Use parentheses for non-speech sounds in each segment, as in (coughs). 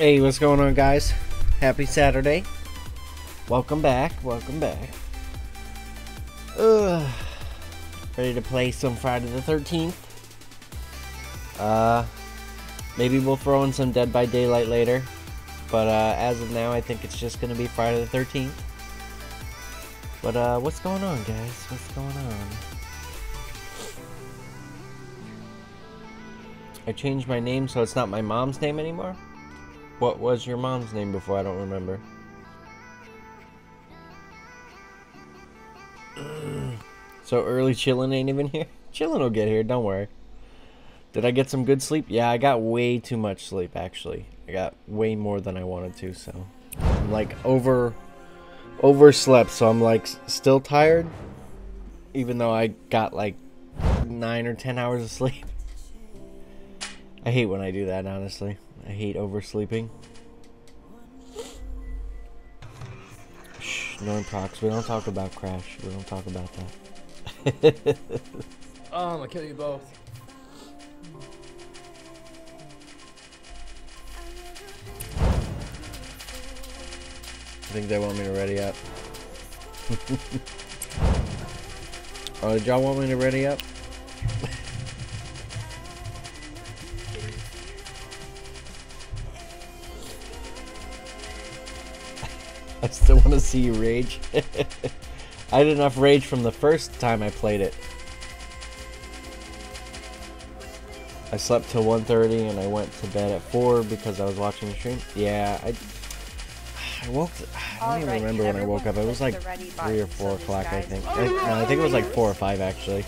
Hey, what's going on, guys? Happy Saturday. Welcome back. Welcome back. Ugh. Ready to play some Friday the 13th. Uh, maybe we'll throw in some Dead by Daylight later. But uh, as of now, I think it's just going to be Friday the 13th. But uh, what's going on, guys? What's going on? I changed my name so it's not my mom's name anymore? What was your mom's name before? I don't remember. (clears throat) so early chillin' ain't even here? (laughs) Chillin' will get here, don't worry. Did I get some good sleep? Yeah, I got way too much sleep, actually. I got way more than I wanted to, so... I'm like over... Overslept, so I'm like still tired. Even though I got like 9 or 10 hours of (laughs) sleep. I hate when I do that, honestly. I hate oversleeping. Shh, Noiproks. We don't talk about Crash. We don't talk about that. (laughs) oh, I'm gonna kill you both. I think they want me to ready up. (laughs) oh, did y'all want me to ready up? See you rage. (laughs) I had enough rage from the first time I played it. I slept till 1.30 and I went to bed at 4 because I was watching the stream. Yeah, I... I woke... I don't even remember when I woke up. It was like 3 or 4 o'clock, I think. I, no, I think it was like 4 or 5, actually.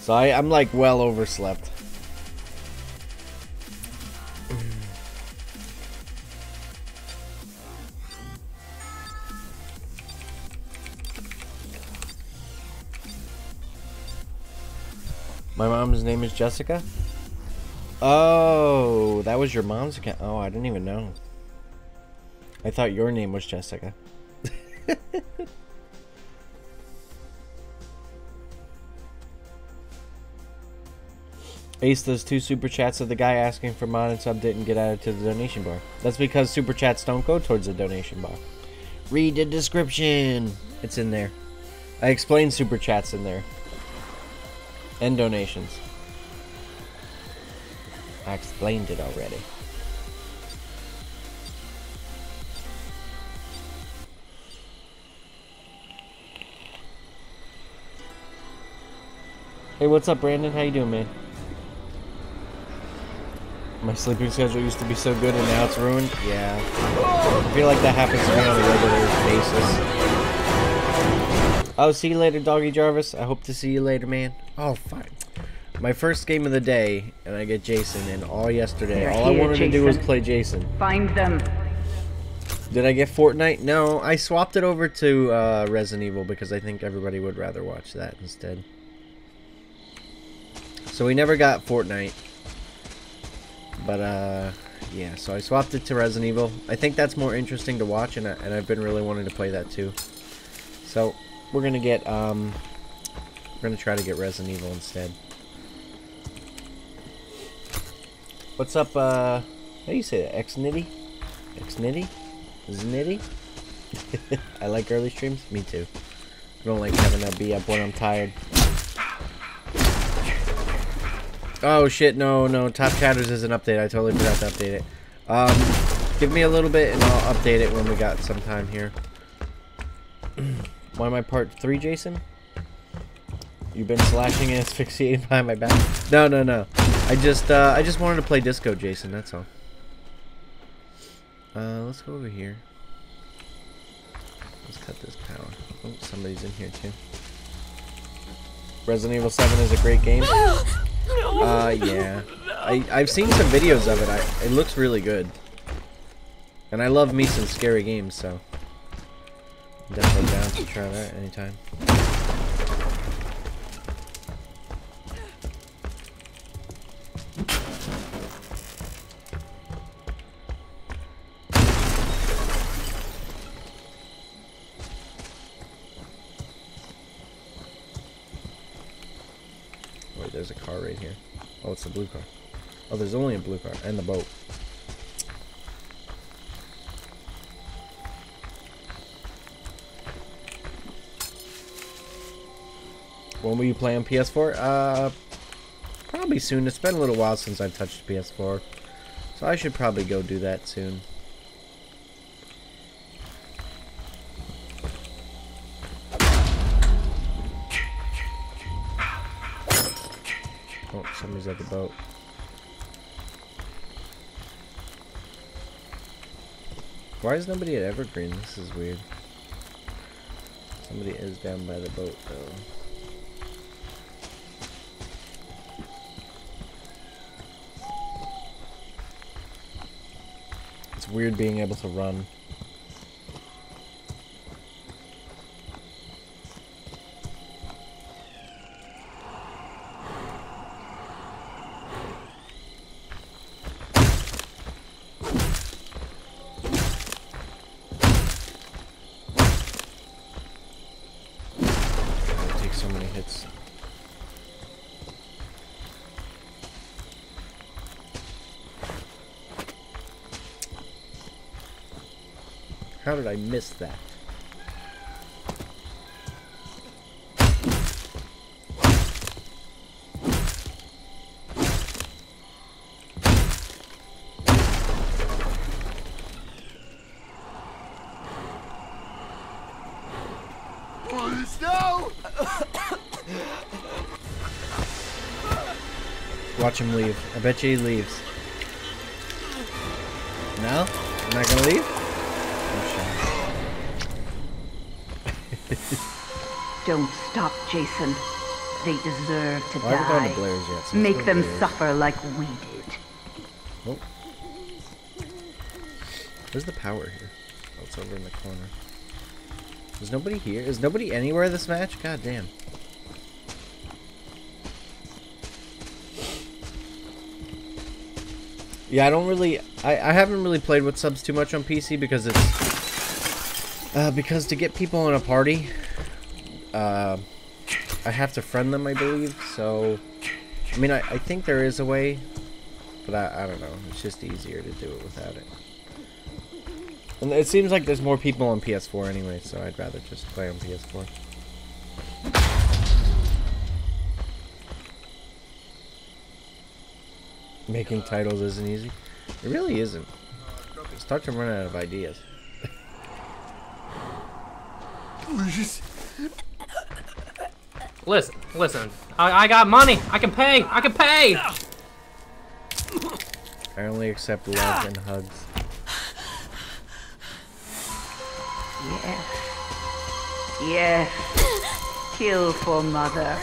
So I, I'm like well overslept. Name is Jessica? Oh, that was your mom's account. Oh, I didn't even know. I thought your name was Jessica. (laughs) Ace, those two super chats of the guy asking for mod and sub didn't get added to the donation bar. That's because super chats don't go towards the donation bar. Read the description. It's in there. I explained super chats in there. And donations. I explained it already. Hey, what's up, Brandon? How you doing, man? My sleeping schedule used to be so good and now it's ruined? Yeah. I feel like that happens to me on a regular basis. Oh, see you later, Doggy Jarvis. I hope to see you later, man. Oh, fine. My first game of the day, and I get Jason, and all yesterday, They're all I here, wanted to do was play Jason. Find them. Did I get Fortnite? No, I swapped it over to uh, Resident Evil because I think everybody would rather watch that instead. So we never got Fortnite. But, uh, yeah, so I swapped it to Resident Evil. I think that's more interesting to watch, and, I, and I've been really wanting to play that too. So, we're gonna get, um, we're gonna try to get Resident Evil instead. What's up, uh, how do you say that? X-Nitty? X-Nitty? Znitty? (laughs) I like early streams? Me too. I don't like having to be up when I'm tired. Oh shit, no, no, Top Chatters is an update. I totally forgot to update it. Um, give me a little bit and I'll update it when we got some time here. (clears throat) Why am I part 3, Jason? You've been slashing and (laughs) asphyxiating behind my back? No, no, no. I just, uh, I just wanted to play Disco, Jason, that's all. Uh, let's go over here. Let's cut this power. Oh, somebody's in here too. Resident Evil 7 is a great game. (gasps) Uh, yeah. I, I've seen some videos of it. I, it looks really good. And I love me some scary games, so... I'm definitely down to try that anytime. there's a car right here. Oh, it's a blue car. Oh, there's only a blue car and the boat. When will you play on PS4? Uh, probably soon. It's been a little while since I've touched PS4. So I should probably go do that soon. Oh, somebody's at the boat. Why is nobody at Evergreen? This is weird. Somebody is down by the boat, though. It's weird being able to run. How did I miss that? Watch him leave. I bet you he leaves. Jason. They deserve to Well, I haven't to die. Blair's yet. so Make them suffer like we did. Oh. Where's the power here? Oh, it's over in the corner. Is nobody here? Is nobody anywhere this match? God damn. Yeah, I don't really... I, I haven't really played with subs too much on PC because it's... Uh, because to get people in a party, uh, I have to friend them, I believe, so... I mean, I, I think there is a way, but I, I don't know. It's just easier to do it without it. And it seems like there's more people on PS4 anyway, so I'd rather just play on PS4. Making titles isn't easy. It really isn't. Start to run out of ideas. Please. Listen, listen. I, I got money. I can pay. I can pay. I only accept love and hugs. Yes. Yes. Kill for mother.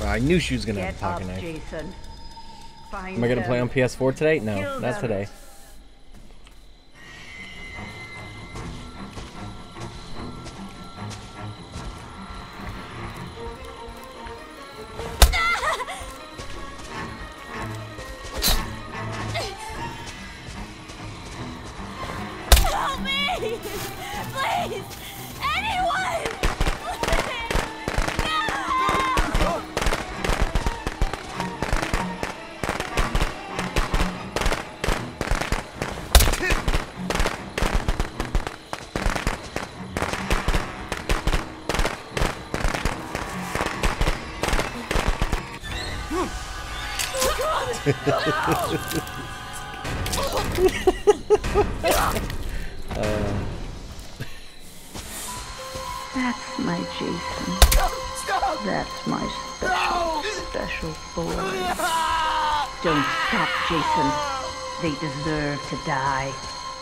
Well, I knew she was gonna have Get a pocket knife. Jason. Find Am I gonna play on. PS4 today? No, Kill not them. today.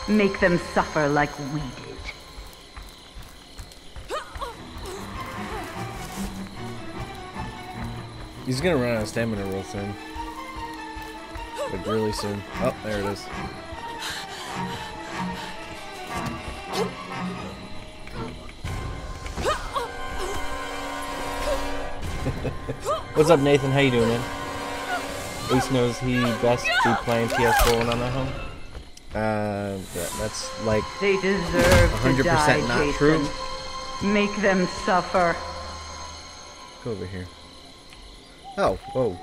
Make them suffer like we did. He's gonna run out of stamina real soon. Like really soon. Oh, there it is. (laughs) What's up, Nathan? How you doing, man? Ace knows he best be playing PS4 when I'm at home. Uh, that, that's like They deserve 100% die, not Jason. true. Make them suffer. Go over here. Oh, whoa.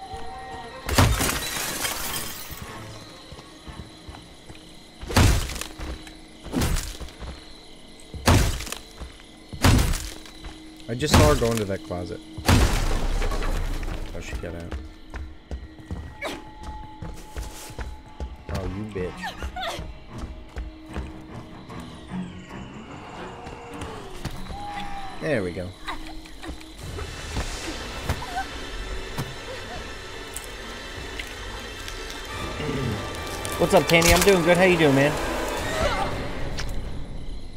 I just saw her go into that closet. Oh, she got out. Oh, you bitch. There we go. What's up, Tanny? I'm doing good. How you doing, man?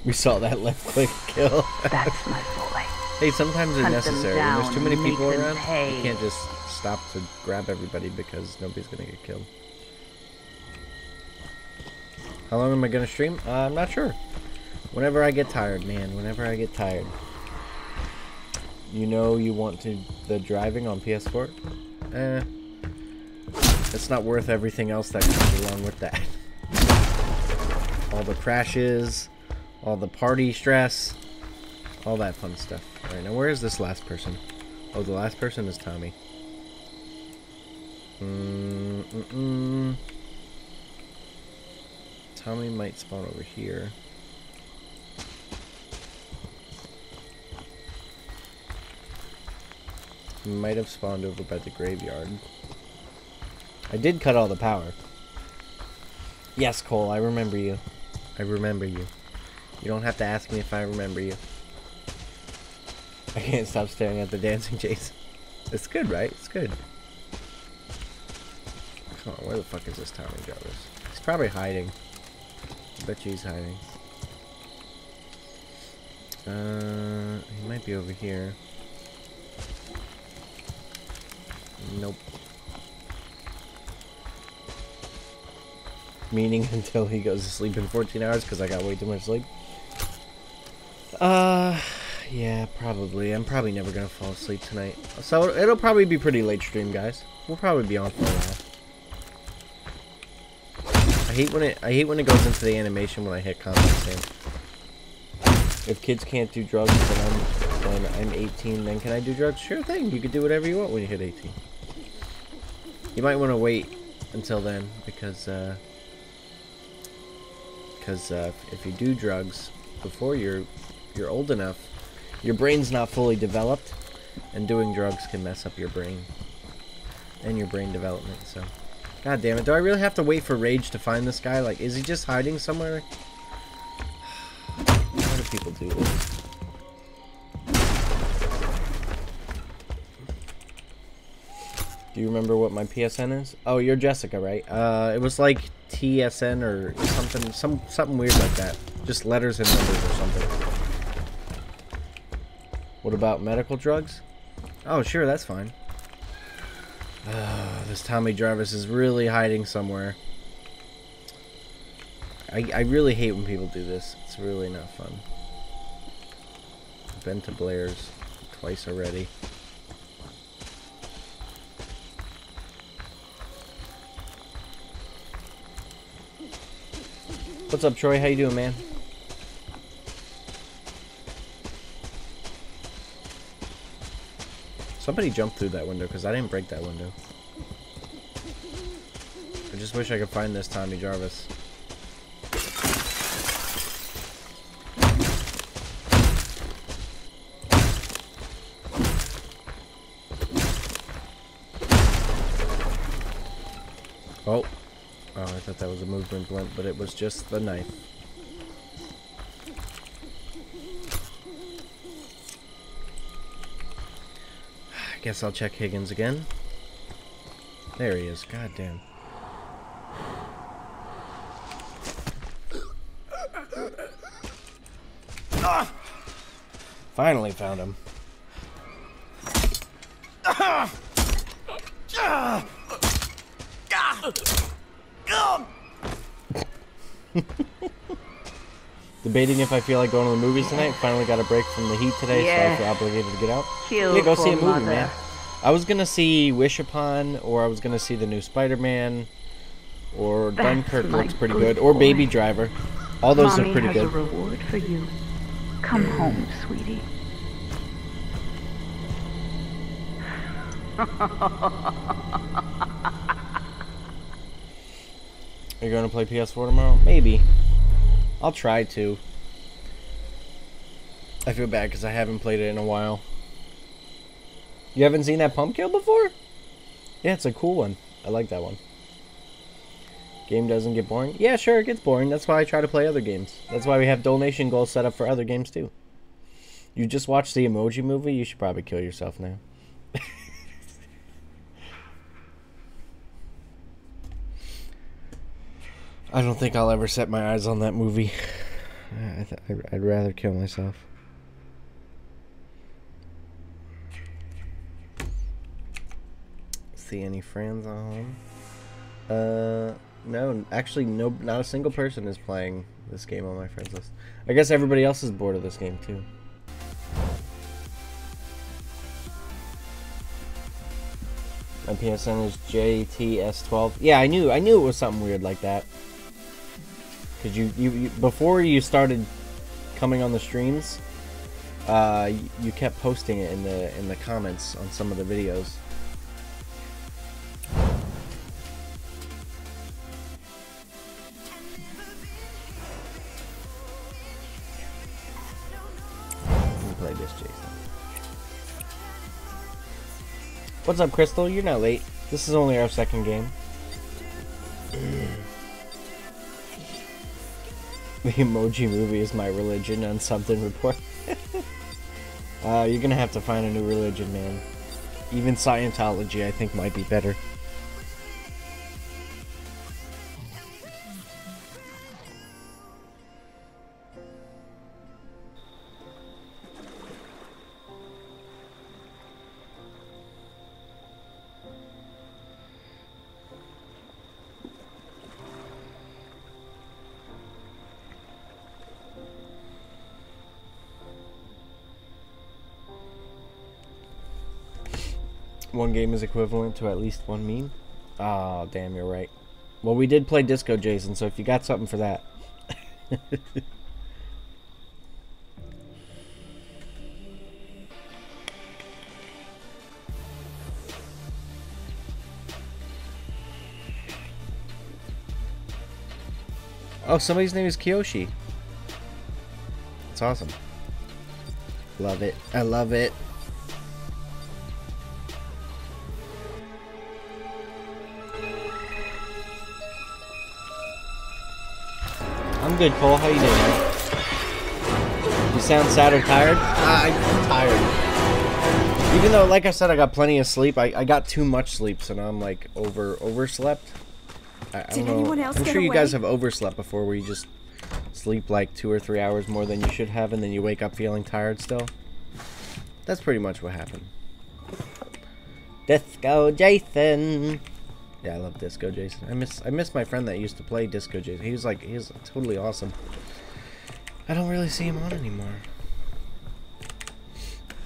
We saw that left click kill. That's my boy. hey, sometimes they're Hunt necessary. When there's too many people around, pay. you can't just stop to grab everybody because nobody's gonna get killed. How long am I gonna stream? Uh, I'm not sure. Whenever I get tired, man. Whenever I get tired. You know you want to the driving on PS4? Eh. It's not worth everything else that comes along with that. All the crashes, all the party stress, all that fun stuff. Alright, now where is this last person? Oh, the last person is Tommy. Mm -mm -mm. Tommy might spawn over here. Might have spawned over by the graveyard. I did cut all the power. Yes, Cole, I remember you. I remember you. You don't have to ask me if I remember you. I can't stop staring at the dancing Jason. It's good, right? It's good. Come on, where the fuck is this Tommy Jarvis? He's probably hiding. I bet you he's hiding. Uh, he might be over here. Nope. Meaning (laughs) until he goes to sleep in 14 hours because I got way too much sleep. Uh, yeah, probably. I'm probably never gonna fall asleep tonight. So it'll probably be pretty late stream, guys. We'll probably be on for a while. I hate when it. I hate when it goes into the animation when I hit combat save. If kids can't do drugs, then I'm then I'm 18. Then can I do drugs? Sure thing. You can do whatever you want when you hit 18. You might want to wait until then because uh, because uh, if you do drugs before you're you're old enough, your brain's not fully developed, and doing drugs can mess up your brain and your brain development. So, god damn it, do I really have to wait for Rage to find this guy? Like, is he just hiding somewhere? (sighs) Why do people do this? Do you remember what my PSN is? Oh, you're Jessica, right? Uh, it was like TSN or something, some something weird like that. Just letters and numbers or something. What about medical drugs? Oh, sure, that's fine. Uh, (sighs) this Tommy Jarvis is really hiding somewhere. I, I really hate when people do this. It's really not fun. I've been to Blair's twice already. What's up, Troy? How you doing, man? Somebody jumped through that window because I didn't break that window. I just wish I could find this Tommy Jarvis. Oh. Oh, I thought that was a movement blimp, but it was just the knife. I guess I'll check Higgins again. There he is. God damn. Ah! Finally found him. Ah! Ah! Debating if I feel like going to the movies tonight. Finally got a break from the heat today, so I feel obligated to get out. Kill yeah, go see a movie, mother. man. I was gonna see Wish Upon, or I was gonna see the new Spider-Man, or That's Dunkirk looks pretty good good, or. Baby Driver. All those Mommy are pretty has good. a reward for you. Come home, sweetie. (laughs) Are you gonna play PS4 tomorrow? Maybe. I'll try to. I feel bad because I haven't played it in a while. You haven't seen that pump kill before? Yeah, it's a cool one. I like that one. Game doesn't get boring? Yeah, sure, it gets boring. That's why I try to play other games. That's why we have donation goals set up for other games too. You just watched the Emoji Movie? You should probably kill yourself now. I don't think I'll ever set my eyes on that movie. I I'd rather kill myself. See any friends on? Uh, no. Actually, no. Not a single person is playing this game on my friends list. I guess everybody else is bored of this game too. My PSN is JTS12. Yeah, I knew. I knew it was something weird like that. Cause you, you, you before you started coming on the streams, uh, you, you kept posting it in the in the comments on some of the videos. Play this, Jason. What's up, Crystal? You're not late. This is only our second game. (clears throat) (laughs) the emoji movie is my religion on something report. (laughs) uh, you're gonna have to find a new religion, man. Even Scientology, I think, might be better. One game is equivalent to at least one meme. Oh, damn, you're right. Well, we did play Disco Jason, so if you got something for that. (laughs) oh, somebody's name is Kiyoshi. That's awesome. Love it. I love it. I'm good, Cole. How you doing? You sound sad or tired? I'm tired. Even though, like I said, I got plenty of sleep. I, I got too much sleep, so now I'm like over overslept. I, I Did don't know. anyone else I'm get sure you guys have overslept before, where you just sleep like two or three hours more than you should have, and then you wake up feeling tired still. That's pretty much what happened. Disco Jason. Yeah, I love Disco Jason. I miss I miss my friend that used to play Disco Jason. He was like he was totally awesome. I don't really see him on anymore.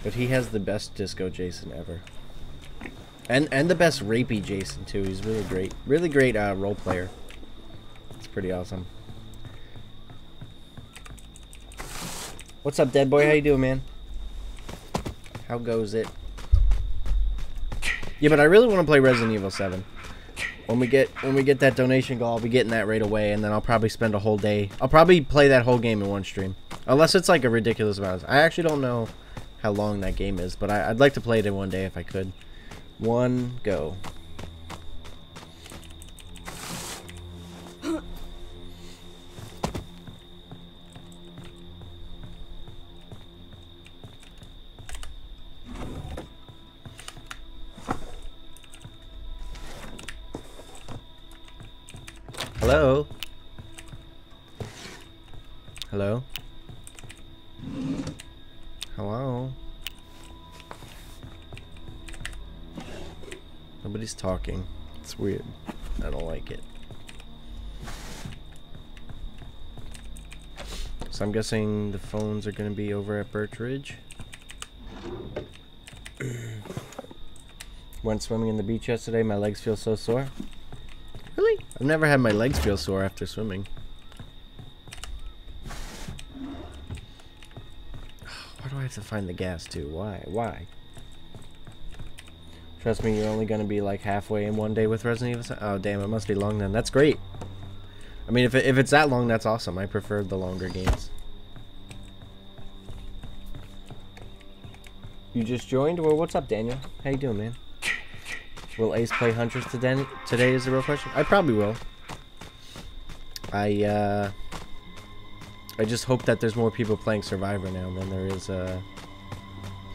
But he has the best Disco Jason ever. And and the best rapey Jason too. He's really great. Really great uh, role player. It's pretty awesome. What's up, Dead Boy? How you doing, man? How goes it? Yeah, but I really want to play Resident Evil 7. When we get when we get that donation goal, I'll be getting that right away, and then I'll probably spend a whole day. I'll probably play that whole game in one stream, unless it's like a ridiculous amount. I actually don't know how long that game is, but I, I'd like to play it in one day if I could. One go. Hello? Hello? Hello? Nobody's talking. It's weird. I don't like it. So I'm guessing the phones are going to be over at Birch Ridge. (clears throat) Went swimming in the beach yesterday. My legs feel so sore. Really? I've never had my legs feel sore after swimming. (sighs) Why do I have to find the gas too? Why? Why? Trust me, you're only gonna be like halfway in one day with Resident Evil. Oh damn, it must be long then. That's great. I mean, if it, if it's that long, that's awesome. I prefer the longer games. You just joined? Well, what's up, Daniel? How you doing, man? Will Ace play Huntress today? Today is the real question. I probably will. I uh, I just hope that there's more people playing Survivor now than there is uh,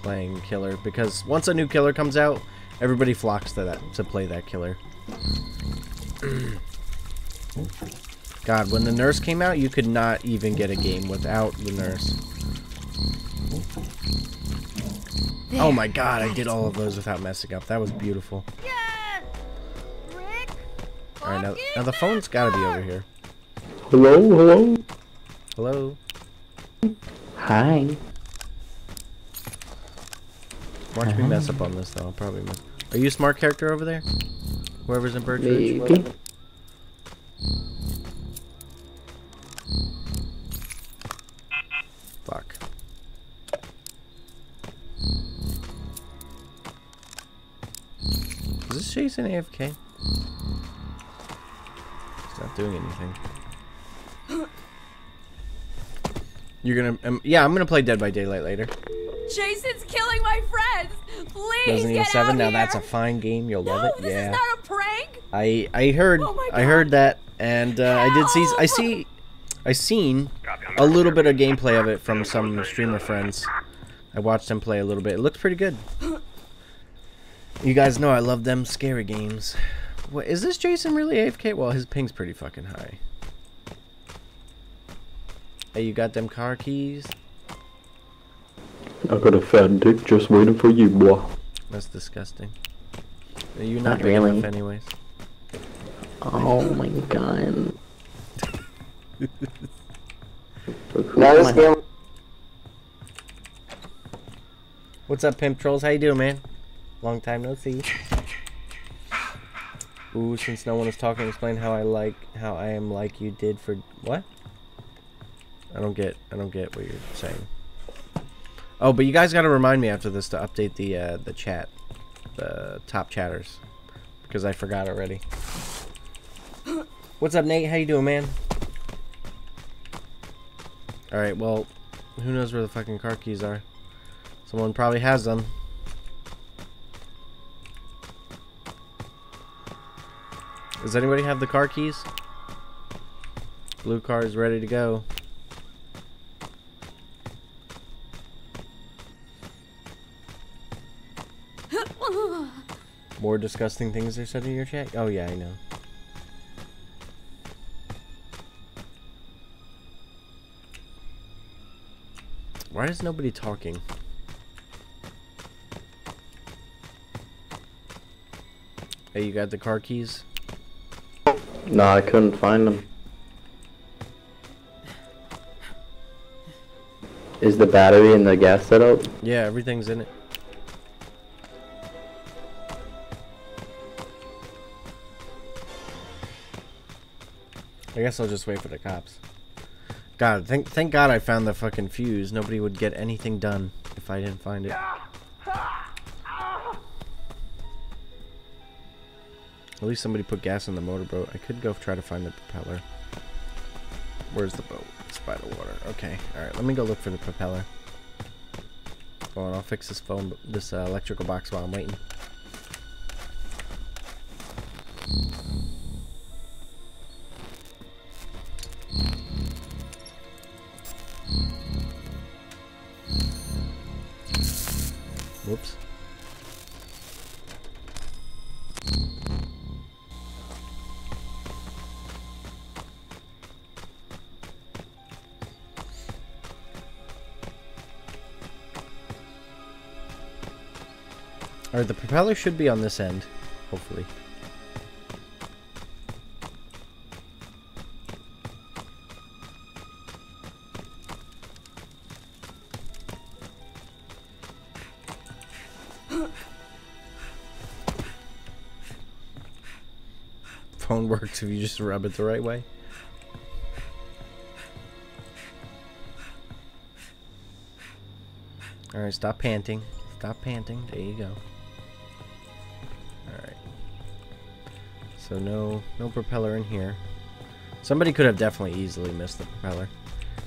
playing Killer because once a new Killer comes out, everybody flocks to that to play that Killer. (clears throat) God, when the nurse came out, you could not even get a game without the nurse. Oh my god, I did all of those without messing up. That was beautiful. Yes! Rick? Alright, now, now the phone's gotta be over here. Hello, hello. Hello? Hi. Watch me uh-huh. mess up on this though, I'll probably mess. Are you a smart character over there? Whoever's in Birch Maybe. Fuck. This Jason AFK? He's not doing anything. You're gonna, um, yeah, I'm gonna play Dead by Daylight later. Jason's killing my friends! Please Resident Evil get 7, out now here! that's a fine game, you'll love No, it. this yeah. is not a prank! I I heard Oh I heard that and uh, I did see I see I seen a little bit of gameplay of it from some streamer friends. I watched them play a little bit. It looked pretty good. You guys know I love them scary games. What is this Jason really AFK? Well, his ping's pretty fucking high. Hey, you got them car keys? I got a fat dick just waiting for you, boy. That's disgusting. You're not, Not big really. enough anyways. Oh my god. (laughs) Now this game What's up, Pimp Trolls? How you doing, man? Long time no see. Ooh, since no one is talking, explain how I like how I am like you did for what? I don't get I don't get what you're saying. Oh, but you guys got to remind me after this to update the uh, the chat, the top chatters, because I forgot already. What's up, Nate? How you doing, man? All right, well, who knows where the fucking car keys are? Someone probably has them. Does anybody have the car keys? Blue car is ready to go. More disgusting things are said in your chat? Oh yeah, I know. Why is nobody talking? Hey, you got the car keys? No, I couldn't find them. Is the battery in the gas set up? Yeah, everything's in it. I guess I'll just wait for the cops. God, thank thank God I found the fucking fuse. Nobody would get anything done if I didn't find it. At least somebody put gas in the motorboat. I could go try to find the propeller. Where's the boat? It's by the water. Okay, alright, let me go look for the propeller. Hold on, I'll fix this phone, this uh, electrical box while I'm waiting. Whoops. Alright, the propeller should be on this end, hopefully. Phone works if you just rub it the right way. Alright, stop panting. Stop panting. There you go. So no no propeller in here. Somebody could have definitely easily missed the propeller.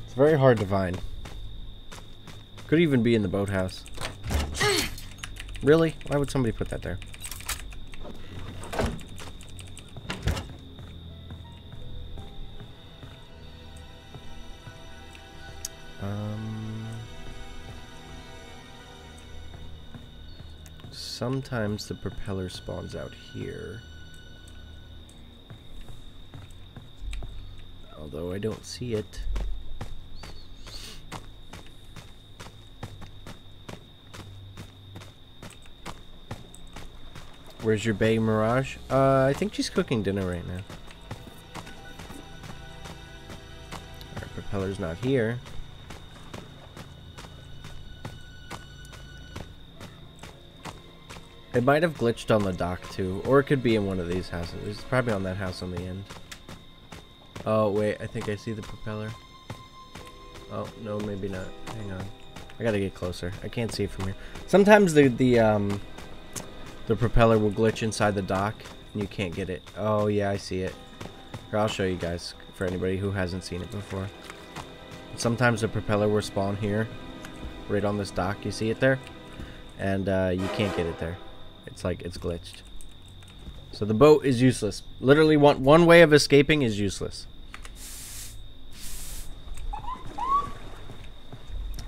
It's very hard to find. Could even be in the boathouse. Really? Why would somebody put that there? Um, sometimes the propeller spawns out here. Although I don't see it. Where's your Bay Mirage? Uh, I think she's cooking dinner right now. Alright, propeller's not here. It might have glitched on the dock too, or it could be in one of these houses. It's probably on that house on the end. Oh wait, I think I see the propeller. Oh no, maybe not. Hang on, I gotta get closer. I can't see it from here. Sometimes the the um the propeller will glitch inside the dock and you can't get it. Oh yeah, I see it. Here, I'll show you guys for anybody who hasn't seen it before. Sometimes the propeller will spawn here, right on this dock. You see it there, and uh, you can't get it there. It's like it's glitched. So the boat is useless. Literally, one one way of escaping is useless.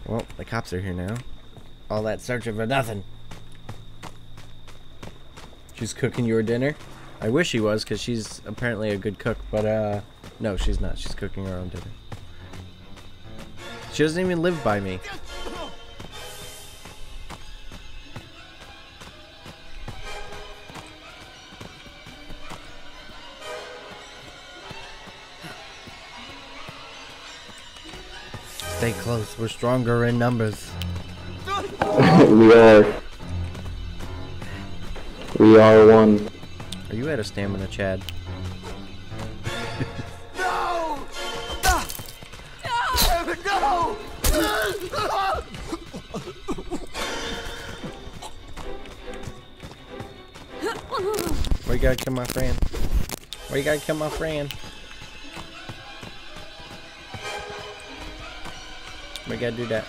Well, the cops are here now. All that searching for nothing. She's cooking your dinner. I wish she was, because she's apparently a good cook, but uh, no, she's not. She's cooking her own dinner. She doesn't even live by me. Stay close. We're stronger in numbers. (laughs) we are. We are one. Are you out of stamina, Chad? No! No! No! Why you gotta kill my friend? Why you gotta kill my friend? We gotta do that.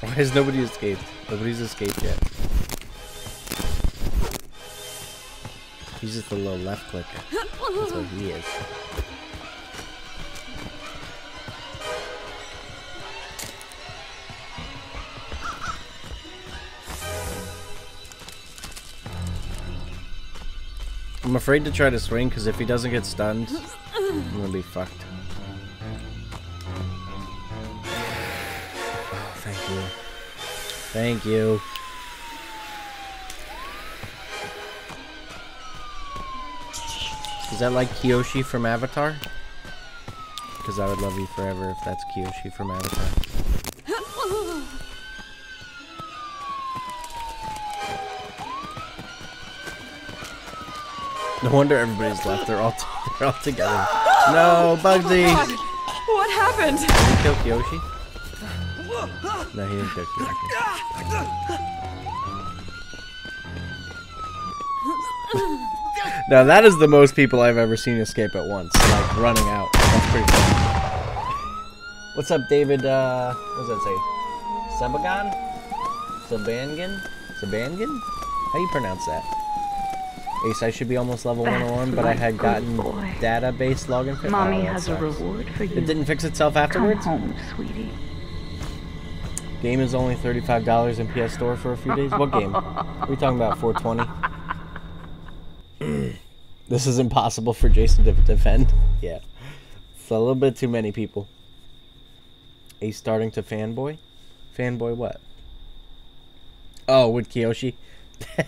Why has nobody escaped? Nobody's escaped yet. He's just a little left clicker. That's what he is. I'm afraid to try to swing because if he doesn't get stunned, I'm gonna be fucked. (sighs) Thank you. Thank you. Is that like Kyoshi from Avatar? Because I would love you forever if that's Kyoshi from Avatar. No wonder everybody's left. They're all (laughs) they're all together. No, Buggzy. Oh what happened? Did he kill Kyoshi? No, he didn't kill Kyoshi. (laughs) now that is the most people I've ever seen escape at once, like running out. That's pretty. What's up, David? Uh, what does that say? Sabagan? Sabangan? Sabangan? How do you pronounce that? Ace, I should be almost level That's 101, but I had gotten boy. database login. fi- Mommy oh, has a reward for you. It didn't fix itself Come afterwards? home, sweetie. Game is only $35 in PS Store for a few days. What game? Are we talking about 420? This is impossible for Jason to defend. Yeah. It's a little bit too many people. Ace starting to fanboy? Fanboy what? Oh, with Kyoshi? (laughs)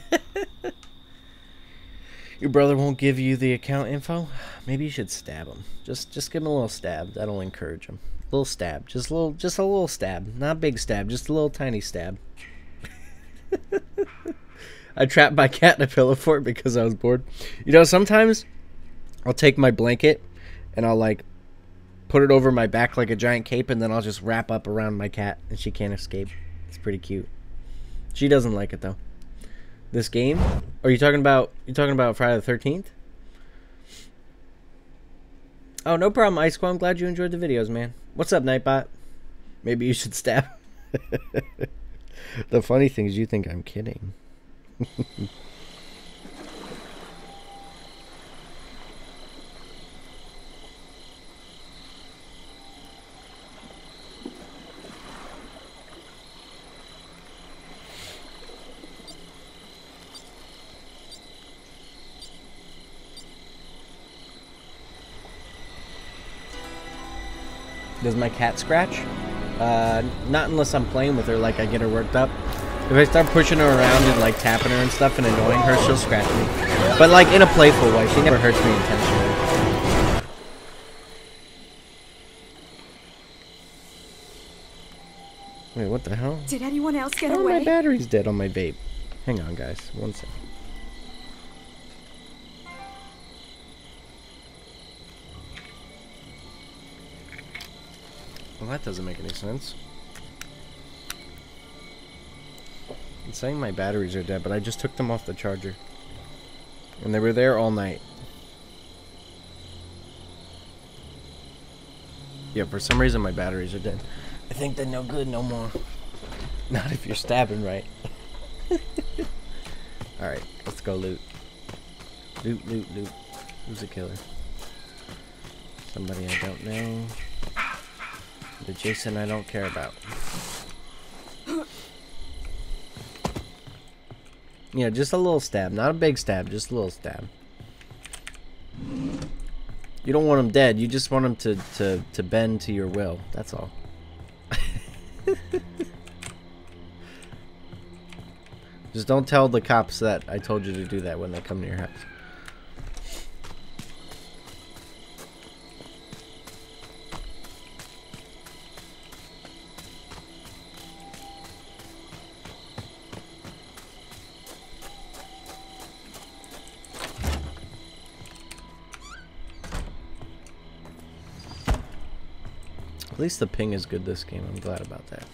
Your brother won't give you the account info? Maybe you should stab him. Just just give him a little stab. That'll encourage him. A little stab. Just a little just a little stab. Not big stab, just a little tiny stab. (laughs) I trapped my (laughs) cat in a pillow fort because I was bored. You know, sometimes I'll take my blanket and I'll like put it over my back like a giant cape, and then I'll just wrap up around my cat, and she can't escape. It's pretty cute. She doesn't like it though. This game? Are you talking about? You talking about Friday the Thirteenth? Oh, no problem, Ice I'm glad you enjoyed the videos, man. What's up, Nightbot? Maybe you should (laughs) stab. (laughs) the funny thing is, you think I'm kidding. Does my cat scratch? Uh, not unless I'm playing with her, like I get her worked up. If I start pushing her around and like tapping her and stuff and annoying her, she'll scratch me. But like in a playful way, she never hurts me intentionally. Wait, what the hell? Did anyone else get Oh, away? my battery's dead on my vape. Hang on, guys. One sec. Well, that doesn't make any sense. It's saying my batteries are dead, but I just took them off the charger. And they were there all night. Yeah, for some reason my batteries are dead. I think they're no good no more. (laughs) Not if you're stabbing right. (laughs) Alright, let's go loot. Loot, loot, loot. Who's the killer? Somebody I don't know. The Jason I don't care about. Yeah, just a little stab. Not a big stab, just a little stab. You don't want them dead. You just want them to, to, to bend to your will. That's all. (laughs) just don't tell the cops that I told you to do that when they come to your house. At least the ping is good this game. I'm glad about that.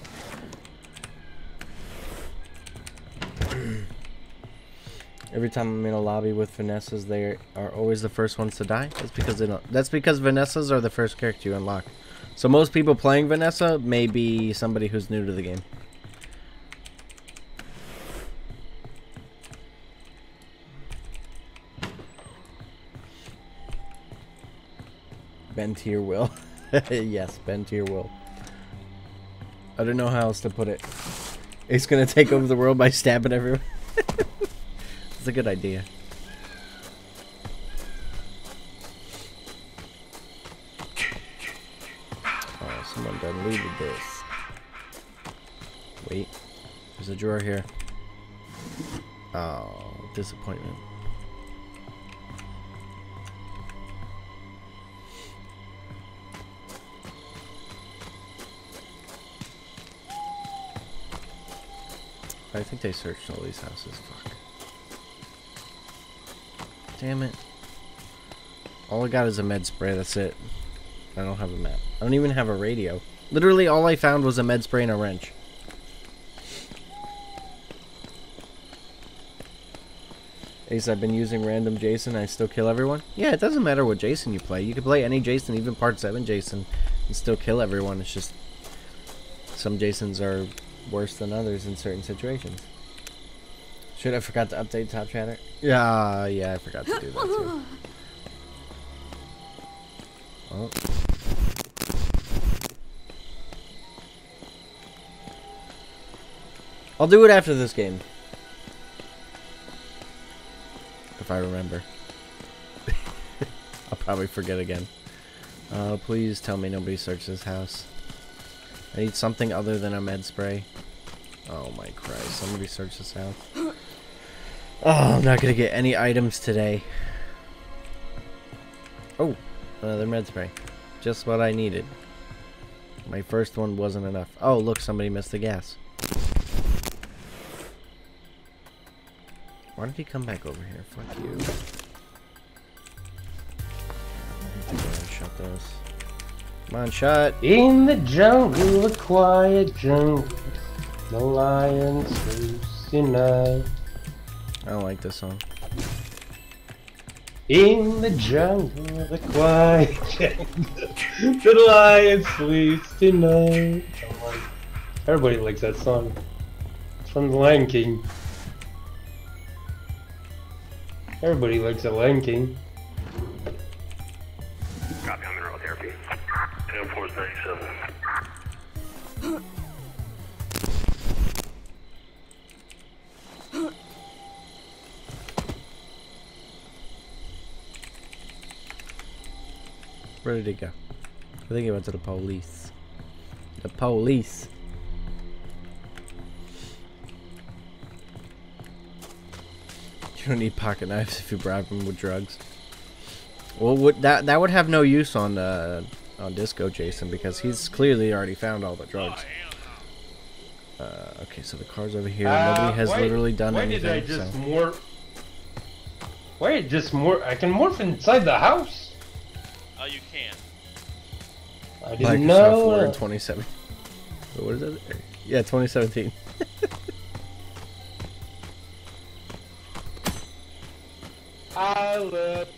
(clears throat) Every time I'm in a lobby with Vanessa's, they are always the first ones to die. That's because they don't. That's because Vanessa's are the first character you unlock. So most people playing Vanessa may be somebody who's new to the game. Bend your will. (laughs) (laughs) yes, bend to your will. I don't know how else to put it. It's gonna take over the world by stabbing everyone. (laughs) It's a good idea. Oh, someone done looted this. Wait. There's a drawer here. Oh, disappointment. I think they searched all these houses. Fuck. Damn it. All I got is a med spray, that's it. I don't have a map. I don't even have a radio. Literally all I found was a med spray and a wrench. Ace, I've been using random Jason, I still kill everyone? Yeah, it doesn't matter what Jason you play. You can play any Jason, even part 7 Jason, and still kill everyone. It's just... Some Jasons are worse than others in certain situations. Should I forgot to update Top Chatter? Yeah, yeah, I forgot to do that too. (laughs) Oh. I'll do it after this game. If I remember. (laughs) I'll probably forget again. Uh, please tell me nobody searched this house. I need something other than a med spray. Oh my Christ, somebody search this house. Oh, I'm not gonna get any items today. Oh, another med spray. Just what I needed. My first one wasn't enough. Oh, look, somebody missed the gas. Why did he come back over here? Fuck you. Shut those. Come on, shut. In the jungle, a quiet jungle, the lion sleeps tonight. I don't like this song. In the jungle, the quiet jungle, (laughs) the lion sleeps tonight. Everybody likes that song. It's from The Lion King. Everybody likes The Lion King. Where did he go? I think he went to the police. The police. You don't need pocket knives if you bribe them with drugs. Well, would that that would have no use on uh, on Disco Jason because he's clearly already found all the drugs. Uh, okay, so the car's over here. Uh, Nobody has why- literally done why anything. did I just so. morph? Why just morph? I can morph inside the house. Oh, you can. I didn't Microsoft know. Word 27. What is that? Yeah, 2017. (laughs) I love.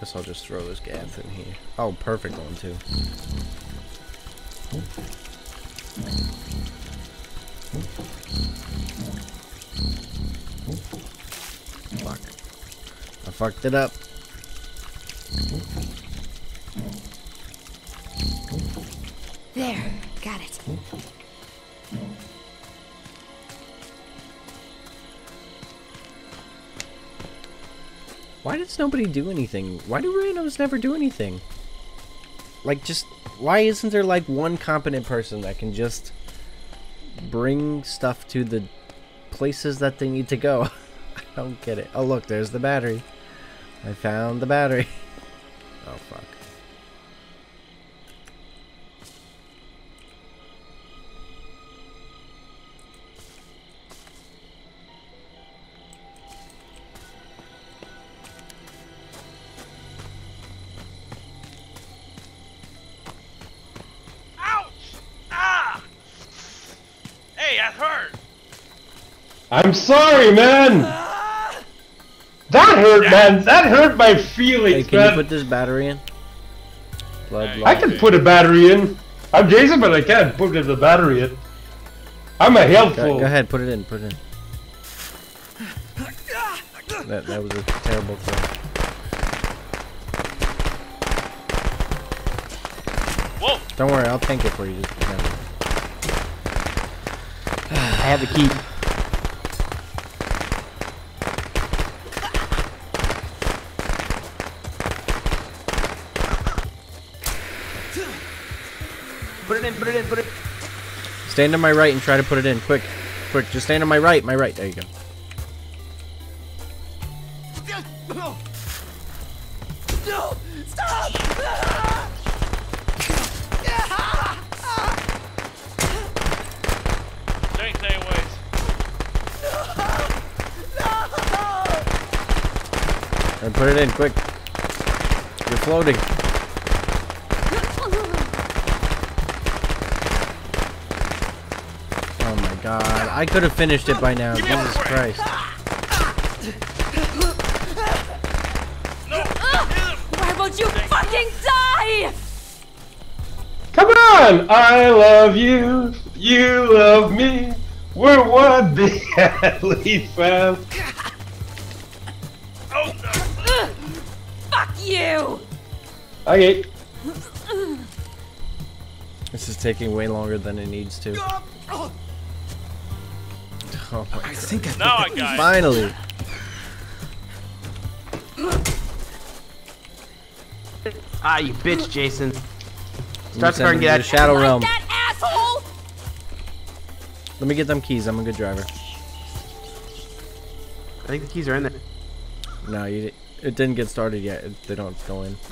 Guess I'll just throw this gas in here. Oh, perfect one too. Fuck. I fucked it up. There, got it. Why does nobody do anything? Why do randoms never do anything? Like, just why isn't there like one competent person that can just bring stuff to the places that they need to go? (laughs) I don't get it. Oh, look, there's the battery. I found the battery. (laughs) Oh, fuck. I'm sorry, man. That hurt, man. That hurt my Hey, feelings, can you put this battery in? Blood I can put a battery in. I'm Jason, but I can't put the battery in. I'm a Go, helpful. go ahead, put it in, put it in. That, that was a terrible thing. Whoa! Don't worry, I'll tank it for you. Just. (sighs) I have the key. Put it in, put it in, Stand to my right and try to put it in. Quick. Quick, just stand to my right, my right. There you go. No! Stop! Strength anyways. And put it in, quick. You're floating. Oh my god. I could have finished it by now. Jesus Christ. Why won't you fucking die? Come on! I love you. You love me. We're one big happy fam. Fuck you! Okay. This is taking way longer than it needs to. Oh my god. I think I Now I got it. Finally. Ah, you bitch, Jason. Start send to him get out. of Shadow like Realm. that asshole! Let me get them keys. I'm a good driver. I think the keys are in there. No, you. It didn't get started yet. It, they don't go in. (laughs)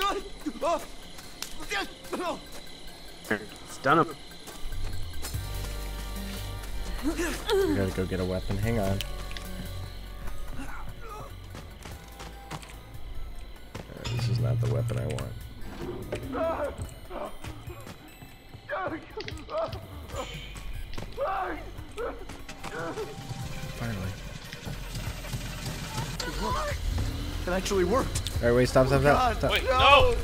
It's done. I gotta go get a weapon. Hang on. Right, this is not the weapon I want. Finally. It worked. It actually worked. Alright, wait, stop, stop, stop. Oh, stop. Wait, no!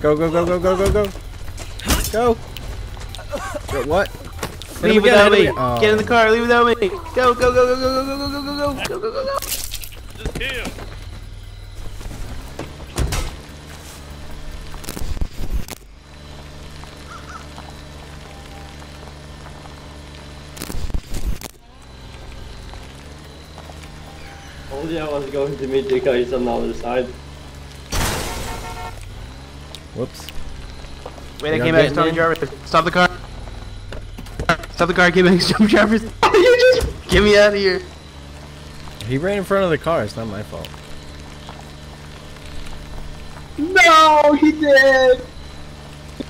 Go, go, go, go, go, go, go. Go! What? Hit Leave again, without me. Oh. Get in the car. Leave without me. Go, go, go, go, go, go, go, go, go, go, go, go, go, go. Just kill. Told you I was going to meet you guys on the other side. Whoops. Wait, I came not back. Stop the Jarvis. Stop the car. Stop the car. Get back. Stop Jarvis. you just get me out of here. He ran in front of the car. It's not my fault. No, he did.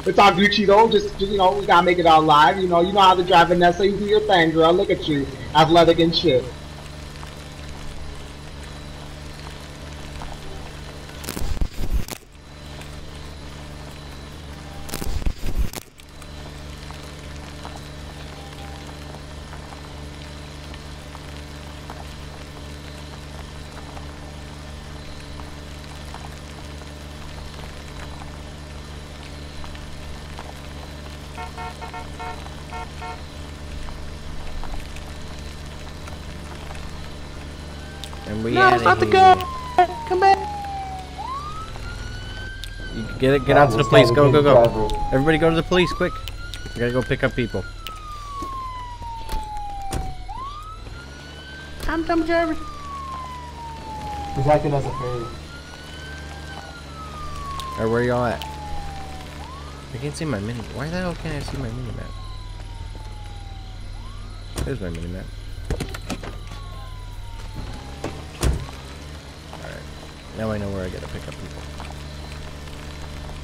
It's all Gucci though. Just, just, you know, we gotta make it all live. You know, you know how to drive Vanessa. You do your thing, girl. Look at you, athletic and shit. And we No, the here. car. Come back. You get it. Get out to the police. Go, go, go. Everybody, go to the police, quick. We gotta go pick up people. I'm dumb Jarvis. He's acting as a fairy. Alright, where y'all at? I can't see my mini. Why the hell can't I see my mini map? There's my mini map. Alright. Now I know where I gotta pick up people.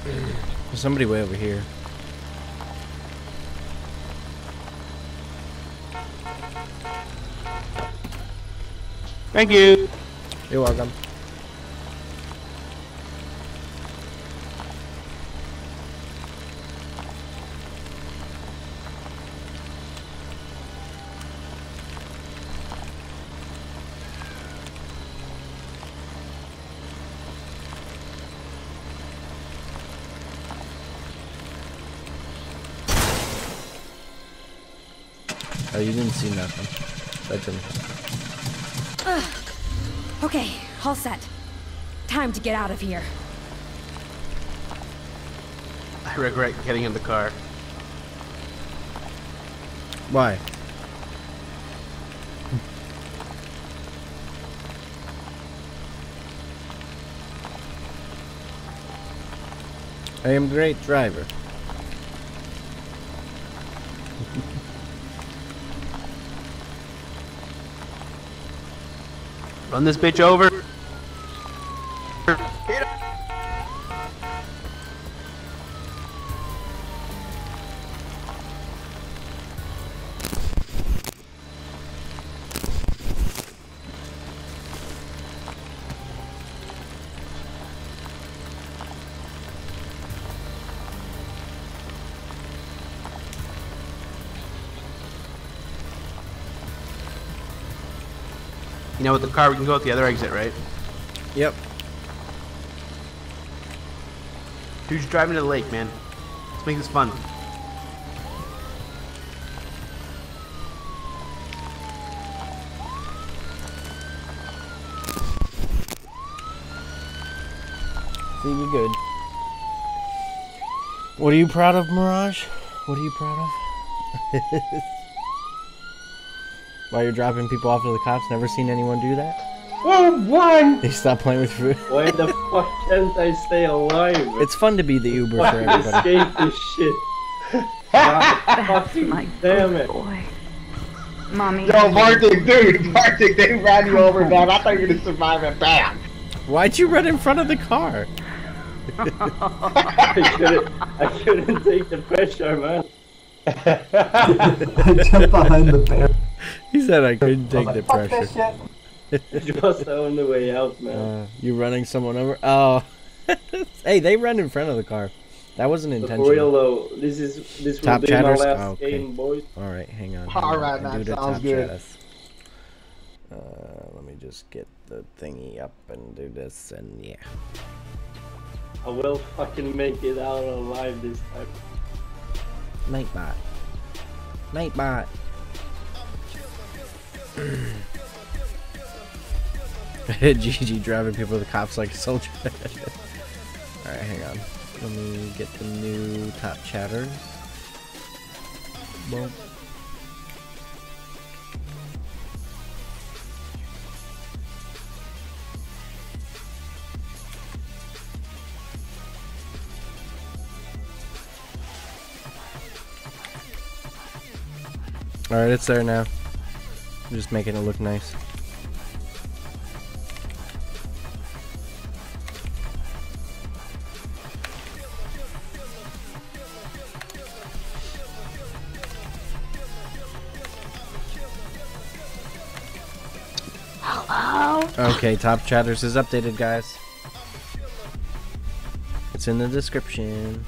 There's somebody way over here. Thank you. You're welcome. See nothing. That didn't. Ugh. Okay, all set. Time to get out of here. I regret getting in the car. Why? I am great driver. (laughs) Run this bitch over. With the car, we can go out the other exit, right? Yep. Who's driving to the lake, man? Let's make this fun. See, you're good. What are you proud of, Mirage? What are you proud of? (laughs) While you're dropping people off to the cops, never seen anyone do that? Oh, one! They stop playing with food. Why the fuck can't I stay alive? It's fun to be the Uber for Fucking everybody. escape this shit. (laughs) God fucking my damn it. boy. Mommy. Yo, Bartik, dude, Bartik, they ran you over, man. I thought you were gonna survive and bam. Why'd you run in front of the car? I couldn't, I couldn't take the pressure, man. (laughs) I jumped behind the bear. He (laughs) said I couldn't take I was the like, "Fuck pressure. (laughs) that it was on the way out, man. Uh, you running someone over? Oh. (laughs) hey, they run in front of the car. That wasn't intentional. for real though, this is this will Top be chatters? my last Oh, okay. game, boys. All right, hang on. All hang on. man, sounds top good. chatters. Uh, let me just get the thingy up and do this, and yeah. I will fucking make it out alive this time. Nightbot. Nightbot. (laughs) GG driving people to the cops like a soldier. (laughs) Alright, hang on. Let me get the new top chatters. Boom. Alright, it's there now. I'm just making it look nice. Hello? Okay, Top Chatters is updated, guys. It's in the description.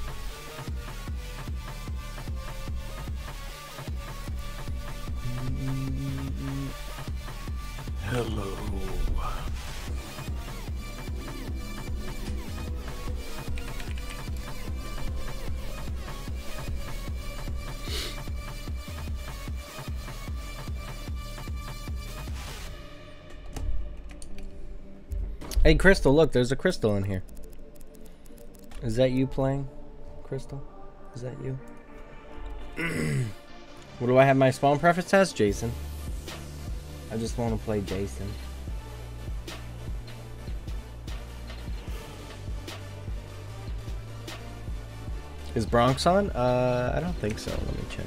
Hey, Crystal, look, there's a crystal in here. Is that you playing, Crystal? Is that you? (clears throat) what do I have my spawn preference as? Jason. I just want to play Jason. Is Bronx on? Uh, I don't think so. Let me check.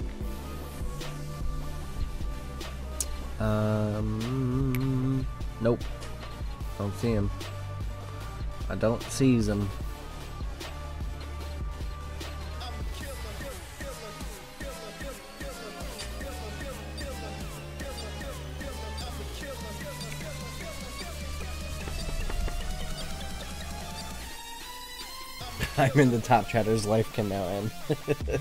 Um, nope. Don't see him. I don't seize them. (laughs) I'm in the top chatter's life can now end. (laughs)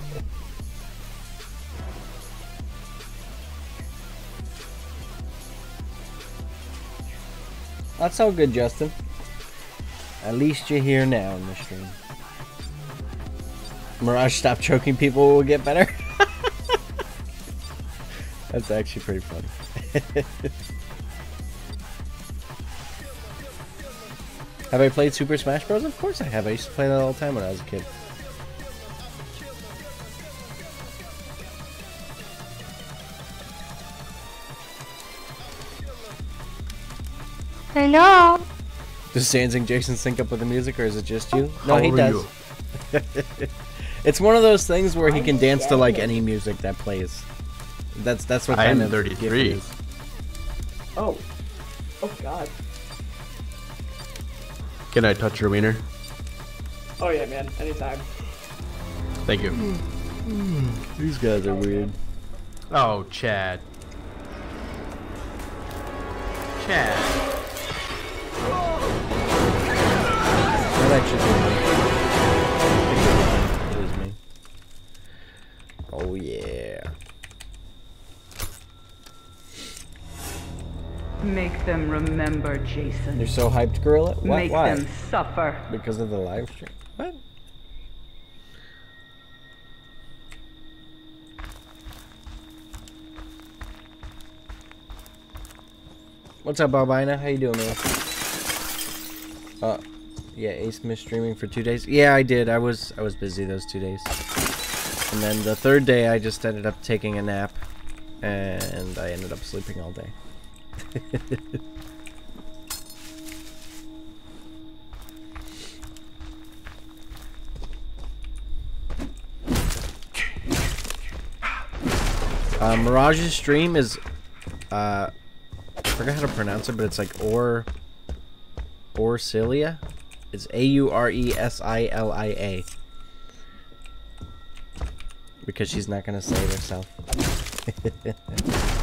That's all good, Justin. At least you're here now in the stream. Mirage, stop choking people We'll get better. (laughs) That's actually pretty funny. (laughs) have I played Super Smash Bros? Of course I have. I used to play that all the time when I was a kid. Hello. Does Sansing Jason sync up with the music, or is it just you? No, How he does. (laughs) it's one of those things where he can dance to like any music that plays. That's that's what I kind am of 33. it is. Oh. Oh god. Can I touch your wiener? Oh yeah, man. Anytime. Thank you. These guys are weird. Oh, Chad. Chad. That actually did me. It is me. Oh yeah. Make them remember, Jason. You're so hyped, Gorilla. What? Make Why? them suffer. Because of the live stream. What? What's up, Albina? How you doing, man? Uh, yeah, Ace missed streaming for two days. Yeah, I did. I was I was busy those two days. And then the third day, I just ended up taking a nap, and I ended up sleeping all day. (laughs) Uh, Mirage's stream is, uh, I forgot how to pronounce it, but it's like Or, Orsilia. It's A-U-R-E-S-I-L-I-A. Because she's not going to save herself. (laughs)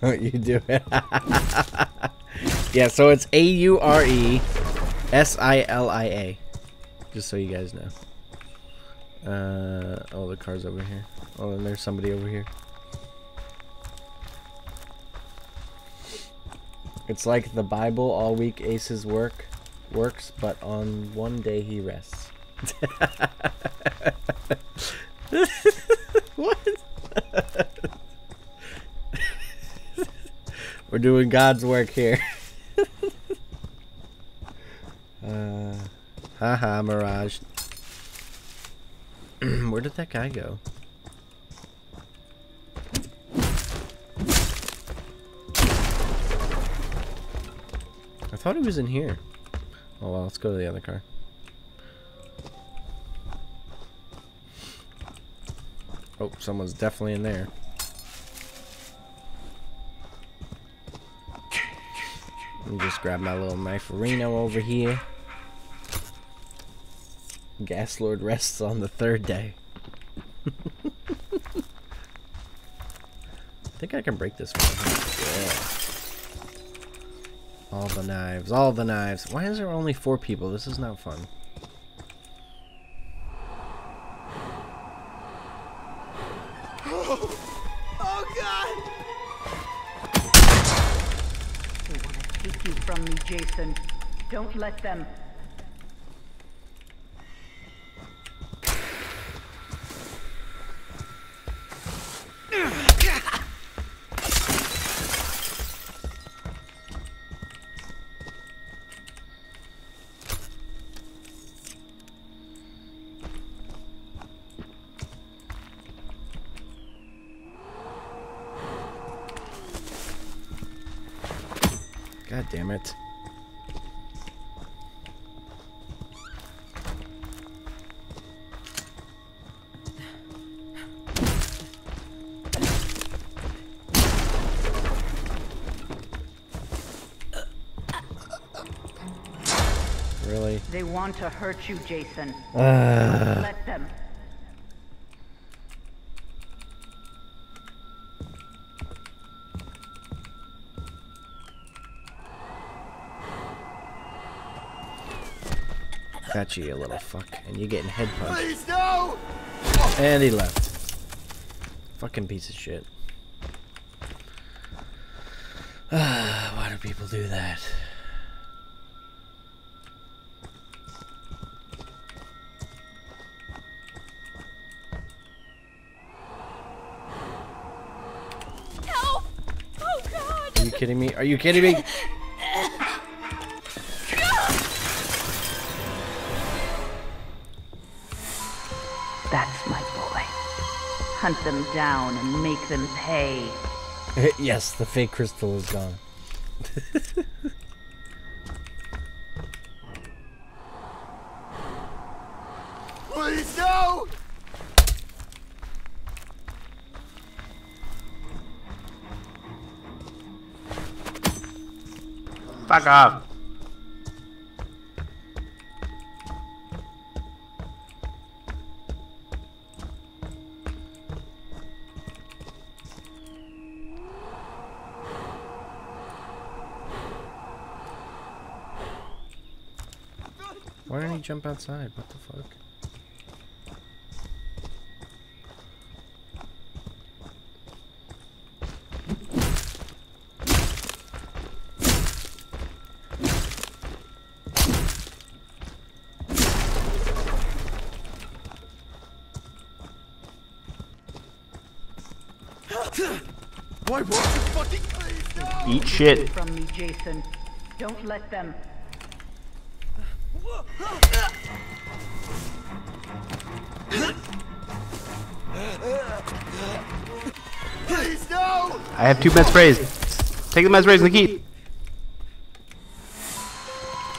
Don't you do it. (laughs) yeah, so it's A-U-R-E-S-I-L-I-A. Just so you guys know. Uh, oh, the car's over here. Oh, and there's somebody over here. It's like the Bible. All week Ace's work works, but on one day he rests. (laughs) what? (laughs) We're doing God's work here. (laughs) uh, haha, Mirage. (clears throat) Where did that guy go? I thought he was in here. Oh well, let's go to the other car. Oh, someone's definitely in there. Let me just grab my little knife Reno over here. Gas Lord rests on the third day. (laughs) I think I can break this one. Yeah. All the knives, all the knives. Why is there only four people? This is not fun. Oh god! They want to take you from me, Jason. Don't let them. God damn it. Want to hurt you, Jason. Ah. Let them. Got you, you little fuck. And you're getting head punched. Please no! And he left. Fucking piece of shit. (sighs) Why do people do that? Kidding me? Are you kidding me? That's my boy. Hunt them down and make them pay. (laughs) yes, the fake crystal is gone. Fuck off. Why didn't he jump outside? What the fuck? Shit. From me, Jason. Don't let them. Please no! I have two med sprays. Take the med sprays and the key.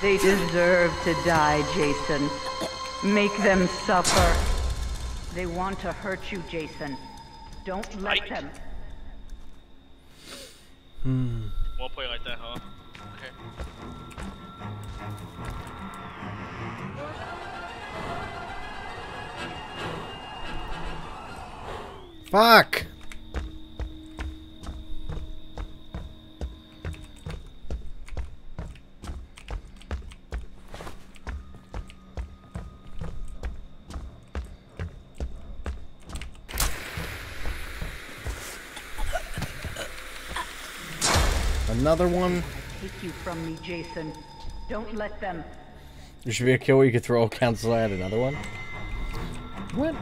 They deserve to die, Jason. Make them suffer. They want to hurt you, Jason. Don't let them. Hmm. Won't play like that, huh? Okay. Fuck! Another one. Take you from me, Jason. Don't let them. There should be a kill where you could throw a counselor at another one. What?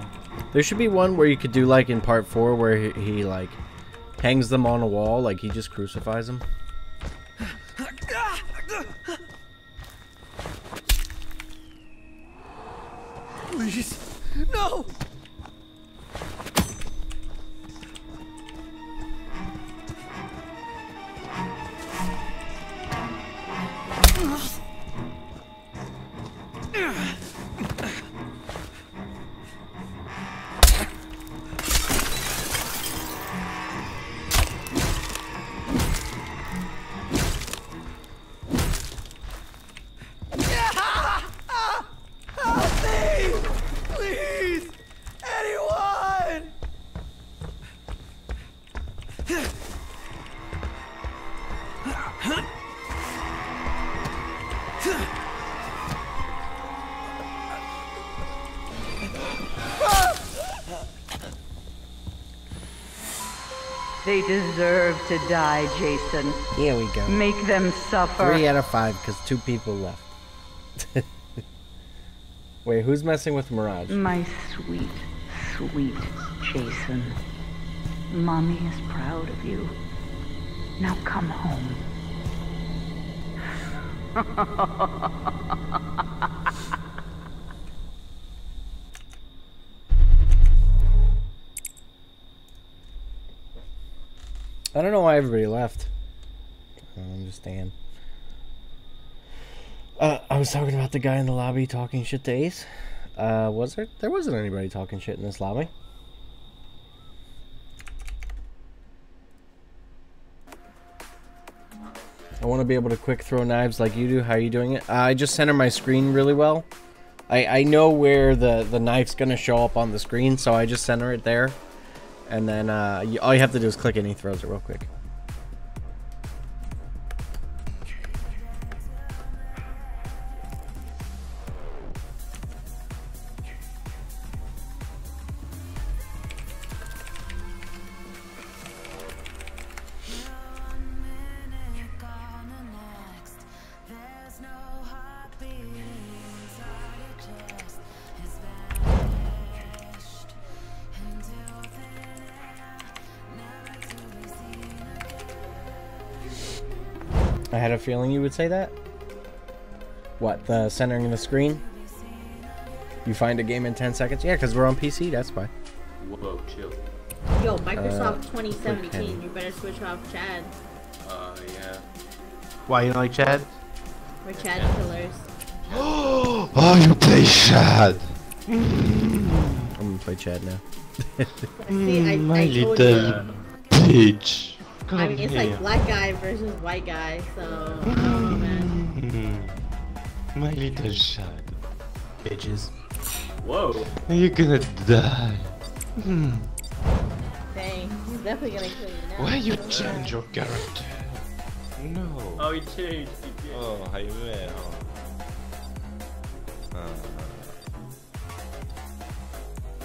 There should be one where you could do like in part four where he, he like hangs them on a wall, like he just crucifies them. Please. No! To die, Jason. Here we go. Make them suffer. Three out of five because two people left. (laughs) Wait, who's messing with Mirage? My sweet, sweet Jason. Mommy is proud of you. Now come home. (laughs) I don't know why everybody left. I don't understand. Uh, I was talking about the guy in the lobby talking shit to Ace. Uh, was there? There wasn't anybody talking shit in this lobby. I want to be able to quick throw knives like you do. How are you doing it? Uh, I just center my screen really well. I, I know where the, the knife's going to show up on the screen, so I just center it there. And then uh, all you have to do is click and he throws it real quick. Feeling you would say that. What, the centering of the screen? You find a game in 10 seconds? Yeah, because we're on PC, that's why. Whoa, chill. Yo, Uh, Microsoft okay. 2017, you better switch off Chad. Uh, yeah. Why you don't like Chad? We're Chad killers. (gasps) Oh, you play Chad! I'm gonna play Chad now. (laughs) See, I, My I told little you. peach. I mean, it's here. like black guy versus white guy, so I don't know, man. Mm, My little Shad. Bitches. Whoa. You're gonna die. Hmm. Dang, he's definitely gonna kill you now. Why you change your character? No. Oh, he changed. He did. Oh, Jaime. Oh.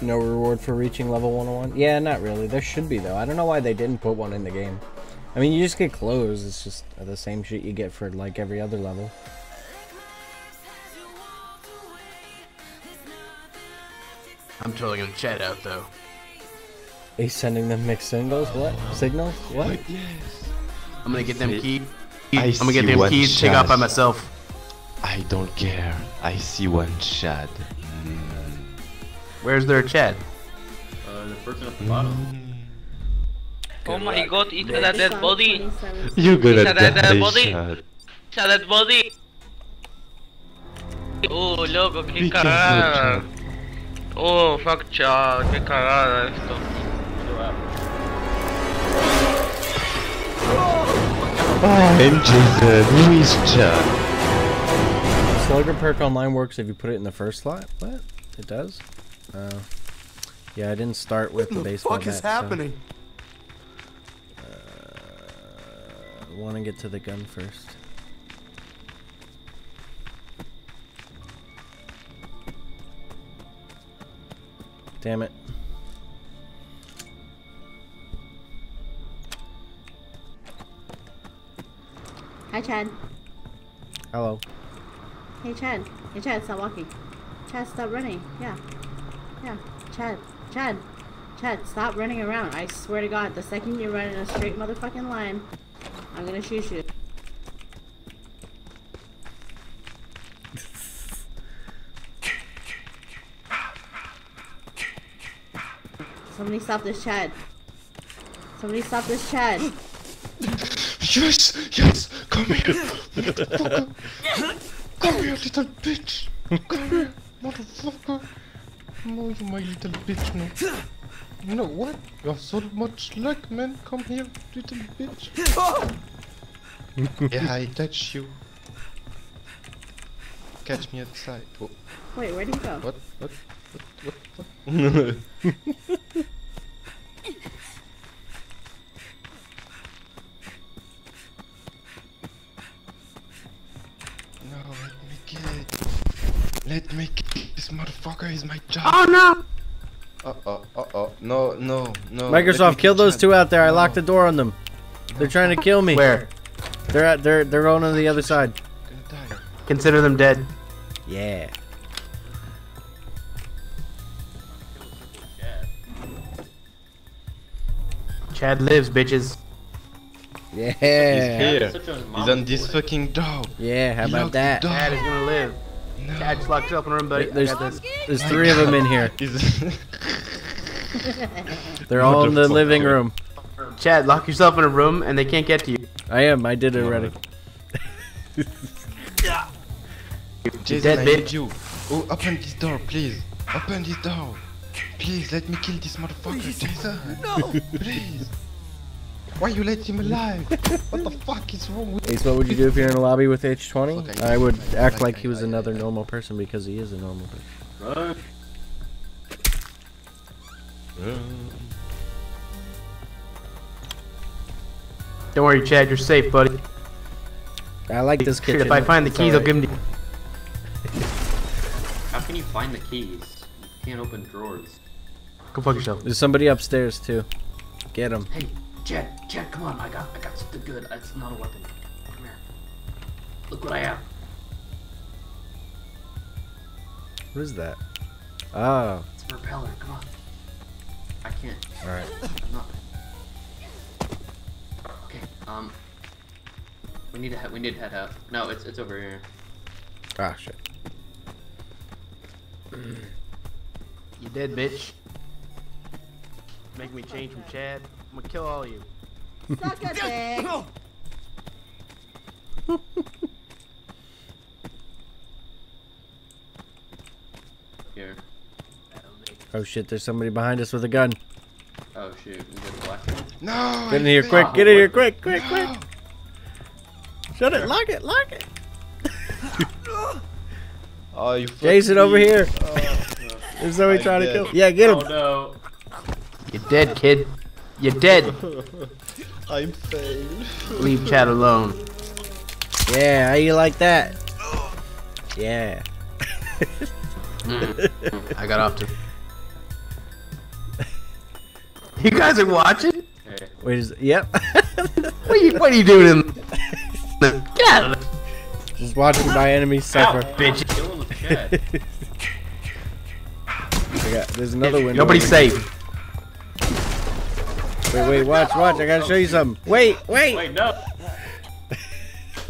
No reward for reaching level 101? Yeah, not really. There should be, though. I don't know why they didn't put one in the game. I mean, you just get clothes. It's just the same shit you get for, like, every other level. I'm totally gonna chat out though. He's sending them mixed signals? What? Signals? What? Yes. I'm gonna get them See, keys. I I'm gonna get them one keys. Take off by myself. I don't care. I see one Shad. Mm. Where's their chat? Uh, the person at the bottom. Oh my god, it's a dead body. You're gonna It's die, dead body. Shad. It's a dead body. Oh, loco, qué Be cagada. Oh, fuck, chao, qué cagada esto. Oh, I'm Jason. Who is Chad? Slugger perk online works if you put it in the first slot? What? It does? Oh. Yeah, I didn't start with What the the baseball fuck is bat, so- happening? Uh, I want to get to the gun first. Damn it. Hi, Chad. Hello. Hey, Chad. Hey, Chad, stop walking. Chad, stop running. Yeah. Yeah. Chad. Chad. Chad, stop running around. I swear to God, the second you run in a straight motherfucking line, I'm gonna shoot you. Somebody stop this Chad. Somebody stop this Chad. Yes, yes, come here. Come here, little bitch. Come here, motherfucker. No, you my little bitch, no. You know what? You have so much luck, man. Come here, little bitch. (laughs) yeah, I touch you. Catch me outside. Oh, Wait, where do you go? what? What? What? What? what? (laughs) No, let me kill it. Let me kill this motherfucker is my job. Oh no! Uh oh, uh oh. No, no, no. Microsoft, kill those two out there. I locked the door on them. They're trying to kill me. Where? They're at. They're they're going on the other side. Consider them dead. Yeah. Chad lives, bitches. Yeah. He's here. He's on this fucking dog. Yeah. How He about that? the. Chad is gonna live. Chad just locked yourself in a room, buddy. I this. there's three of them in here. (laughs) (laughs) They're all in the living room. Chad, lock yourself in a room and they can't get to you. I am. I did it already. (laughs) Jason, dead I bitch. need you. Oh, open this door, please. Open this door. Please, let me kill this motherfucker, Jason. No. Please. Why you let him alive? what the fuck is wrong with Ace, what would you do if you're in a lobby with H2O? Okay. I would act like he was another normal person because he is a normal person. Run. Don't worry, Chad, you're safe, buddy. I like this Shit, kitchen. if I find the It's keys, I'll give them to you. How can you find the keys? You can't open drawers. Go fuck yourself. There's somebody upstairs too. Get him. Hey, Chad, Chad, come on! I got, I got something good. It's not a weapon. Come here. Look what I have. What is that? Oh. It's a repeller. Come on. I can't. All right. I'm not. Okay. Um. We need to. He- we need to head out. No, it's it's over here. Ah shit. You dead, bitch. Make me change from Chad. I'm gonna kill all of you. Suck a dick. Here. Oh shit! There's somebody behind us with a gun. Oh shoot! You get the black one. No! Get in here quick! Get in here quick! Quick! Quick! Shut it! Lock it! Lock it! (laughs) Oh, you fucked Jason over me. here. Oh, no. There's somebody I'm trying to dead. kill. Yeah, get him. Oh no! You're dead, kid. You're dead. (laughs) I'm failed. Leave Chad alone. Yeah, how you like that? Yeah. Hmm. I got off to. (laughs) You guys are watching? Wait, is yep. (laughs) What are you, what are you doing? Get out of there. Just watching my enemies suffer. bitch. Kill him with Chad. I got, there's another window. Nobody's over here. safe. Wait, wait, watch, watch. I gotta show you something. Wait, wait. Wait, no!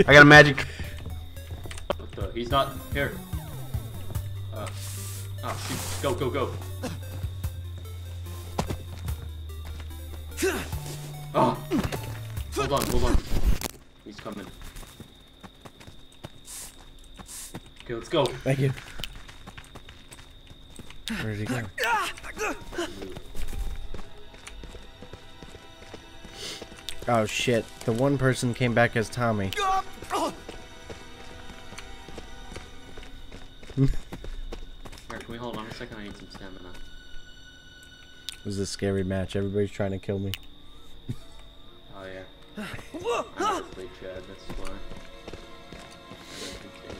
I got a magic. What the? He's not here. Uh. Oh shoot! Go, go, go! Oh! Hold on, hold on. He's coming. Okay, let's go. Thank you. Where did he go? Oh shit! The one person came back as Tommy. Alright, can we hold on a second? I need some stamina. It was a scary match. Everybody's trying to kill me. Oh yeah. (laughs) I'm gonna Chad, that's why. I don't think anything.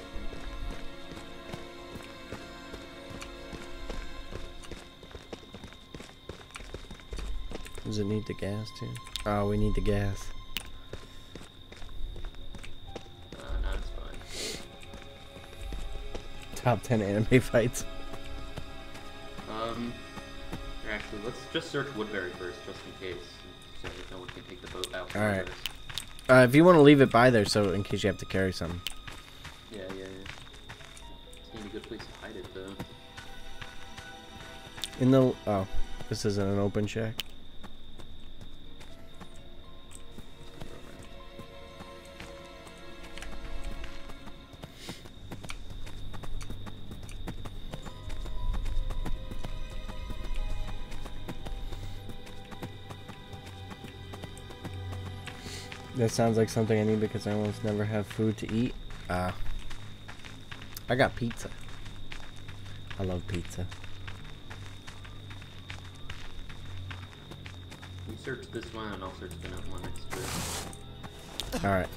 Does it need the gas too? Oh, we need the gas. Uh, no, Top 10 anime (laughs) fights. Um, actually, let's just search Woodbury first, just in case. So no one can take the boat out. Alright. Uh, if you want to leave it by there, so in case you have to carry some. Yeah, yeah, yeah. It's a good place to hide it, though. In the... Oh. This isn't an open shack. That sounds like something I need because I almost never have food to eat. Uh, I got pizza. I love pizza. You search this one, and I'll search the note one next to it. Alright.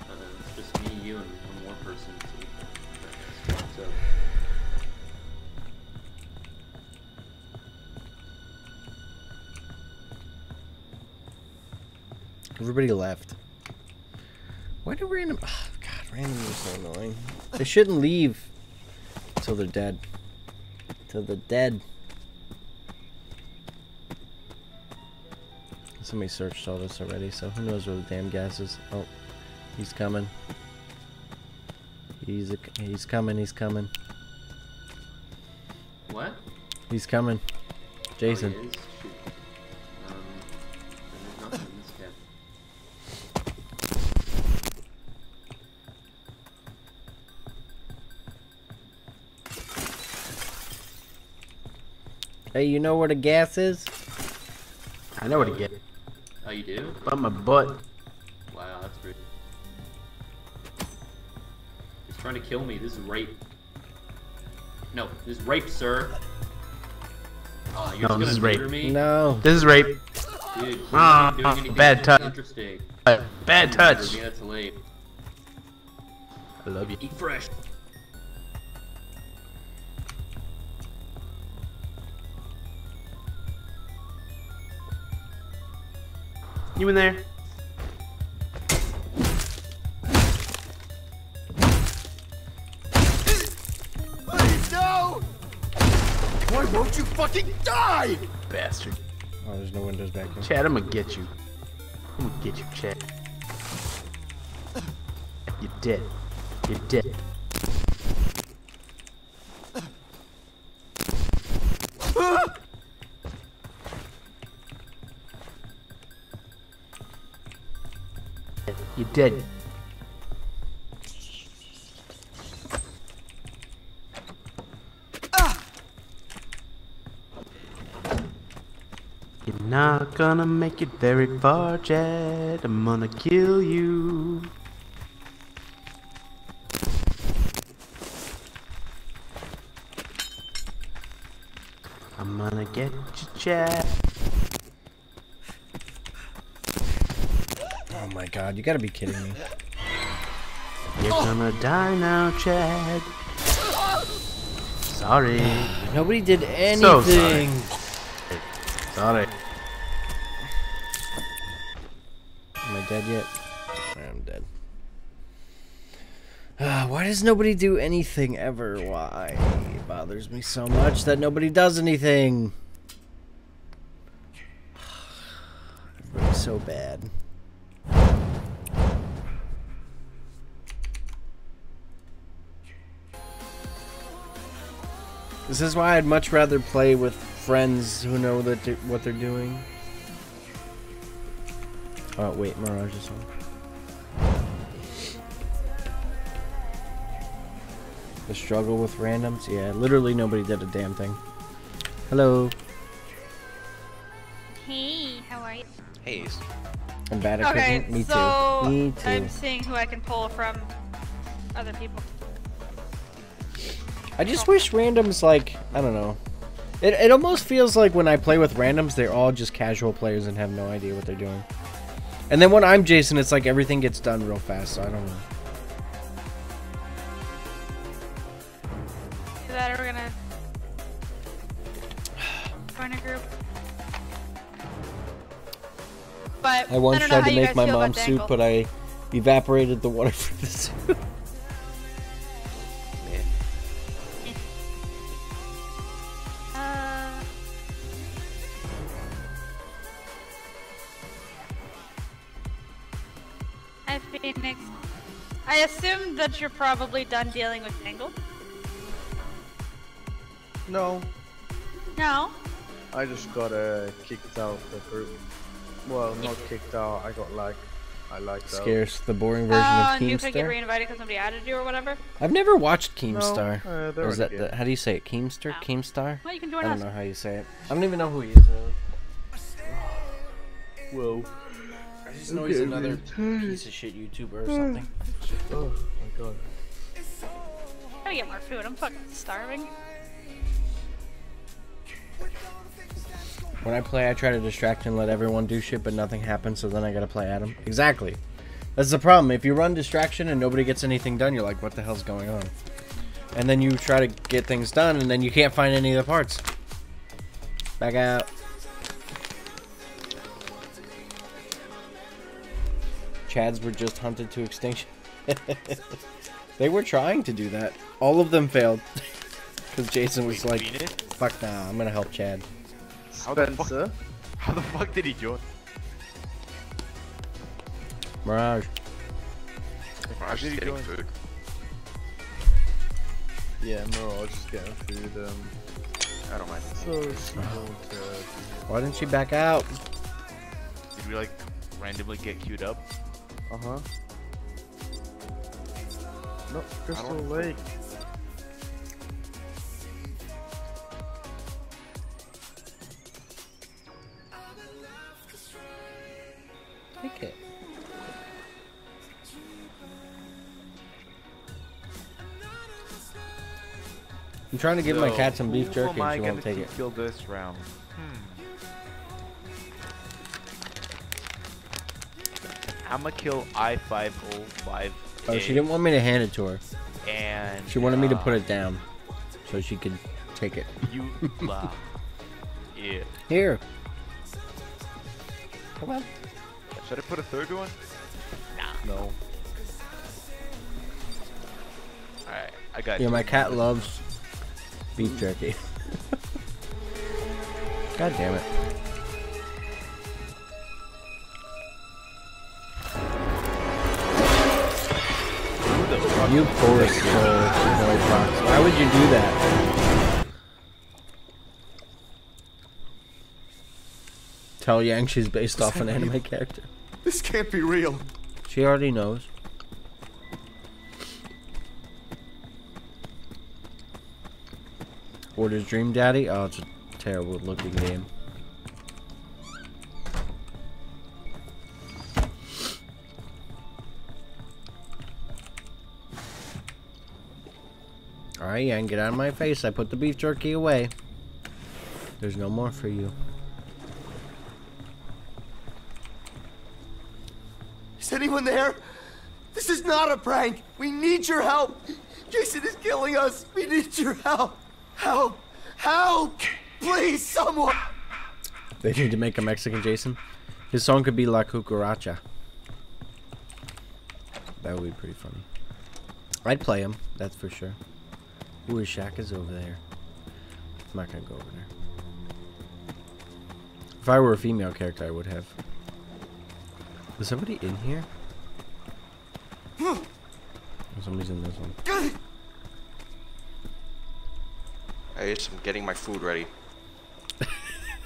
Uh, it's just me, you, and one more person. So we can so, Everybody left. Why do random? Oh, God, random is so annoying. (laughs) They shouldn't leave until they're dead. Till they're dead. Somebody searched all this already, so who knows where the damn gas is? Oh, he's coming. He's a, he's coming. He's coming. What? He's coming. Jason. Oh, he Hey, you know where the gas is? I know where to get it. Oh, you do? But my butt. Wow, that's rude. He's trying to kill me. This is rape. No, this is rape, sir. Oh, you're No, just this gonna is rape. me? No. This is rape. Dude, you're Ah, not doing anything bad touch. Interesting. Bad touch. me, That's late. I love you. Eat fresh. You in there? Please, no! Why won't you fucking die? Bastard. Oh, there's no windows back here. Chad, I'm gonna get you. I'm gonna get you, Chad. You're dead. You're dead. Dead. You're not gonna make it very far, Chad. I'm gonna kill you. I'm gonna get you, Chad. Oh my god, you gotta be kidding me. You're gonna die now, Chad. Sorry. Nobody did anything. So sorry. Sorry. Am I dead yet? I'm dead. Ah, why does nobody do anything ever? Why? It bothers me so much that nobody does anything. This is why I'd much rather play with friends who know that what they're doing. Oh wait, Mirage is on. The struggle with randoms? Yeah, literally nobody did a damn thing. Hello. Hey, how are you? Hey. I'm bad at Okay, cooking. Me so too. Me too. I'm seeing who I can pull from other people. I just wish randoms like I don't know. It it almost feels like when I play with randoms, they're all just casual players and have no idea what they're doing. And then when I'm Jason, it's like everything gets done real fast. So I don't know. That we're gonna join a group? But I once don't tried to make my mom's soup, but I evaporated the water (laughs) for the probably done dealing with Tangle. No, No. I just got uh, kicked out of the group. Well, not kicked out. I got like, I like out. Scarce, the boring version Oh, of and you could get Keemstar. reinvited because somebody added you or whatever. I've never watched Keemstar. No, uh, or is that the, how do you say it? Keemstar? Keemstar? Well, you can join I join don't us. know how you say it. I don't even know who he is really. Whoa. I just know he's another piece of shit YouTuber or something. (sighs) Oh my god. Gotta get more food. I'm fucking starving. When I play, I try to distract and let everyone do shit, but nothing happens, so then I gotta play Adam. Exactly. That's the problem. If you run distraction and nobody gets anything done, you're like, what the hell's going on? And then you try to get things done, and then you can't find any of the parts. Back out. Chads were just hunted to extinction. (laughs) they were trying to do that. All of them failed. (laughs) Because Jason was like, fuck nah, I'm gonna help Chad. How the fuck? How the fuck did he join? Mirage. Mirage is getting food. Yeah, Mirage is getting food. Um, I don't mind. so she. (sighs) Uh, Why didn't she back out? Did we like randomly get queued up? uh huh. No, Crystal Lake. Take it. I'm trying to give my cat some beef jerky and she won't gonna take it. Kill this round. Hmm. I'ma kill I five oh five. She didn't want me to hand it to her. And She wanted me to uh, put it down so she could take it. You. (laughs) uh, yeah. Here. Come on. Should I put a third one? Nah. No. Alright, I got Yeah, you. my cat loves beef jerky. (laughs) God damn it. You poor soul, boy fox. Why would you do that? Tell Yang she's based off an anime character. This can't be real. She already knows. Orders Dream Daddy? Oh, it's a terrible looking game. Alright, Yang, get out of my face. I put the beef jerky away. There's no more for you. Is anyone there? This is not a prank. We need your help. Jason is killing us. We need your help. Help. Help. Please, someone. They need to make a Mexican Jason. His song could be La Cucaracha. That would be pretty funny. I'd play him, that's for sure. Ooh, his shack is over there. I'm not gonna go over there. If I were a female character, I would have. Is somebody in here? Somebody's in this one. I just am getting my food ready. (laughs)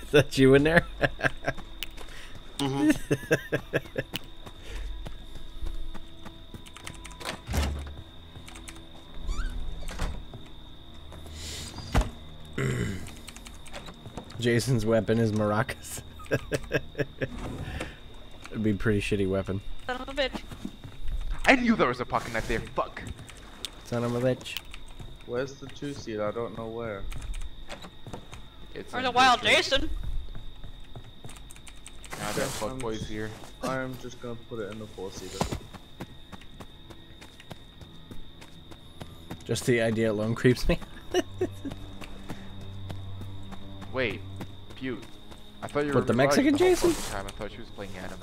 Is that you in there? Mhm. (laughs) (clears throat) Jason's weapon is maracas. (laughs) It'd be a pretty shitty weapon. Son of a bitch. I knew there was a pocket knife there. Fuck. Son of a bitch. Where's the two seat? I don't know where. It's Or in the wild district. Jason. Now that fuck boys here. I'm just gonna put it in the four seater. Just the idea alone creeps me. (laughs) Wait, Pew. I thought you were What, the Mexican Jason? fucking Time. I thought she was playing Adam.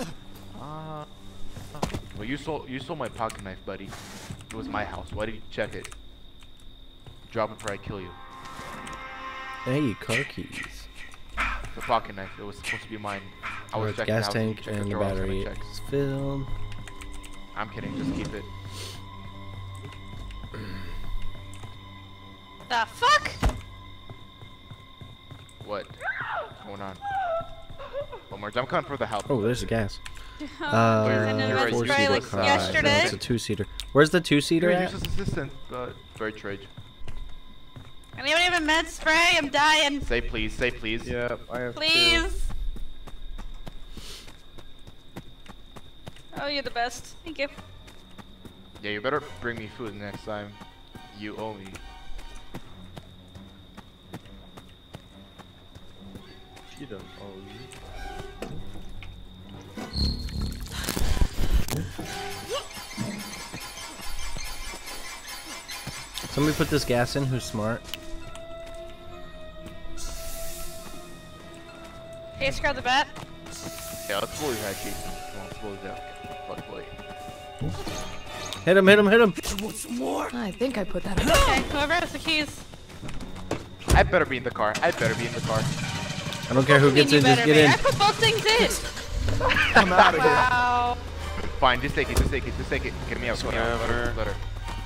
Ah. well, you saw you saw my pocket knife, buddy. It was my house. Why did you check it? Drop it before I kill you. Hey, car keys. The pocket knife. It was supposed to be mine. I was checking gas the house and you tank checked and the drawer I was gonna battery check. is filled. I'm kidding. Just keep it. The fuck? What? What's going on? One more. I'm coming for the help. Oh, there's the gas. (laughs) Oh, Uh, and then You're it went right, spray you like look fine. yesterday. It's a two-seater. Where's the two-seater You're a at? useless assistant, but very trade. Anyone have a med spray? I'm dying. Say please. Say please. Yeah, I have Please. Oh, you're the best. Thank you. Yeah, you better bring me food next time. You owe me. You don't owe you. Somebody put this gas in. Who's smart? Hey, scrub the bat. Yeah, let's bully that Jason. Come on, let's bully that. Fuck boy. Hit him! Hit him! Hit him! More. I think I put that in. Okay, whoever has the keys. I better be in the car. I better be in the car. I don't care who gets you in. Just get be. in. I put both things in. I'm out of Wow. Fine, just take it. Just take it. Just take it. Get me out. Get me out. Let her. Let her.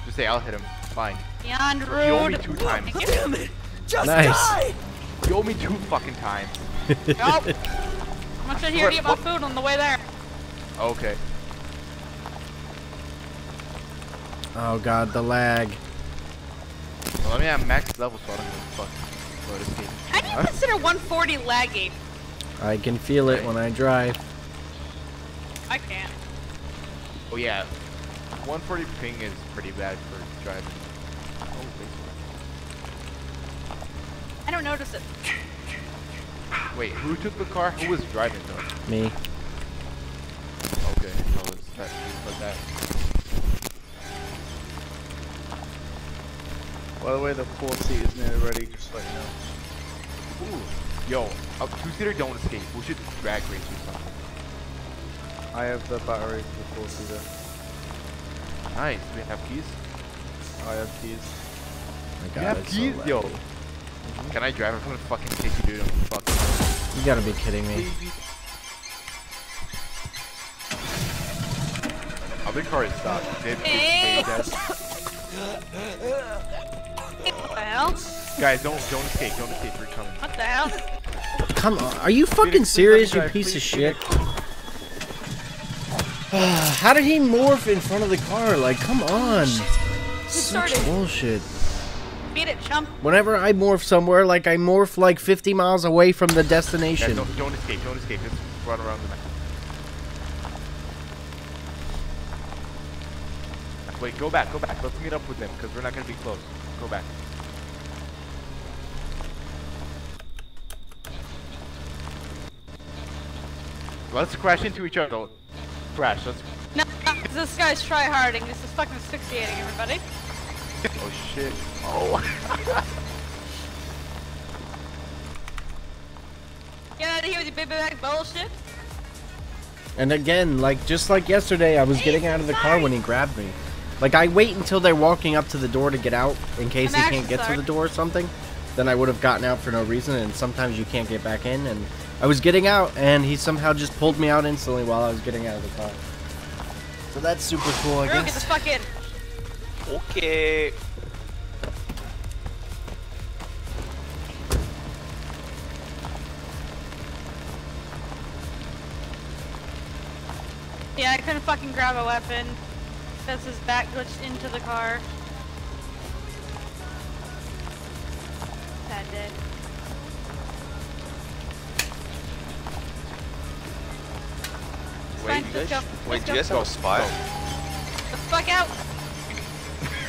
Just say I'll hit him. Fine. Beyond You owe me two times. Damn it. Just Nice. die. You owe me two fucking times. (laughs) Nope. I'm gonna sit here and eat my food on the way there. Okay. Oh god, the lag. Well, let me have max level so I don't give a fuck. So it. How do you consider 140 laggy? I can feel it when I drive. I can't. Oh yeah. 140 ping is pretty bad for driving. Oh, I don't notice it. wait. Wait, who took the car? Who was driving though? Me. Okay, so let's that, like that. By the way, the four seat is nearly ready, just let you know. Ooh. Yo, a two-seater don't escape. We should drag race or something. I have the battery for the four seater. Nice. We have keys. I have keys. My You god, have it's so keys, laggy. yo. Can I drive? I'm gonna fucking take you, dude. I'm fucking. You gotta be kidding me. Other car is stopped. They, they, (laughs) (laughs) hell? Guys, don't don't escape. Don't escape. We're coming. What the hell? Come on, are you fucking serious, you piece of shit? (sighs) How did he morph in front of the car? Like, come on. Such bullshit. Beat it, chump. Whenever I morph somewhere, like I morph like 50 miles away from the Guys, destination. don't, don't escape. Don't escape. Just run around the map. Wait, go back. Go back. Let's meet up with them because we're not gonna be close. Go back. Let's crash into each other. Crash. Let's. No, this guy's tryharding. This is fucking asphyxiating everybody. Oh shit. Oh. (laughs) Get out of here with your baby back bullshit. And again, like just like yesterday, I was getting out of the car when he grabbed me. Like I wait until they're walking up to the door to get out in case I'm he can't get sorry. to the door or something. Then I would have gotten out for no reason, and sometimes you can't get back in. And I was getting out, and he somehow just pulled me out instantly while I was getting out of the car. So that's super cool, I Drew, get the fuck in. Okay. Yeah, I couldn't fucking grab a weapon. Says his back glitched into the car. That did. It's Wait, fine, let's go. wait, Let's do you guys go. go spy? The fuck out!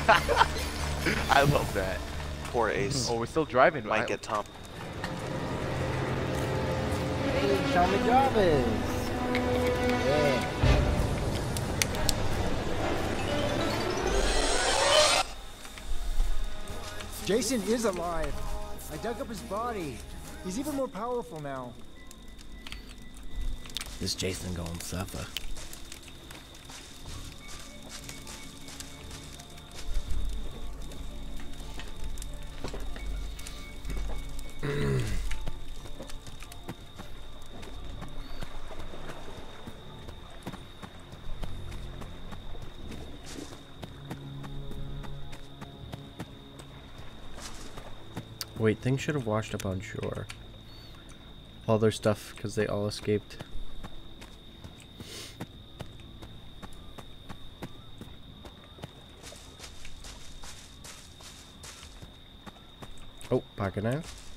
(laughs) I love that. Poor Ace. Oh, we're still driving. Might I- get Tom. Hey, Tommy Jarvis. Yeah. Jason is alive. I dug up his body. He's even more powerful now. This Jason gonna suffer. Wait, things should have washed up on shore. All their stuff, because they all escaped. Oh, pocket knife.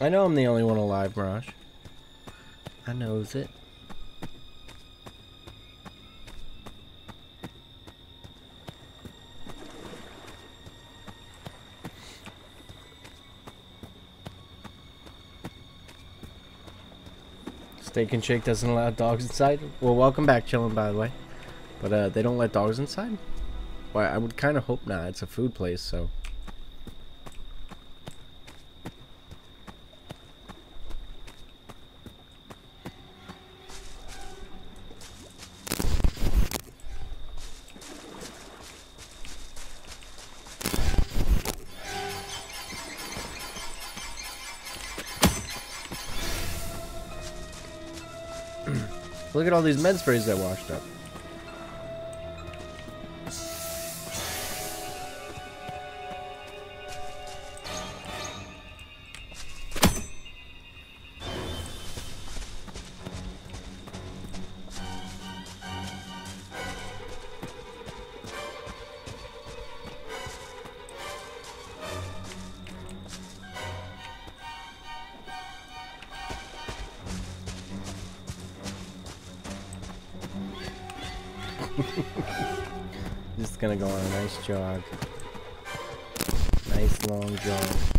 I know I'm the only one alive, Mirage. I knows it. Steak and Shake doesn't allow dogs inside. Well, welcome back, chillin', by the way. But uh, they don't let dogs inside. Well, I would kind of hope not. It's a food place, so. Look at all these med sprays that washed up. Jog. Nice long jog.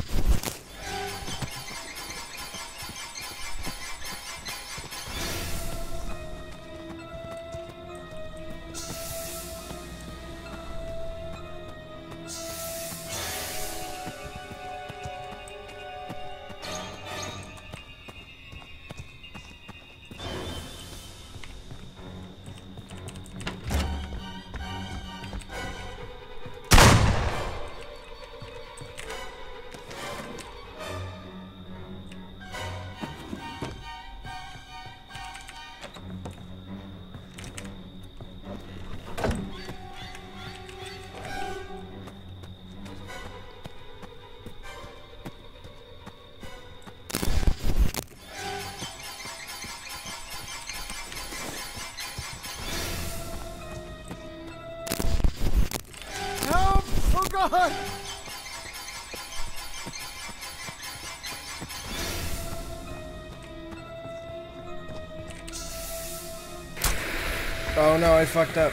I fucked up.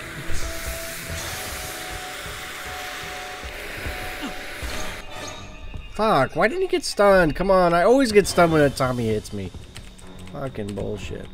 Fuck, why didn't he get stunned? Come on, I always get stunned when a Tommy hits me. Fucking bullshit.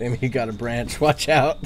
Damn, you got a branch. Watch out.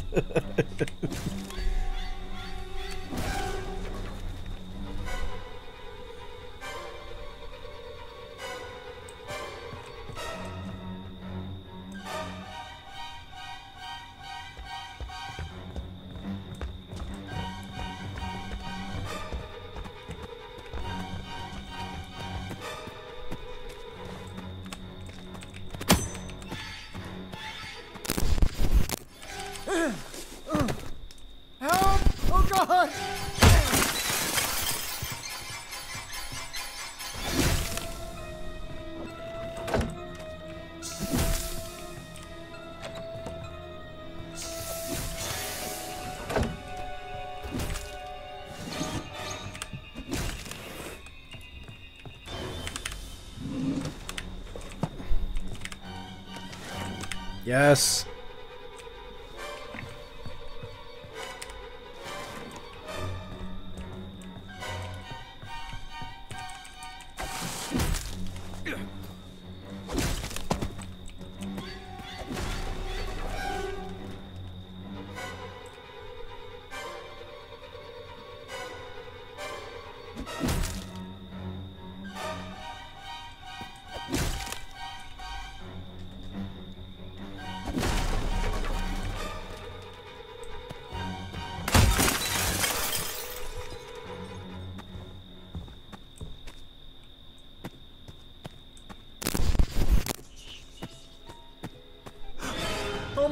Yes.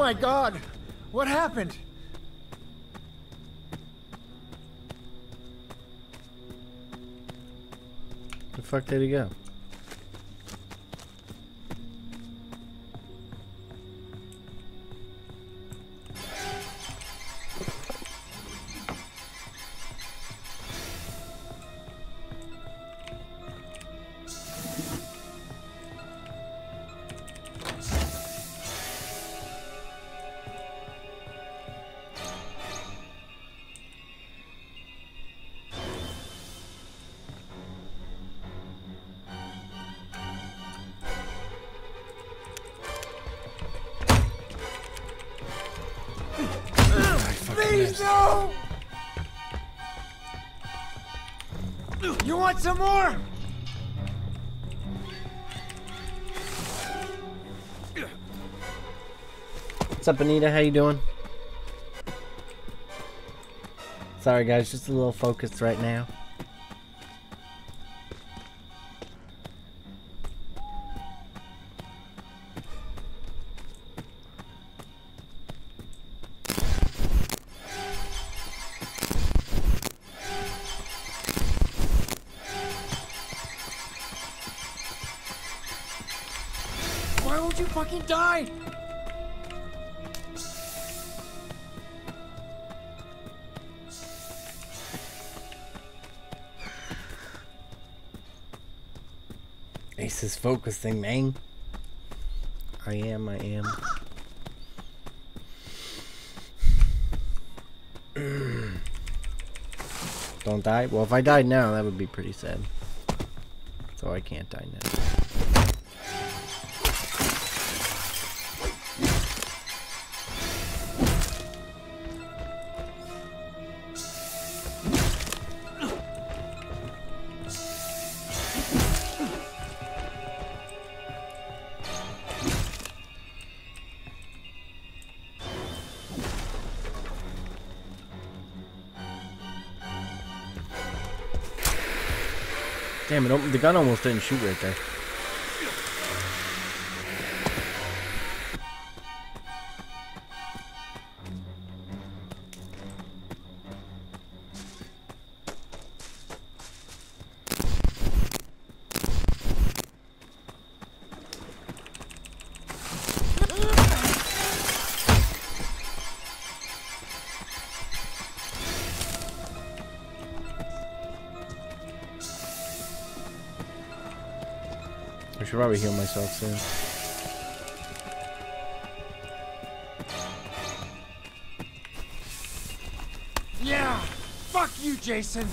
My god! What happened? The fuck did he go? Some more? What's up, Anita? How you doing? Sorry, guys, just a little focused right now. Ace is focusing, man. I am, I am. (clears throat) Don't die? Well, if I died now, that would be pretty sad. So I can't die now. The gun almost didn't shoot right there. Probably heal myself soon. Yeah! Fuck you, Jason!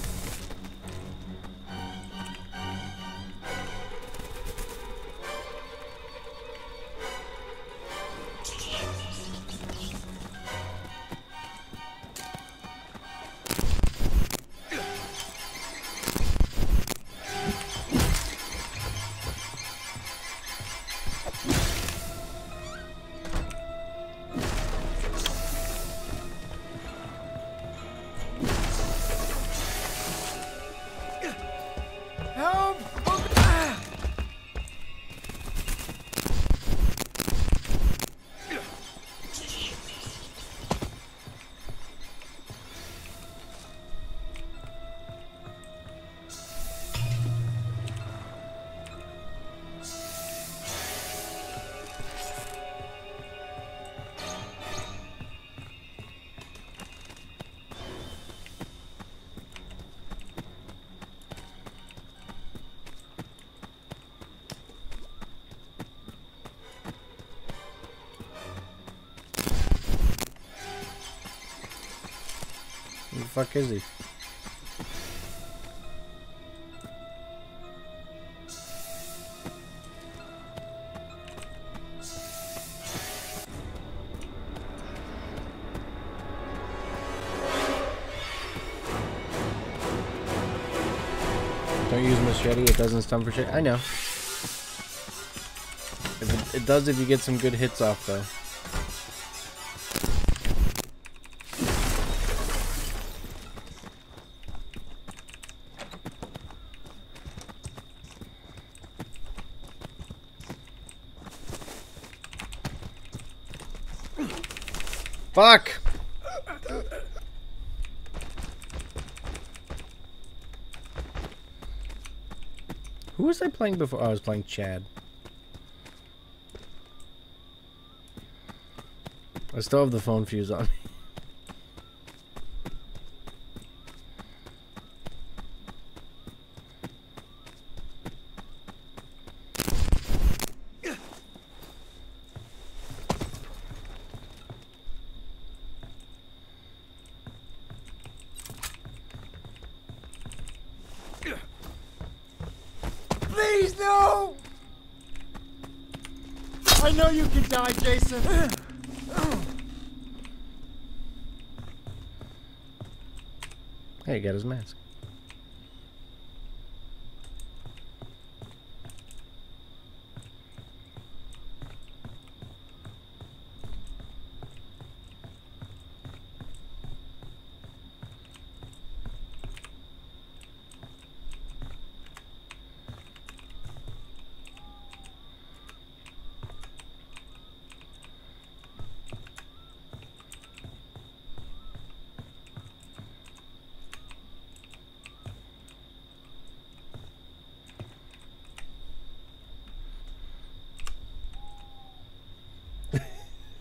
Fuck is he? Don't use machete, it doesn't stun for shit. I know. It, it does if you get some good hits off, though. Fuck! Who was I playing before? Oh, I was playing Chad. I still have the phone fuse on me. Please, no! I know you can die, Jason. He got his mask.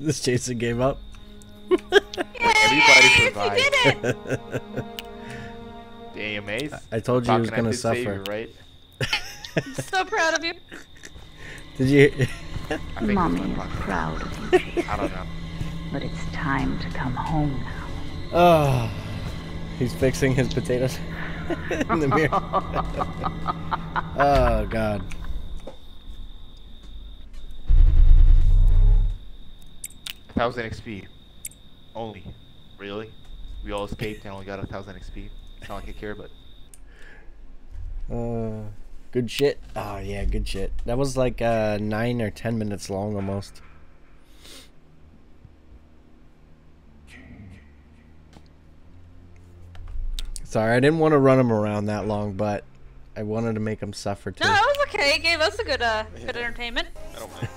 This Jason gave up. (laughs) Everybody survived. (laughs) Damn, Ace. I told you he was gonna at his savior, suffer. right? so proud of you. (laughs) Did you? Mommy is proud of you, Jason. I don't know. But it's time to come home now. Oh, he's fixing his potatoes in the mirror. oh God. Thousand XP. Only. Really? We all escaped and only got a thousand XP. It's not like I care, but Uh, good shit. Oh yeah, good shit. That was like uh nine or ten minutes long almost. Sorry, I didn't want to run him around that long, but I wanted to make him suffer too. No, it was okay. It gave us a good, uh, good entertainment. I don't mind.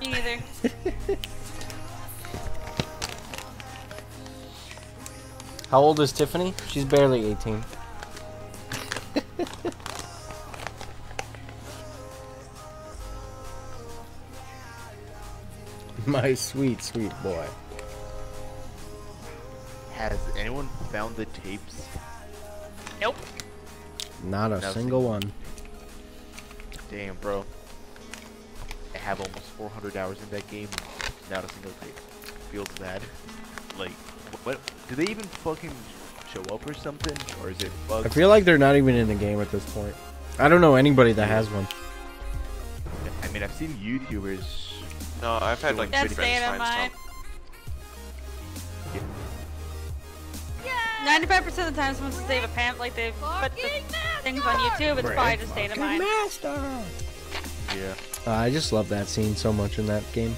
(laughs) Me neither. (laughs) How old is Tiffany? She's barely 18. (laughs) My sweet, sweet boy. has anyone found the tapes? Nope. Not a No, single see. one. Damn, bro. I have almost 400 hours in that game. Not a single tape. Feels bad. Like, what? Do they even fucking show up or something? Or is it bugs? I feel like they're not even in the game at this point. I don't know anybody that has one. I mean, I've seen YouTubers. No, I've had like That's good friends data find mine. stuff. 95% of the time, someone says they have a pamp, like they've put the things on YouTube, it's probably just data mine. Yeah. Uh, I just love that scene so much in that game.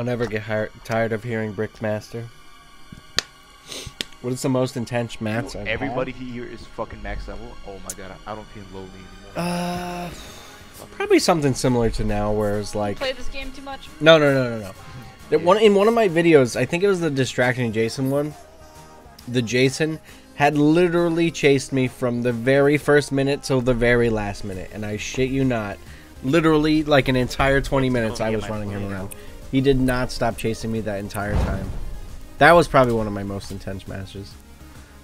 I'll never get hi- tired of hearing Brickmaster. What is the most intense mats I've had? Everybody here is fucking max level. Oh my god, I I don't feel lonely anymore. Uh, probably something similar to now, where it's like Play this game too much. No, no, no, no, no. That one in one of my videos, I think it was the distracting Jason one. The Jason had literally chased me from the very first minute till the very last minute, and I shit you not, literally like an entire 20 minutes I was running him around. He did not stop chasing me that entire time. That was probably one of my most intense matches.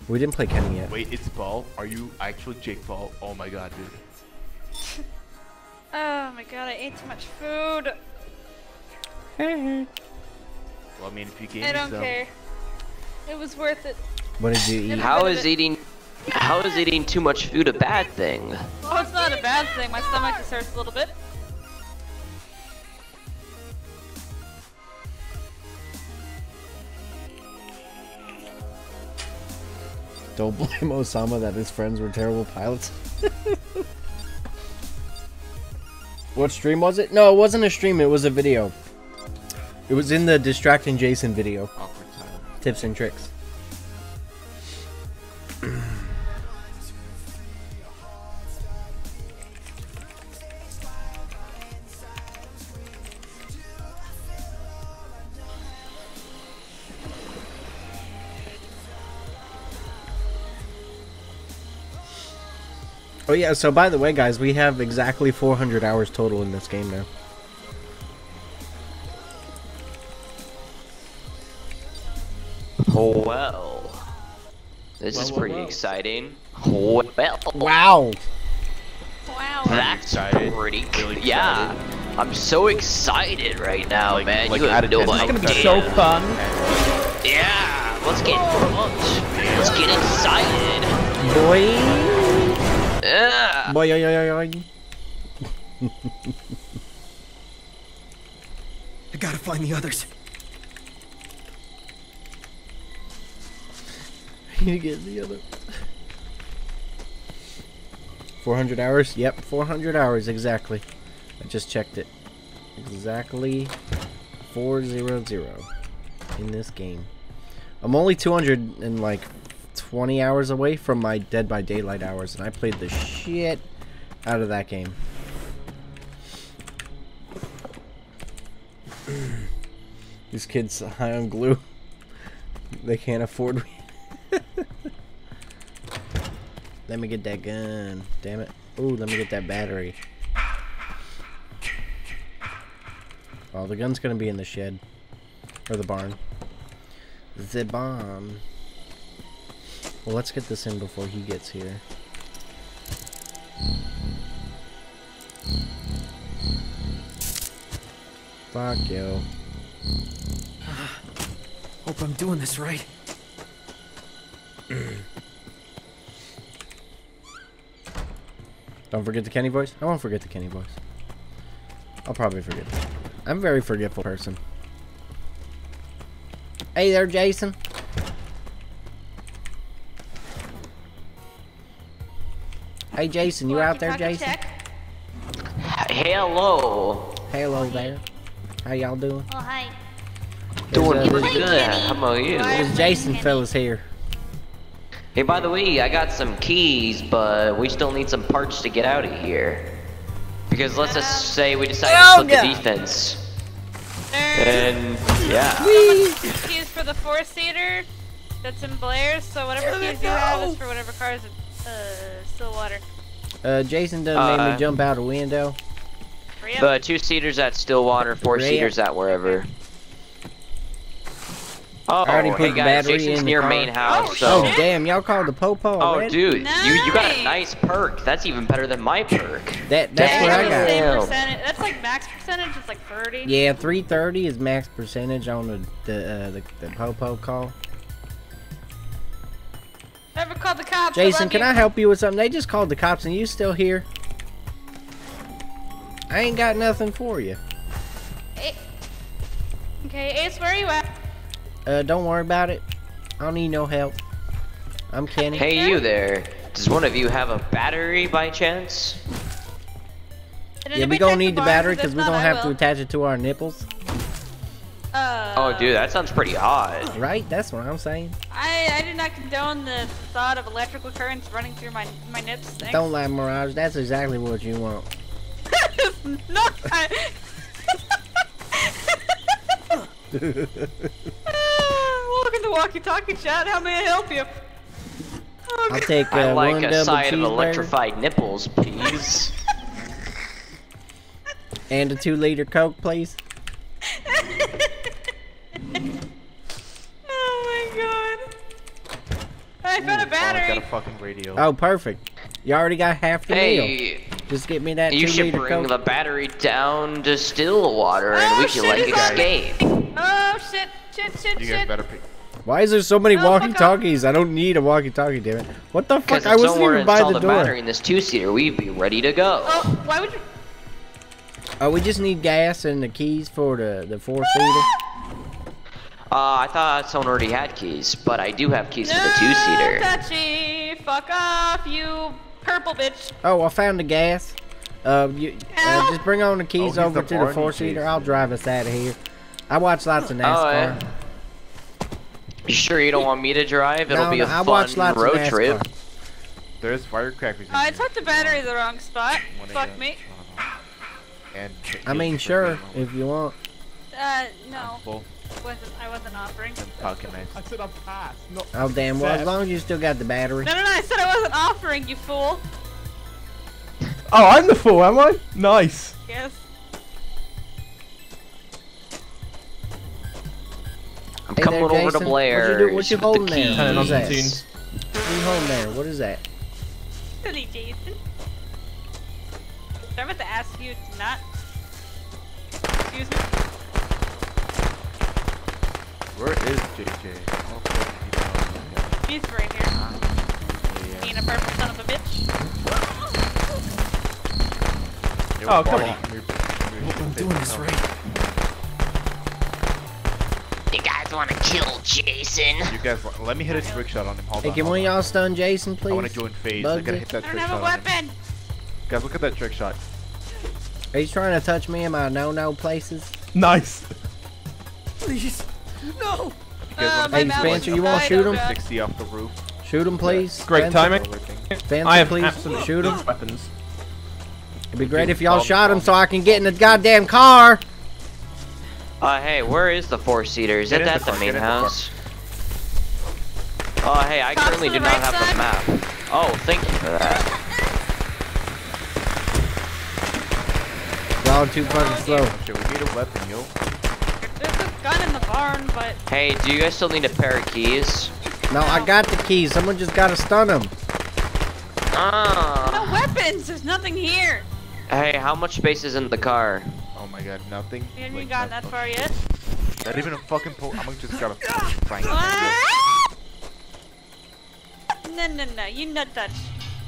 We didn't play Kenny yet. Wait, it's Paul? Are you actually Jake Paul? Oh my god, dude. (laughs) Oh my god, I ate too much food. Well, I mean, if you gave I don't some, care. It was worth it. What did you eat? How is eating how is eating too much food a bad thing? Oh, it's not a bad thing. My stomach just hurts a little bit. Don't (laughs) blame Osama that his friends were terrible pilots. (laughs) what stream was it? No, it wasn't a stream, it was a video. It was in the Distracting Jason video. Tips and tricks. (clears throat) Oh yeah, so by the way guys, we have exactly 400 hours total in this game now. Well, this is Well, well, pretty well. exciting. Well, wow. Wow. That's pretty good. Yeah, I'm so excited right now, man. like you have out of no 10. It's idea. gonna be so fun. Yeah, let's get pumped. Let's get excited. Boy. Yeah. Boy, yo, yo, yo, yo. I gotta find the others. you get the other. 400 hours? Yep, 400 hours exactly. I just checked it. Exactly 400 in this game. I'm only 200 and like 20 hours away from my Dead by Daylight hours, and I played the shit out of that game. (clears throat) These kids (laughs) high on glue. (laughs) They can't afford me. (laughs) let me get that gun. Damn it. Ooh, let me get that battery. Oh, the gun's gonna be in the shed. Or the barn. The bomb. Well, let's get this in before he gets here. Fuck yo. Hope I'm doing this right. Don't forget the Kenny voice. I won't forget the Kenny voice. I'll probably forget. I'm a very forgetful person. Hey there, Jason. Hey, Jason, you out there, Jason? Hello. Hello there. How y'all doing? Oh, hi. Doing There's, uh, pretty this- good. How about you? This Jason fella's here. Hey, by the way, I got some keys, but we still need some parts to get out of here. Because let's just say we decide to split the defense. And yeah. Keys for the four-seater that's in Blair's, so whatever keys you have is for whatever cars in uh, Stillwater. Uh, Jason done made Uh, me jump out a window. The two seaters at Stillwater, four seaters at wherever. Oh, I already put hey the guys, battery Jason's in the near car. main house. Oh, so. damn, y'all called the popo Oh, already? dude, you you got a nice perk. That's even better than my perk. That that's what I got. Same percentage. That's like max percentage. It's like 30. Yeah, 330 is max percentage on the the uh, the, the popo call. Never called the cops. Jason, love can you. I help you with something? They just called the cops and you still here? I ain't got nothing for you. Okay, Ace, where are you at? Uh, don't worry about it. I don't need no help. I'm Kenny. Hey, you there. Does one of you have a battery by chance? Yeah, we gonna need the battery because we don't have to attach it to our nipples. Uh, Oh, dude, that sounds pretty hot. Right? That's what I'm saying. I I do not condone the thought of electrical currents running through my my nips. Thanks. Don't lie, Mirage. That's exactly what you want. (laughs) no. I, (laughs) welcome to Walkie Talkie Chat. How may I help you? I'll take uh, I like one a double side of electrified nipples, please. and a two liter Coke, please. (laughs) (laughs) Oh my god. I found a Oh, I got battery. a fucking radio. Oh, perfect. You already got half the meal. hey, Just get me that You should bring Coke. the battery down to Stillwater and Oh, we can like is that- escape. Oh shit, shit, shit, You guys shit. better pick. Why is there so many Oh, walkie-talkies? I don't need a walkie-talkie, damn it. What the fuck? I wasn't someone even by installed the a door. battery in this two-seater, we'd be ready to go. Oh, why would you? Oh, we just need gas and the keys for the the four-seater. (laughs) Uh, I thought someone already had keys, but I do have keys for the two-seater. touchy. Fuck off, you purple bitch. Oh, I found the gas. Uh, you, uh just bring on the keys he's over the to the four-seater. I'll drive us out of here. I watch lots of NASCAR. Oh, NASCAR. yeah. You sure you don't want me to drive? It'll No, be no, a I watch fun lots of road NASCAR. trip. There's firecrackers. in Oh, I here. took the battery the wrong spot. Fuck me. And I mean, sure, if you want. Uh, no. Full. Wasn't I wasn't offering. Pocket knives. I said I'm past. No. Oh, damn. Well, as long as you still got the battery. No, no, no. I said I wasn't offering. You fool. Oh, I'm the fool, am I? Nice. Yes. I'm Hey coming there, over to Blair. What you, do, what you holding there? What is that? What you holding there? What is that? Silly Jason. I'm about to ask you to not. Excuse me. Where is JJ? Oh, fuck, He's right here. yeah. Being a perfect son of a bitch. Yo, Oh, come Barney, on. come here, come here, I'm doing down. this right. You guys want to kill Jason? You guys, let me hit a trick shot on him. Hold Hey, on. can one of y'all stun Jason, please? I want to join phase. I gotta hit that I don't trick have shot a weapon. Guys, look at that trick shot. Are you trying to touch me in my no-no places? Nice. Please. No. You Uh, wanna Hey, see Spencer, you wanna shoot oh him? God. 60 off the roof? Shoot him, please. Great Spencer. timing. Roller thing. Spencer, I have please absolute shoot him. weapons. It'd be great if y'all shot him so I can get in the goddamn car. Uh, hey, where is the four-seater? Is Get it at the the main get in the car. house? Oh, hey, I Cops currently do the not right have the map. Oh, thank you for that. Y'all too fucking slow. Oh, shit, we need a weapon, yo. There's a gun in the barn, but Hey, do you guys still need a pair of keys? No, I got the keys. Someone just gotta stun him. Ah. no weapons. There's nothing here. Hey, how much space is in the car? Oh my god, nothing. You haven't Like, gotten no- that far yet. Not even a fucking po- I'm just gotta (laughs) find it. Ah! (laughs) No, no, no. You not touch.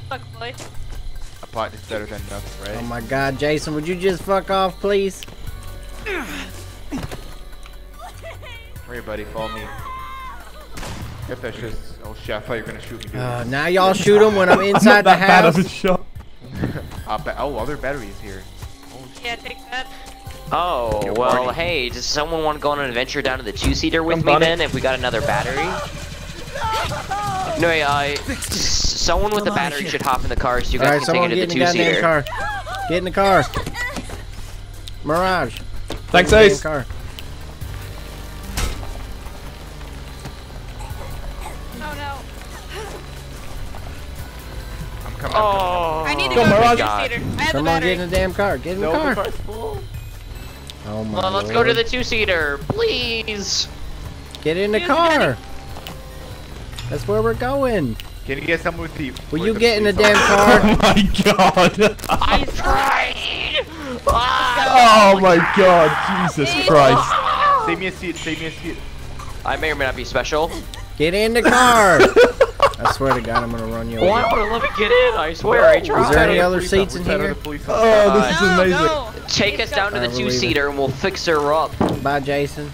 Fuck boy. A pot is better than nothing, Oh my god, Jason, would you just fuck off, please? (clears throat) Here, buddy, follow me. Get that shit. Oh shit, I thought you were gonna shoot me. Uh, now y'all shoot him when I'm (laughs) I'm inside not the that bad of a house. shot. (laughs) Uh, oh, other batteries here. Yeah, take that. Oh, Yo, well, Barney. hey, does someone want to go on an adventure down to the two-seater with Come, me Barney. then, if we got another battery? No, wait, uh, someone with a battery should hop in the car so you Alright, guys can someone take get it in to the the goddamn two-seater. car. Get in the car. Mirage. Thanks, Get in the Ace. Car. I'm coming. Oh, I need to Go, go, to Mirage. the two-seater. I have the Someone get in the damn car. Get in the No, car. the car's full. Oh my Well, let's go to the two-seater, please. Get in the Here's car. That's where we're going. Can you get someone with the? Will with you get in the damn officer? car? (laughs) Oh my god. I tried. (laughs) Oh my god. Jesus Christ. Save me a seat. Save me a seat. I may or may not be special. Get in the car. (laughs) I swear to God, I'm gonna run you Why over. would let me get in? I swear, I tried. Is there any other seats in here? Oh, this is amazing. no. Take us down to the two-seater and we'll fix her up. Bye, Jason.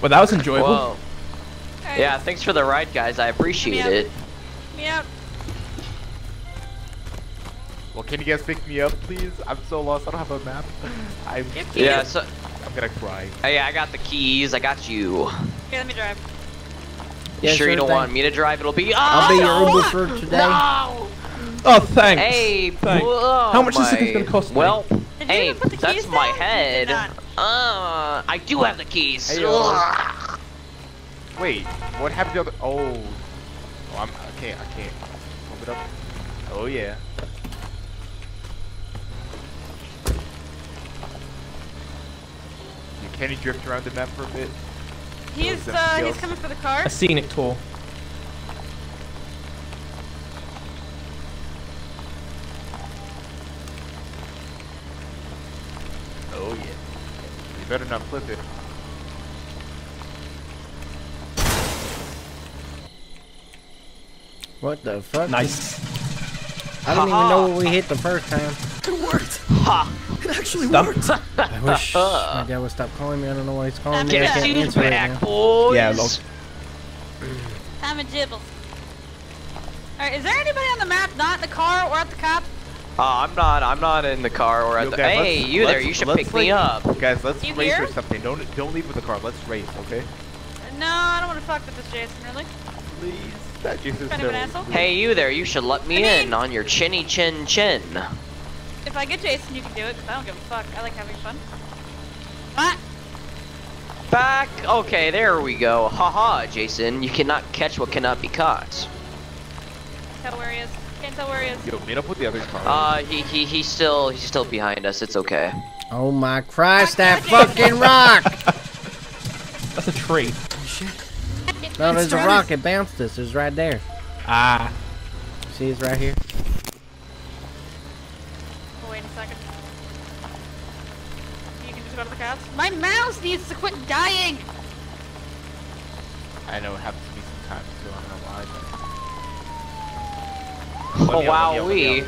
Well, that was enjoyable. Whoa. Yeah, thanks for the ride, guys. I appreciate Yeah. it. Me out. Well, can you guys pick me up, please? I'm so lost. I don't have a map. (laughs) I'm. Yeah, so, I'm gonna cry. hey, I got the keys. I got you. Here, let me drive. You Yeah, sure you don't thing. want me to drive? It'll be. I'll be your Oh, Uber for today. No! Oh, thanks. Hey, Thanks. oh How much is this gonna cost me? Well, hey, put the that's keys my down? Head. Uh, I do have the keys. Hey, Wait, what happened to the other? Oh, oh I'm. I can't. I can't. Move it up. Oh yeah. Can he drift around the map for a bit? He's uh, he's coming for the car. A scenic tour. Oh yeah. You better not flip it. What the fuck? Nice. I don't even know what we hit the first time. It worked. Ha! It actually Stump. worked. I wish my (laughs) dad would stop calling me. I don't know why he's calling me. I Get can't shoes answer right back, now. boys. Yeah, look. Time of jibbles. Alright, is there anybody on the map not in the car or at the cop? Uh, I'm not. I'm not in the car or at Yo, the. guys, Hey, you there? You should let's, pick me up. Guys, let's You race here? or something. Don't don't leave with the car. Let's race, okay? No, I don't want to fuck with this Jason, really. Please. That Jason's Kind of an asshole. Hey, you there? You should let me in on your chinny chin chin. If I get Jason, you can do it, because I don't give a fuck. I like having fun. Ah! Back. Okay, there we go. Haha, Jason. You cannot catch what cannot be caught. Can't tell where he is. Can't tell where he is. Yo, meet up with the other car. Uh, he he he's still he's still behind us. It's okay. Oh my Christ, that fucking rock! (laughs) That's a tree. No, there's a started. rock. It bounced us. It was right there. Ah. See, it's right here. Oh, wait a second. You can just go to the cops. My mouse needs to quit dying! I know it happens to me sometimes too. I don't know why. Oh (laughs) Let me out, wow, we.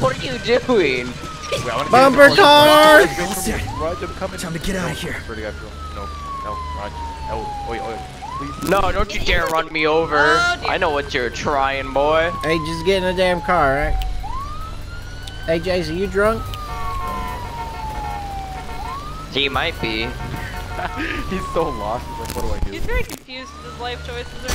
what are you doing? Wait, I wanna get Bumper car. cars! Raj, wait for me. Raj, I'm coming. Time to get out of here. Swear to God, bro. No, no, Raj. No, wait, wait, please. No, don't you dare run me over. Oh. I know what you're trying, boy. Hey, just get in the damn car, right? Hey, Jason, you drunk? He might be. (laughs) He's so lost. He's like, what do I do? He's very confused with his life choices. Are...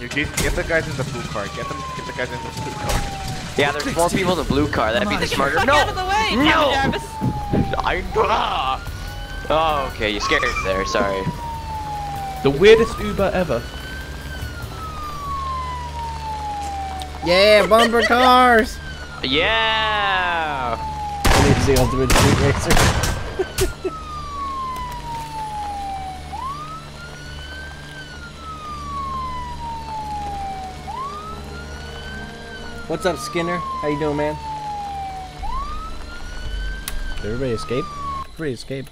You Jason, get the guys in the blue car. Get them. Get the guys in the blue car. Yeah, there's more people in the blue car. That'd be the smarter. No. out of the way, No. I. Ah. Oh, okay. You scared us there. Sorry. The weirdest Uber ever. Yeah, bumper (laughs) cars! Yeah. It's the ultimate street racer. (laughs) What's up, Skinner? How you doing, man? Did everybody escape? Everybody escape.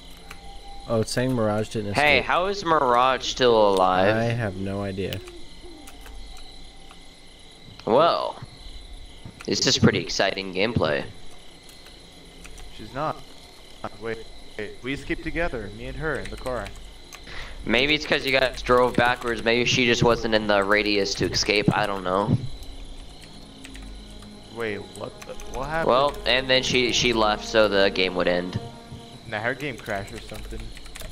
Oh, it's saying Mirage didn't escape. Hey, how is Mirage still alive? I have no idea. Well, this is pretty exciting gameplay. She's not. Wait, wait. We escaped together, me and her in the car. Maybe it's because you guys drove backwards. Maybe she just wasn't in the radius to escape. I don't know. Wait, what? The, what happened? Well, and then she she left, so the game would end. Nah, her game crashed or something.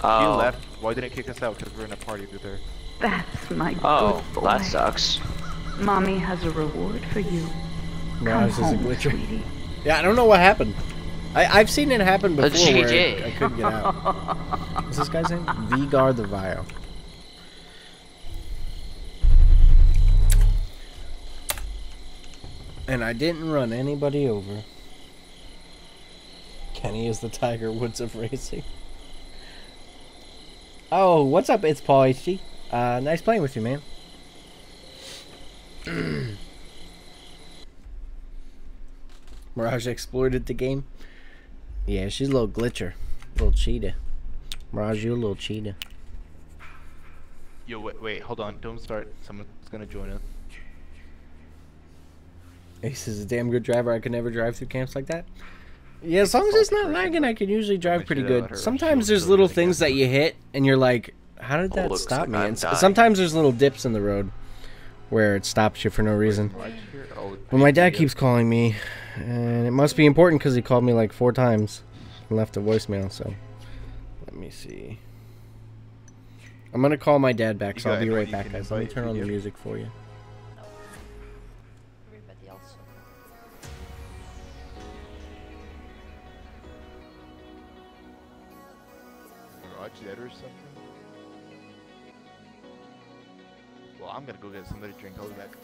Oh. She left. Why didn't it kick us out? Because we're in a party with her. That's my Oh, good well, boy. that sucks. Mommy has a reward for you. Mirage is a home, glitcher. sweetie. Yeah, I don't know what happened. I, I've seen it happen before where GG. I couldn't get out. (laughs) What's this guy's name? Vigar the Vile. And I didn't run anybody over. Kenny is the Tiger Woods of racing. Oh, what's up? It's Paul HG. Uh, nice playing with you, man. (clears throat) Mirage exploited the game. Yeah, she's a little glitcher. little cheetah. Mirage, you a little cheetah. Yo, wait, wait, hold on. Don't start. Someone's gonna join us. Ace is a damn good driver. I could never drive through camps like that. Yeah, as long as it's not lagging, I can usually drive pretty should have let good. Sometimes there's little things that you hit, and you're like, "How did that stop me?" And sometimes there's little dips in the road where it stops you for no reason. But my dad keeps calling me, and it must be important because he called me like four times and left a voicemail. So let me see. I'm gonna call my dad back, so I'll be anyone right back, guys. Let me turn on the music for you. Dead or something? Well, I'm gonna go get somebody to drink. I'll be back.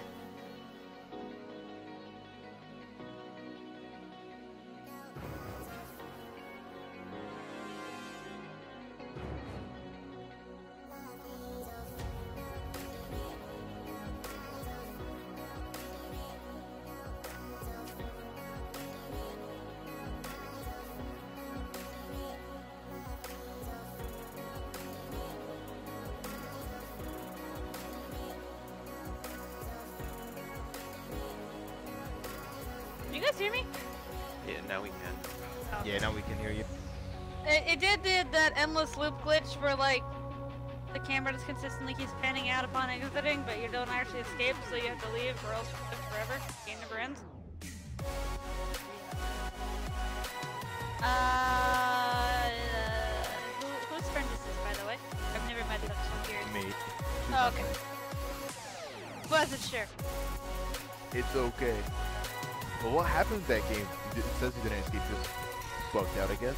Guys hear me? Yeah, now we can. Yeah, now we can hear you. It, it did the, that endless loop glitch where like the camera just consistently keeps panning out upon exiting, but you don't actually escape, so you have to leave or else you live forever. Game never ends. Uh, who, whose friend is this, by the way? I've never met them, so I'm. Me. Oh, okay. Wasn't sure. It's okay. But what happened that game? It says you didn't escape, just bugged out, I guess.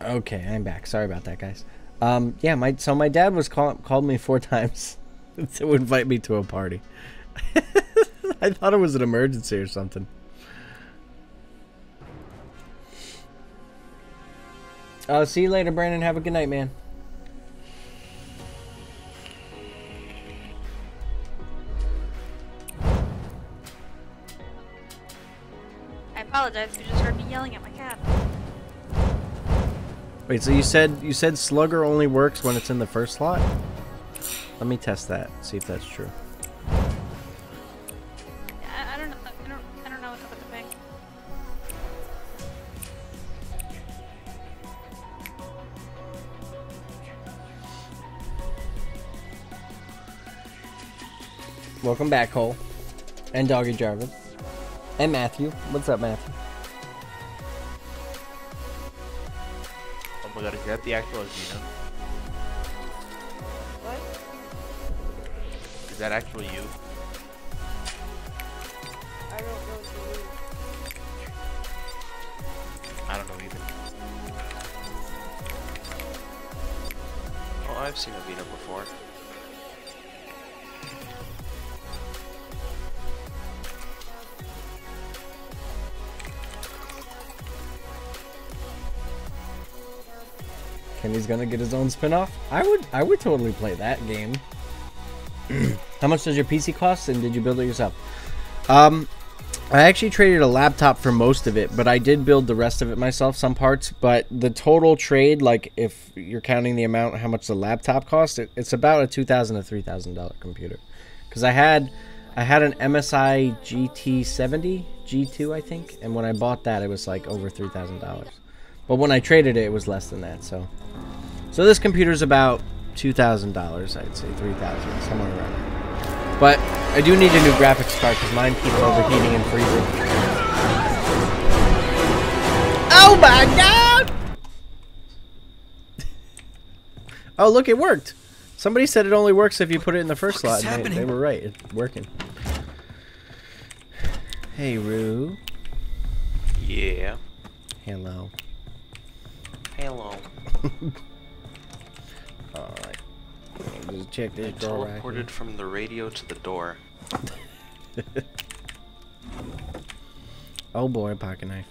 Okay, I'm back. Sorry about that, guys. Um, yeah, my so my dad was call, called me four (laughs) times (laughs) to invite me to a party. (laughs) I thought it was an emergency or something. Uh, see you later, Brandon. Have a good night, man. I apologize if you just heard me yelling at my cat. Wait, so you said you said Slugger only works when it's in the first slot? Let me test that. See if that's true. Welcome back, Cole. And Doggy Jarvis. And Matthew. What's up, Matthew? Oh my god, is that the actual Xena? What? Is that actually you? I don't know what you mean. I don't know either. Oh, I've seen Avita before. Kenny's gonna get his own spin-off. I would I would totally play that game. (clears throat) How much does your PC cost and did you build it yourself? Um I actually traded a laptop for most of it, but I did build the rest of it myself, some parts. But the total trade, like if you're counting the amount, how much the laptop cost, it, it's about a two thousand to three thousand dollar computer. Because I had, I had an MSI GT70 G2, I think, and when I bought that, it was like over three thousand dollars. But when I traded it, it was less than that. So, so this computer's about two thousand dollars. I'd say three thousand, somewhere around there. But I do need a new graphics card because mine keeps overheating and freezing. Oh my god! (laughs) oh look, it worked. Somebody said it only works if you put it in the first slot. and They, they were right. It's working. Hey, Rue. Yeah. Hello. Hello. (laughs) Alright. Just check I this door right here. teleported from the radio to the door. (laughs) Oh boy, pocket knife.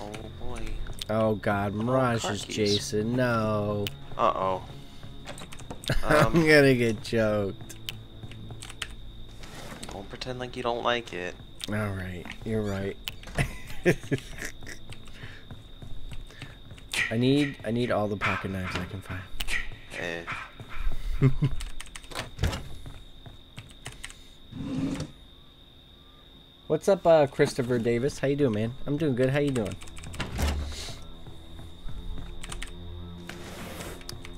Oh boy. Oh god, Mirage car is. Jason. No. Uh oh. (laughs) I'm Um, gonna get choked. don't pretend like you don't like it. Alright, you're right. I need I need all the pocket knives I can find. Eh. (laughs) What's up, uh, Christopher Davis? How you doing, man? I'm doing good. How you doing?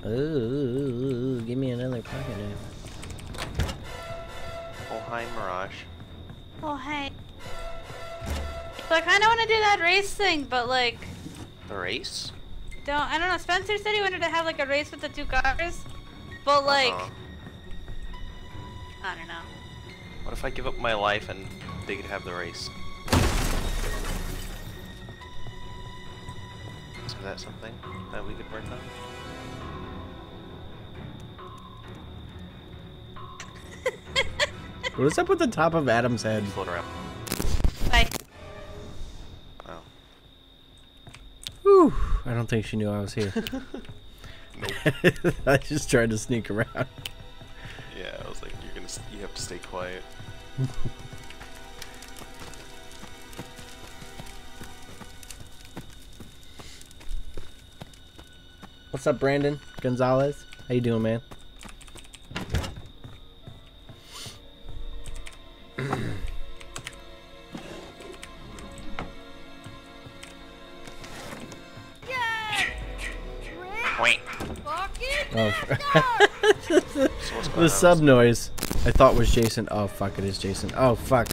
Ooh, give me another pocket knife. Oh hi Mirage. Oh hey. So I kind of want to do that race thing, but like, The race? Don't I don't know. Spencer said he wanted to have like a race with the two cars, but like, Uh-huh. I don't know. What if I give up my life and they could have the race? Is that something that we could work on? What is up with the top of Adam's head? Float around. Whew, I don't think she knew I was here. (laughs) (laughs) I just tried to sneak around. Yeah, I was like, you're gonna, you have to stay quiet. (laughs) What's up, Brandon Gonzalez? How you doing, man? (clears throat) Oh. (laughs) (laughs) the sub noise I thought was Jason. Oh fuck, it is Jason. Oh fuck.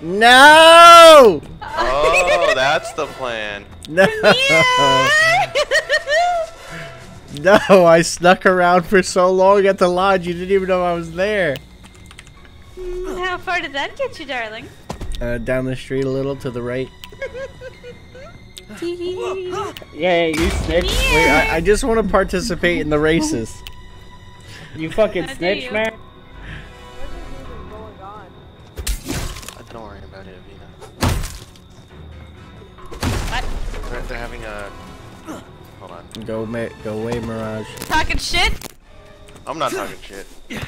No! Oh, (laughs) that's the plan. No. no, I snuck around for so long at the lodge. You didn't even know I was there. How far did that get you, darling? Uh, down the street a little to the right. Yeah, you snitch. Wait, I, I just want to participate in the races. (laughs) You fucking How do snitch, you? man. Don't worry about it, Avina. What? They're, they're having a. Hold on. Go, ma- go away, Mirage. Talking shit? I'm not talking shit. You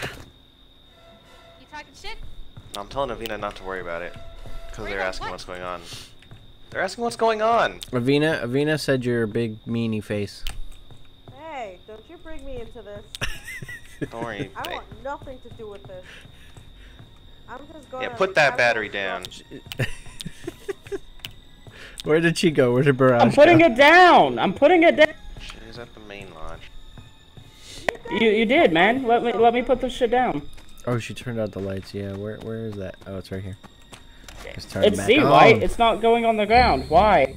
talking shit? I'm telling Avina not to worry about it. Because they're asking what? what's going on. They're asking what's going on. Avina, Avina said you're a big meanie face. Hey, don't you bring me into this. (laughs) Don't worry. I they- want nothing to do with this. I'm just going yeah, put that battery down. (laughs) Where did she go? Where did Barrage I'm putting go? it down. I'm putting it down. She's at the main lodge. You you did, man. Let me let me put this shit down. Oh, she turned out the lights. Yeah, where where is that? Oh, it's right here. Just turn It's back C, on. right? It's not going on the ground. Why?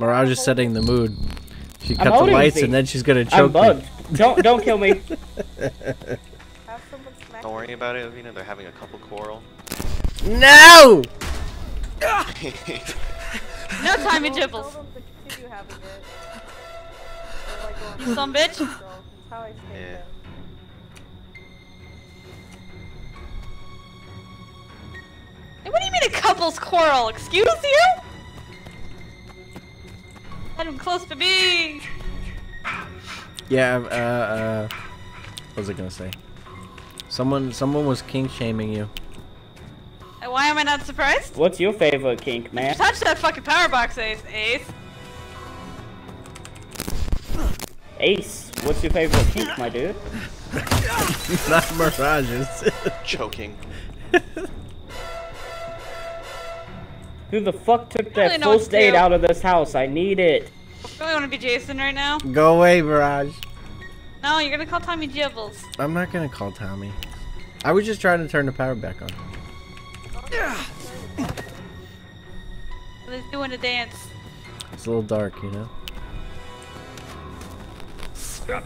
Mirage is setting the mood. She I'm cut the lights Z. and then she's gonna choke I'm choke me. bugged. Don't don't kill me. (laughs) Don't worry about it, Avina. They're having a couple quarrel. No! (laughs) No time in jibbles. You some bitch. yeah. What do you mean a couple's quarrel? Excuse you? Let him close to me. Yeah, uh, uh, what was I gonna say? Someone, someone was kink shaming you. Why am I not surprised? What's your favorite kink, man? Touch that fucking power box, Ace. Ace. Ace, what's your favorite kink, my dude? (laughs) Not Mirage's. Choking. (laughs) Who the fuck took that really know full state out of this house? I need it. I really want to be Jason right now? Go away, Mirage. No, you're gonna call Tommy Jibbles. I'm not gonna call Tommy. I was just trying to turn the power back on. He's doing a dance. It's a little dark, you know. Damn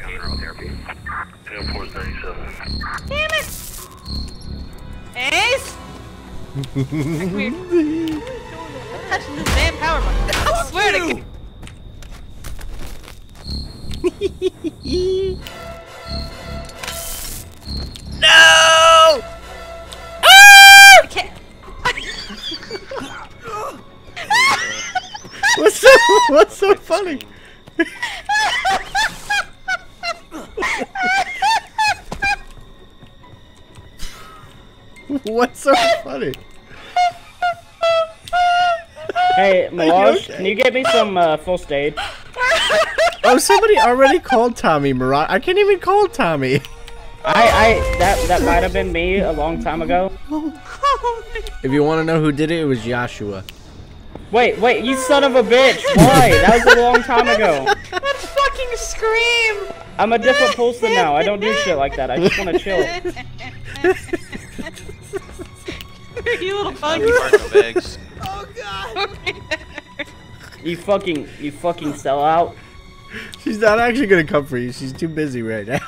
it! Ace! Come (laughs) I'm touching this damn power button. (laughs) I swear to God. (laughs) No! Ah! I can't. (laughs) What's so What's so funny? What's so funny? Hey, you Mirage, okay? can you get me some uh, full stage? (laughs) Oh, somebody already called Tommy Mirage. I can't even call Tommy. I, I, that, that might have been me a long time ago. If you want to know who did it, it was Joshua. Wait, wait, you son of a bitch! Why? That was a long time ago. (laughs) That fucking scream! I'm a different person now. I don't do shit like that. I just want to chill. (laughs) (laughs) you little bug. part of eggs. (laughs) Oh god! (laughs) You fucking, you fucking sell out. She's not actually gonna come for you. She's too busy right now.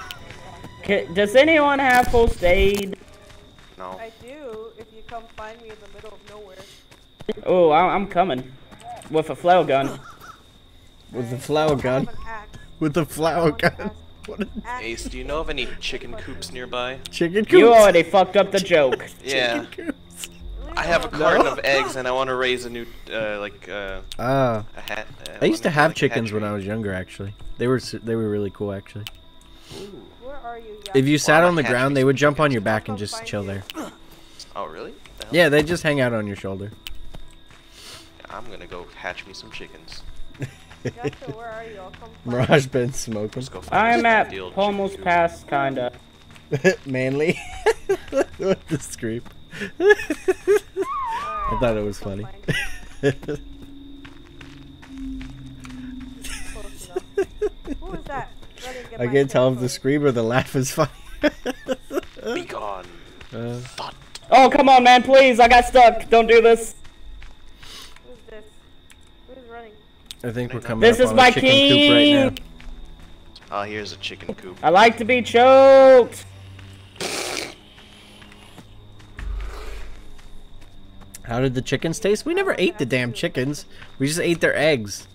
Ca- Does anyone have full aid? No. I do, if you come find me in the middle of nowhere. Oh, I- I'm coming. With a flower gun. With a flower gun. With a flower gun. What a Ace, do you know of any chicken coops nearby? chicken coops? You coops. already fucked up the joke. (laughs) Yeah. I have a carton of (laughs) eggs and I want to raise a new, uh, like, uh, Ah. a hat. Uh, I used to have like, chickens when. I was younger. Actually, they were they were really cool. Actually, Where are you, if you sat Well, on the ground, they would jump on your back and just chill there. Oh, really? The? Yeah, they just hang out on your shoulder. I'm gonna go hatch me some chickens. Joshua, where are you? I'll come Mirage been smoking. I'm at almost past, kinda. (laughs) Manly. With (laughs) the scream. I thought it was funny. (laughs) Who is that? Ready to get I can't tell if the scream or the laugh is funny. Be gone. Uh, Oh, come on, man, please. I got stuck. Don't do this. Who's this? Who's running? I think we're coming This up is on my a chicken coop right now. king. Oh, here's a chicken coop. I like to be choked. How did the chickens taste? We never ate the damn chickens. We just ate their eggs.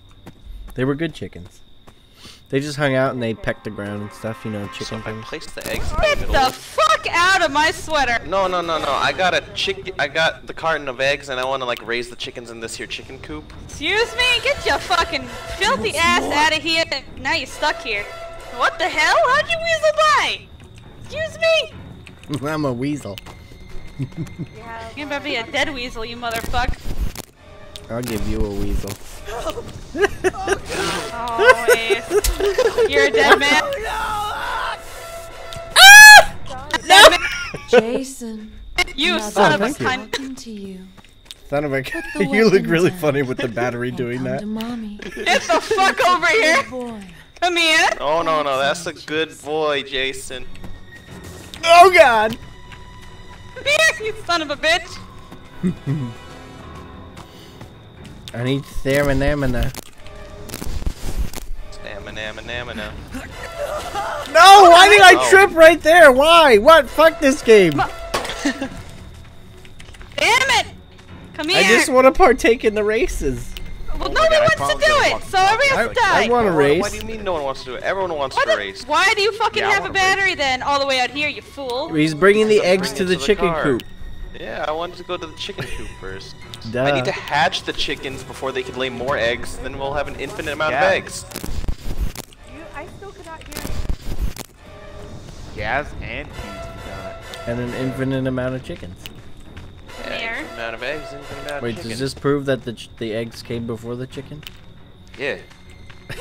They were good chickens. They just hung out and they pecked the ground and stuff, you know, So chicken if I things. place the eggs in the Get the fuck out of my sweater! No, no, no, no. I got a chick. I got the carton of eggs, and I want to like raise the chickens in this here chicken coop. Excuse me? Get your fucking filthy ass out of here. Now you're stuck here. What the hell? How'd you weasel by? Excuse me? (laughs) I'm a weasel. You better be a dead weasel, you motherfucker. I'll give you a weasel. Always. You're a dead man. (laughs) No! Jason. You son of a thank you. cunt. to you. Son of a Put the (laughs) You look really funny with the (laughs) battery doing that. mommy. Get the fuck over here. Boy. Come here. Oh no, no, that's a good boy, Jason. Oh god! Come here, you son of a bitch. I need stamina. Stamina, stamina. No! Why did I Oh. trip right there? Why? What? Fuck this game. Damn it. Come here. I just want to partake in the races. well, nobody I wants to do it, so everybody I- has to die. I want to race. Why do you mean no one wants to do it? Everyone wants What to the- race. Why do you fucking Yeah, have a wanna race. battery then, all the way out here, you fool? He's bringing the eggs bringing to the to the chicken car. coop. Yeah, I wanted to go to the chicken coop first. Duh. I need to hatch the chickens before they can lay more eggs. Then we'll have an infinite amount Yeah. of eggs. You, I still could not hear Gas and keys. And an infinite amount of chickens. Come amount of eggs, infinite amount Wait, of does this prove that the ch the eggs came before the chicken? Yeah. (laughs)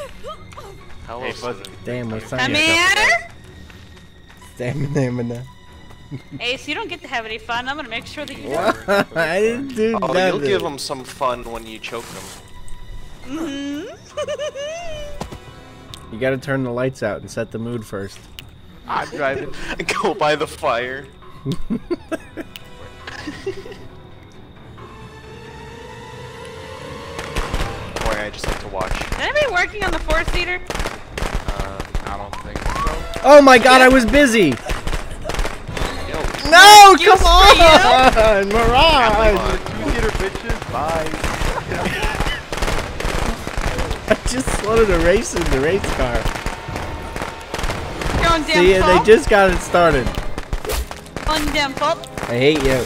How Hey, else? It? Damn, we're Come signing. here. Stamina. (laughs) Ace, you don't get to have any fun. I'm gonna make sure that you don't. (laughs) I didn't do Oh, nothing. you'll give them some fun when you choke them. hmm You gotta turn the lights out and set the mood first. I'm driving. (laughs) Go by the fire. Boy, I just like to watch. Is anybody working on the four seater? Um, I don't think so. Oh my god, I was busy! Yo, No, (laughs) come on! come Mirage! on. Two-seater bitches, bye. (laughs) I just wanted to race in the race car. Going damn See, and full. they just got it started. Going damn full. I hate you.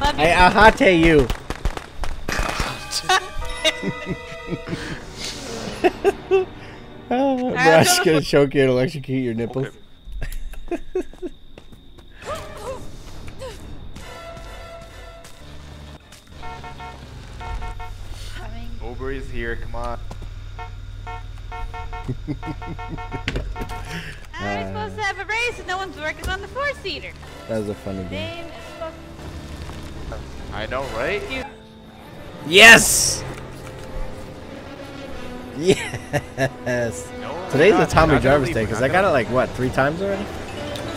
Love you. I, I hate you. (laughs) Oh, Mirage gonna- gonna choke you and electrocute your nipples. Uber is here, come on. How are we supposed to have a race if no one's working on the four seater? That was a funny game. Name is fuck. I know, right? You. Yes! Yes! No, Today's we're the not- Tommy we're not gonna Jarvis day because I got it like what three times already.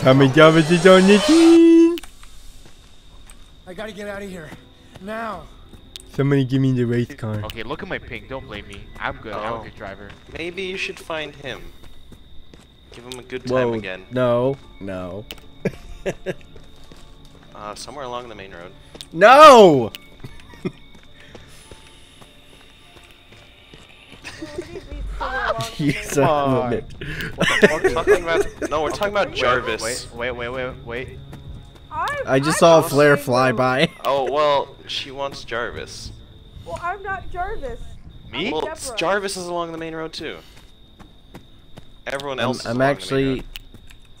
Tommy Jarvis is on the team. I gotta get out of here. Now. Somebody give me the race car. Okay, look at my ping. Don't blame me. I'm good. I'm Oh. a good driver. Maybe you should find him. Give him a good time Whoa! again. No! No! (laughs) Uh, somewhere along the main road. No! you son of a on. bitch. (laughs) We're talking about no, we're talking about Jarvis. Wait, wait, wait, wait, wait. I'm, I just I'm saw a flare fly no. by. (laughs) Oh well, she wants Jarvis. Well, I'm not Jarvis. Me? Well, Deborah. Jarvis is along the main road too. Everyone I'm, else. is I'm along the main actually. road.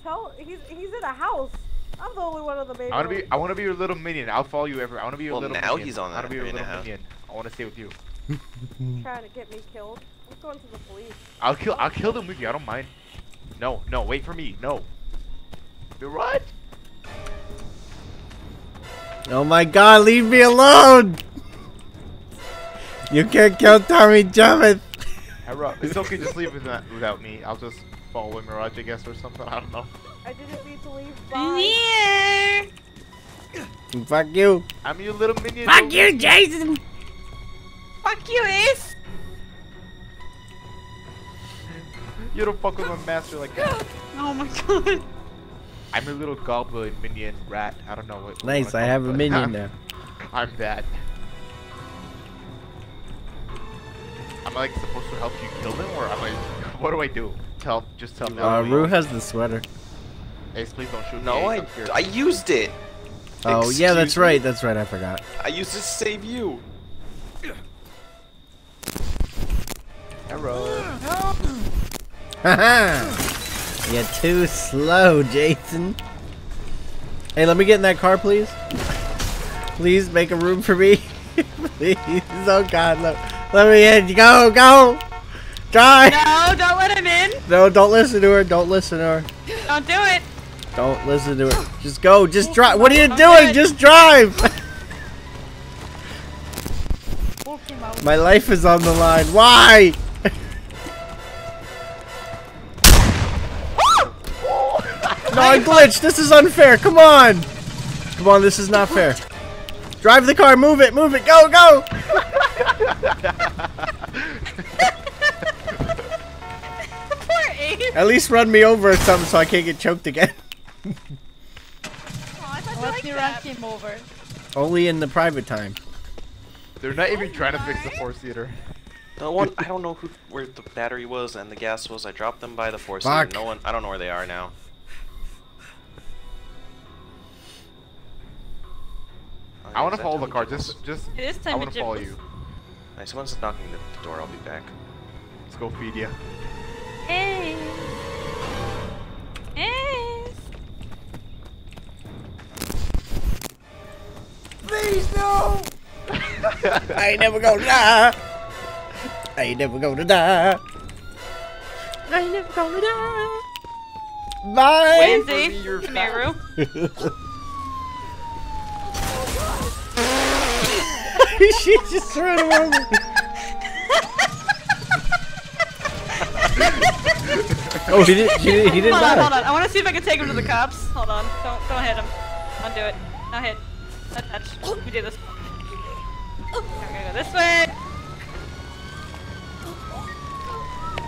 Tell he's he's in a house. I'm the only one on the main I want to road. be. I want to be your little minion. I'll follow you ever. I want to be your Well, little now minion. he's on I want to be your right little now. minion. I want to stay with you. (laughs) trying to get me killed. I'm going to the police. I'll kill. I'll kill them with you. I don't mind. No, no, wait for me. No. What? Oh my god, leave me alone! You can't kill Tommy Jarvis! Hera, it's okay. Just leave without, without me. I'll just follow Mirage, I guess, or something. I don't know. I didn't mean to leave. Bye. Fuck you! I'm your little minion. Fuck you, Jason! Fuck you, Ace! You don't fuck with my master like that. (laughs) Oh my god. I'm a little goblin minion rat. I don't know what. what Nice, wanna I have it, a but minion I'm- (laughs) now. I'm that. Am I like supposed to help you kill them, or am I? (laughs) What do I do? Tell, just tell me. Uh, Rue has the sweater. Ace, please don't shoot me. No, I I'm scared. I used it. Oh, yeah, that's me? right, that's right, I forgot. I used it to save you. Arrow. (laughs) Haha! You're too slow, Jason. Hey, let me get in that car, please. Please make a room for me. (laughs) please. Oh god, let, let me in. Go, go! Drive! No, don't let him in. No, don't listen to her. Don't listen to her. Don't do it. Don't listen to her. Just go. Just drive. What are you doing? Just drive. (laughs) My life is on the line. Why? No, I glitched. This is unfair. Come on. Come on, this is not fair. Drive the car. Move it. Move it. Go, go. (laughs) Poor Ace. At least run me over or something so I can't get choked again. Let me run him over. Only in the private time. They're not even trying to fix the four seater. No one. I don't know who where the battery was and the gas was. I dropped them by the force. Fuck. No one. I don't know where they are now. I want to follow the car. Gibbons? Just, just. It is I want to to follow Gibbons. you. Alright, someone's knocking the door. I'll be back. Let's go feed you. Ace. Ace. Please, no! (laughs) I ain't never gonna die. I ain't never gonna die. I ain't never gonna die. Bye. Lindsay, come here, Rue. (laughs) she just threw him over. oh, he didn't. He, didn't- he didn't hold on, die. hold on. I want to see if I can take him to the cops. Hold on. Don't don't hit him. Don't do it. No hit. No touch. Let me do this. We're gonna go this way.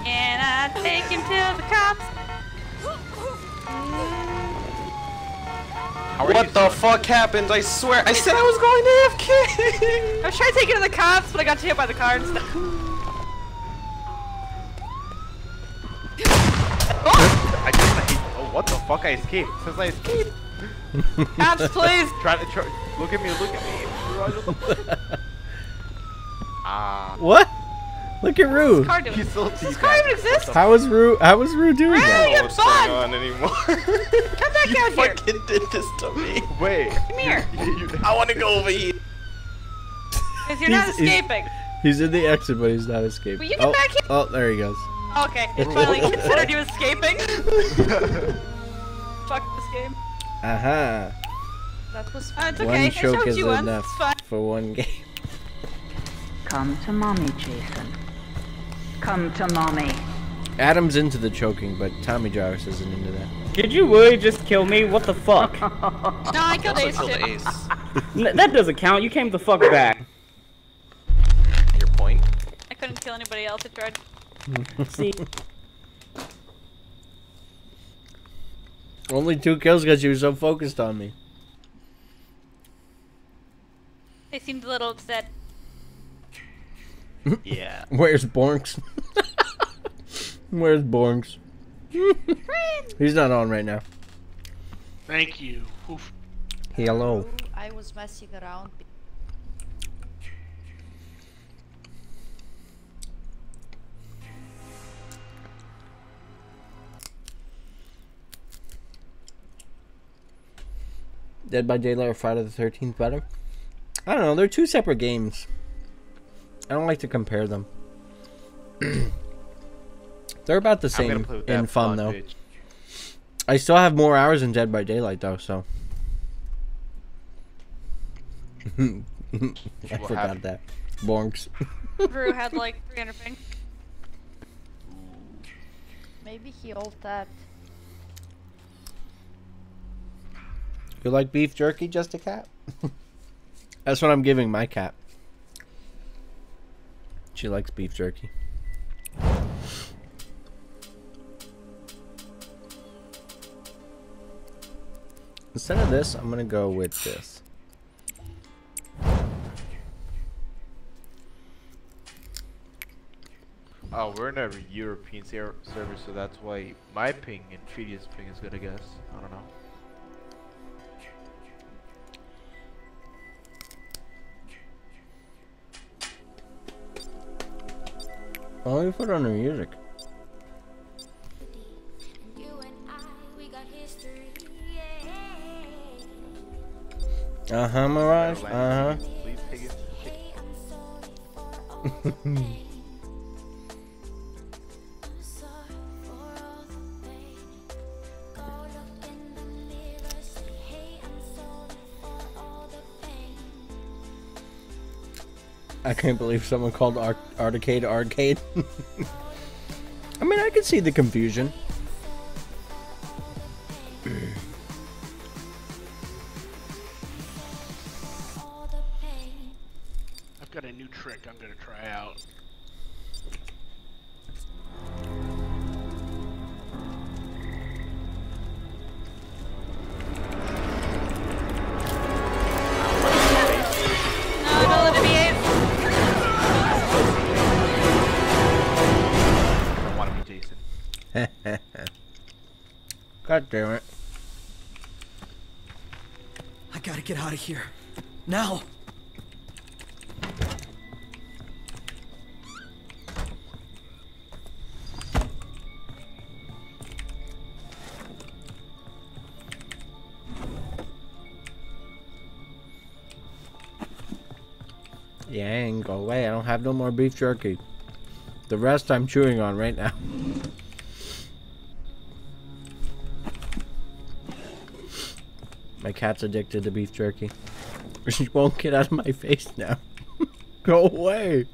And I take him to the cops. What the fuck happened? I swear. I said I was going to AFK. I was trying to take it to the cops, but I got hit by the car instead. I just I. Oh, what the fuck? I escaped. Since I escaped. Cops, please. (laughs) Try to try. Look at me. Look at me. Mirage, (laughs) what? Ah. What? Look at Rue. Car doing? He's still this car even exist? How was Rue? How was Rue doing Rue, that? you're What's going on anymore? (laughs) Come back (laughs) you out here. fucking did this to me. Wait. Come here. (laughs) I want to go over here. Because you're not He's- he's- escaping. He's in the exit, but he's not escaping. Will you get oh, back here? Oh, there he goes. Okay, it finally considered you escaping. Fuck this game. Aha. That was fun. It's One okay. I choke is you once. enough It's fine. for one game. Come to mommy, Jason. Come to mommy. Adam's into the choking, but Tommy Jarvis isn't into that. Did you really just kill me? What the fuck? (laughs) No, I killed Also Ace killed too. Ace. That doesn't count. You came the fuck back. Your point. I couldn't kill anybody else. I tried. Hmm. (laughs) See? Only two kills because you were so focused on me. They seemed a little upset. Yeah. (laughs) Where's Borks? (laughs) Where's Borks? He's not on right now. Thank you. Oof. Hello. I was messing around. Dead by Daylight or Friday the 13th better? I don't know. They're two separate games. I don't like to compare them. (clears throat) They're about the same in fun though. bitch. I still have more hours in Dead by Daylight though, so. (laughs) I forgot happened? that. Bonks. (laughs) Brew had like 300 ping. Maybe he all that. You like beef jerky, just a cat? (laughs) That's what I'm giving my cat. She likes beef jerky. Instead of this, I'm gonna go with this. Oh, we're in a European ser server, so that's why my ping and Tredia's ping is good, I guess. I don't know. Why don't we put on the music? Uh huh, Mirage. Uh Please take it. huh. (laughs) I can't believe someone called Ar- Arcade Arcade. (laughs) I mean, I can see the confusion. I've got a new trick I'm gonna try out. (laughs) God damn it. I gotta get out of here. Now! Yang, go away. I don't have no more beef jerky. The rest I'm chewing on right now. (laughs) cat's addicted to beef jerky. (laughs) She won't get out of my face now. (laughs) go away.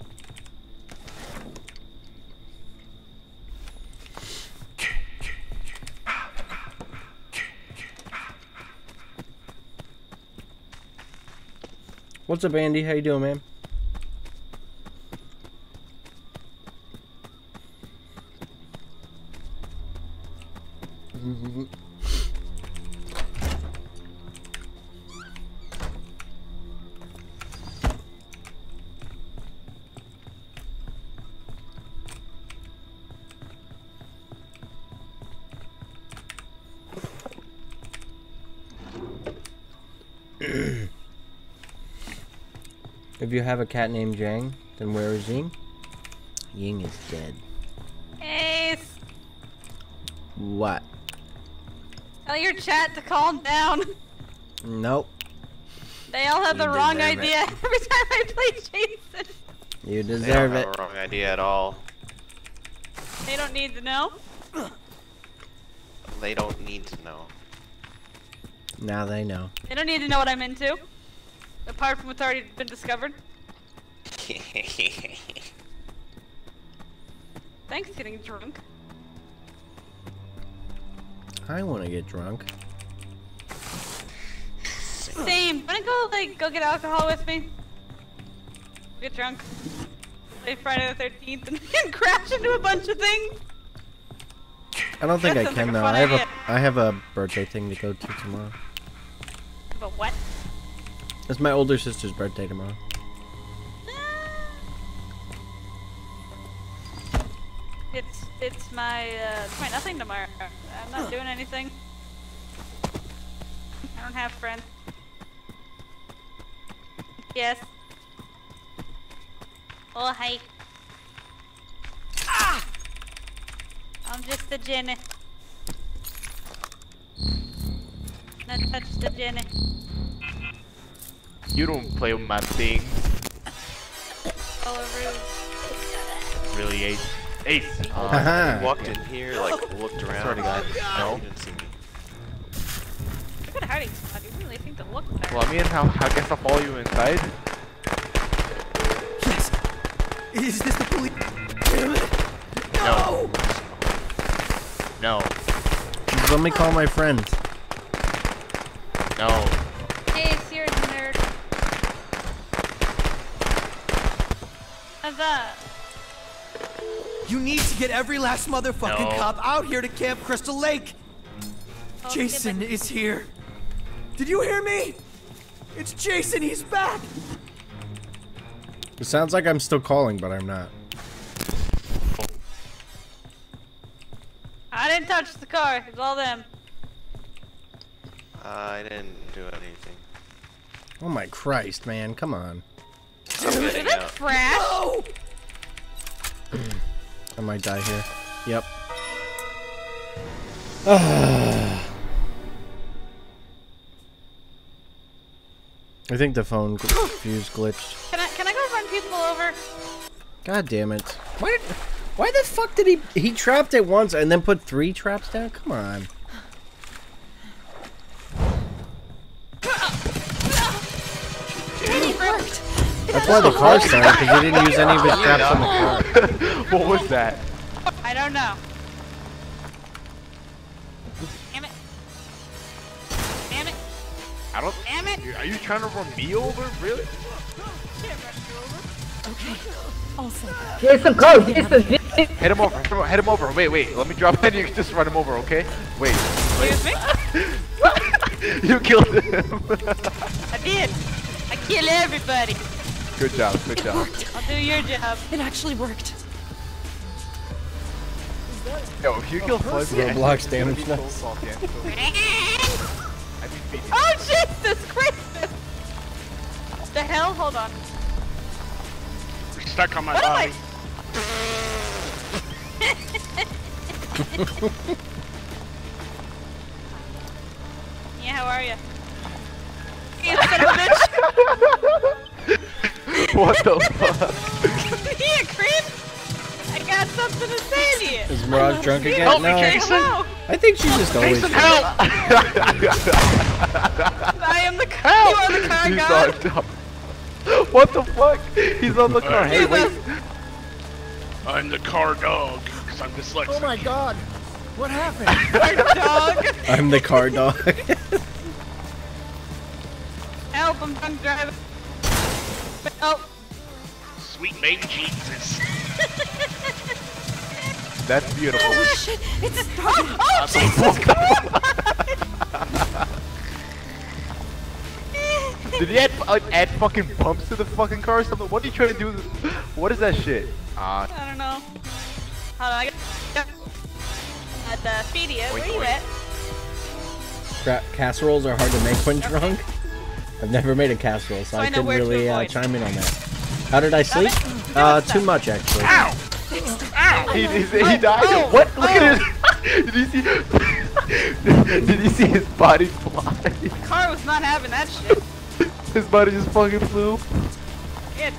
What's up, Andy? How you doing, man? If you have a cat named Jang, then where is Ying? Ying is dead. Ace, What? tell your chat to calm down. Nope. They all have the wrong deserve it. idea every time I play Jason. You They don't deserve have it. wrong idea at all. They don't need to know. They don't need to know. Now they know. They don't need to know what I'm into. Apart from what's already been discovered. (laughs) Thanks, getting drunk. I want to get drunk. Same. Wanna go like go get alcohol with me? Get drunk. Play Friday the 13th and, (laughs) and crash into a bunch of things. I don't think That I can like though. I have idea. a I have a birthday thing to go to tomorrow. But what? It's my older sister's birthday tomorrow. It's it's my uh my nothing tomorrow. I'm not doing anything. I don't have friends. Yes. Oh hi. Ah! I'm just a Jenny. Not touch the Jenny. You don't play with my thing. Oh all. Really, Ace? Ace! (laughs) Oh, uh-huh. Haha. He walked in here, like looked around. Swear to God. No. He didn't see me. Good hiding spot. You really think to look there. Well, I mean, how, I guess I'll follow you inside. Yes! Is this the police? Damn it! No. No. Just let me call my friend. No. Need to get every last motherfucking No. cop out here to Camp Crystal Lake. Oh, Jason skip is here. Did you hear me? It's Jason. He's back. It sounds like I'm still calling, but I'm not. I didn't touch the car. It's all them. Uh, I didn't do anything. Oh my Christ, man! Come on. I'm Is it out. trash? I might die here. Yep. (sighs) I think the phone fuse glitched. Can I can I go run people over? God damn it! Why? Did, why the fuck did he? He trapped it once and then put three traps down. Come on. That's why the (laughs) car started because he didn't use any of his traps on the car. (laughs) what was that? I don't know. Damn it. Damn it. I don't. Damn it. Are you trying to run me over? Really? Jason, go! Jason, Jason! Hit him over. Hit him over. Hit him over. Wait, wait. Let me drop in. You can just run him over, okay? Wait. Excuse me? (laughs) You killed him. I did. I kill everybody. Good job. Good job. I'll do your job. It actually worked. Yo, if you kill Fuzzy, Roblox damage now. nuts. (laughs) Oh Jesus Christ! The hell? Hold on. You're stuck on my oh, What body. (laughs) Yeah, how are you? You son of a bitch! (laughs) (laughs) what the (laughs) fuck? Here, creep! I got something to say to you! Is Mirage drunk again? Help me. Jason! Hello! I think she's just always. Jason, drunk. help! I am the car. You are the car He's god. on top. What the fuck? He's on the car. Hey, wait. I'm the car dog, because I'm dyslexic. Oh my god! What happened? (laughs) Car dog. I'm the car dog. Help! I'm drunk driving. Help! Sweet baby Jesus. (laughs) That's beautiful. Oh shit! It's a dog! Oh, Jesus (laughs) Did he add, uh, add fucking pumps to the fucking car or something? What are you trying to do? What is that shit? Ah, I don't know. Hold on, I got... At the Fedia, where you at? Crap, casseroles are hard to make when drunk. I've never made a casserole, so So I I couldn't really uh, chime in on that. How did I sleep? Uh, too much actually. Ow! Ow! he, he, he died. oh, what? Look oh. at his. (laughs) Did you see? (laughs) Did you see his body fly? Car was not having that shit. (laughs) His body just fucking flew. Yeah,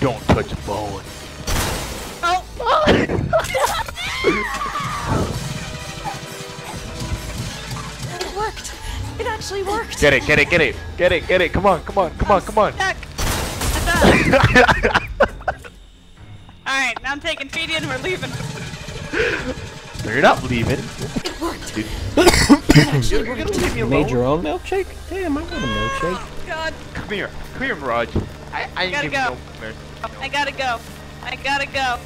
Don't touch a bone. Oh! It worked! It actually worked! Get it, get it, get it, get it, get it. Come on, come on, come on, come on. (laughs) Alright, now I'm taking Fedia and we're leaving. No, you're not leaving. It worked! Dude, It (coughs) actually you're gonna worked! leave me You alone. made your own milkshake? Damn, I want a milkshake. Oh, God, Come here, come here, Mirage. I, I ain't Gotta go. no mercy. I gotta go. I gotta go.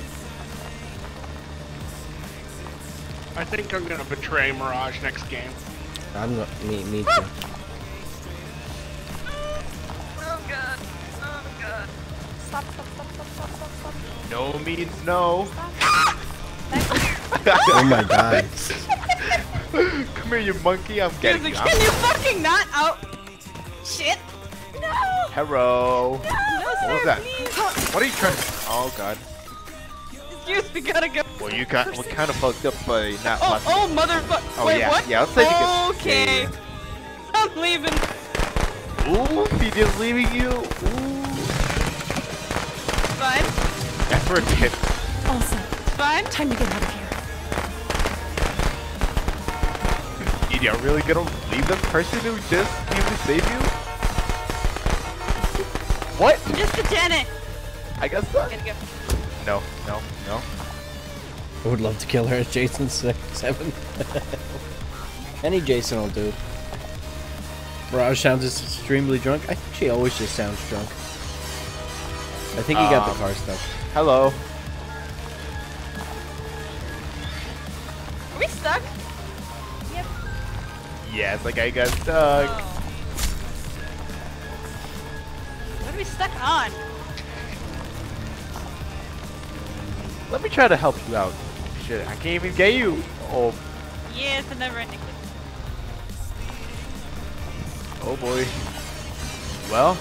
I think I'm gonna betray Mirage next game. I'm not, me, me too. Oh god. Oh god. Stop, stop, stop, stop, stop, stop, stop. No means no. Oh my god. (laughs) Come here, you monkey. I'm getting Can you. you fucking not out? Shit. No. Hello. No, What was that? please. What are you trying to? Oh god. Excuse me, gotta go. Well, you got well, kind of fucked up by not. Oh, oh, motherfucker! Oh, Wait, yeah, what? yeah, let's say you Okay. yeah, I'm leaving. Ooh, he just leaving you. Ooh. Fine. That's where it's hit. All set. Fine. Time to get out of here. Dude, You're really gonna leave the person who just came to save you? What? Just a Janet. I guess so. Gotta go. No, no, no. I would love to kill her as Jason six, seven. (laughs) Any Jason will do. Mirage sounds extremely drunk. I think she always just sounds drunk. I think he got the Um, car stuck. Hello. Are we stuck? Yep. Yes, like I got stuck. What are stuck on? Let me try to help you out. Shit, I can't even get you. Oh, Yeah, it's a never ending. oh boy. Well,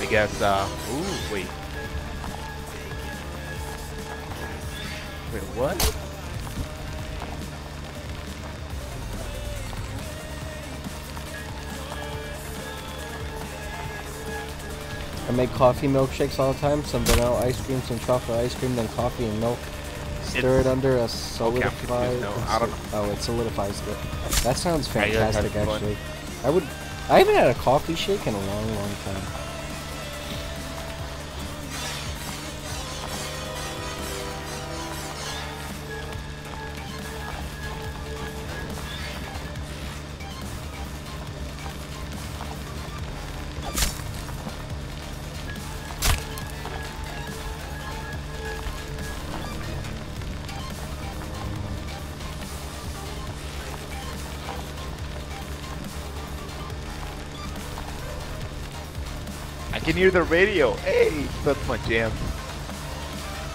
I guess. Uh, ooh, wait. Wait, what? I make coffee milkshakes all the time. Some vanilla ice cream, some chocolate ice cream, then coffee and milk. Stir It's- it under a solidified. confused now. I don't- Oh, it solidifies it. That sounds Yeah, you guys fantastic, fun. actually. I would. I haven't had a coffee shake in a long, long time. I hear the radio. Hey, that's my jam.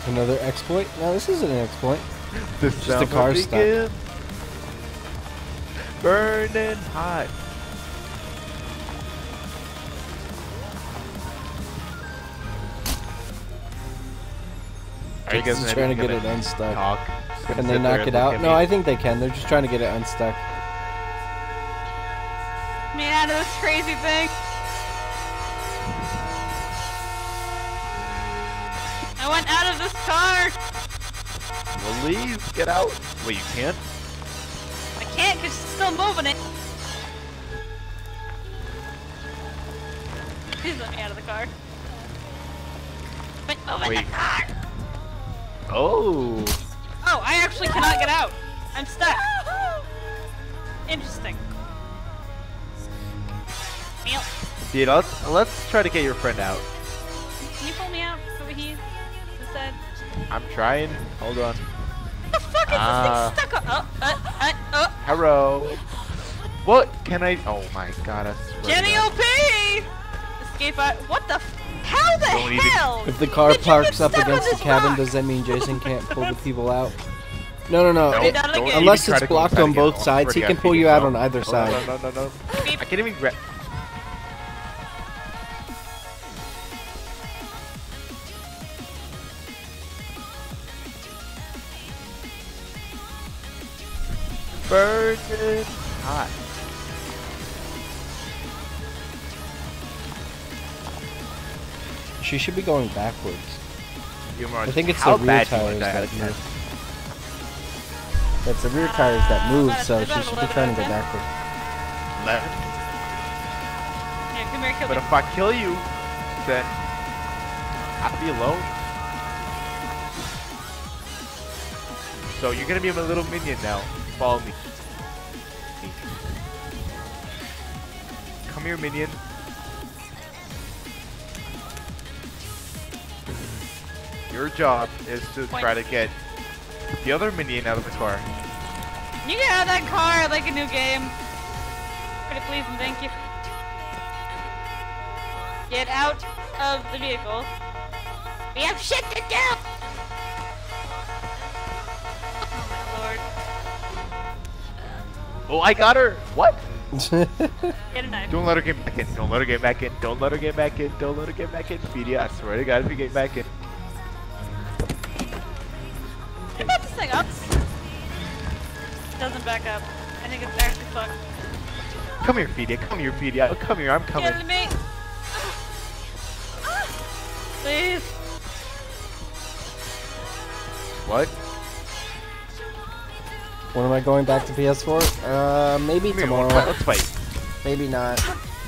Another exploit? No, this isn't an exploit. (laughs) The Just a car of stuck. begin. Burning hot. Are you guys trying to get it unstuck. Talk? Can they knock it out? No. I think they can. They're just trying to get it unstuck. Man, out of this crazy thing. I went out of this car. Well, leave. Get out. Wait, you can't? I can't because she's still moving it. Please let me out of the car. Quit moving Wait. Oh, the car. Oh. Oh, I actually cannot get out. I'm stuck. Interesting. Dude, let's let's try to get your friend out. can you pull me out over. I'm trying. Hold on. What The fuck is Ah. this thing stuck on? Oh, uh, uh, uh. Hello. What can I? Oh my god, I Jenny OP! Escape out. What the? F how the Don't even- hell? If the car parks up against the cabin, rock? does that mean Jason can't pull the (laughs) people out? No, no, no. No, it- unless it's blocked on both Oh, sides, he can pull you out no. on either No, side. No, no, no, no. I can't even grab. Burning hot. She should be going backwards. I think it's the rear bad do you want tires that that move. That's the rear tires that move, so she should be trying to go it. backwards. Left. Yeah, come here, But me. if I kill you, then I'll be alone. So you're gonna be my little minion now. Follow me. Come here, minion. Your job is to Point. try to get the other minion out of the car. You get out of that car like a new game. Pretty please and thank you. Get out of the vehicle. We have shit to do! Oh, I got her! What? Get a knife. Don't let her get back in. Don't let her get back in. Don't let her get back in. Don't let her get back in. Speedy, I swear to God, if you get back in. Get that this thing up? Doesn't back up. I think it's actually fucked. Come here, Fedia. Come here, Fedia. Come here. I'm coming. Kill me! Ah. Ah. Please. What? When am I going back to PS4? Uh, maybe Come here, tomorrow. let's fight, Maybe not.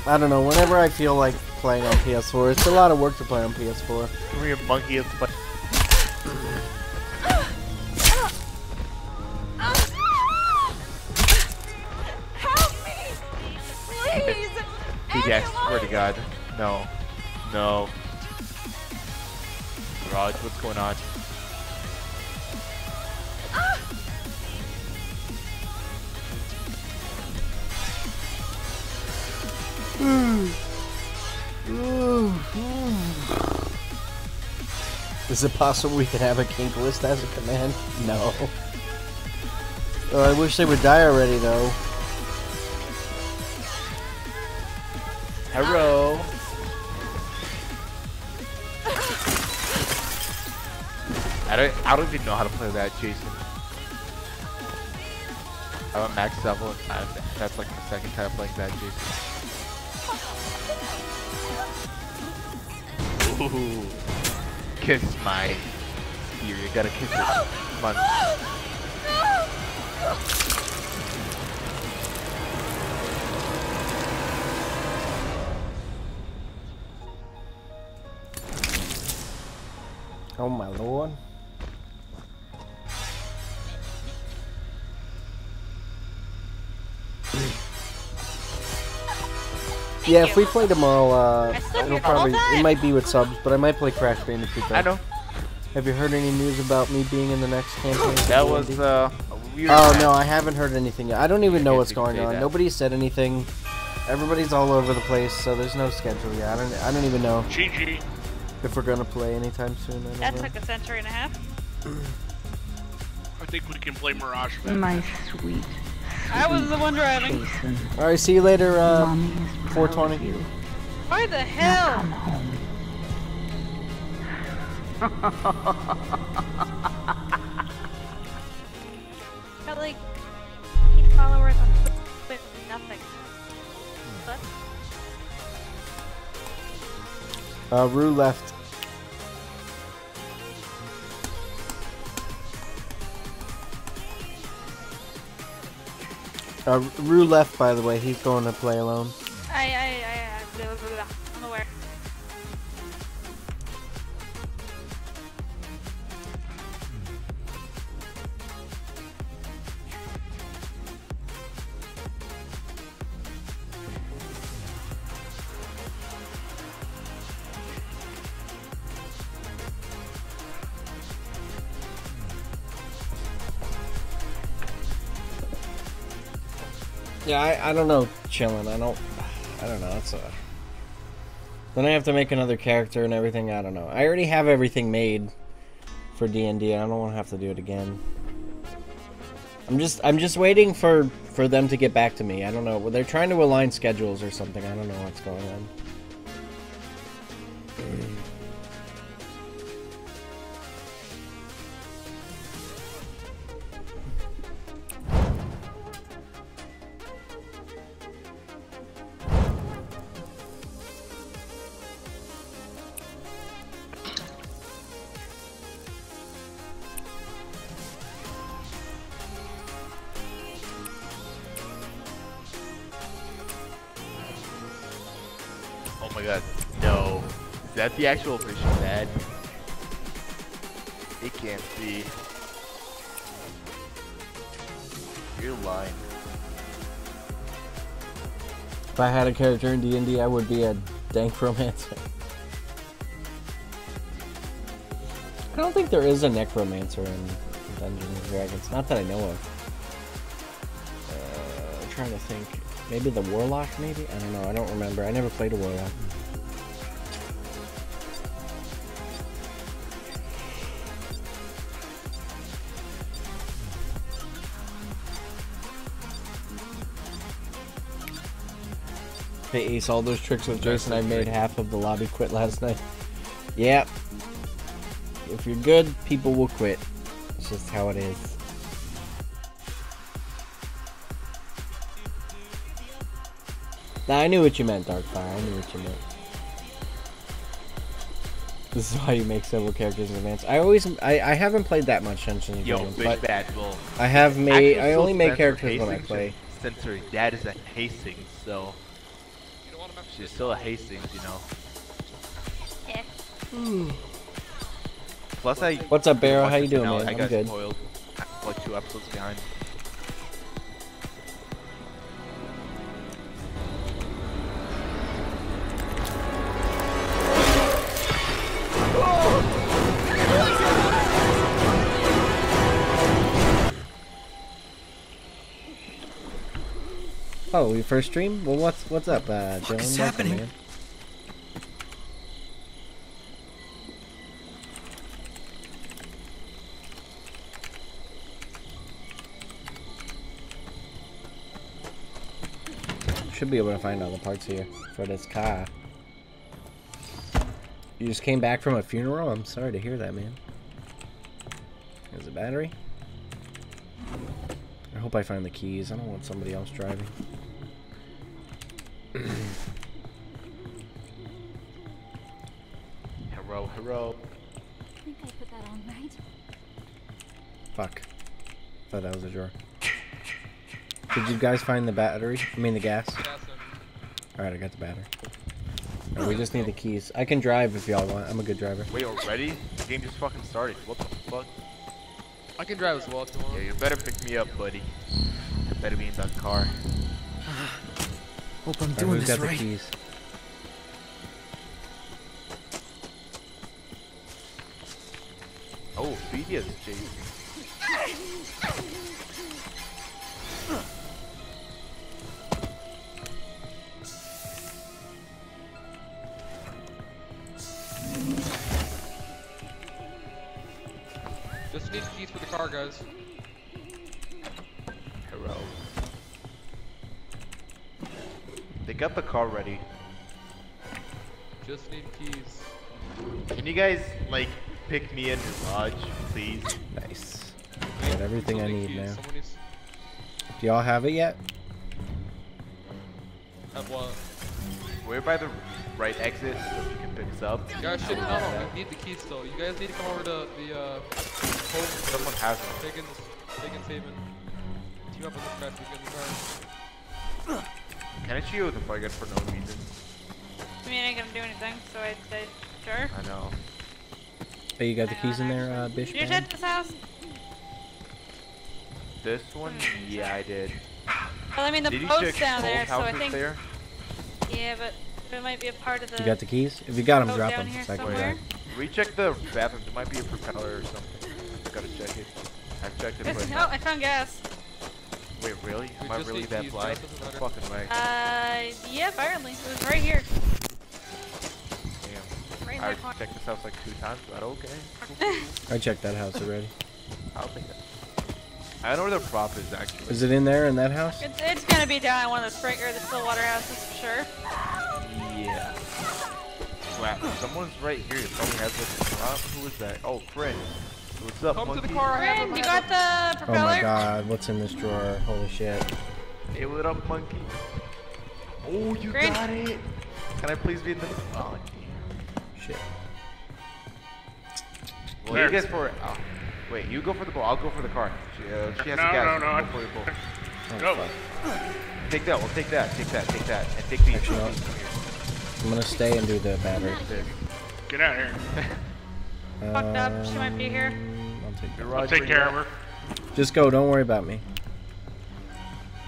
I don't know. Whenever I feel like playing on PS4, it's a lot of work to play on PS4. Come here, monkey. Let's fight. Help me! Please! Fedia, I swear to God. No. No. Raj, what's going on? (sighs) Is it possible we could have a kink list as a command? No. Oh, I wish they would die already, though. Hello. I don't. I don't even know how to play that, Jason. I'm a max level, and that's like my second time playing that, Jason. Ooh. Kiss my ear. You gotta kiss it. Come on. Oh my lord. (clears throat) yeah, if we play tomorrow, uh, it'll here the whole probably it might be with subs, but I might play Crash Bandicoot. Though. I know. Have you heard any news about me being in the next campaign? That was uh. a weird Oh match. no, I haven't heard anything yet. I don't even know what's going on. that. Nobody said anything. Everybody's all over the place, so there's no schedule yet. I don't. I don't even know GG. if we're gonna play anytime soon. I don't That know. took a century and a half. (clears throat) I think we can play Mirage back. My sweet. I was the one driving. All right, see you later. Uh, Mommy is 420. you. Why the hell? Come home. Got like eight followers on Twitter. Nothing. What? Uh, Rue left. Uh, Rue left, by the way. He's going to play alone. I, I, I, I. I'm aware. Yeah, I, I don't know, chilling. I don't, I don't know. It's a. Then I have to make another character and everything. I don't know. I already have everything made for D and I don't want to have to do it again. I'm just, I'm just waiting for for them to get back to me. I don't know. They're trying to align schedules or something. I don't know what's going on. The actual fish dad? It can't be. You're lying. If I had a character in D&D, I would be a dank romancer. I don't think there is a necromancer in Dungeons and Dragons. Not that I know of. Uh, I'm trying to think. Maybe the warlock. Maybe I don't know. I don't remember. I never played a warlock. Hey Ace, all those tricks with Jason I made half of the lobby quit last night. Yep. If you're good, people will quit. It's just how it is. Now I knew what you meant, Darkfire. I knew what you meant. This is why you make several characters in advance. I always, I, I haven't played that much Dungeons Yo, Dragons, but bad bull. I have made, I only make characters when I play. Sensory, that is a Hastings, so she's still a Hastings, you know. Yeah. Plus, I. What's up, Barrow? How you doing, man? I I'm got good. spoiled, like two episodes behind. Oh, your first stream? Well, what's what's up, uh, Dylan? is Welcome, happening? man. Should be able to find all the parts here for this car. You just came back from a funeral? I'm sorry to hear that, man. There's a battery. I hope I find the keys. I don't want somebody else driving. (clears throat) Hero, hero. I think I put that on right. Fuck. Thought that was a drawer. Did you guys find the battery? I mean the gas? Alright, I got the battery. Alright, we just need the keys. I can drive if y'all want. I'm a good driver. Wait, already? The game just fucking started. What the fuck? I can drive as well if you want. Yeah, you better pick me up, buddy. I better be in that car. Hope I'm doing who's this got the right. keys? Oh, Phineas chasing. Just need keys for the car, guys. Hero. They got the car ready. Just need keys. Can you guys, like, pick me in his Lodge, please? Nice. Got everything I need keys. now. Needs Do y'all have it yet? have what? We're by the right exit, so if you can pick us up. You guys should no, no. We need the keys still. You guys need to come over to the uh, home. Someone has them. Higgins, Higgins Haven. Team up with the best we get in the car. Can I shoot the fucking for no reason? I mean, I ain't gonna do anything, so I said, sure. I know. Oh, you got the keys in there, uh, Bish? Did you man? check this house? This one? Yeah, I did. Well, I mean, the Did you post's down there, so I think. there? Yeah, but it might be a part of the. You got the keys? If you got them, drop them. here So I can somewhere? drive. Recheck the bathroom. There might be a propeller or something. I Gotta check it. I've checked it, There's- but oh, I found gas. Wait, really? Am I really that blind? that doesn't No fucking way. Uh, yeah, apparently. It was right here. Damn. right I checked this house like two times, but okay. (laughs) I checked that house already. I'll take that. I don't know where the prop is actually. Is it in there in that house? It's, it's gonna be down in one of the spring or the Stillwater houses for sure. Yeah. Wow, someone's right here. It probably has like a prop. Who is that? Oh, friend. What's up, Come to monkey? the car. I have Friend, them, you got the propeller? Oh my god, what's in this drawer? Holy shit. Hey, what up, monkey? Oh, you Friend. got it. Can I please be in the? Oh, Shit. Well, you guys for it. Oh. Wait, you go for the ball. I'll go for the car. She, uh, she has No, the gas. no, You no, Go for the ball. Oh, Go. fuck. Take that. We'll take that. Take that. Take that. And take these. Actually. I'm gonna stay and do the battery. Get out of here. (laughs) Fucked up. She might be here. I'll take that. I'll take care of her. Just go, don't worry about me.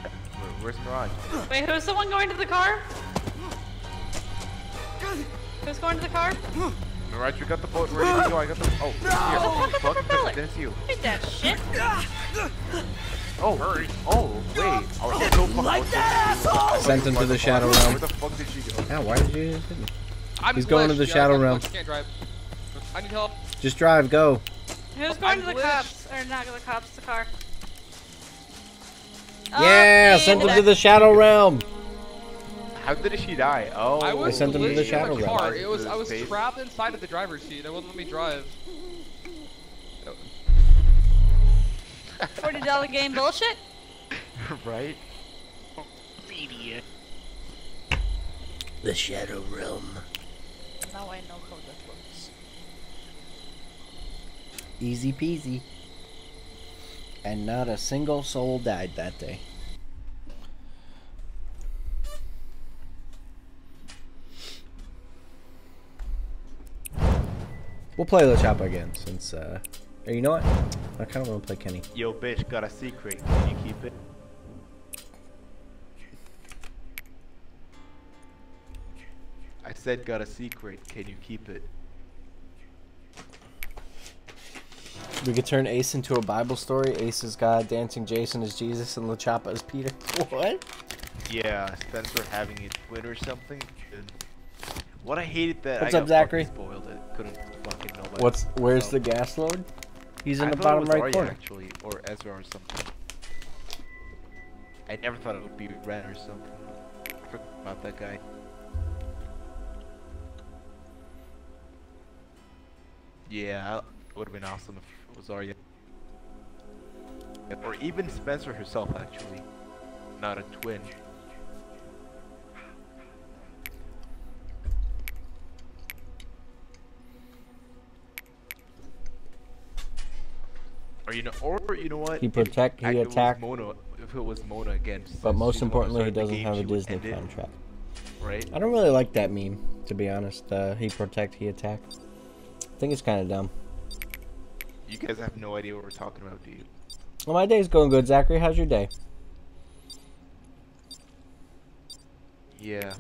Where- Where's Mirage? Wait, who's the one going to the car? Who's going to the car? Mirage, you got the boat ready to go. I got the. Oh, here. Fuck, fuck, that's you. Read that shit. Oh, hurry. Oh, wait. I was so fucking. Like that asshole! Sent him to the Shadow realm. Where the fuck did she go? Yeah, why did you hit me? I'm He's going to the Shadow Realm. Can't drive. I need help. Just drive, go. Who's I'm going to the glitched. cops? Or not to the cops, the car. Oh, Yeah, he sent him ended to the Shadow Realm. How did she die? Oh, I was sent them to the Shadow the Realm. car. It was I was Space. trapped inside of the driver's seat. It wouldn't let me drive. Forty dollar game bullshit. (laughs) right? Idiot. The Shadow Realm. Now I know how that works. Easy peasy. And not a single soul died that day. We'll play La Chapa again since, uh, you know what? I kind of want to play Kenny. Yo, bitch, got a secret. Can you keep it? I said got a secret. Can you keep it? We could turn Ace into a Bible story. Ace is God, Dancing Jason is Jesus, and La Chapa is Peter. (laughs) What? Yeah, Spencer having a twin or something. What I hated that What's I up, got Zachary? spoiled it. Couldn't fucking know What's where's the gas load? He's in I the bottom right Arya, corner. actually, or Ezra or something. I never thought it would be Ren or something. I forgot about that guy. Yeah, it would have been awesome if it was Or even Spencer herself, actually. Not a twin. Or you know, or you know what? He protect, he if it was attack. Mona, if it was Mona again. But most she's the one who importantly, he doesn't game, have a Disney contract. Right? I don't really like that meme, to be honest. Uh, he protect, he attack. I think it's kind of dumb. You guys have no idea what we're talking about, do you? Well, my day's going good, Zachary. How's your day? Yeah.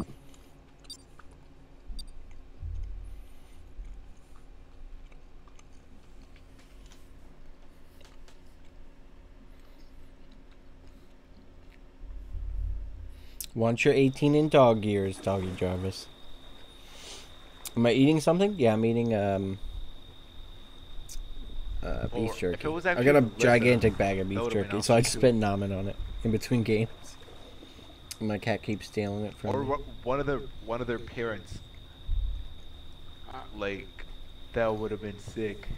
Want your 18 in dog years, Doggy Jarvis. Am I eating something? Yeah, I'm eating um uh, beef Or if jerky. it was I got a gigantic bag of beef would've jerky, so I awesome just too. spent namen on it in between games. My cat keeps stealing it from Or me. wha- one of their one of their parents. Like, that would have been sick.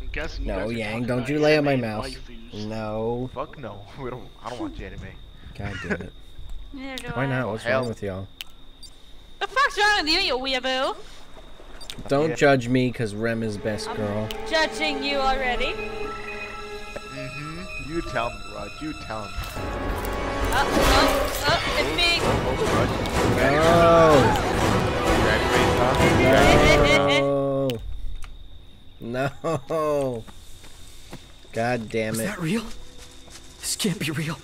I'm guessing No, Yang, don't you lay on my anime mouse. waifus. No. Fuck no. (laughs) We don't. I don't watch (laughs) anime. God damn it. (laughs) Why not? What's Hell. wrong with y'all? The fuck's wrong with you, you weeaboo? Don't Yeah. judge me, cause Rem is best girl. Judging you already. Mm-hmm. You tell me, Raj. You tell me. Uh, oh, oh, it's me. No. No. (laughs) No. God damn Is it. that real? This can't be real.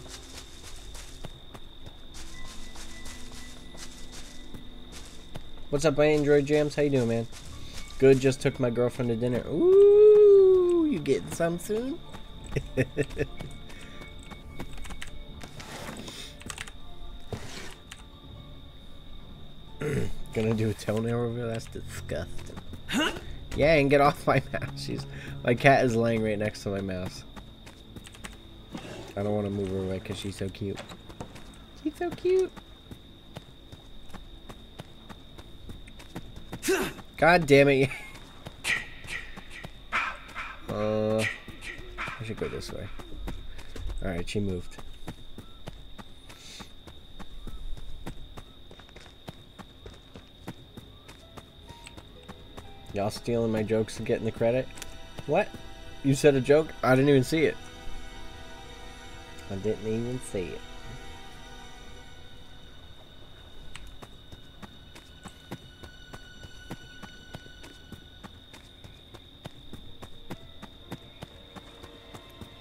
What's up, Android Jams? How you doing, man? Good. Just took my girlfriend to dinner. Ooh, you getting some soon? (laughs) Gonna do a toenail reveal? That's disgusting. Huh? Yeah, and get off my (laughs) mouse. She's my cat is laying right next to my mouse. I don't want to move her away because she's so cute. She's so cute. God damn it. (laughs) uh, I should go this way. Alright, she moved. Y'all stealing my jokes and getting the credit? What? You said a joke? I didn't even see it. I didn't even see it.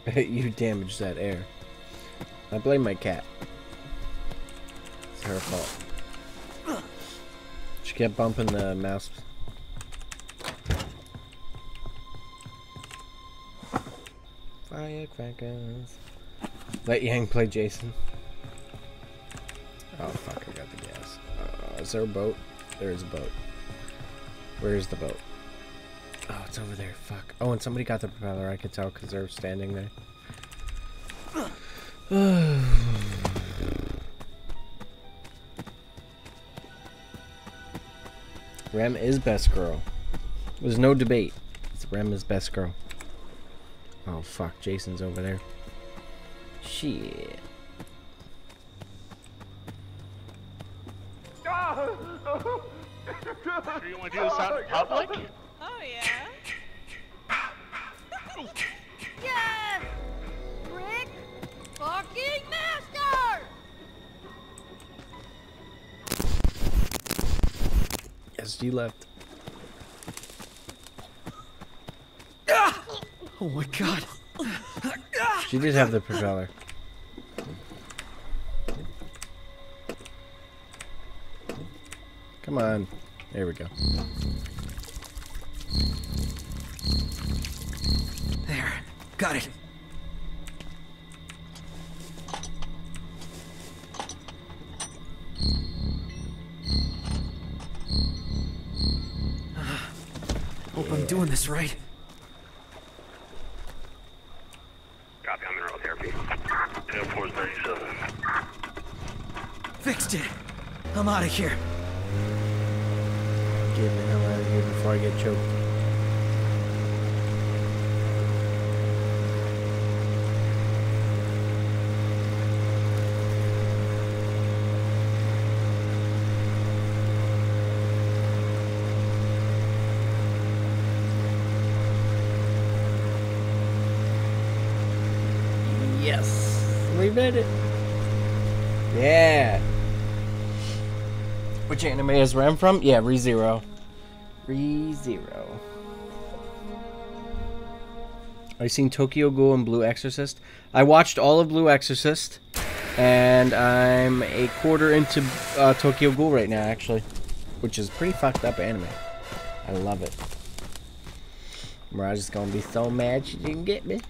(laughs) you damaged that air. I blame my cat. It's her fault. She kept bumping the mouse. Firecrackers. Let Yang play Jason. Oh fuck, I got the gas. Uh, is there a boat? There is a boat. Where is the boat? Oh, it's over there. Fuck. Oh, and somebody got the propeller. I could tell because they're standing there. (sighs) Rem is best girl. There's no debate. It's Rem is best girl. Oh fuck, Jason's over there. Shit. (laughs) You want to do this out in public? Oh yeah. (laughs) yes! Rick fucking master! SD left. Oh my god. She did have the propeller. Come on. There we go. There. Got it. Hope I'm doing this right. Copy on mineral therapy. 10-437. Fixed it. I'm out of here. Get the hell out of here before I get choked. Yes. We it. Yeah. Which anime is Ram from? Yeah, ReZero. ReZero. I seen Tokyo Ghoul and Blue Exorcist. I watched all of Blue Exorcist, and I'm a quarter into uh, Tokyo Ghoul right now, actually, which is pretty fucked up anime. I love it. Mirage is gonna be so mad she didn't get me.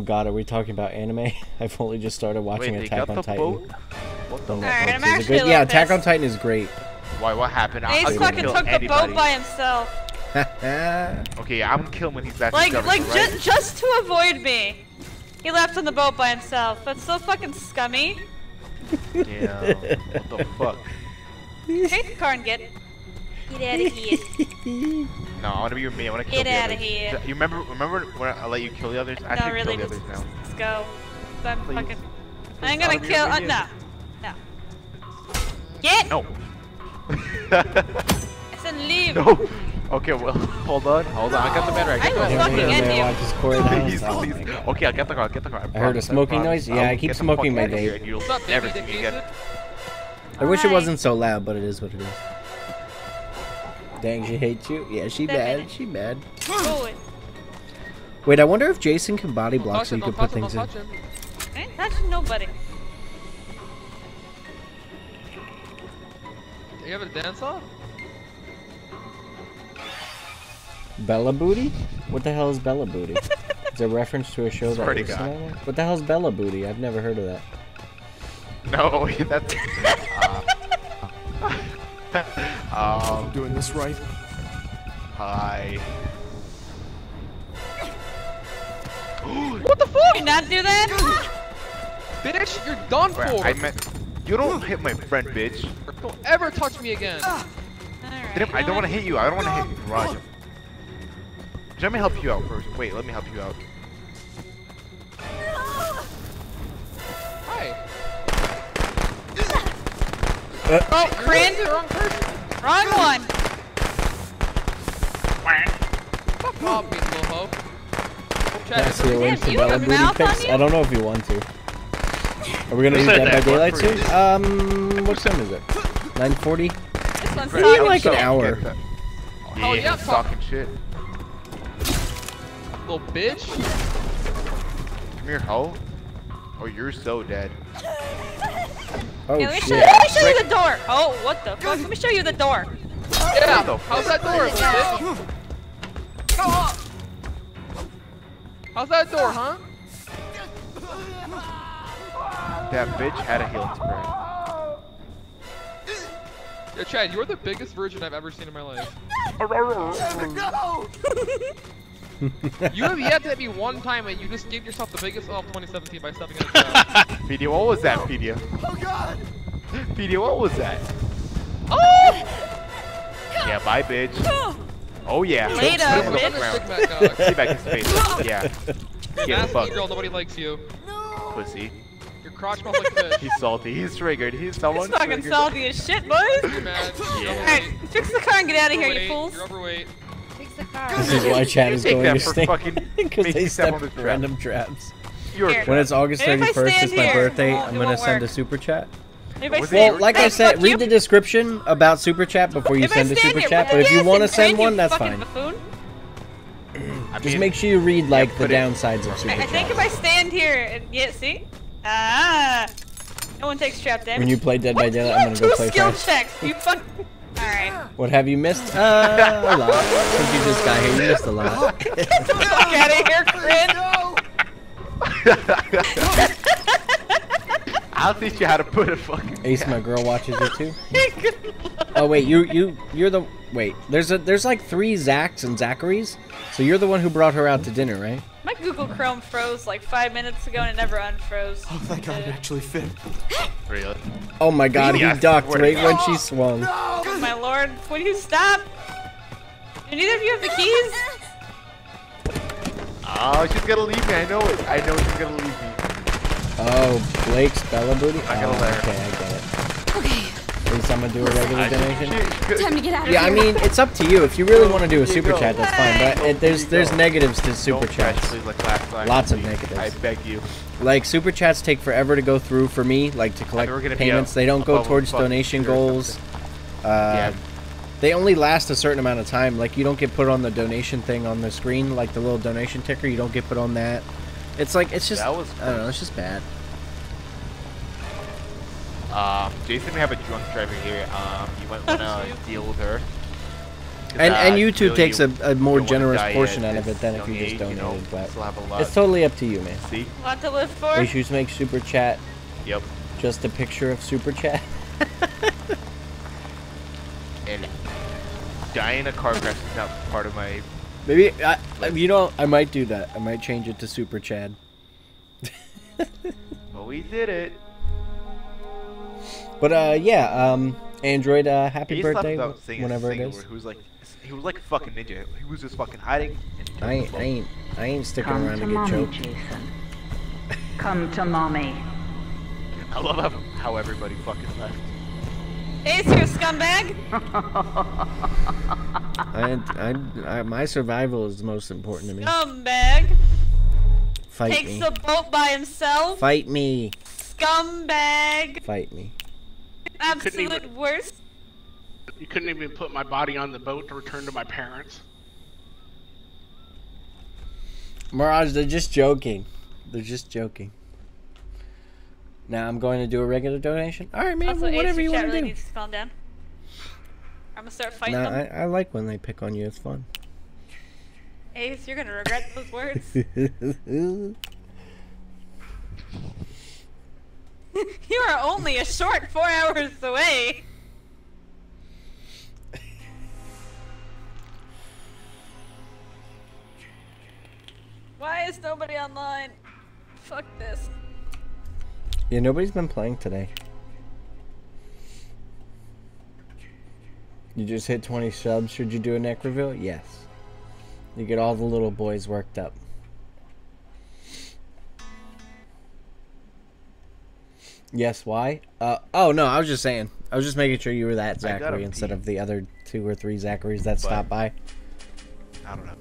Oh god, are we talking about anime? (laughs) I've only just started watching Wait, Attack on Titan. boat? What the Don't know Alright, if I'm it's actually. Yeah, little Attack on. Titan is great. Why? What happened? I- Ace I'm fucking kill took the boat by himself. (laughs) Okay, I'm gonna kill him when he's back. Like, like government, ju- right? just to avoid me. He left on the boat by himself. That's so fucking scummy. Damn. What the fuck? Take the car and get. Get out of here. (laughs) No, I wanna be your me. I wanna kill Get the outta others. here. You remember? Remember when I let you kill the others? I No, should really, kill the others now. let's go. I'm Please. fucking. Please, I'm gonna kill. Uh, no. No. Get! No. I said leave. no. Okay, well, (laughs) hold on, hold on. I got the battery. I I got will fucking end you. watch this Please, please. Okay, I'll get the car. I'll get the car. I heard a smoking noise? Yeah, I I'll keep smoking my outta here vape. You'll What's up, never see me again. I wish it wasn't so loud, but it is what it is. Dang, she hates you? Yeah, she Step in mad. She mad. Go. Wait, I wonder if Jason can body Don't block so you can put him, things in. touch him. I ain't touching nobody. You have a dance off? Bella Booty? What the hell is Bella Booty? (laughs) It's a reference to a show that Swear was God. What the hell is Bella Booty? I've never heard of that. No, (laughs) that's. (laughs) Uh, (laughs) um, I'm Doing this right. hi. (gasps) What the fuck? You not do that? (laughs) Bitch, you're done Wait, for. I meant. You don't hit my friend, bitch. Don't ever touch me again. Alright, Didn't- I don't want to hit you. I don't want to hit you, Raj. Let me help you out first. Wait, let me help you out. Hi. Uh, Oh, You're Fran! the wrong person. Wrong one! Fuck off, me little hoe. Can I see a link Damn, to you Bella have a Booty mouth on pics? you? I don't know if you want to. Are we gonna Who do said Dead by? Daylight What soon? Um, what time is it? 9:40. This one's Maybe talking like an hour. Get that. Oh, Yeah, yeah, talking shit. Little bitch. Come here, hoe. Oh, you're so dead. Oh Yeah, let me, shit! show, let me show you the door. Oh, what the fuck? Let me show you the door. Yeah, What the how's that door, little bitch? How's that door, huh? That bitch had a healing spray. Yeah, Chad, you're the biggest virgin I've ever seen in my life. (laughs) No! (laughs) (laughs) You have yet to hit me one time and you just gave yourself the biggest L of 2017 by stepping in the crowd. (laughs) Pedia, what was that, Pedia? Oh god! (laughs) Pedia, what was that? oh! Yeah, bye, bitch. (gasps) Oh yeah. Later, Put him on the bitch. ground. Big Mac dog. Sit back in his face. Yeah. Get Nasty fucked. girl, nobody likes you. Pussy. Your crotch smells like fish. He's salty. He's triggered. He's It's someone fucking triggered. salty as shit, boys. You're mad. You're Alright, fix the car and get out of here, you fools. You're overweight. Fix the car. This is why chat is going that to for stay fucking (laughs) because they making step someone a trap. random traps. You're Here. When it's August Maybe if I 31st, it's my here, birthday. I'm gonna won't send a super chat. If I Was it stand, Well, like I said, read you. the description about super chat before you If send a super here, chat. will But if you want to send one, that's fine. buffoon. (clears throat) I Just make sure you read like the downsides of super I, I think if I stand here, and, yeah, see? Ah. No one takes trap damage. When you play Dead by What? Daylight, I'm gonna go two play skill first. checks. You fuck. (laughs) Alright. What have you missed? Uh, a lot. Since you just got here, you missed a lot. (laughs) Get the fuck out of here, Corinne. I'll teach you how to put a fucking. Ace, my girl watches you too. (laughs) Oh wait, you you you're the wait. There's a there's like three Zachs and Zacharies. So you're the one who brought her out to dinner, right? My Google Chrome froze like five minutes ago and it never unfroze. Oh, thank God it actually fit. Really? Oh my God, he Yes, ducked where- right when she swung. Oh my lord, will you stop? Do neither of you have the keys? Oh, she's gonna leave me. I know it. I know she's gonna leave me. Oh, Blake's Bella Booty. I gotta oh, let her. okay, least I'm gonna do a regular donation. time to get out of Yeah, I mean, it's up to you. If you really want to do a super chat, that's fine. But it, there's there's negatives to super Don't crash, chats. please, like last time, Lots of negatives. I beg you. Like super chats take forever to go through for me, like to collect we're gonna be payments. They don't go towards donation goals. Uh, They only last a certain amount of time. Like you don't get put on the donation thing on the screen, like the little donation ticker. You don't get put on that. It's like it's just That was I don't know. It's just bad. Um, Jason, we have a drunk driver here. Um, you might wanna (laughs) deal with her. And uh, and YouTube really takes a, a more generous portion out of it than if young you just age, donated. know, but still have a lot. it's totally up to you, man. See? Lot to live for? We should make super chat. Yep. Just a picture of super chat. (laughs) And dying in a car crash is not part of my. Maybe I, you know I might do that. I might change it to super Chad. Well, we did it. But uh, yeah, um, Android, uh, happy He birthday, without saying a whenever it single He was like, he was like a fucking ninja. He was just fucking hiding. And I ain't, I ain't, I ain't sticking Come around to to get mommy, choked. Jason. Come to mommy. (laughs) I love how, how everybody fucking left. Ace, you scumbag! I, I, I, my survival is the most important to me. Scumbag! Fight Takes me. the boat by himself. Fight me. Scumbag! Fight me. Absolute worst. You couldn't even put my body on the boat to return to my parents. Mirage, they're just joking. They're just joking. Now I'm going to do a regular donation. All right, man. Also, well, Ace, whatever your you chat want to really do. needs to calm down. I'm gonna start fighting No, them. I, I like when they pick on you. It's fun. Ace, you're gonna regret those words. (laughs) (laughs) you are only a short four hours away. Why is nobody online? Fuck this. yeah, nobody's been playing today. You just hit 20 subs. Should you do a neck reveal? Yes. You get all the little boys worked up. Yes, why? Uh, oh no, I was just saying. I was just making sure you were that Zachary instead of the other two or three Zacharies that But- stopped by. I don't know.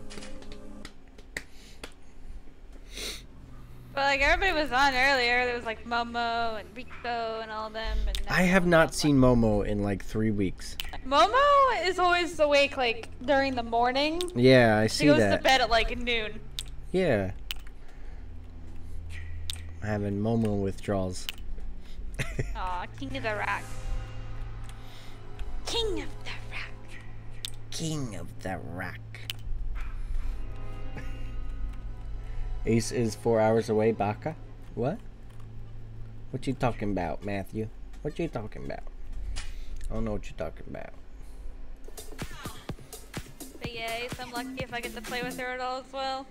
But like everybody was on earlier. There was like Momo and Rico and all them. And I have not seen Momo in like three weeks. Momo is always awake like during the morning. Yeah, I see that. She goes that. to bed at like noon. Yeah. I'm Having Momo withdrawals. (laughs) Aw, King of the Rock. King of the Rock. King of the Rock. (laughs) Ace is four hours away, Baka. What? What you talking about, Matthew? What you talking about? I don't know what you're talking about. But yeah, Ace, I'm lucky if I get to play with her at all as well.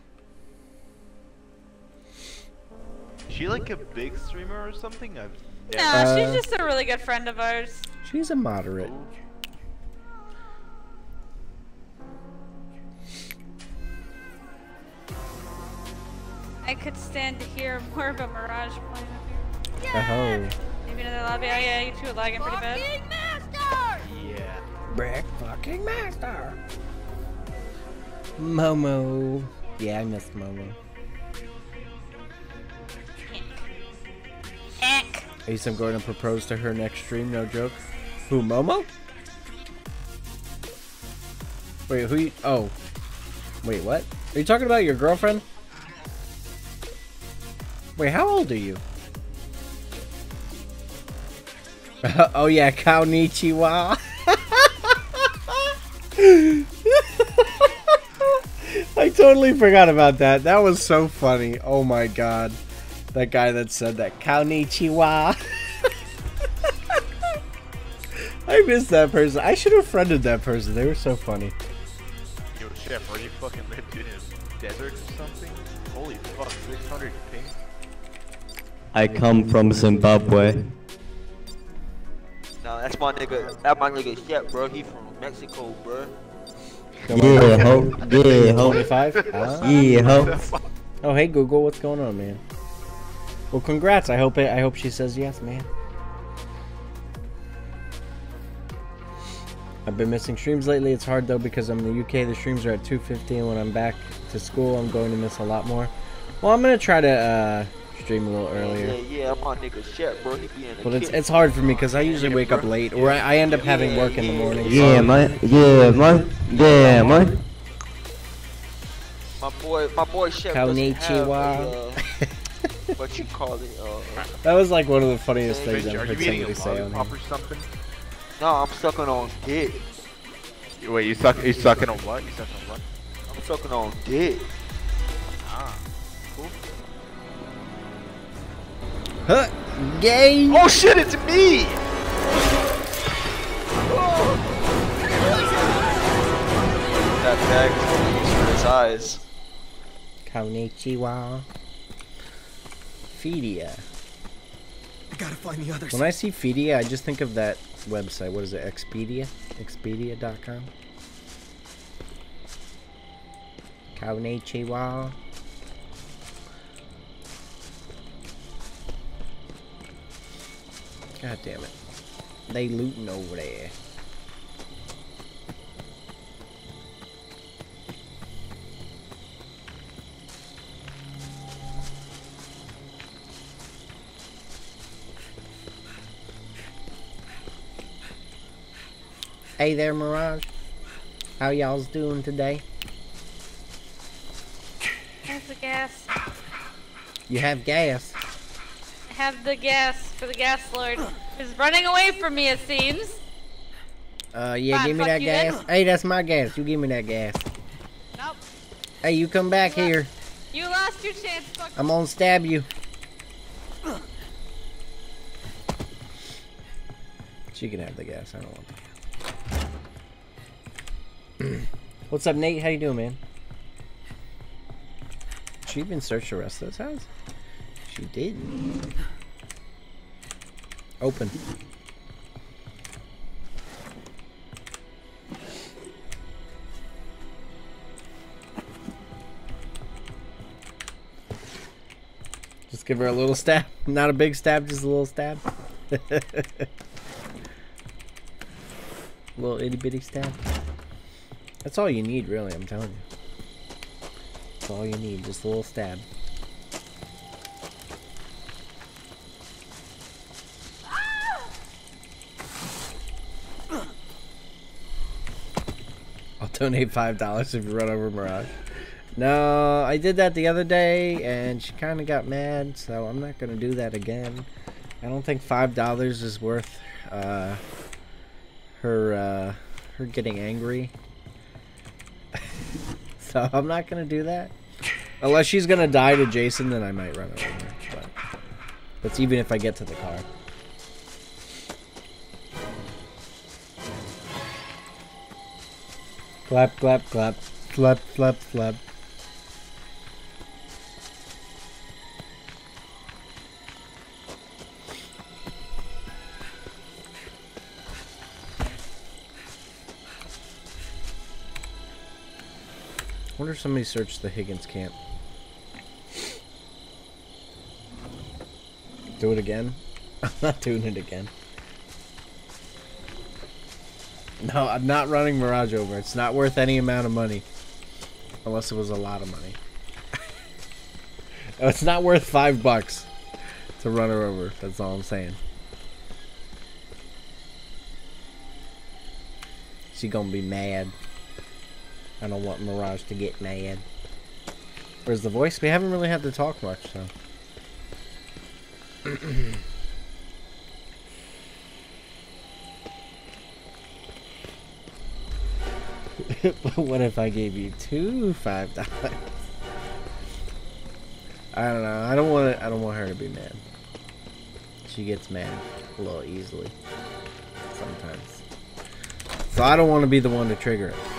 Is she like a big streamer or something? I've no, she's uh, just a really good friend of ours. She's a moderate. I could stand to hear more of a Mirage playing up here. Yeah! Oh. Maybe another lobby. Oh yeah, you two are lagging pretty bad. Fucking master! Yeah. Brick fucking master! Momo. Yeah, I miss Momo. Heck. Heck going to propose to her next stream, no joke. Who, Momo? Wait, who you, oh. Wait, what? Are you talking about your girlfriend? Wait, how old are you? (laughs) oh yeah, Kaonichiwa. (laughs) I totally forgot about that. That was so funny. Oh my god. That guy that said that. Kaonichiwa. (laughs) I missed that person. I should have friended that person. They were so funny. Yo, chef, are you fucking lived in a desert or something? Holy fuck, 600 ping. I come from Zimbabwe. Nah, that's my nigga. That's my nigga Shep, bro. He from Mexico, bro. Yeah, ho. Yeah, ho. 25? Ah. Yeah, ho. Oh, hey Google, what's going on, man? Well, congrats. I hope it, I hope she says yes, man. I've been missing streams lately. It's hard though because I'm in the UK. The streams are at 2:50, and when I'm back to school, I'm going to miss a lot more. Well, I'm gonna try to uh, stream a little earlier. Yeah, yeah, my nigga Shep, bro. He be in But it's it's hard for me because I usually wake up late, or I, I end up having work in the morning. Yeah, man. Yeah, man. Yeah, man. My boy, my boy Shep doesn't have a, (laughs) Konnichiwa. What you call it? Uh, (laughs) That was like one of the funniest things I've heard somebody say on Lollipop here. or something? no, I'm sucking on dick. Wait, you suck? You sucking on what? You sucking on what? I'm sucking on dick. Ah, cool. Huh? Gay. Oh shit, it's me! That bag is only used for his eyes. Konnichiwa. Fedia. I gotta find the others. When I see Fedia, I just think of that website. What is it? Expedia? Expedia.com? Konnichiwa. God damn it. They looting over there. Hey there, Mirage. How y'all's doing today? Have the gas. You have gas. I have the gas for the gas lord. He's running away from me, it seems. Uh, yeah, Fine, give me that gas. then. Hey, that's my gas. You give me that gas. Nope. Hey, you come back here. You lost your chance, fuck. I'm gonna stab you. She can have the gas. I don't want the (clears throat) What's up, Nate? How you doing, man? She even searched the rest of this house? She did. Open. Just give her a little stab. (laughs) Not a big stab, just a little stab. (laughs) little itty bitty stab. That's all you need, really, I'm telling you. That's all you need, just a little stab. (laughs) I'll donate five dollars if you run over Mirage. No, I did that the other day, and she kind of got mad, so I'm not gonna do that again. I don't think five dollars is worth uh, her uh, her getting angry. (laughs) so I'm not gonna do that. Unless she's gonna die to Jason, then I might run over her. But that's even if I get to the car. Clap, clap, clap. Flap, flap, flap. Wonder if somebody searched the Higgins camp. Do it again? (laughs) I'm not doing it again. No, I'm not running Mirage over. It's not worth any amount of money. Unless it was a lot of money. (laughs) it's not worth five bucks to run her over. That's all I'm saying. She gonna be mad. I don't want Mirage to get mad. Where's the voice? We haven't really had to talk much, so. (laughs) what if I gave you two five dollars? I don't know. I don't want. I don't want her to be mad. She gets mad a little easily sometimes. So I don't want to be the one to trigger it.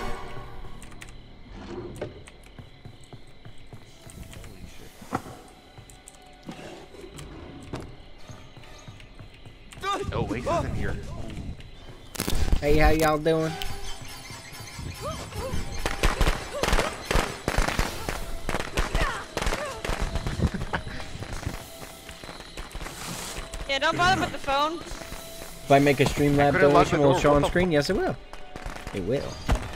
Oh, wait, he's in here. Hey, how y'all doing? Yeah, don't bother with the phone. If I make a Streamlab couldn't donation, will it show on screen? Yes, it will. It will.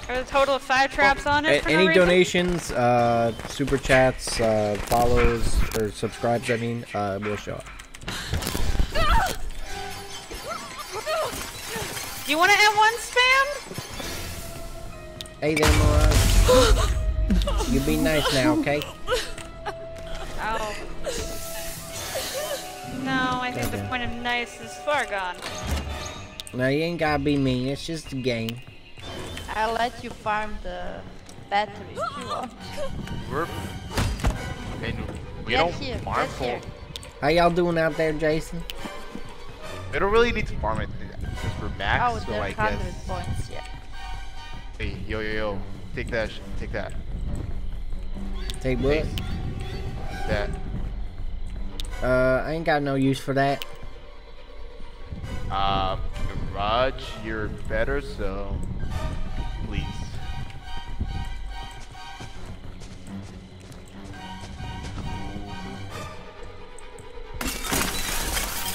There's a total of five traps on it. A- for no any reason. donations, uh, super chats, uh, follows, or subscribes, I mean, uh, will show up. Do you want to end one spam? Hey there, Mirage. (gasps) you be nice now, okay? Oh. No, I think the point of nice is far gone. Now, you ain't gotta be mean. It's just a game. I'll let you farm the batteries if you want. We're. Okay, no, we Get don't here, farm get for. here. How y'all doing out there, Jason? We don't really need to farm it just for max, Oh, so the I 100 guess. points, yeah. Hey, yo, yo, yo. Take that, take that. Take what? That. Uh, I ain't got no use for that. Uh, Raj, you're better, so. Please.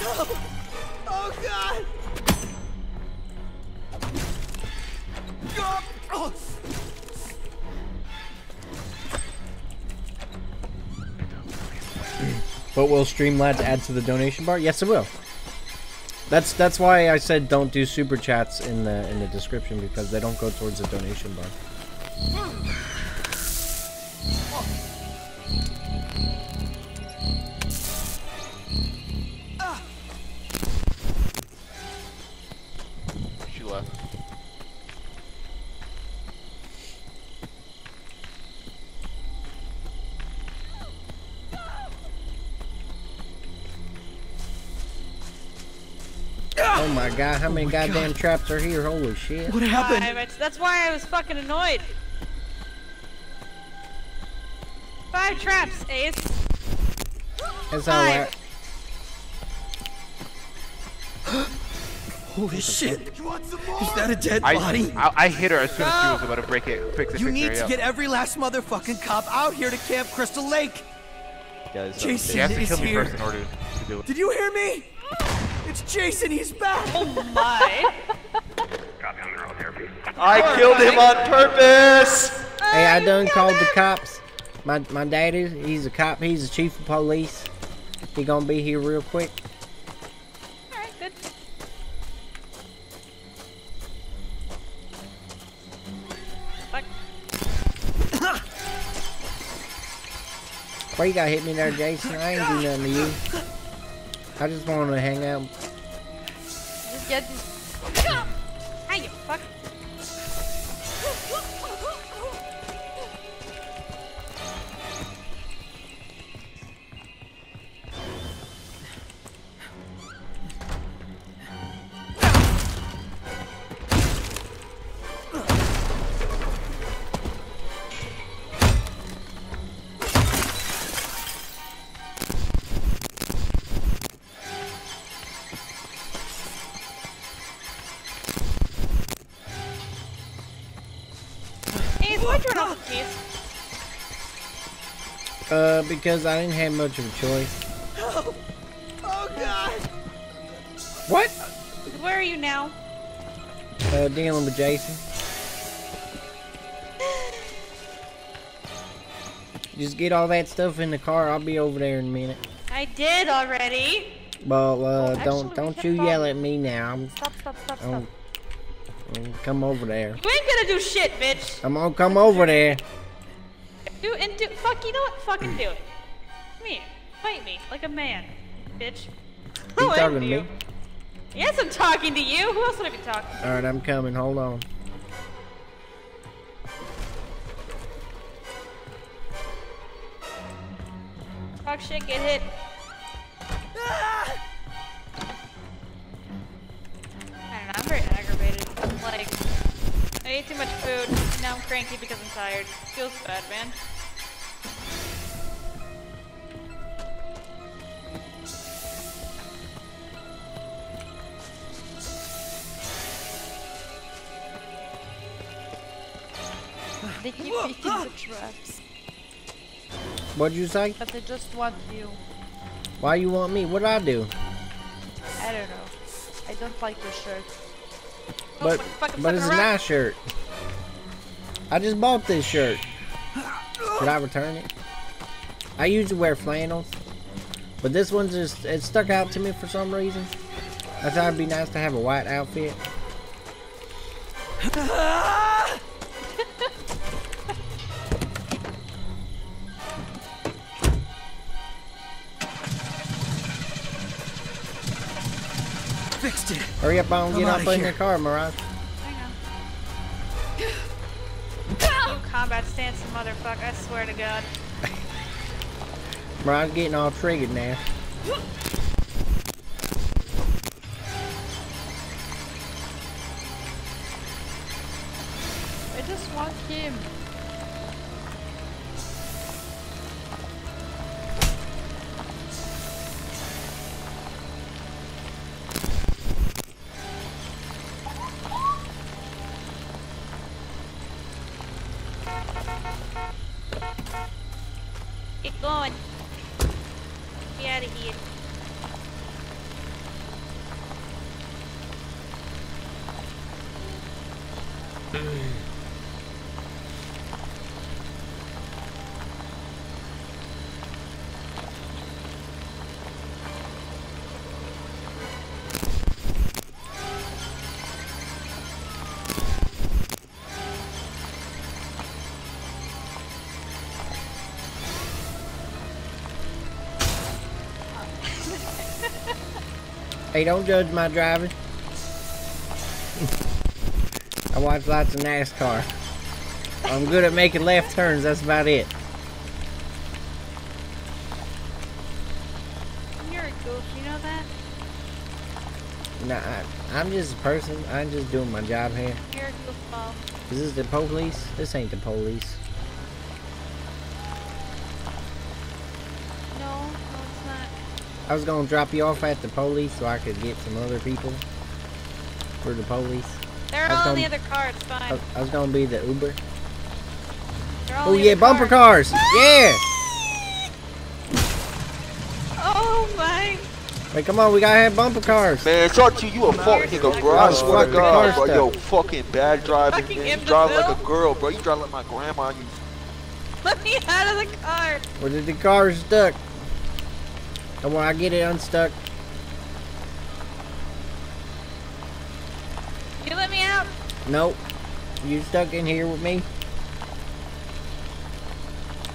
(laughs) Oh Oh, oh. But will Streamlabs add to the donation bar? Yes, it will. That's that's why I said don't do super chats in the in the description because they don't go towards the donation bar. My god, how oh many goddamn traps are here? Holy shit. What happened? Five, that's why I was fucking annoyed. Five traps, Ace. That's Five. alright. (gasps) Holy shit! Is that a dead I, body? I, I hit her as soon as she was about to break it. Fix it. You fix need to yeah. get every last motherfucking cop out here to Camp Crystal Lake. Guys, Jason She has to is kill me here. first in order to do it. Did you hear me? It's Jason. He's back. Oh my. I killed him on purpose! Hey, I done called the cops. My my daddy, he's a cop. He's the chief of police. He gonna be here real quick. Alright, good. Fuck. Why you gotta hit me there, Jason? I ain't do nothing to you. I just wanna hang out. Get this. Because I didn't have much of a choice. Oh, oh What? Where are you now? Uh, dealing with Jason. Just get all that stuff in the car. I'll be over there in a minute. I did already. Well, uh, Oh, don't don't you yell at me now. I'm, Stop, stop, stop, stop. I'm, I'm come over there. You ain't gonna do shit, bitch. I'm gonna come over there. Do and do. Fuck, you know what? Fucking do it. Come here. Fight me like a man, bitch. You Who talking are to you? me? Yes, I'm talking to you. Who else would I be talking to? All right, I'm coming. Hold on. Talk shit, get hit. I don't know, I'm very aggravated. Like, I ate too much food, now I'm cranky because I'm tired. Feels bad, man. They keep picking the traps, What'd you say? but they just want you. Why you want me? What'd I do? I don't know. I don't like your shirt. But but it's a nice shirt. I just bought this shirt. Should I return it? I usually wear flannels, but this one just it stuck out to me for some reason. I thought it'd be nice to have a white outfit. (laughs) Fixed it. Hurry up on, I'm get up outta in the car, Mirage. You combat stance, motherfucker. I swear to God. Mirage getting all triggered now. I just want him. Hey, don't judge my driving. I watch lots of NASCAR. I'm good at making left turns, that's about it. You're a goof, you know that? Nah, I, I'm just a person. I'm just doing my job here. You're a goofball. Is this the police? This ain't the police. I was gonna drop you off at the police so I could get some other people for the police. They're I was all in the other car, it's fine. I, I was gonna be the Uber. Oh yeah, other bumper car. cars! Yeah! Oh my. Wait, come on, we gotta have bumper cars. Man, talk to you, you a fuck nigga, bro. I swear to God, bro. stuff. Yo, fucking bad driving, Fucking man. You drive like a girl, bro. You drive like my grandma. You Let me out of the car. Where did the car stuck? Come on, I get it unstuck. You let me out. Nope. You stuck in here with me?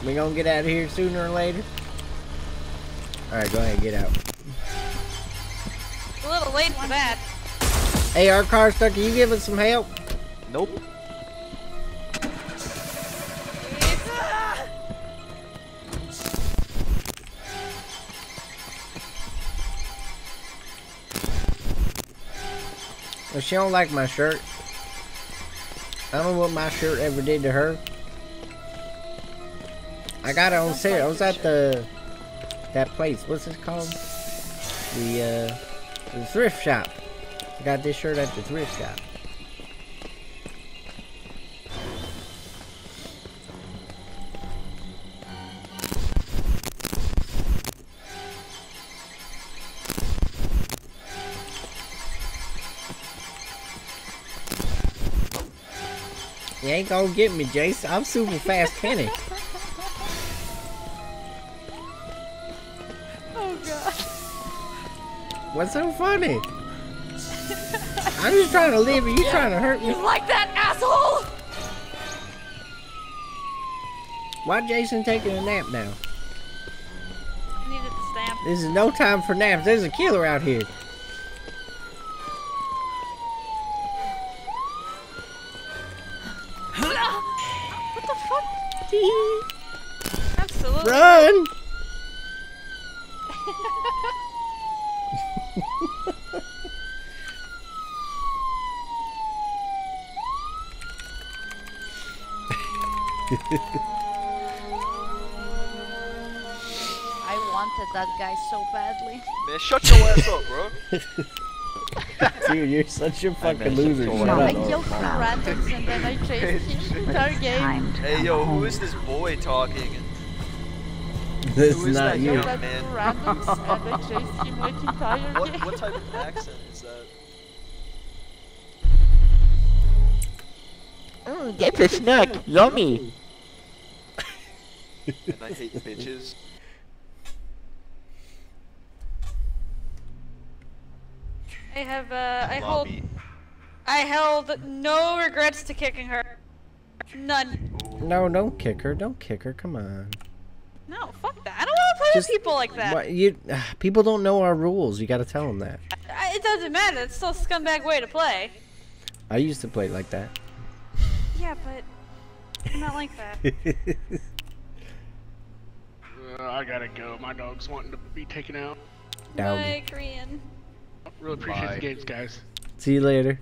We gonna get out of here sooner or later? Alright, go ahead, get out. A little late for that. Hey, our car's stuck. Can you give us some help? Nope. She don't like my shirt. I don't know what my shirt ever did to her. I got it on sale. I was at the that place. What's it called? The uh, the thrift shop. I got this shirt at the thrift shop. You ain't gonna get me, Jace. I'm super fast Kenny. Oh god. What's so funny? I'm just trying to live and you trying to hurt me. You like that, asshole? Why Jason taking a nap now? I needed the stamp. This is no time for naps. There's a killer out here. What the fuck? Absolutely. Run! I wanted that guy so badly. Man, shut your ass up, bro. (laughs) (laughs) Dude, you're such a fucking loser. shut Shut your I up. killed two randoms and then I chased him entire game. Hey, yo, who is this boy talking? This Who is is not that you. young man? randoms and I chased him like entire What, game. what type of accent is that? Oh, that's a snack. Yummy. And I hate (laughs) bitches. I have, uh, I hold, I held no regrets to kicking her. None. No, don't kick her. Don't kick her. Come on. No, fuck that. I don't want to play Just- with people like that. What, you, (sighs) people don't know our rules. You gotta tell them that. I, it doesn't matter. It's still a scumbag way to play. I used to play like that. Yeah, but I'm not like that. (laughs) Uh, I gotta go. My dog's wanting to be taken out. Doggy. Bye, Korean. Really appreciate Bye. the games, guys. See you later.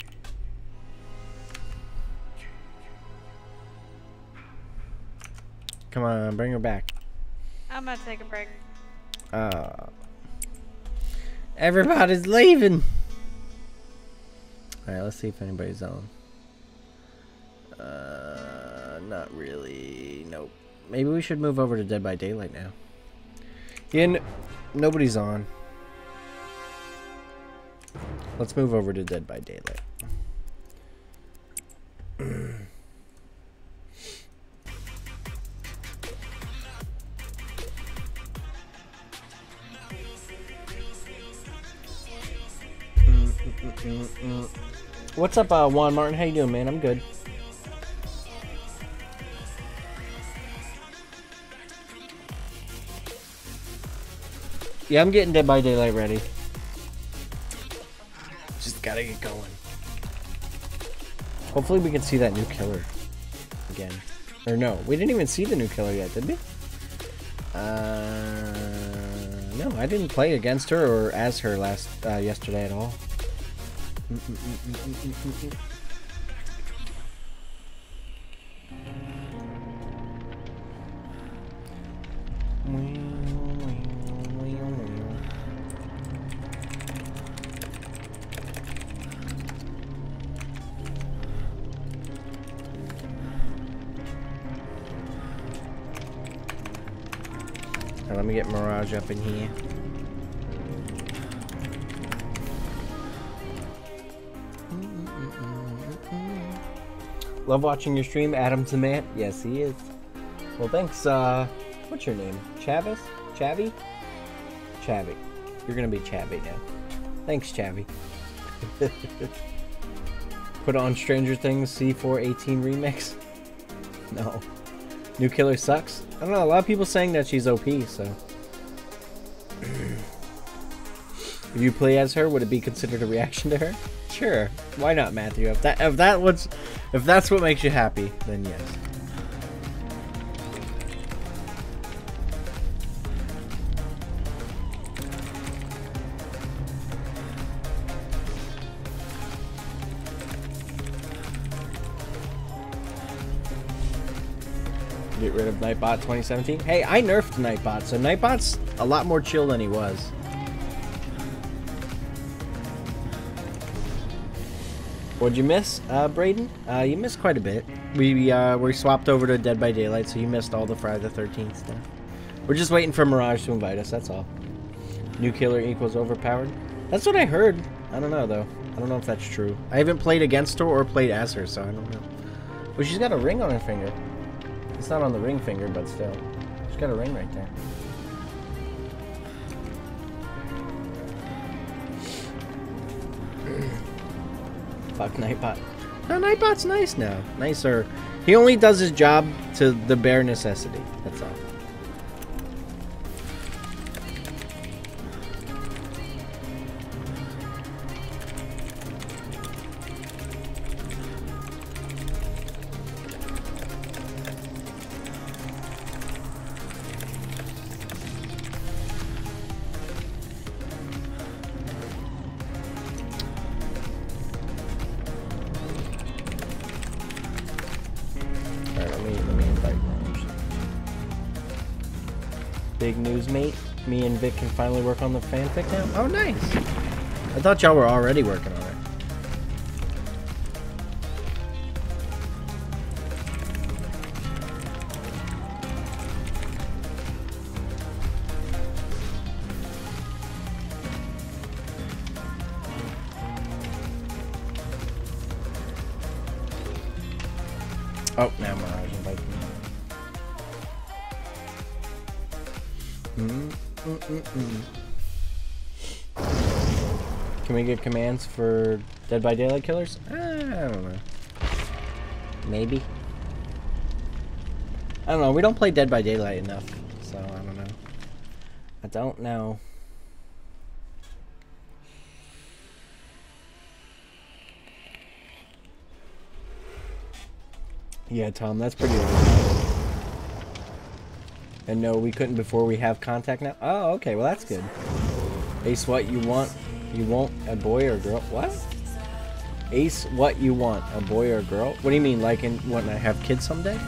Come on, bring her back. I'm gonna take a break. Uh, everybody's leaving. All right, let's see if anybody's on. Uh, not really. Nope. Maybe we should move over to Dead by Daylight now. Yeah, n- nobody's on. Let's move over to Dead by Daylight. What's up, uh, Juan Martin? How you doing, man? I'm good. Yeah, I'm getting Dead by Daylight ready. Just gotta get going. Hopefully we can see that new killer again. Or no, we didn't even see the new killer yet, did we? Uh, no, I didn't play against her or as her last uh, yesterday at all. Mm, mm, mm, mm, let me get Mirage up in here. Love watching your stream, Adam Zamant. Yes, he is. Well, thanks. Uh, what's your name? Chavis? Chavi? Chavi. You're gonna be Chavi now. Thanks, Chavi. (laughs) Put on Stranger Things C418 remix. (laughs) No. New Killer sucks. I don't know. A lot of people saying that she's OP. So, if you play as her, would it be considered a reaction to her? Sure. Why not, Matthew? If that if that what's if that's what makes you happy, then yes. Nightbot 2017. Hey, I nerfed Nightbot, so Nightbot's a lot more chill than he was. What'd you miss, uh, Braden? Uh, you missed quite a bit. We uh, we swapped over to Dead by Daylight, so you missed all the Friday the 13th stuff. We're just waiting for Mirage to invite us. That's all. New killer equals overpowered. That's what I heard. I don't know though. I don't know if that's true. I haven't played against her or played as her, so I don't know. But she's got a ring on her finger. It's not on the ring finger, but still. She's got a ring right there. (clears throat) Fuck Nightbot. No, Nightbot's nice now. Nicer. He only does his job to the bare necessity. That's all. Big news, mate. Me and Vic can finally work on the fanfic now. Oh, nice. I thought y'all were already working commands for Dead by Daylight killers? Uh, I don't know. Maybe. I don't know. We don't play Dead by Daylight enough, so I don't know. I don't know. Yeah, Tom, that's pretty old. And no, we couldn't before we have contact now. Oh, okay, well that's good. Ace, what you want? You want a boy or girl? What? Ace, what you want? A boy or girl? What do you mean, like in when I have kids someday?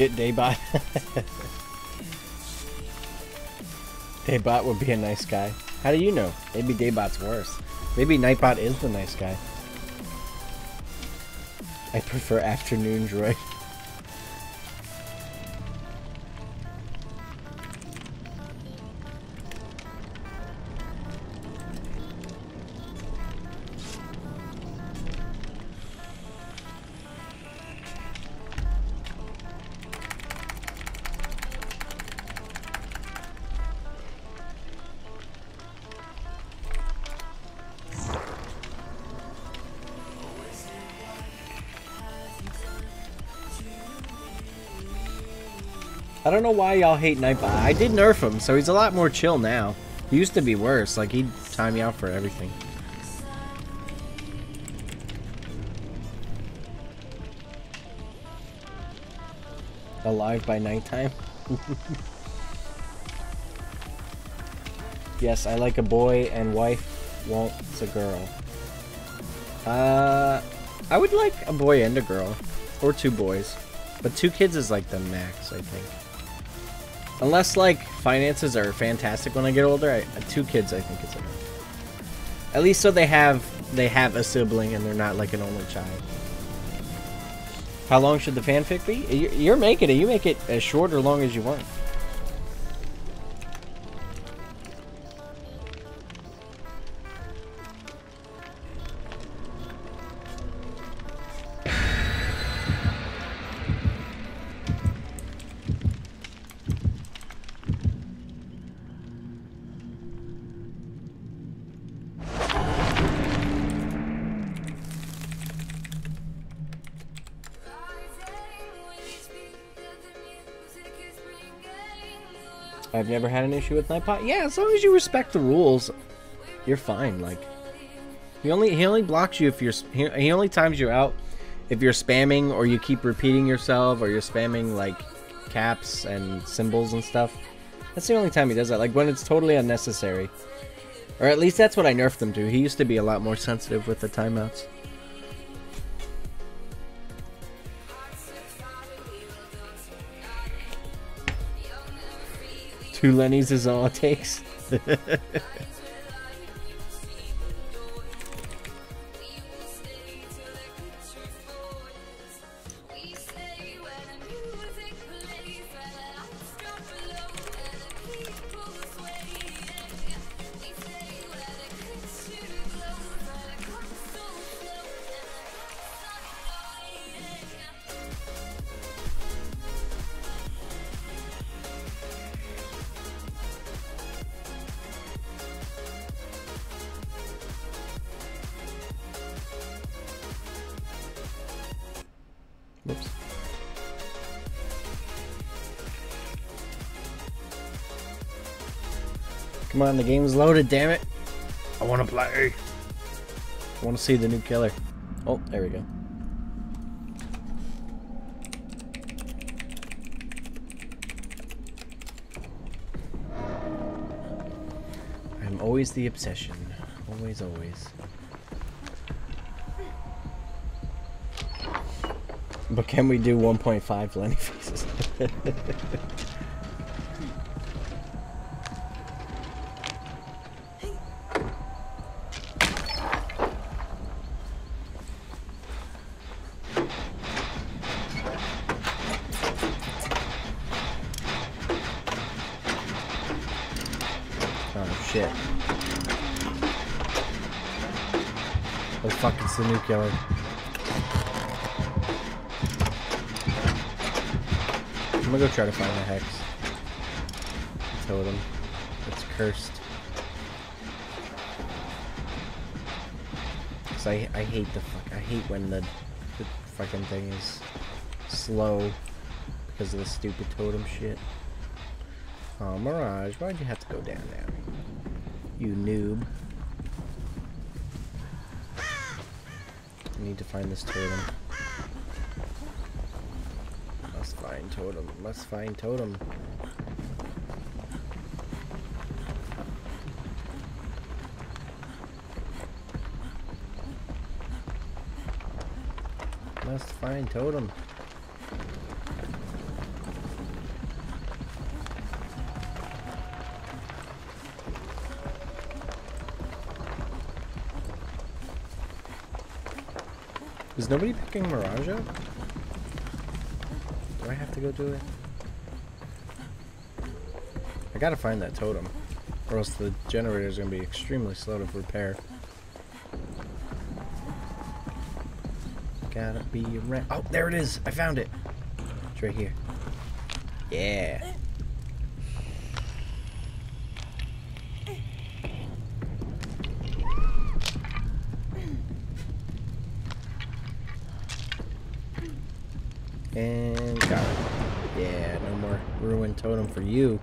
Get Daybot. Daybot would be a nice guy. How do you know? Maybe Daybot's worse. Maybe Nightbot is the nice guy. I prefer afternoon droid. Know why y'all hate Nightbot. I did nerf him, so he's a lot more chill now. He used to be worse. Like, he'd time me out for everything. Alive by nighttime? (laughs) yes, I like a boy and wife wants a girl. Uh, I would like a boy and a girl. Or two boys. But two kids is like the max, I think. Unless like finances are fantastic when I get older, I, two kids I think is enough. At least so they have they have a sibling and they're not like an only child. How long should the fanfic be? You- You're making it. You make it as short or long as you want. Never had an issue with my Nightbot. Yeah, as long as you respect the rules, you're fine. Like, he only he only blocks you if you're he, he only times you out if you're spamming or you keep repeating yourself or you're spamming like caps and symbols and stuff. That's the only time he does that, like when it's totally unnecessary. Or at least that's what I nerfed him to. He used to be a lot more sensitive with the timeouts. Two Lenny's is all it takes. (laughs) Come on, the game's loaded, damn it. I want to play. I want to see the new killer. Oh, there we go. I'm always the obsession. Always, always. But can we do 1.5 Lenny faces? (laughs) the. I'm gonna go try to find the hex. Totem. It's cursed. Cause I I hate the fuck I hate when the the fucking thing is slow because of the stupid totem shit. Oh Mirage, why'd you have to go down there? You noob. Need to find this totem. Must find totem. Must find totem. Nobody picking Mirage up? Do I have to go do it? I gotta find that totem. Or else the generator is gonna be extremely slow to repair. Gotta be around. Oh, there it is! I found it! It's right here. Yeah. And got it. Yeah, no more ruined totem for you.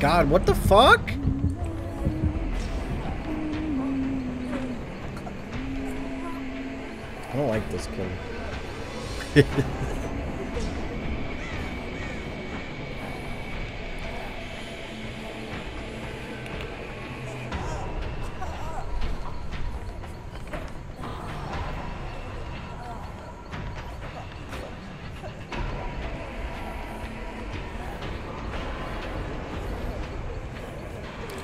God, what the fuck?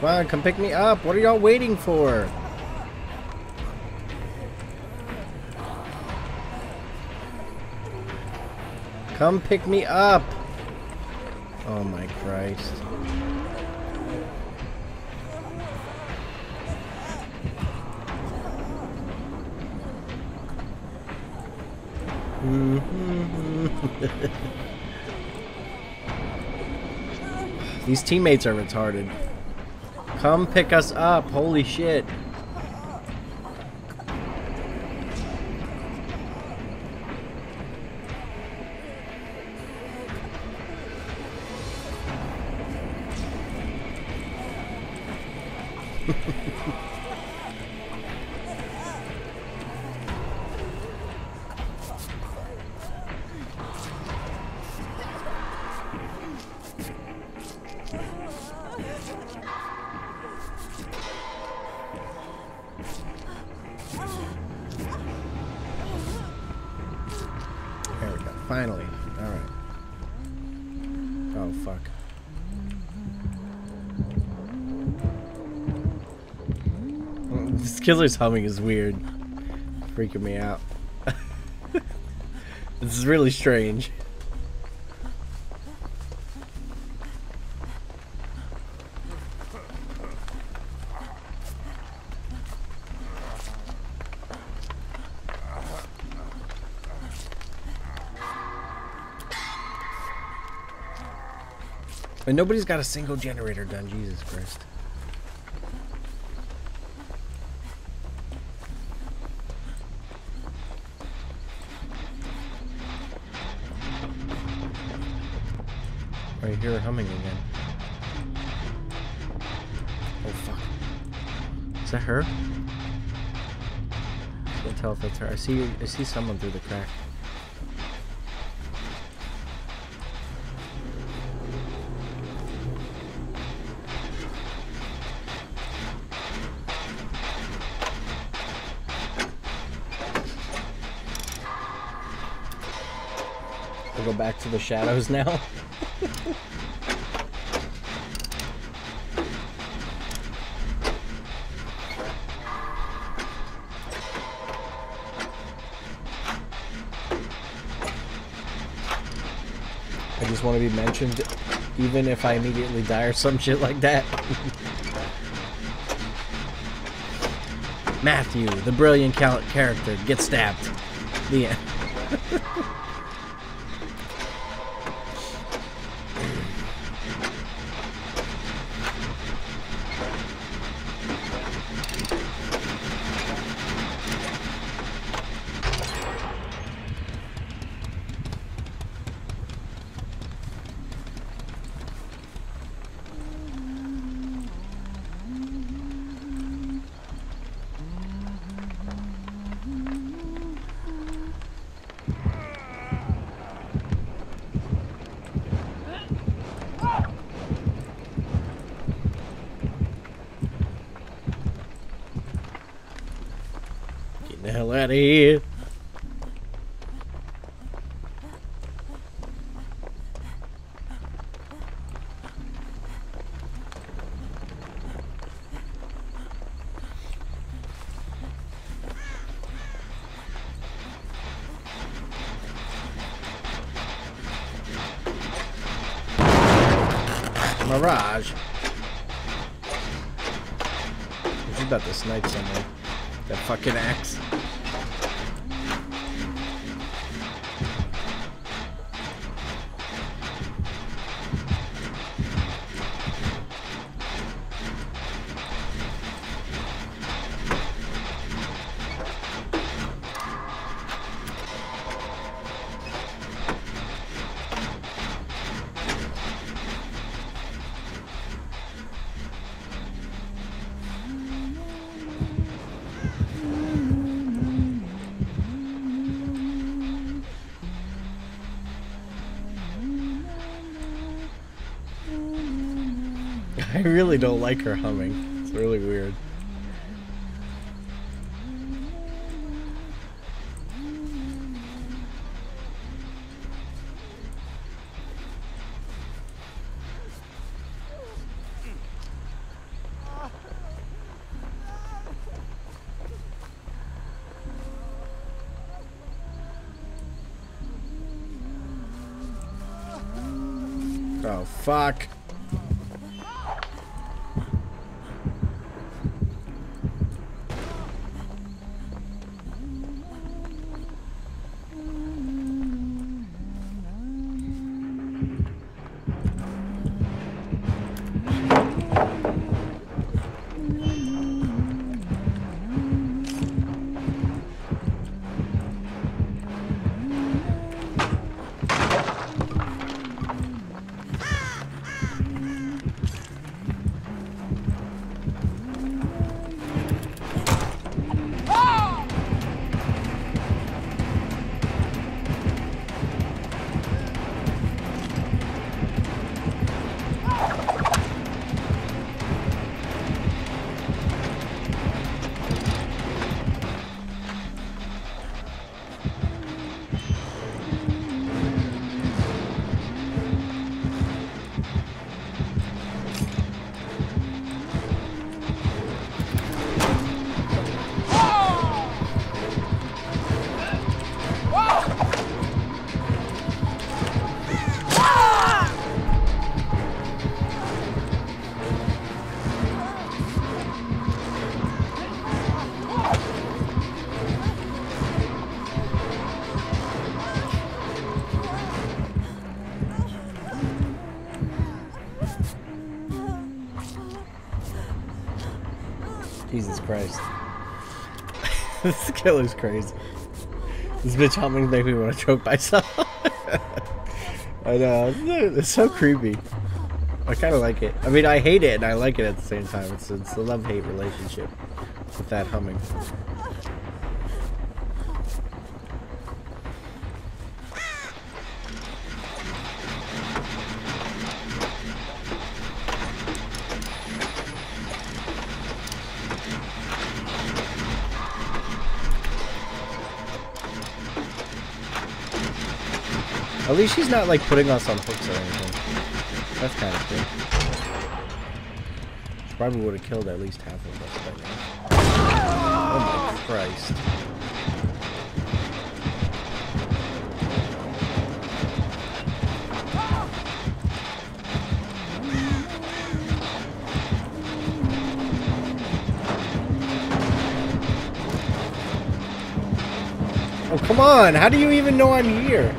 Come on, come pick me up. What are y'all waiting for? Come pick me up. Oh my Christ. (laughs) These teammates are retarded. Come pick us up. Holy shit. Killer's humming is weird. Freaking me out. (laughs) this is really strange. And nobody's got a single generator done, Jesus Christ. Humming again. Oh fuck. Is that her? Can't tell if that's her. I see I see someone through the crack. We'll go back to the shadows (laughs) now. To be mentioned, even if I immediately die or some shit like that. Matthew, the brilliant character, gets stabbed. The end. Out of here. really don't like her humming. It's really weird. Oh, fuck. Christ. (laughs) this killer's crazy. This bitch humming make me want to choke myself. (laughs) I know. It's so creepy. I kind of like it. I mean, I hate it and I like it at the same time. It's, it's a love-hate relationship with that humming. At least she's not like putting us on hooks or anything. That's kind of cool. She probably would have killed at least half of us by now. Oh my Christ. Oh, come on! How do you even know I'm here?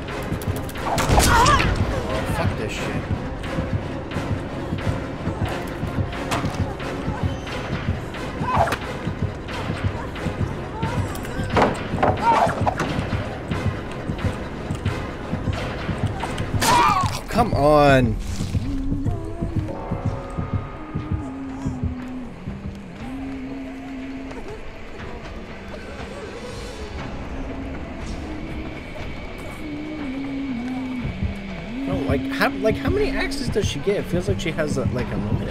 On. Like how like how many axes does she get? It feels like she has a, like a Five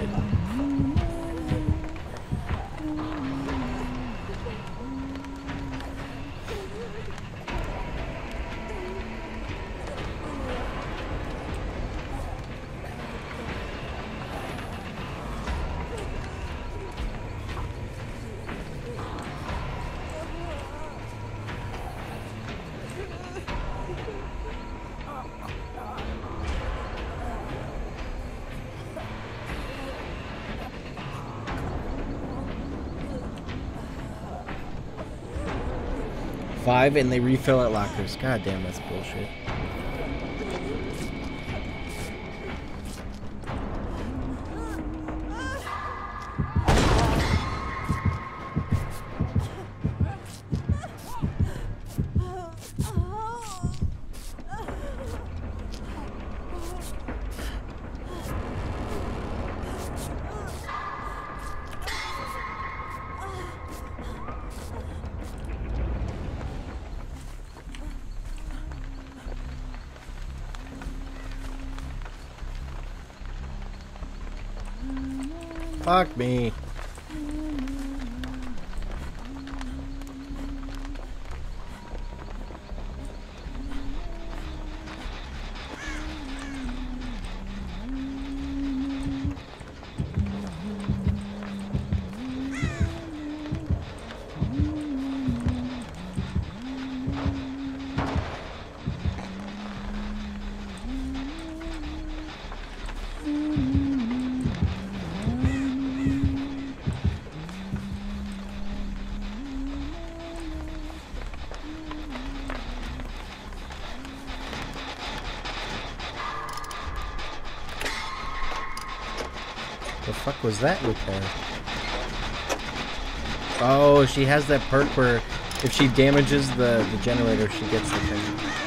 and they refill at lockers. God damn, that's bullshit. Fuck me. Was that with her? Oh, she has that perk where if she damages the, the generator, she gets the thing.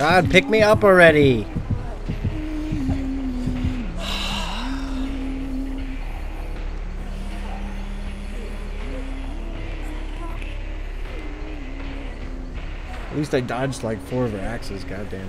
God, pick me up already. At least I dodged like four of her axes, goddamn.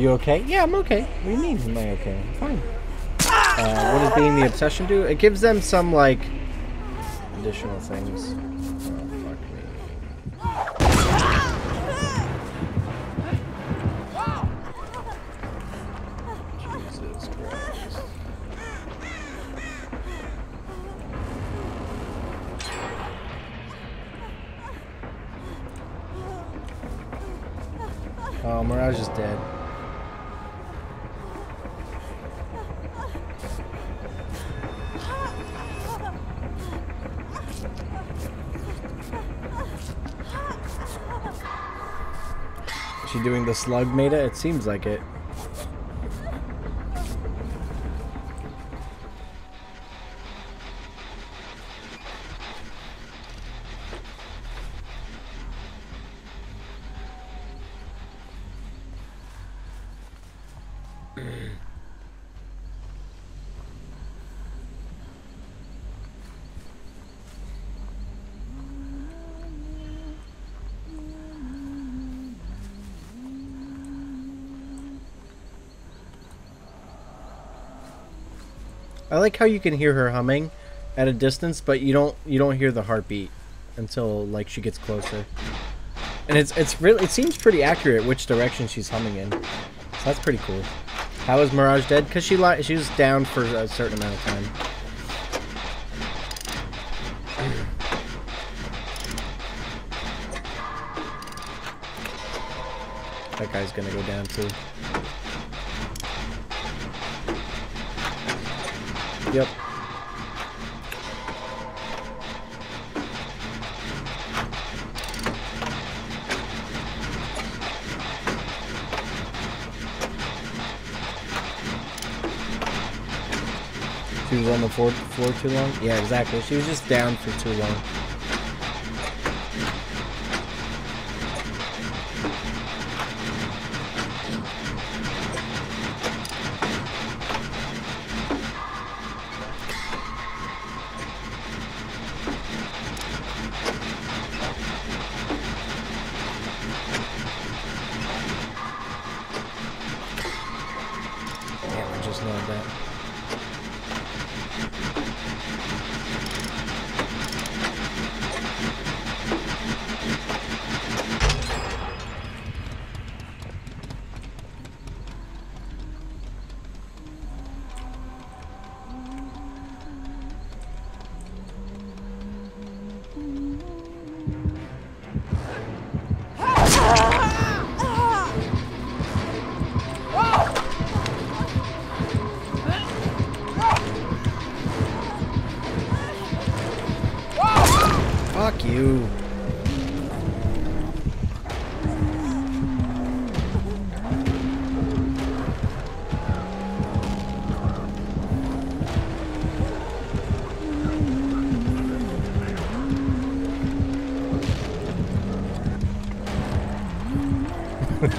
You okay? Yeah, I'm okay. What do you mean, am I okay? I'm fine. Uh, what does being the obsession do? It gives them some, like, additional things. Slug made it? It seems like it. I like how you can hear her humming at a distance, but you don't you don't hear the heartbeat until like she gets closer. And it's it's really it seems pretty accurate which direction she's humming in. So that's pretty cool. How is Mirage dead? Cause she li she was down for a certain amount of time. That guy's gonna go down too. Yep. She was on the floor, floor too long? Yeah, exactly. She was just down for too long.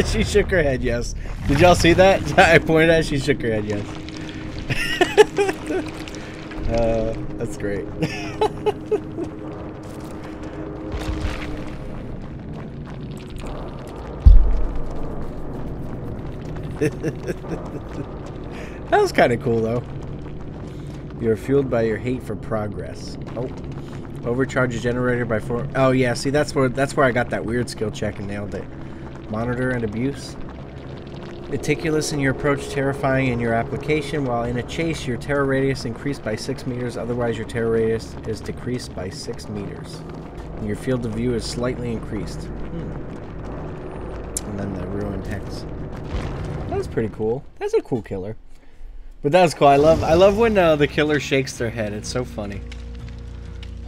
(laughs) She shook her head yes. Did y'all see that? (laughs) I pointed at. She shook her head yes. (laughs) uh, that's great. that was kind of cool though. You're fueled by your hate for progress. Oh. Overcharge a generator by four. Oh yeah, see that's where that's where I got that weird skill check and nailed it. Monitor and abuse. Meticulous in your approach, terrifying in your application. While in a chase, your terror radius increased by six meters. Otherwise, your terror radius is decreased by six meters. And your field of view is slightly increased. Hmm. And then the ruined hex. That's pretty cool. That's a cool killer. But that was cool. I love I love when uh, the killer shakes their head. It's so funny.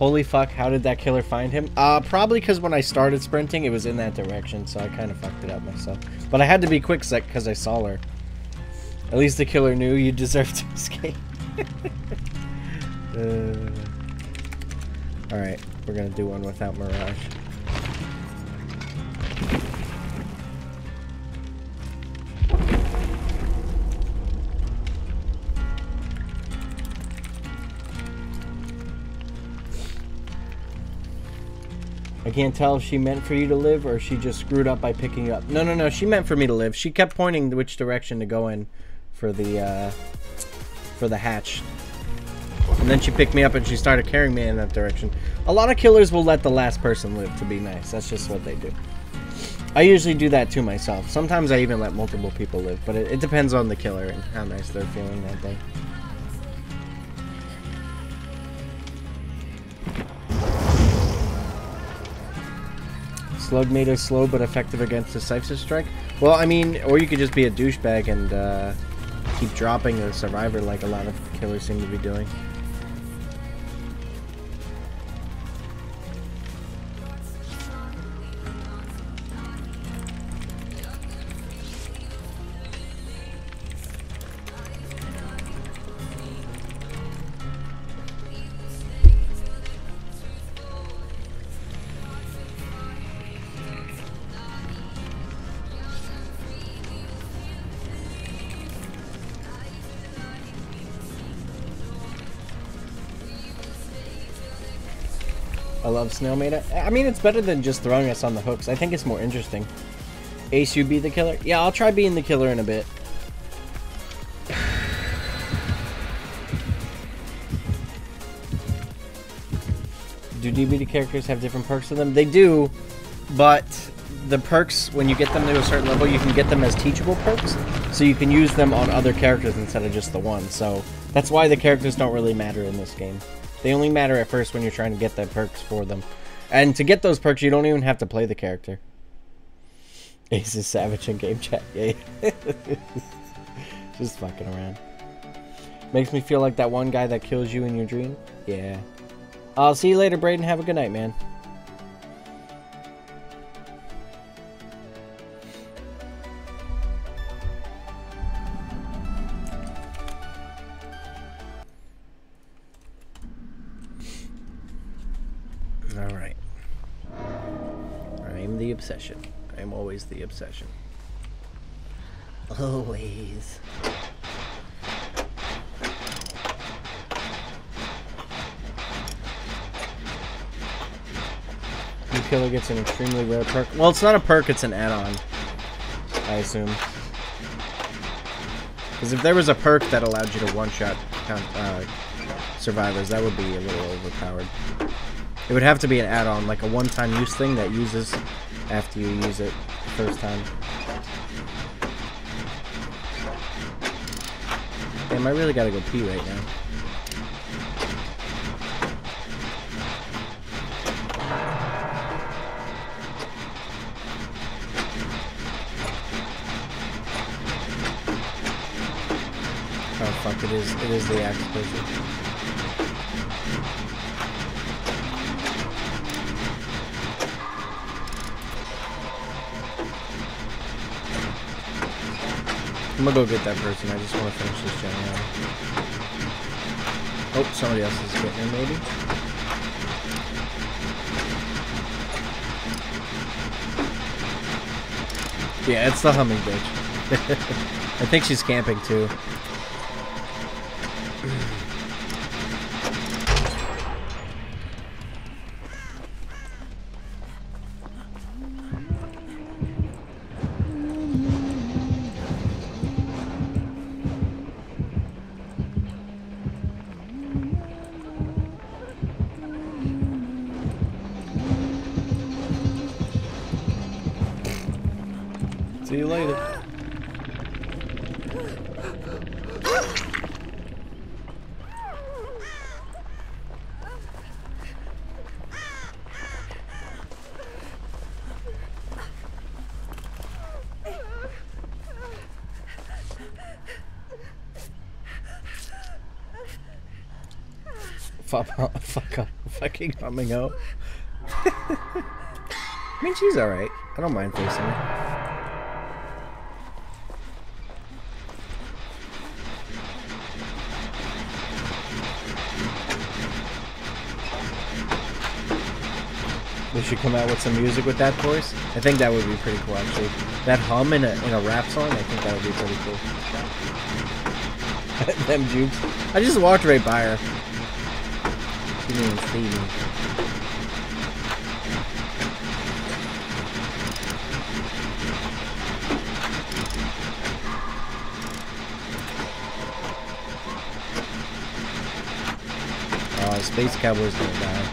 Holy fuck, how did that killer find him? Uh, probably because when I started sprinting, it was in that direction, so I kind of fucked it up myself. But I had to be quick sec because I saw her. At least the killer knew you deserved (laughs) to escape. (laughs) uh, Alright, we're gonna do one without Mirage. Can't tell if she meant for you to live or she just screwed up by picking you up. No, no, no. She meant for me to live. She kept pointing which direction to go in for the uh, for the hatch. And then she picked me up and she started carrying me in that direction. A lot of killers will let the last person live to be nice. That's just what they do. I usually do that to myself. Sometimes I even let multiple people live, but it, it depends on the killer and how nice they're feeling that day. Slug made is slow but effective against Decisive Strike? Well, I mean, or you could just be a douchebag and uh, keep dropping the survivor like a lot of killers seem to be doing. Love Snail Maid. I mean, it's better than just throwing us on the hooks. I think it's more interesting. Ace, you be the killer? Yeah, I'll try being the killer in a bit. (sighs) Do DBD characters have different perks to them? They do, but the perks, when you get them to a certain level, you can get them as teachable perks, so you can use them on other characters instead of just the one. So that's why the characters don't really matter in this game. They only matter at first when you're trying to get the perks for them. And to get those perks, you don't even have to play the character. Ace is savage in game chat. Yay. (laughs) Just fucking around. Makes me feel like that one guy that kills you in your dream. Yeah. I'll see you later, Braden. Have a good night, man. The obsession. I'm always the obsession. Always. New killer gets an extremely rare perk. Well, it's not a perk, it's an add-on. I assume. Because if there was a perk that allowed you to one-shot uh, survivors, that would be a little overpowered. It would have to be an add-on, like a one-time use thing that uses after you use it the first time. Damn, I really gotta go pee right now. Oh fuck, it is, it is the axe I'm gonna go get that person. I just want to finish this gen now. Oh, somebody else is getting there, maybe. Yeah, it's the humming bitch. (laughs) I think she's camping too. Fuck, fuck, fucking humming out. (laughs) I mean, she's alright. I don't mind facing her. They should come out with some music with that voice. I think that would be pretty cool, actually. That hum in a in a rap song, I think that would be pretty cool. (laughs) Them jukes. I just walked right by her. She didn't even see me. Oh, Space Cowboy's gonna die.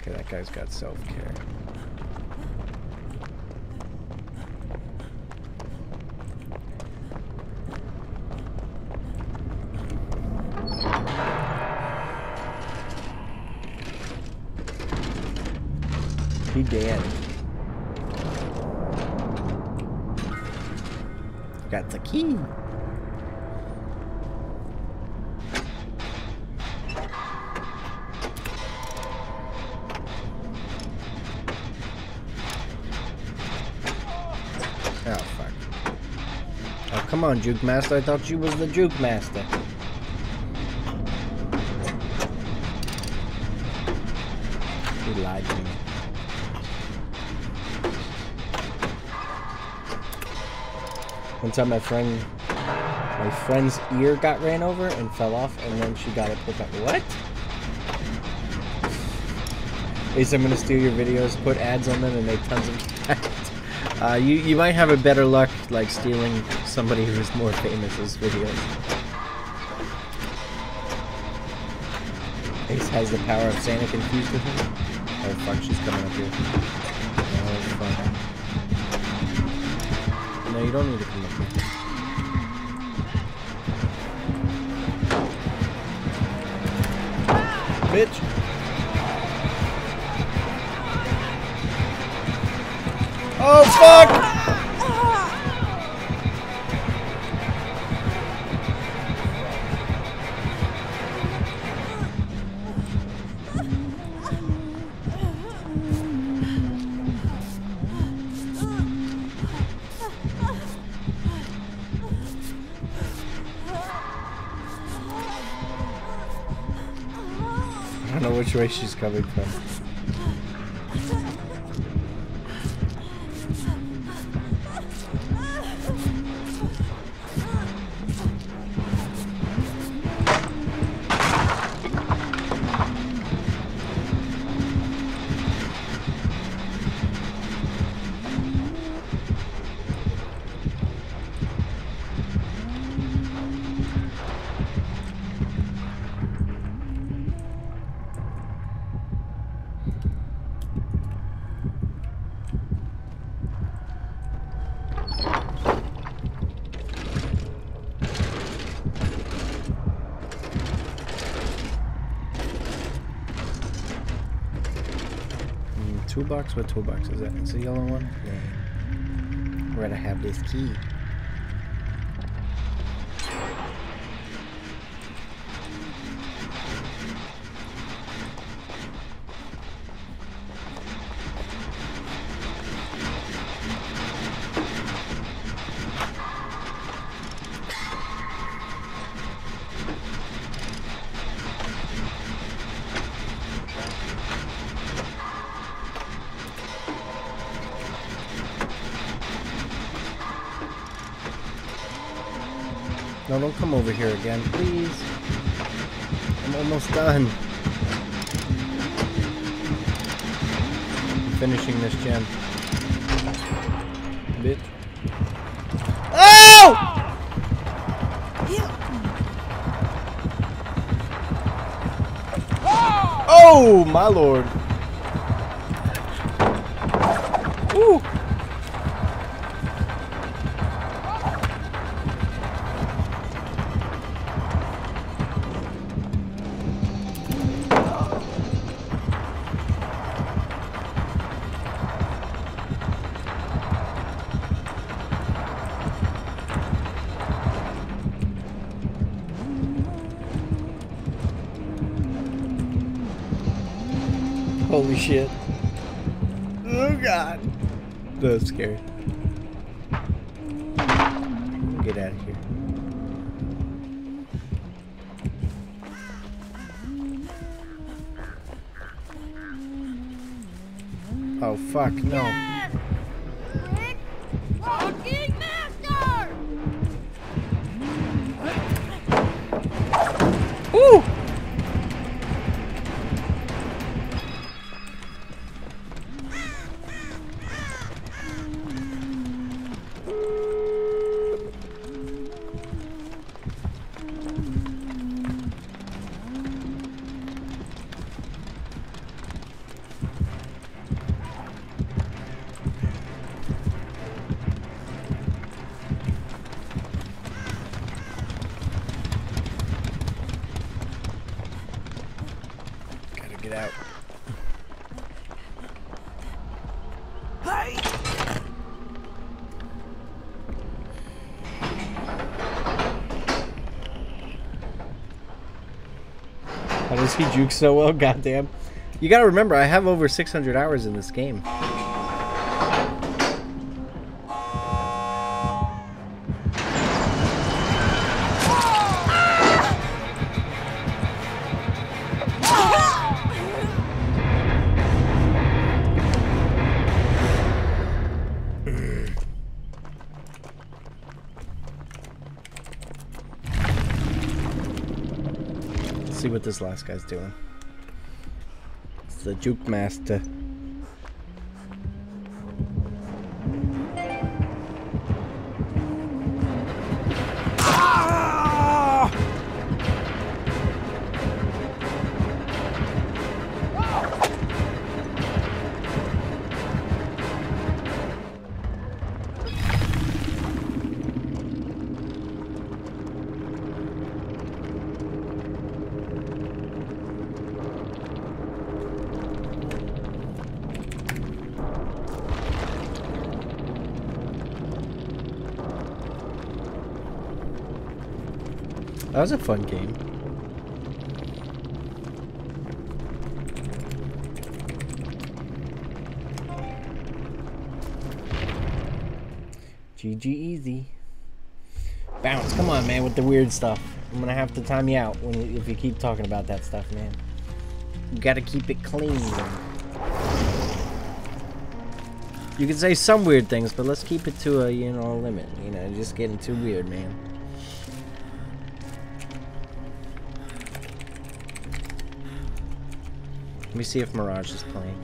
Okay, that guy's got self-care. On, Juke Master. I thought you was the Juke Master. He lied to me. One time my friend, my friend's ear got ran over and fell off, and then she got it put back. What? Ace, I'm gonna steal your videos, put ads on them, and make tons of (laughs) ads. Uh, you you might have a better luck like stealing somebody who's more famous. famous's videos. Ace has the power of Santa confused with him. Oh fuck, she's coming up here. Oh fuck. No, you don't need to come up here. Bitch. Oh fuck! Way she's coming from. Toolbox? What toolbox is that? It's a yellow one? Yeah. I have this key? Come over here again, please. I'm almost done. I'm finishing this gem. Bitch. Oh! Oh, my lord. Scary. Get out of here. Oh fuck, no. He juke so well? Goddamn. You gotta remember, I have over 600 hours in this game. This last guy's doing. It's the juke master. Was a fun game. GG easy. Bounce, come on, man, with the weird stuff. I'm gonna have to time you out when if you keep talking about that stuff, man. You gotta keep it clean. You can say some weird things, but let's keep it to a you know limit. You know, just getting too weird, man. Let me see if Mirage is playing.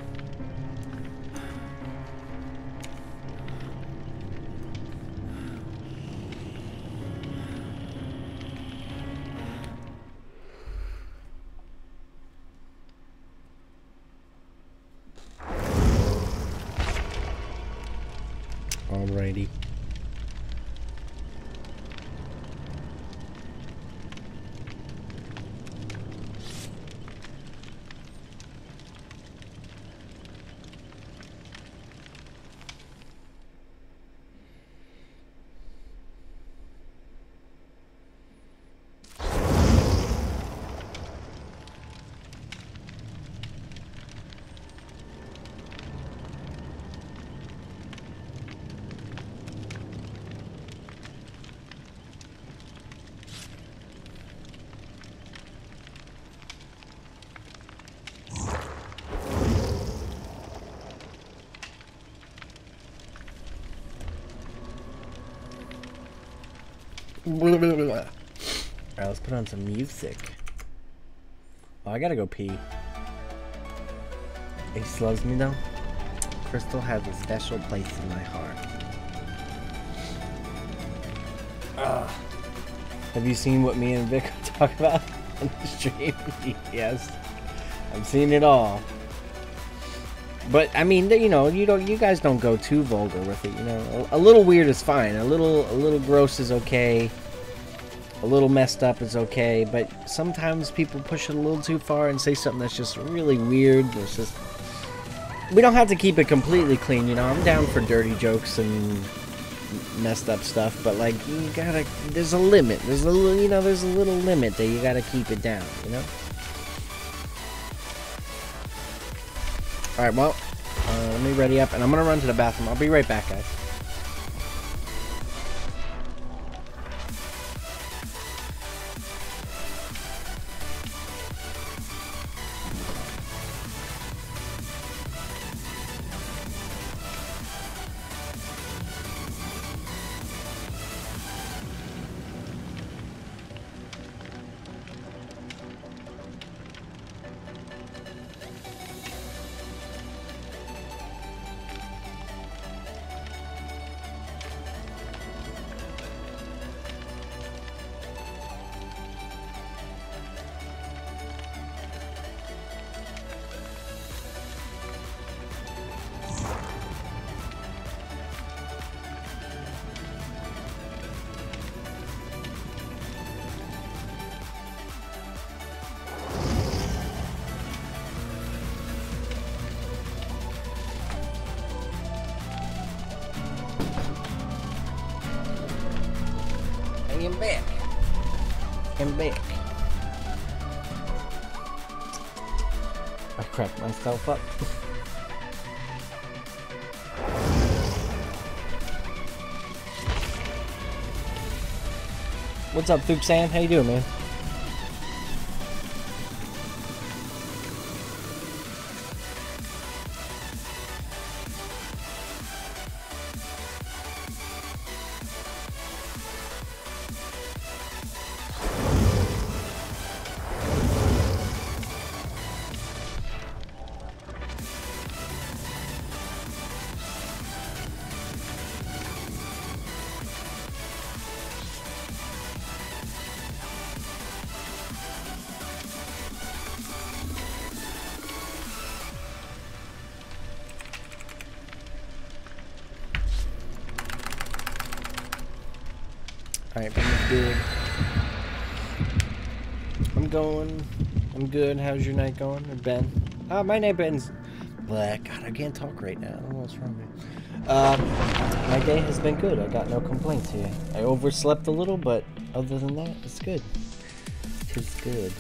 Blah. let's put on some music. Oh, I gotta go pee. Ace loves me though. Crystal has a special place in my heart. Ugh. Have you seen what me and Vic (laughs) talk about on the stream? (laughs) yes. I've seen it all. But I mean, you know, you don't, you guys don't go too vulgar with it. You know, a, a little weird is fine. A little, a little gross is okay. A little messed up is okay. But sometimes people push it a little too far and say something that's just really weird. It's just, we don't have to keep it completely clean. You know, I'm down for dirty jokes and messed up stuff, but like you gotta, there's a limit. There's a little, you know, there's a little limit that you gotta keep it down. You know. Alright, well, uh, let me ready up, and I'm gonna run to the bathroom. I'll be right back, guys. What's up, Thuke Sam? How you doing, man? Good. How's your night going? Ben? Ah, my night Ben's black. God, I can't talk right now. I don't know what's wrong with me. Uh, my day has been good. I got no complaints here. I overslept a little, but other than that, it's good. It's good.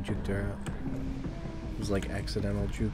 I juked her out. It was like accidental juke.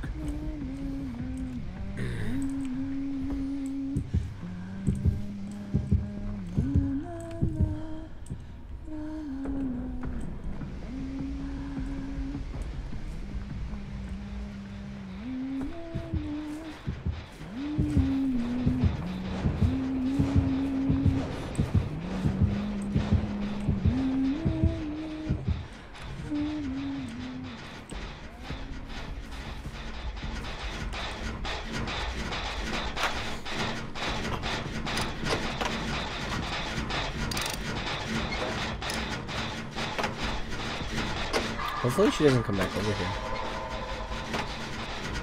Hopefully she doesn't come back over here.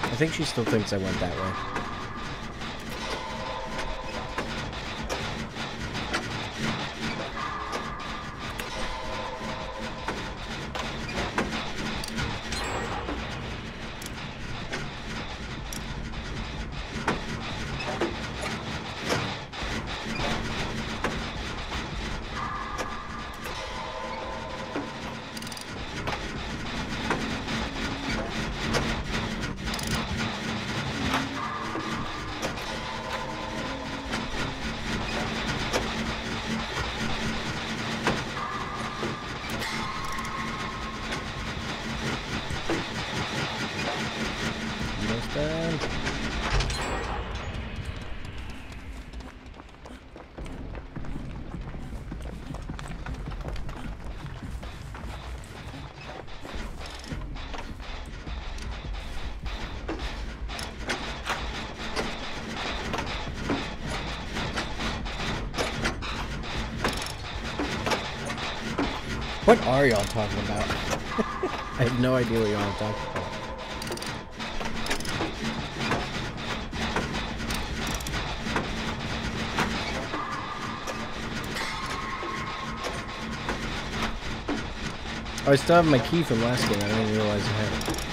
I think she still thinks I went that way. Are y'all talking about? (laughs) I have no idea what y'all are talking about. Oh, I still have my key from last game. I didn't even realize I had it.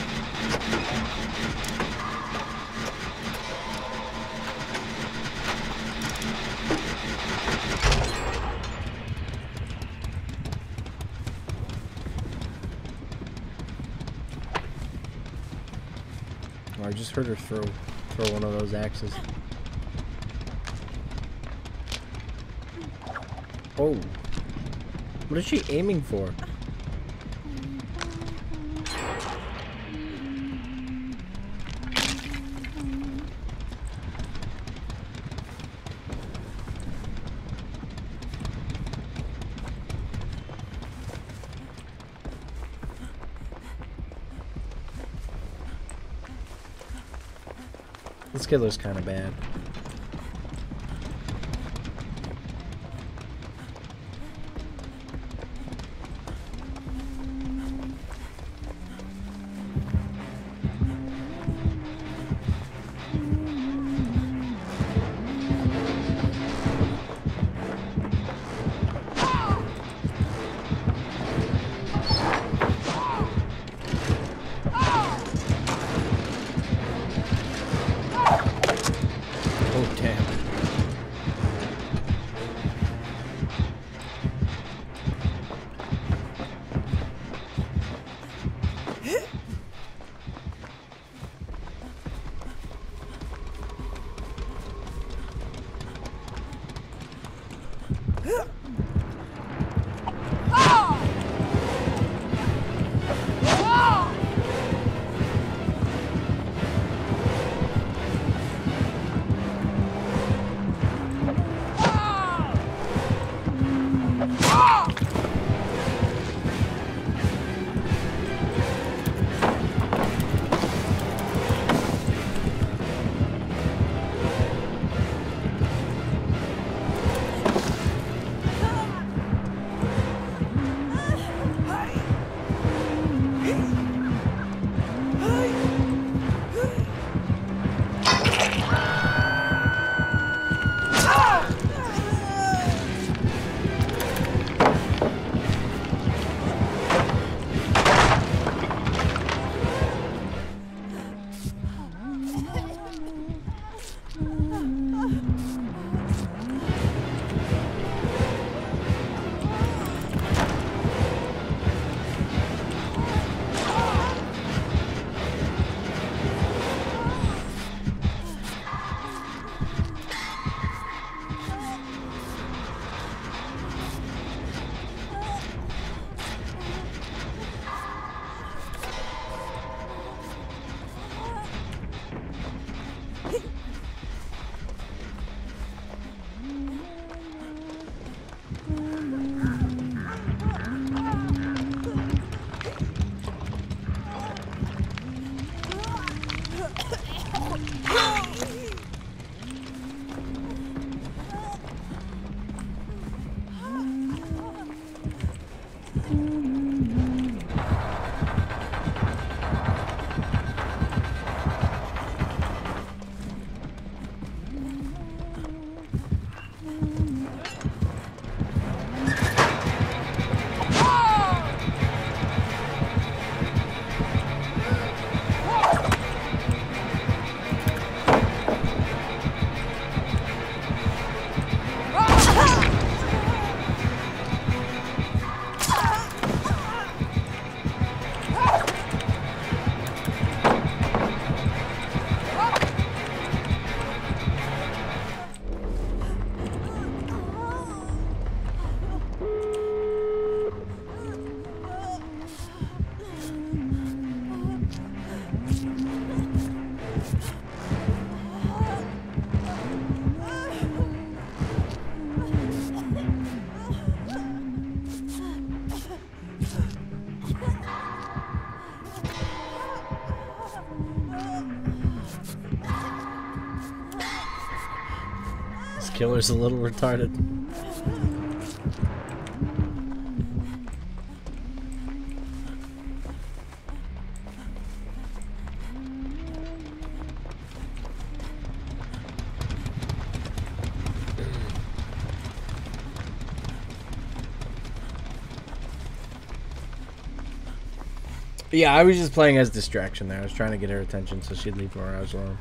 Her throw throw one of those axes. Oh. What is she aiming for? Looks kind of bad. Killer's a little retarded. Yeah, I was just playing as distraction there. I was trying to get her attention so she'd leave where I was alone.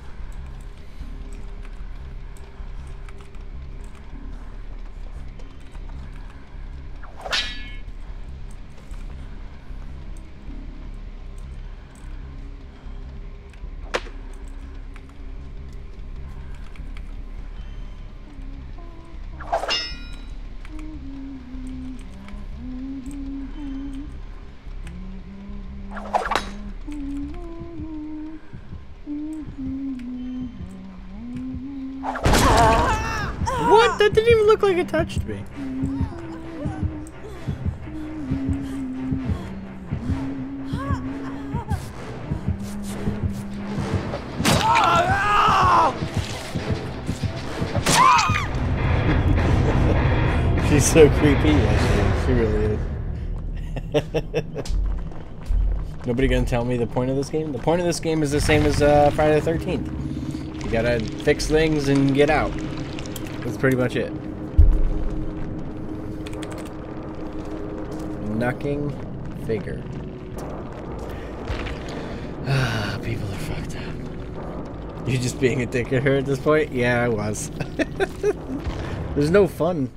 Like me. (laughs) She's so creepy. She, she really is. (laughs) Nobody gonna tell me the point of this game? The point of this game is the same as uh, Friday the 13th. You gotta fix things and get out. That's pretty much it. Knucking figure. Ah, people are fucked up. You just being a dick at her at this point? Yeah, I was. (laughs) There's no fun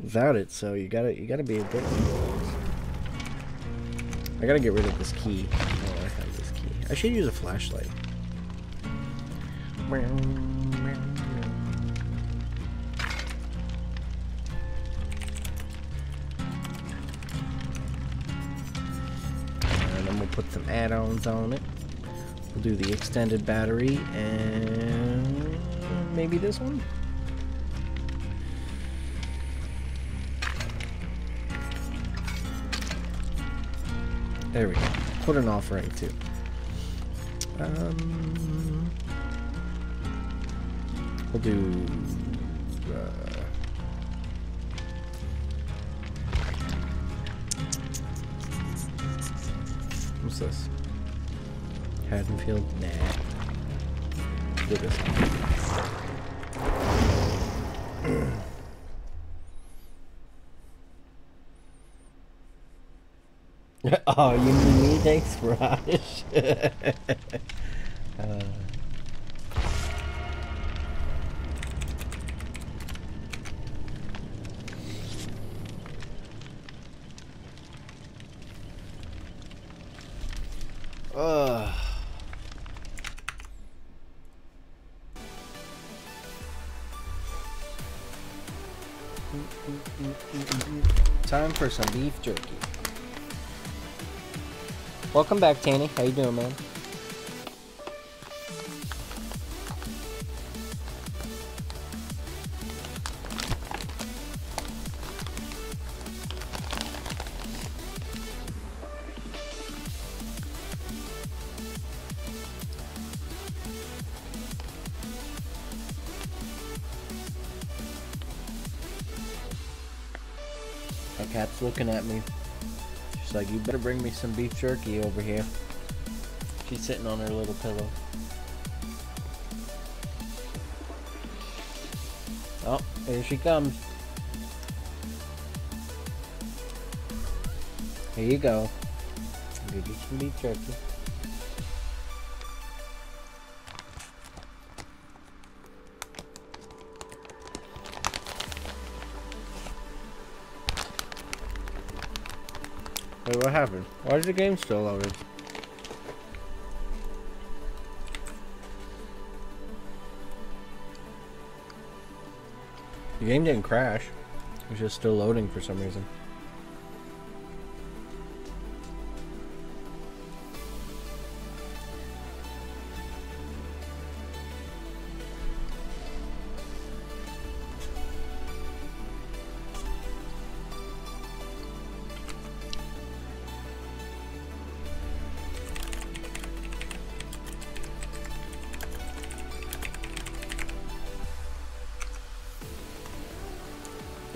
without it, so you gotta you gotta be a dick. I gotta get rid of this key. Oh, I have this key. I should use a flashlight. Put some add-ons on it. We'll do the extended battery and maybe this one. There we go. Put an offering too. Um, we'll do. Uh, what's this? Haddonfield? Nah. Do this. (laughs) oh, you mean me? Thanks, Raj. (laughs) uh, some beef jerky. Welcome back, Tanny. How you doing, man? Looking at me. She's like, you better bring me some beef jerky over here. She's sitting on her little pillow. Oh, here she comes. Here you go. You some beef jerky. Why is the game still loading? The game didn't crash. It was just still loading for some reason.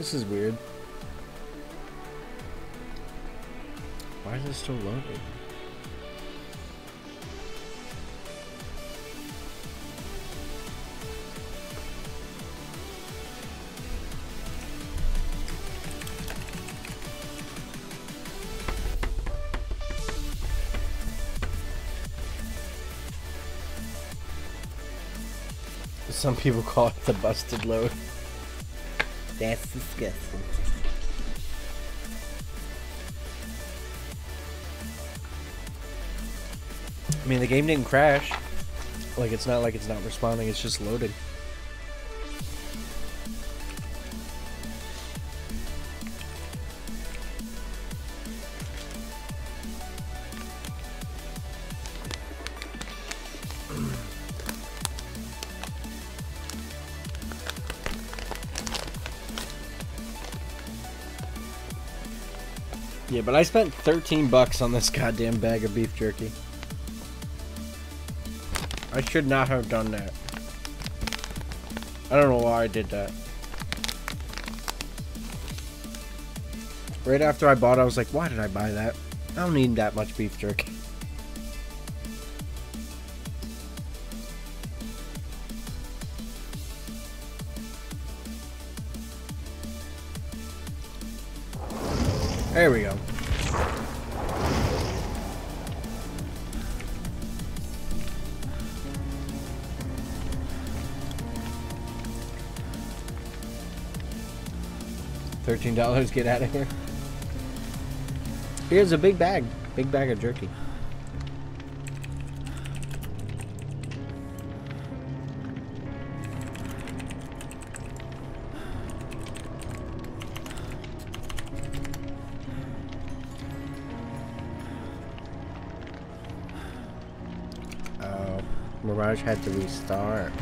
This is weird. Why is it still loading? Some people call it the busted load. That's disgusting. I mean, the game didn't crash. Like, it's not like it's not responding, it's just loaded. But I spent 13 bucks on this goddamn bag of beef jerky. I should not have done that. I don't know why I did that. Right after I bought it, I was like, why did I buy that? I don't need that much beef jerky. $15. Get out of here. Here's a big bag. Big bag of jerky. Oh, Mirage had to restart.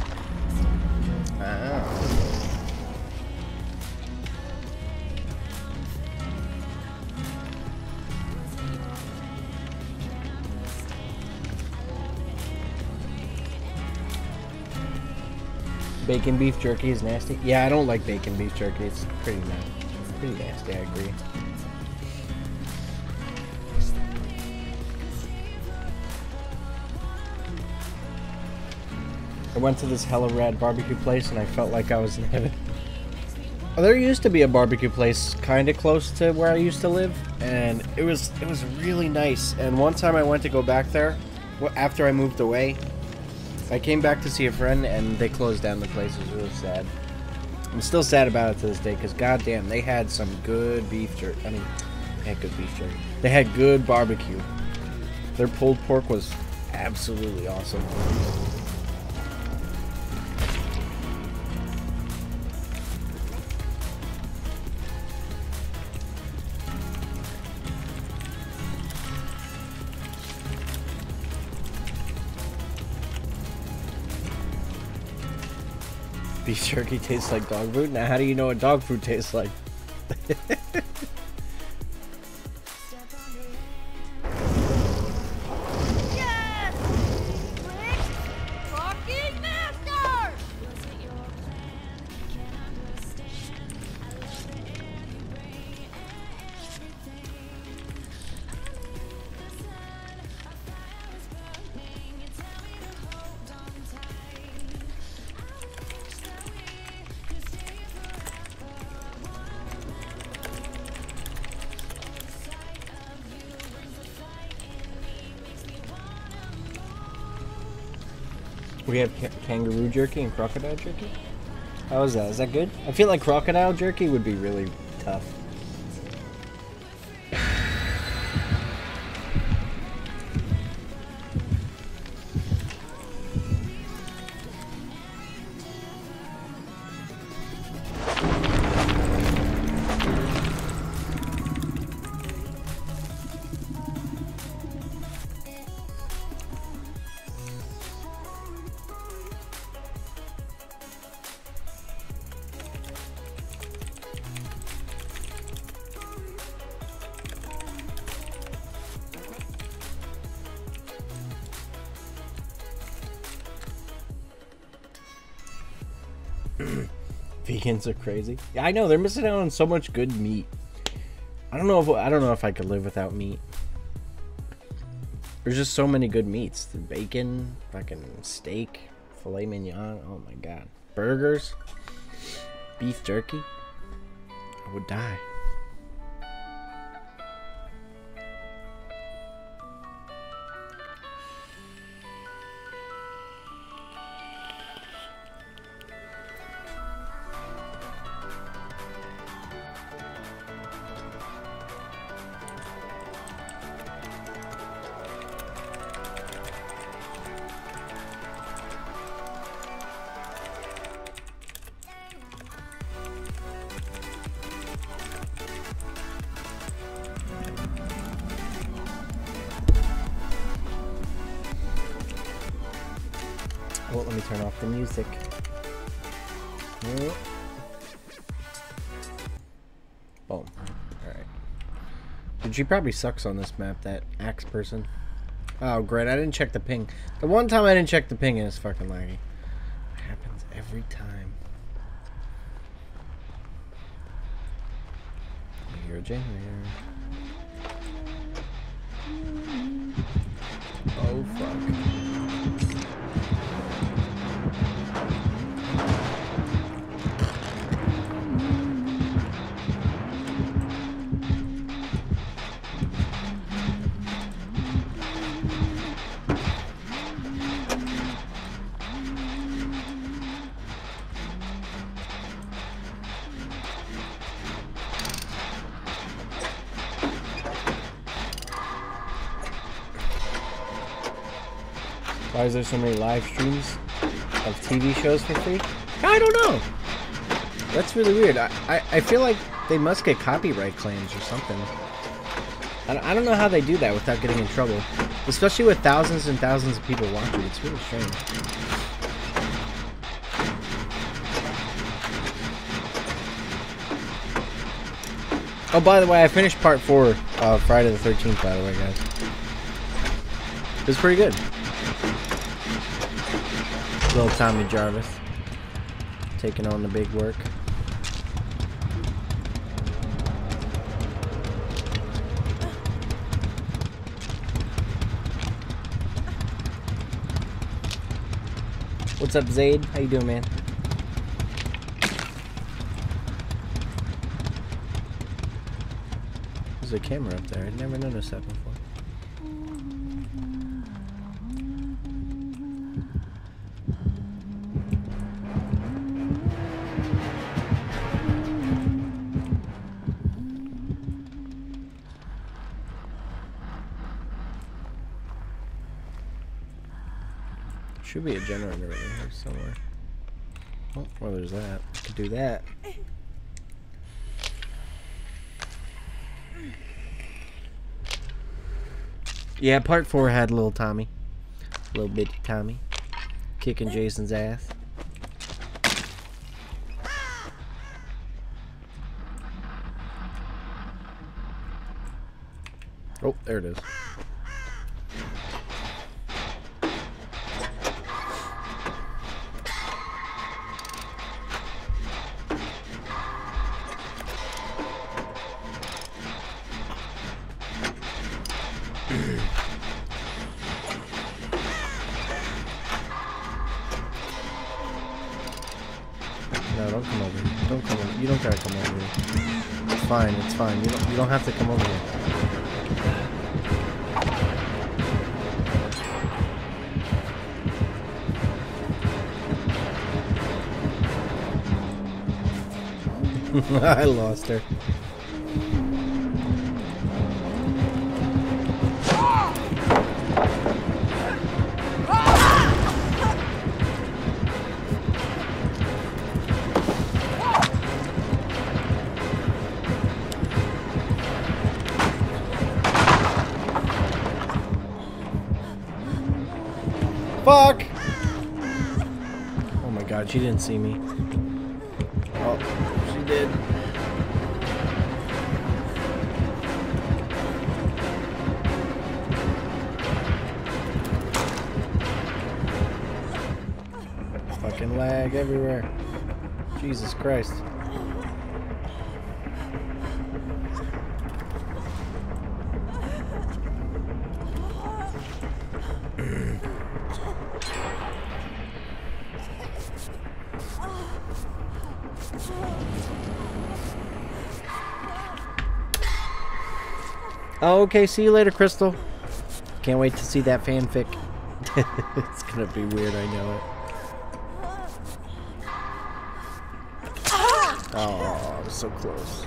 Bacon beef jerky is nasty. Yeah, I don't like bacon beef jerky. It's pretty nasty. Pretty nasty, I agree. I went to this hella rad barbecue place and I felt like I was in heaven. (laughs) There used to be a barbecue place kind of close to where I used to live, and it was it was really nice. And one time I went to go back there, after I moved away, I came back to see a friend, and they closed down the place. It was really sad. I'm still sad about it to this day, because goddamn, they had some good beef jerky. I mean, they had good beef jerky. They had good barbecue. Their pulled pork was absolutely awesome. Beef jerky tastes like dog food? Now, how do you know what dog food tastes like? (laughs) We have ca kangaroo jerky and crocodile jerky. How is that? Is that good? I feel like crocodile jerky would be really tough. Vegans are crazy. Yeah, I know they're missing out on so much good meat. I don't know if I don't know if I could live without meat. There's just so many good meats. The bacon, fucking steak, filet mignon. Oh my god, burgers, beef jerky. I would die. She probably sucks on this map, that axe person. Oh, great. I didn't check the ping. The one time I didn't check the ping it's fucking laggy. It happens every time. Why is there so many live streams of TV shows for free? I don't know. That's really weird. I, I, I feel like they must get copyright claims or something. I, I don't know how they do that without getting in trouble. Especially with thousands and thousands of people watching. It's really strange. Oh, by the way, I finished part four of Friday the 13th, by the way, guys. It was pretty good. Little Tommy Jarvis. Taking on the big work. What's up, Zaid? How you doing, man? There's a camera up there. I never noticed that before. Should be a generator over here somewhere. Oh, well, there's that. I could do that. Yeah, part four had little Tommy. Little bitty Tommy. Kicking Jason's ass. Oh, there it is. (laughs) I lost her. Fuck! Oh my god, she didn't see me. Jesus Christ. Oh, (clears throat) okay. See you later, Crystal. Can't wait to see that fanfic. (laughs) it's gonna be weird, I know it. Oh, so close.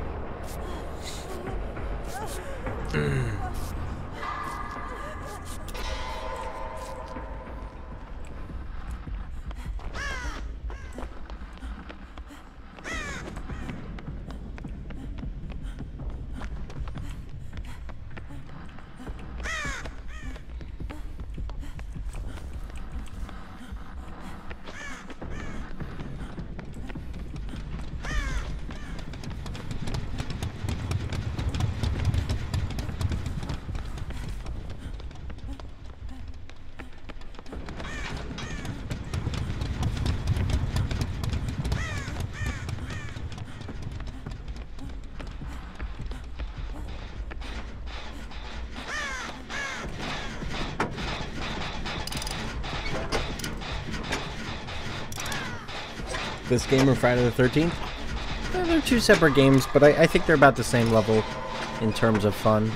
Game or Friday the 13th? Eh, They're two separate games, but I, I think they're about the same level in terms of fun.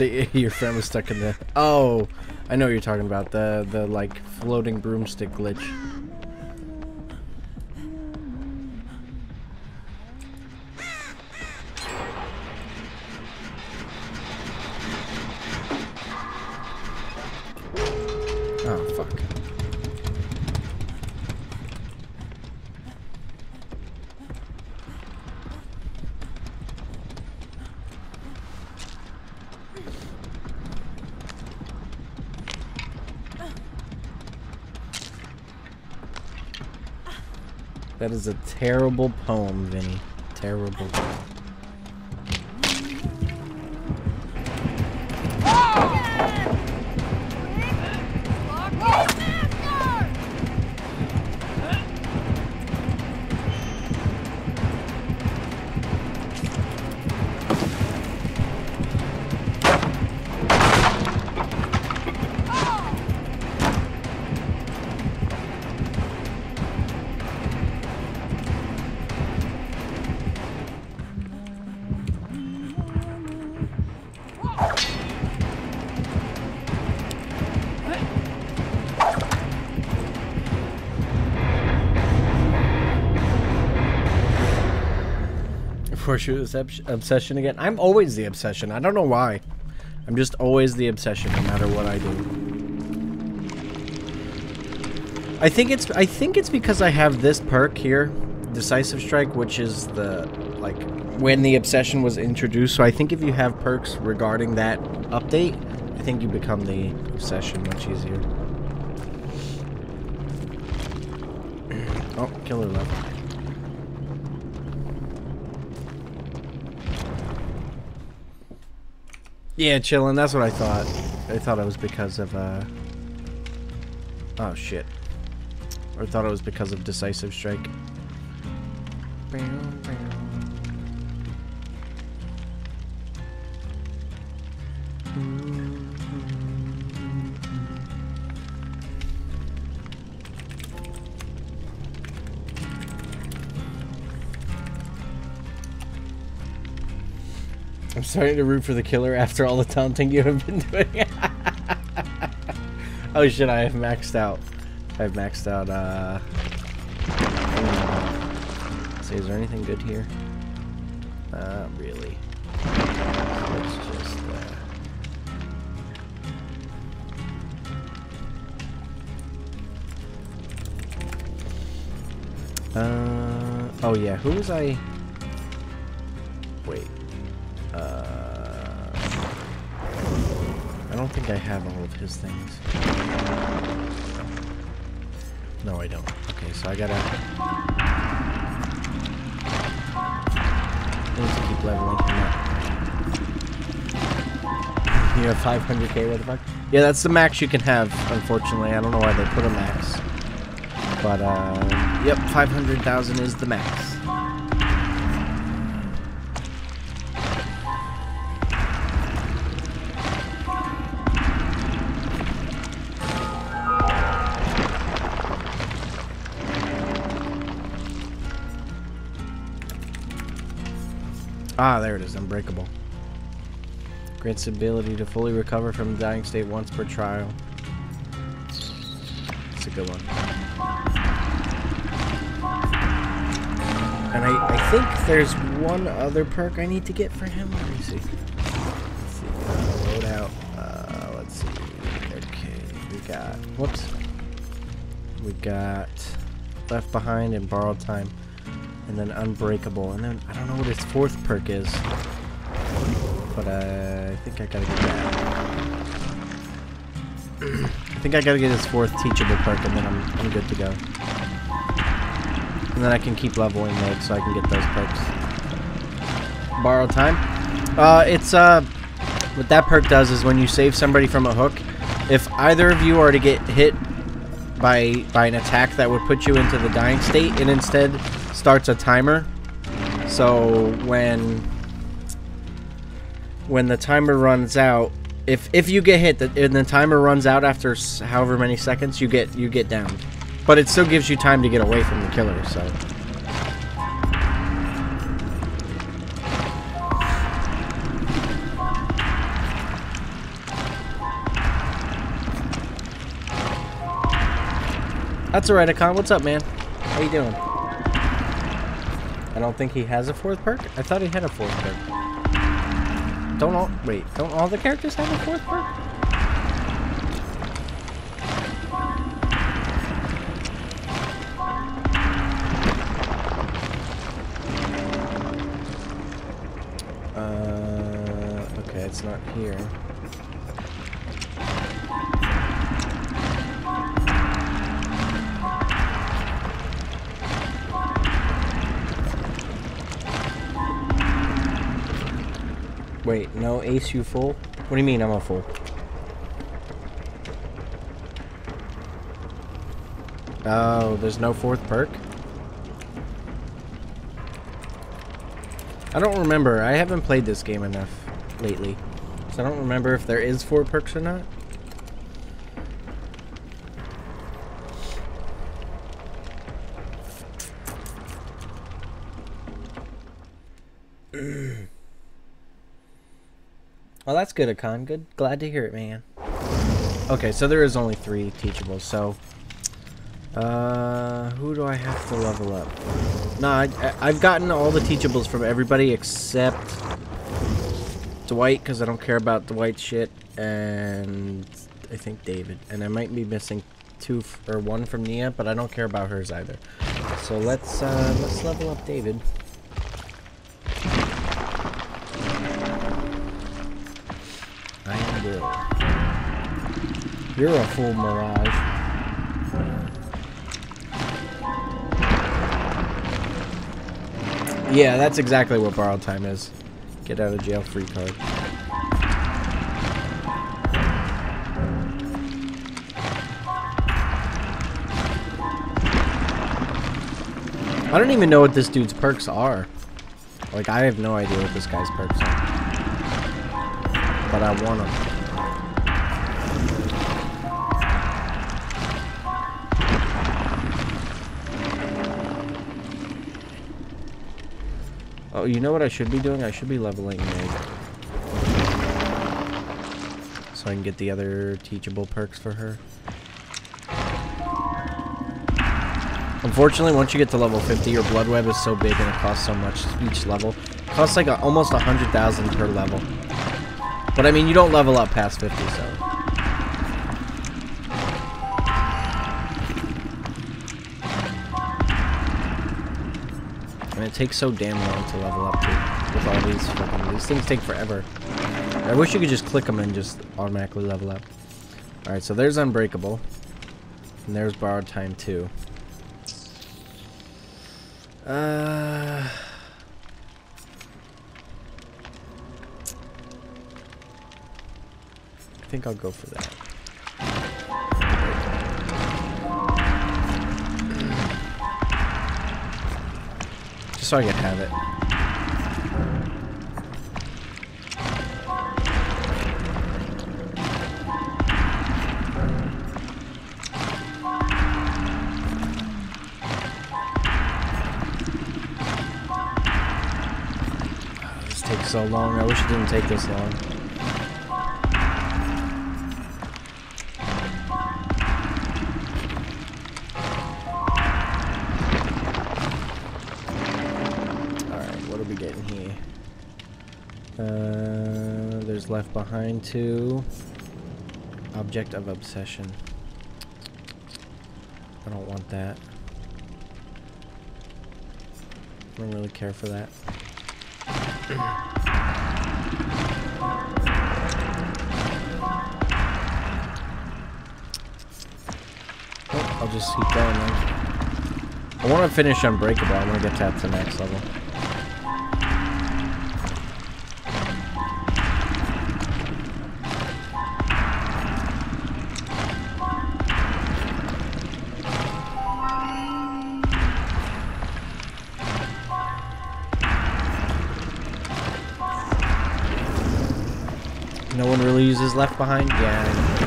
(laughs) Your friend was stuck in the. Oh, I know what you're talking about the the like floating broomstick glitch. Is a terrible poem, Vinny. Terrible. Before was obsession again. I'm always the obsession. I don't know why. I'm just always the obsession, no matter what I do. I think it's I think it's because I have this perk here, decisive strike, which is the like when the obsession was introduced. So I think if you have perks regarding that update, I think you become the obsession much easier. (clears throat) oh, killer left. Yeah, chilling. That's what I thought. I thought it was because of uh. Oh shit. Or I thought it was because of decisive strike. Starting to root for the killer after all the taunting you have been doing. (laughs) oh shit, I have maxed out. I've maxed out, uh... See, is there anything good here? Not really. Let's just, uh... Uh, oh yeah, who was I? Have all of his things. No, I don't. Okay, so I gotta... I need to keep leveling him up. You have 500k, what the fuck? Yeah, that's the max you can have, unfortunately. I don't know why they put a max. But, uh, yep, 500,000 is the max. Ah, there it is, unbreakable. Grants ability to fully recover from the dying state once per trial. It's a good one. And I, I think there's one other perk I need to get for him. Let me see. Let's see. Uh, load out. Uh, let's see. Okay, we got. Whoops. We got left behind and borrowed time, and then unbreakable, and then I don't know what his fourth perk is, but uh, I think I gotta get that. (clears throat) I think I gotta get his fourth teachable perk, and then I'm I'm good to go. And then I can keep leveling Meg so I can get those perks. Borrow time. Uh, it's, uh, what that perk does is when you save somebody from a hook, if either of you are to get hit by, by an attack that would put you into the dying state, and instead starts a timer. So when, when the timer runs out, if, if you get hit and the timer runs out after however many seconds, you get, you get down. But it still gives you time to get away from the killer, so. That's alright, Akon. What's up, man? How you doing? I don't think he has a fourth perk. I thought he had a fourth perk. Don't all wait, don't all the characters have a fourth perk? Uh, okay, it's not here. Ace you full? What do you mean I'm a full? Oh, there's no fourth perk? I don't remember. I haven't played this game enough lately. So I don't remember if there is four perks or not. Well, that's good, Akon. Good. Glad to hear it, man. Okay, so there is only three teachables, so... Uh, who do I have to level up? Nah, I, I've gotten all the teachables from everybody except Dwight, because I don't care about Dwight shit, and I think David. And I might be missing two or one from Nea, but I don't care about hers either. So let's uh, let's level up David. You're a full mirage. Yeah, that's exactly what borrowed time is. Get out of jail free card. I don't even know what this dude's perks are. Like, I have no idea what this guy's perks are. But I want them. Oh, you know what I should be doing? I should be leveling Meg. So I can get the other teachable perks for her. Unfortunately, once you get to level 50, your blood web is so big and it costs so much each level. It costs like a, almost a hundred thousand per level. But I mean, you don't level up past 50, so. It takes so damn long to level up too. With all these fucking, these things take forever. I wish you could just click them and just automatically level up. Alright, so there's Unbreakable. And there's Borrowed Time too. Uh... I think I'll go for that. So I have it. This takes so long. I wish it didn't take this long. Behind 2. Object of Obsession. I don't want that. I don't really care for that. Oh, I'll just keep going. I want to finish Unbreakable. I want to get to the next level. Left Behind? Yeah.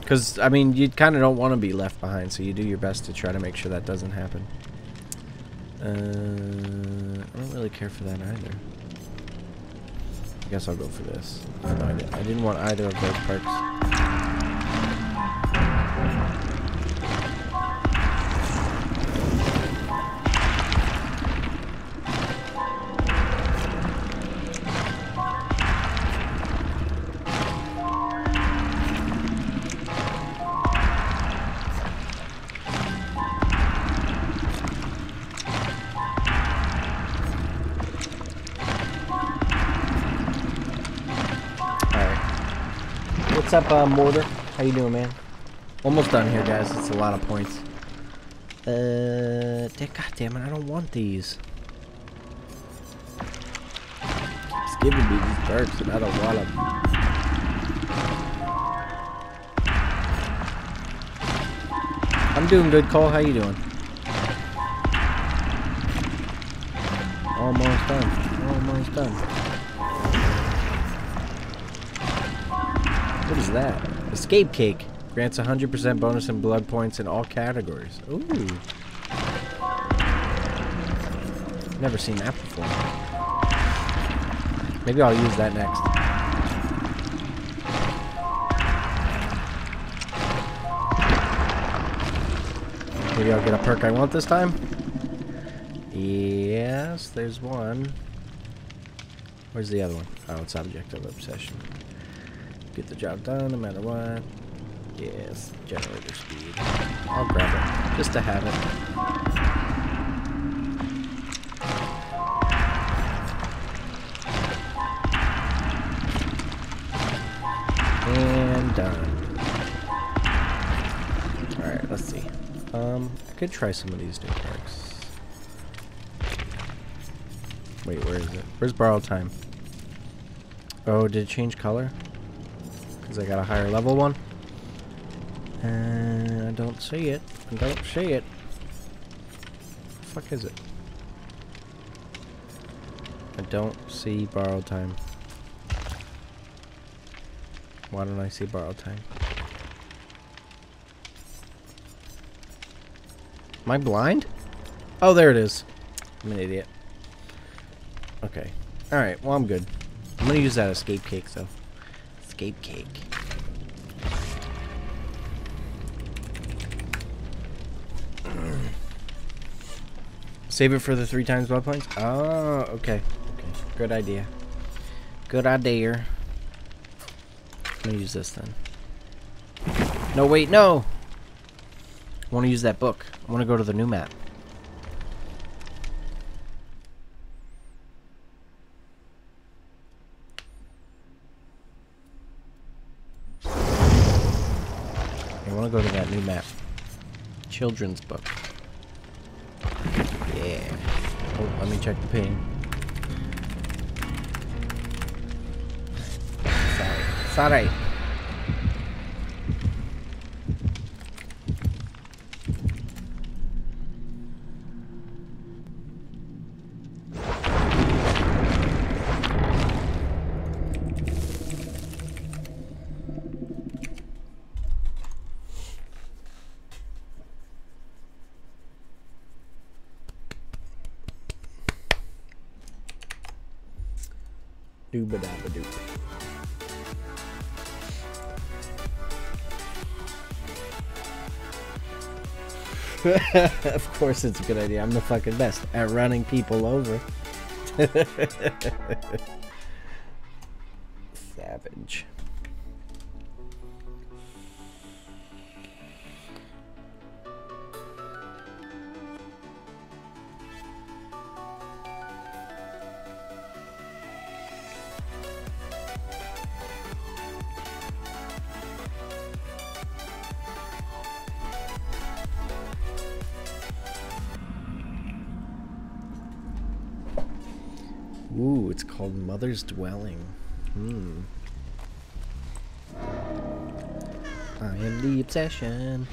Because, I mean, you kind of don't want to be left behind, so you do your best to try to make sure that doesn't happen. Uh, I don't really care for that either. I guess I'll go for this. I, di- I didn't want either of those perks. Up, uh, Mortar? How you doing, man? Almost done here, guys. It's a lot of points. Uh, God damn it, I don't want these. It's giving me these perks, and I don't want them. I'm doing good, Cole. How you doing? Almost done. Almost done. That? Escape cake. Grants 100% bonus in blood points in all categories. Ooh. Never seen that before. Maybe I'll use that next. Maybe I'll get a perk I want this time. Yes, there's one. Where's the other one? Oh, it's Object of Obsession. Get the job done no matter what. Yes, generator speed. I'll grab it, just to have it. And done. Alright, let's see. Um, I could try some of these new perks. Wait, where is it? Where's borrow time? Oh, did it change color? I got a higher level one? And I don't see it. I don't see it. The fuck is it? I don't see borrow time. Why don't I see borrow time? Am I blind? Oh, there it is. I'm an idiot. Okay. Alright, well, I'm good. I'm gonna use that escape cake, though. Escape cake. Save it for the three times blood points? Oh, okay. Okay. Good idea. Good idea. I'm gonna use this then. No, wait, no! I want to use that book. I want to go to the new map. I want to go to that new map. Children's book. Yeah. Oh, let me check the ping. Sorry. Sorry. (laughs) of course it's a good idea. I'm the fucking best at running people over. (laughs) Savage. Mother's Dwelling. Hmm. I am the obsession.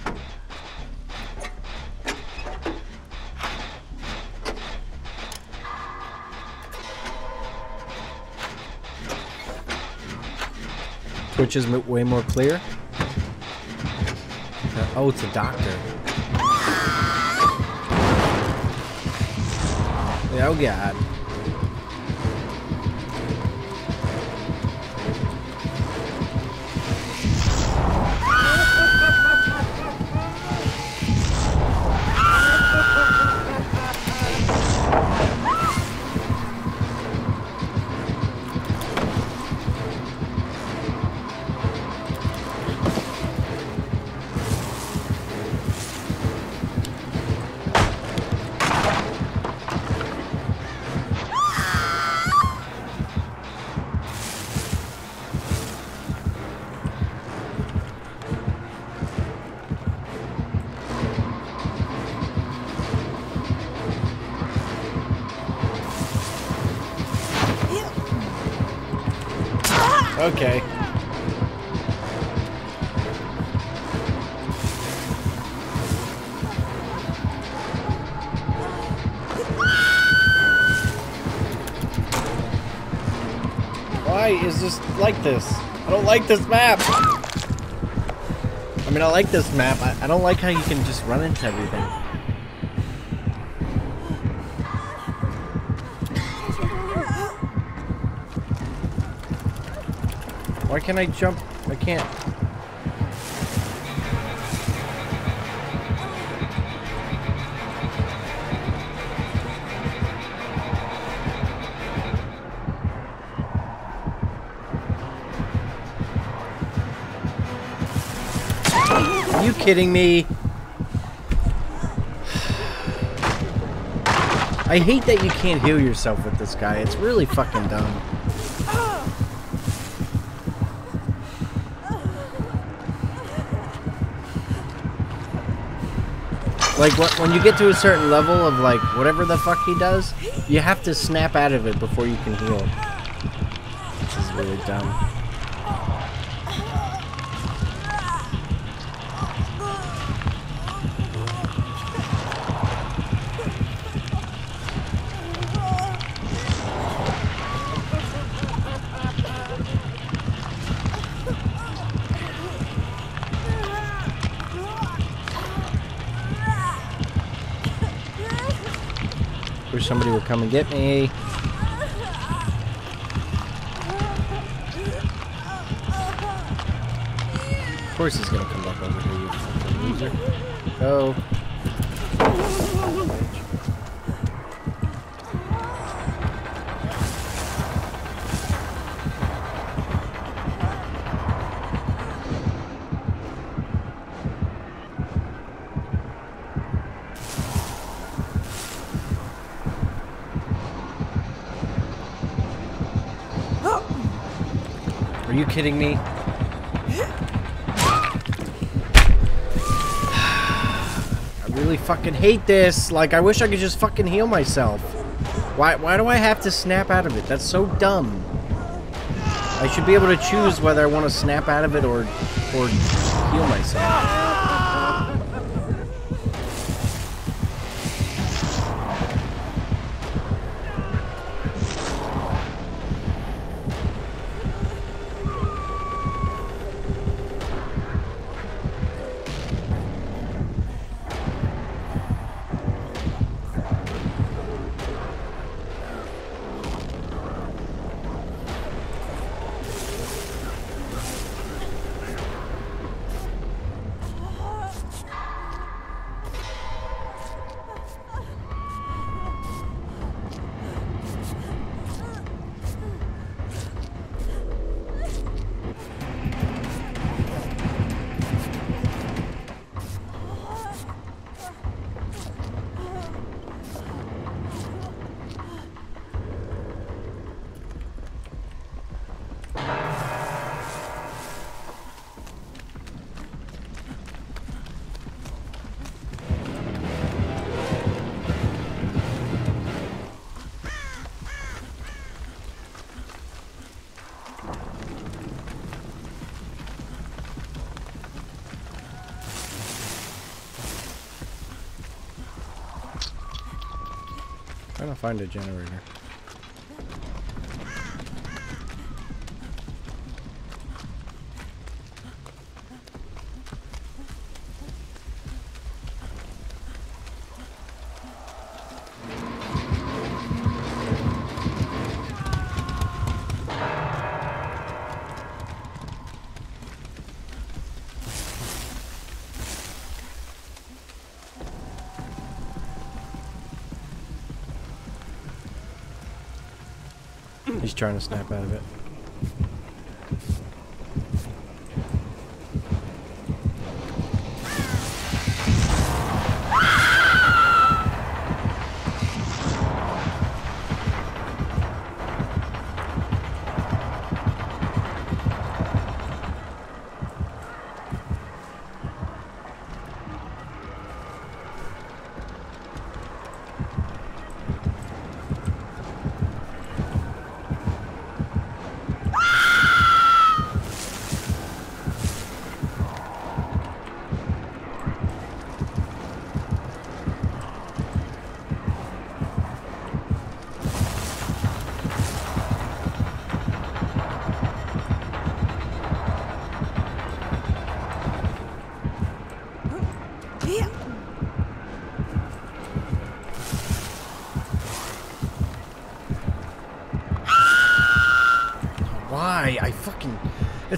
Twitch is way more clear. Uh, oh, it's a doctor. Oh god. Like this? I don't like this map. I mean, I like this map. I, I don't like how you can just run into everything. Why can't I jump? I can't. Kidding me? I hate that you can't heal yourself with this guy. It's really fucking dumb. Like, wh- when you get to a certain level of, like, whatever the fuck he does, you have to snap out of it before you can heal. This is really dumb. Come and get me. Of course he's gonna come back over here, you fucking loser. Go. Kidding me? I really fucking hate this. Like, I wish I could just fucking heal myself. Why, why do I have to snap out of it? That's so dumb. I should be able to choose whether I want to snap out of it or, or heal myself. Find a generator. Trying to snap out of it.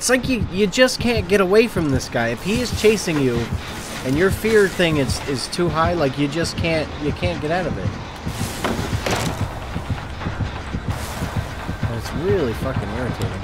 It's like you, you just can't get away from this guy. If he is chasing you, and your fear thing is, is too high, like you just can't, you can't get out of it. And it's really fucking irritating.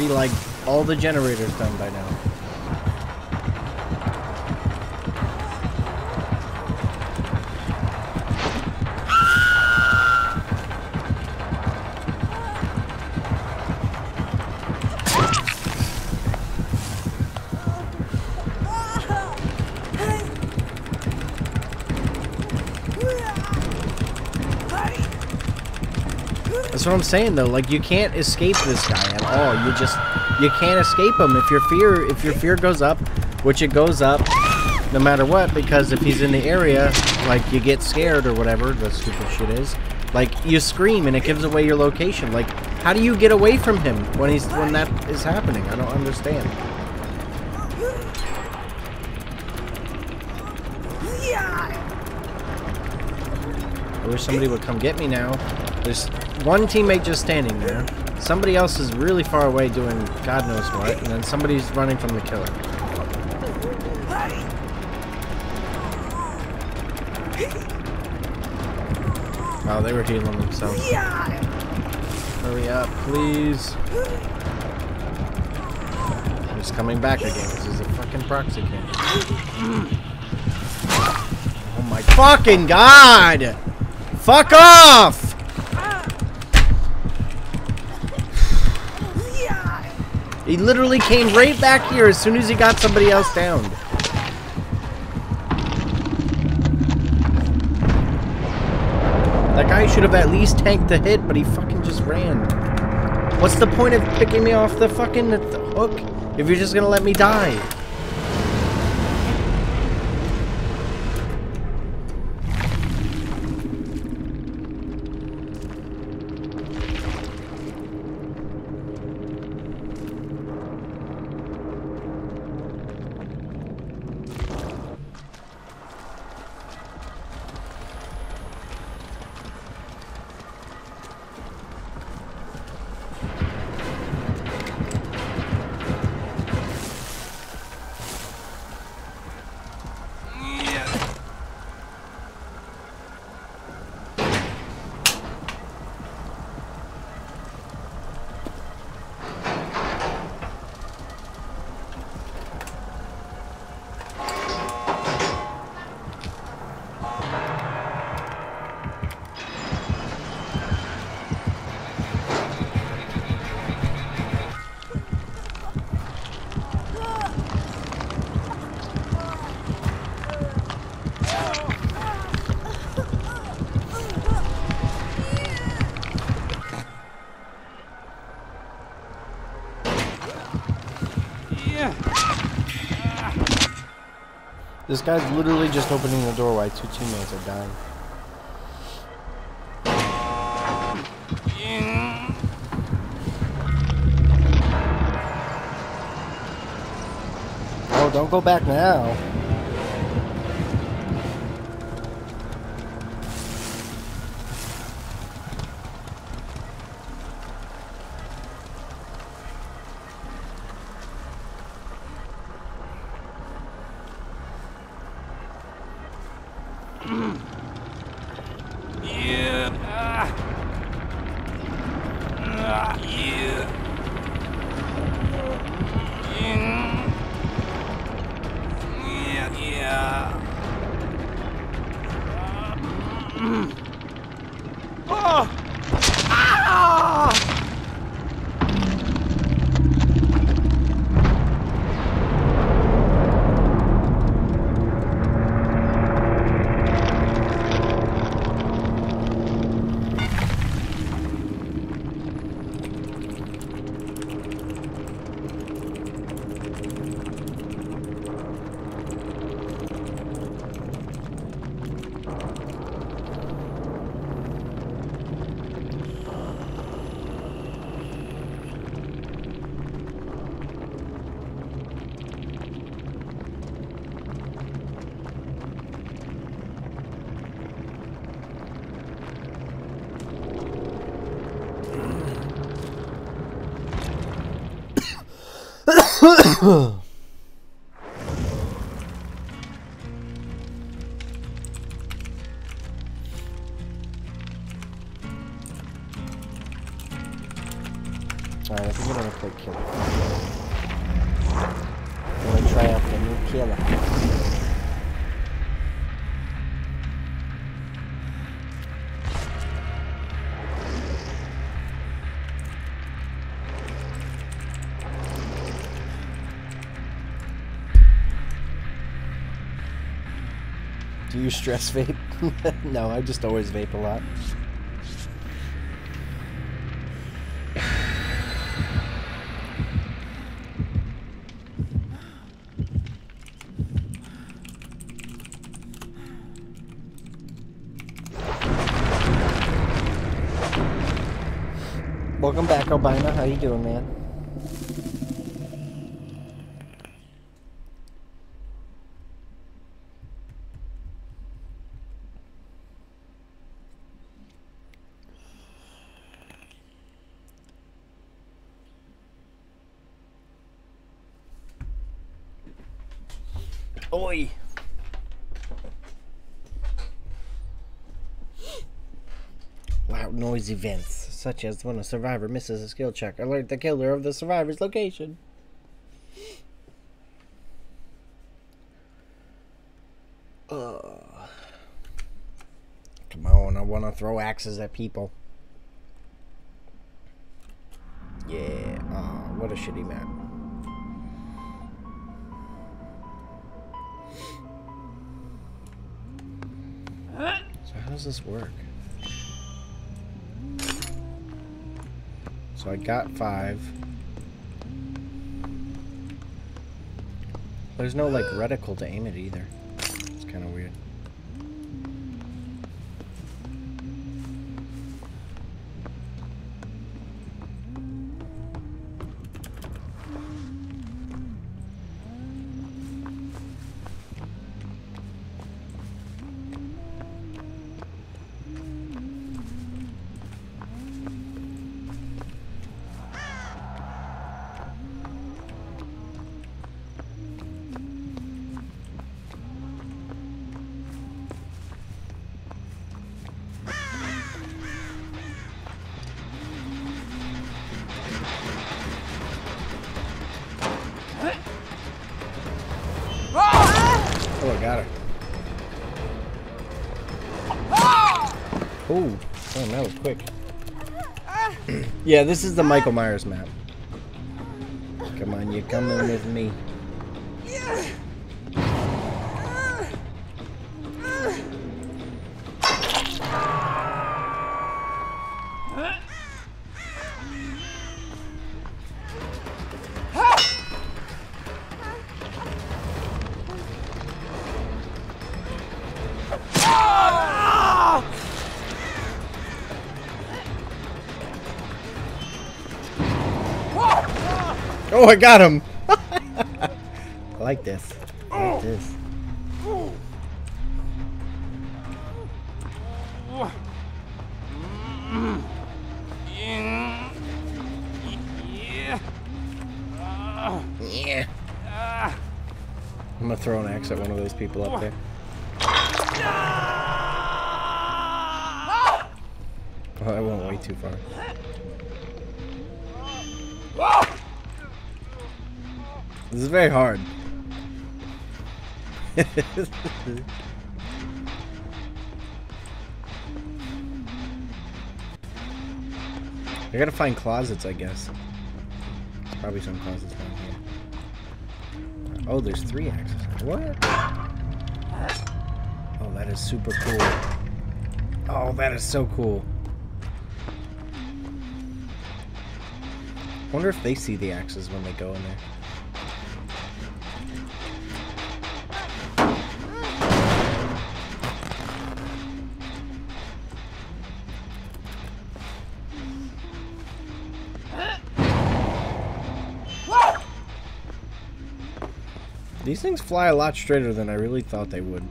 Be like all the generators done by now. That's what I'm saying though. Like you can't escape this guy at all. You just you can't escape him if your fear if your fear goes up, which it goes up no matter what because if he's in the area, like you get scared or whatever, the stupid shit is. Like you scream and it gives away your location. Like how do you get away from him when he's when that is happening? I don't understand. I wish somebody would come get me now. There's one teammate just standing there. Somebody else is really far away doing God knows what, and then somebody's running from the killer. Oh, they were healing themselves. Hurry up, please. He's coming back again. This is a fucking proxy cam. Oh my fucking god! Fuck off! Literally came right back here as soon as he got somebody else down. That guy should have at least tanked the hit, but he fucking just ran. What's the point of picking me off the fucking hook if you're just gonna let me die? This guy's literally just opening the door while two teammates are dying. Oh, don't go back now. Stress vape? (laughs) no, I just always vape a lot. Welcome back, Albina. How you doing, man? Oi! Events, such as when a survivor misses a skill check, alert the killer of the survivor's location. Ugh. Come on, I want to throw axes at people. Yeah, aw, what a shitty map. So how does this work? So I got five. There's no like reticle to aim it either. Yeah, this is the Michael Myers map. Come on, you're coming with me. I got him! (laughs) I like this. I like this. Yeah. I'm gonna throw an axe at one of those people up there. Oh, I went way too far. This is very hard. (laughs) I gotta find closets, I guess. There's probably some closets down here. Oh, there's three axes. What? Oh, that is super cool. Oh, that is so cool. wonder if they see the axes when they go in there. These things fly a lot straighter than I really thought they would.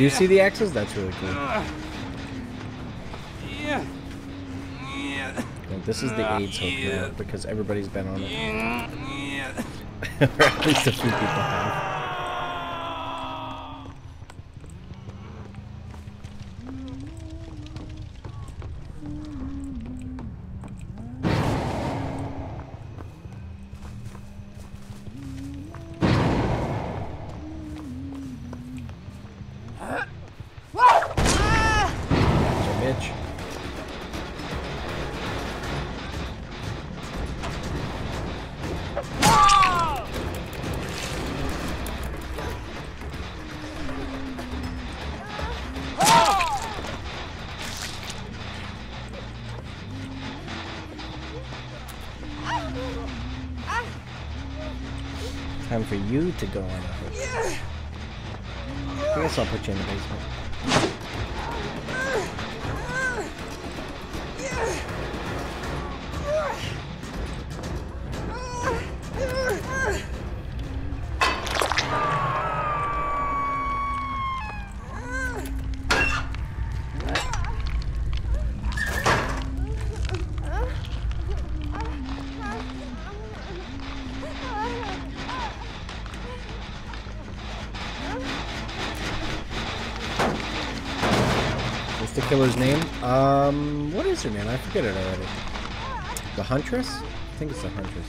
Do you see the axes? That's really cool. Yeah. Well, this is the AIDS hook now because everybody's been on it. Yeah. (laughs) or at least a few people have. To go on hook. I guess I'll put you in the basement. Forget it already. The Huntress? I think it's the Huntress.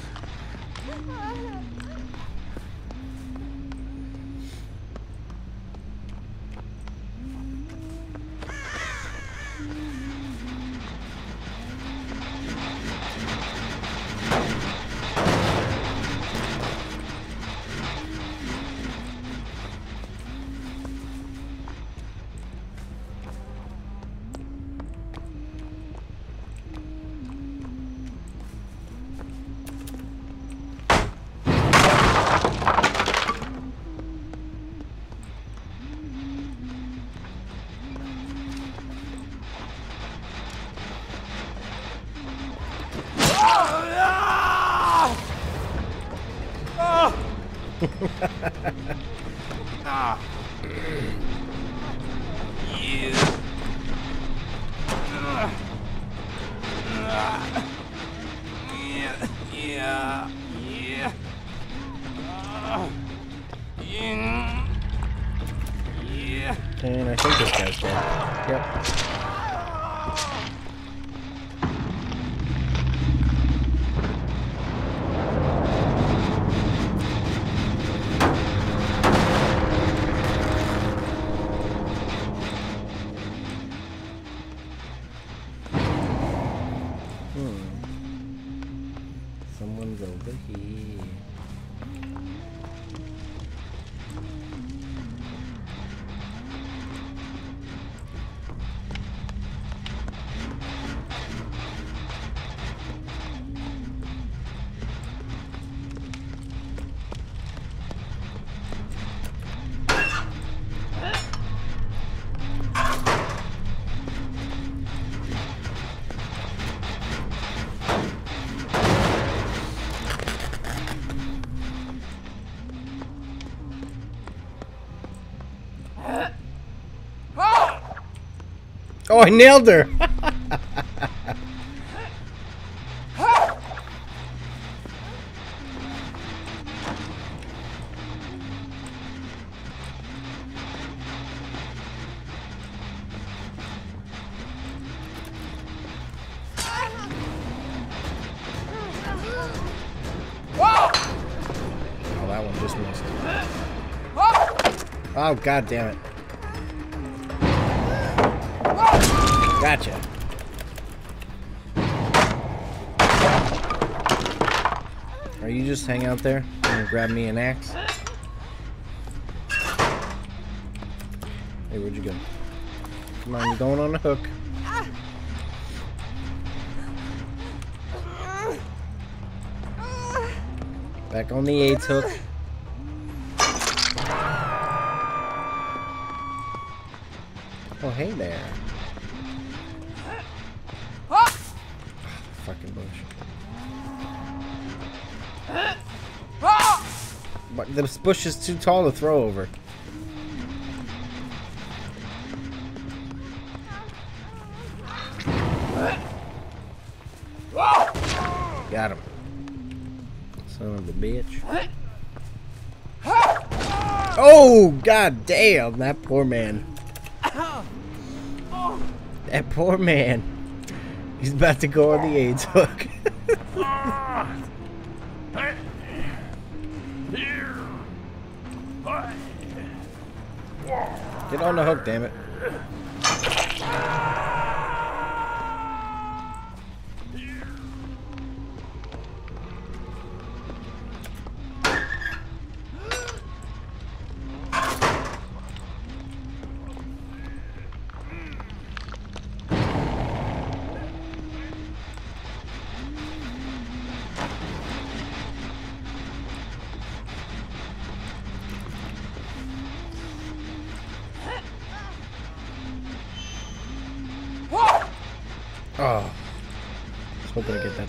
I nailed her! Oh, that one just missed. Oh, god damn it. Hang out there and grab me an axe? Hey, where'd you go? Come on, you're going on a hook. Back on the eighth hook. Oh, hey there. bush is too tall to throw over. Got him. Son of a bitch. Oh, god damn, that poor man. That poor man. He's about to go on the AIDS hook. The hook, damn it.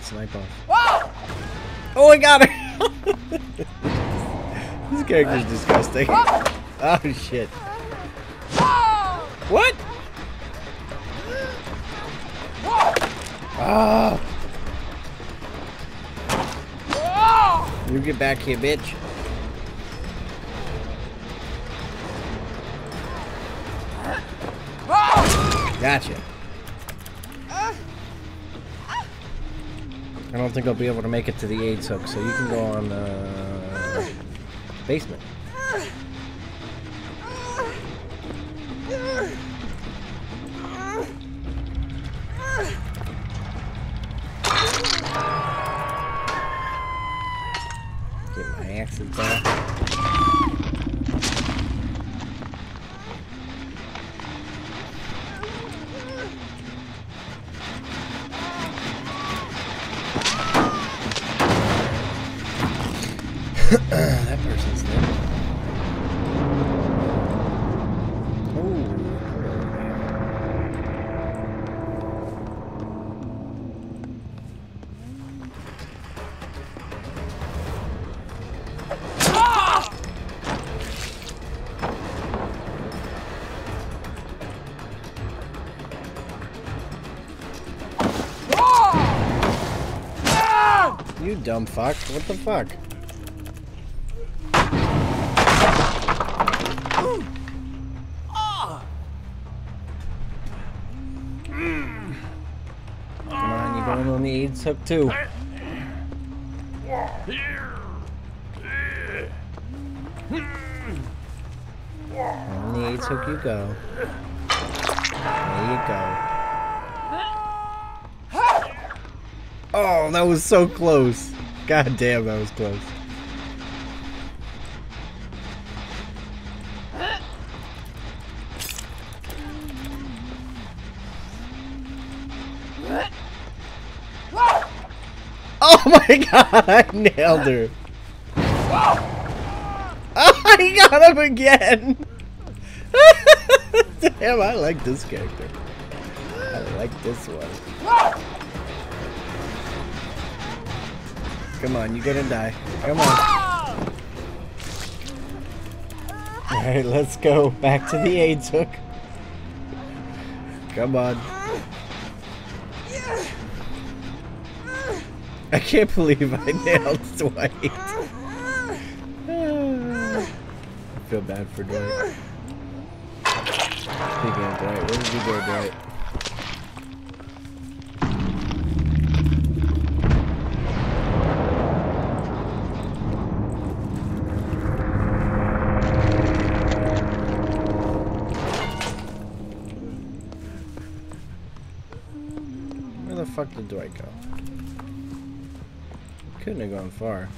Snipe off. Whoa! Oh, I got her! (laughs) this character's disgusting. (laughs) Oh, shit. What? Ah! You get back here, bitch. Gotcha. Don't think I'll be able to make it to the AIDS hook, so you can go on uh, basement. Dumb fuck. What the fuck? Come on, you're going on the AIDS hook too. On the AIDS hook you go. There you go. Oh, that was so close. God damn, that was close. Oh my god, I nailed her. Oh, I got him again. (laughs) Damn, I like this character. I like this one. Come on, you're gonna die. Come on. Alright, let's go back to the AIDS hook. Come on. I can't believe I nailed Dwight. I feel bad for Dwight. Speaking of Dwight, where did you go, Dwight? Where did Dwight go? Couldn't have gone far.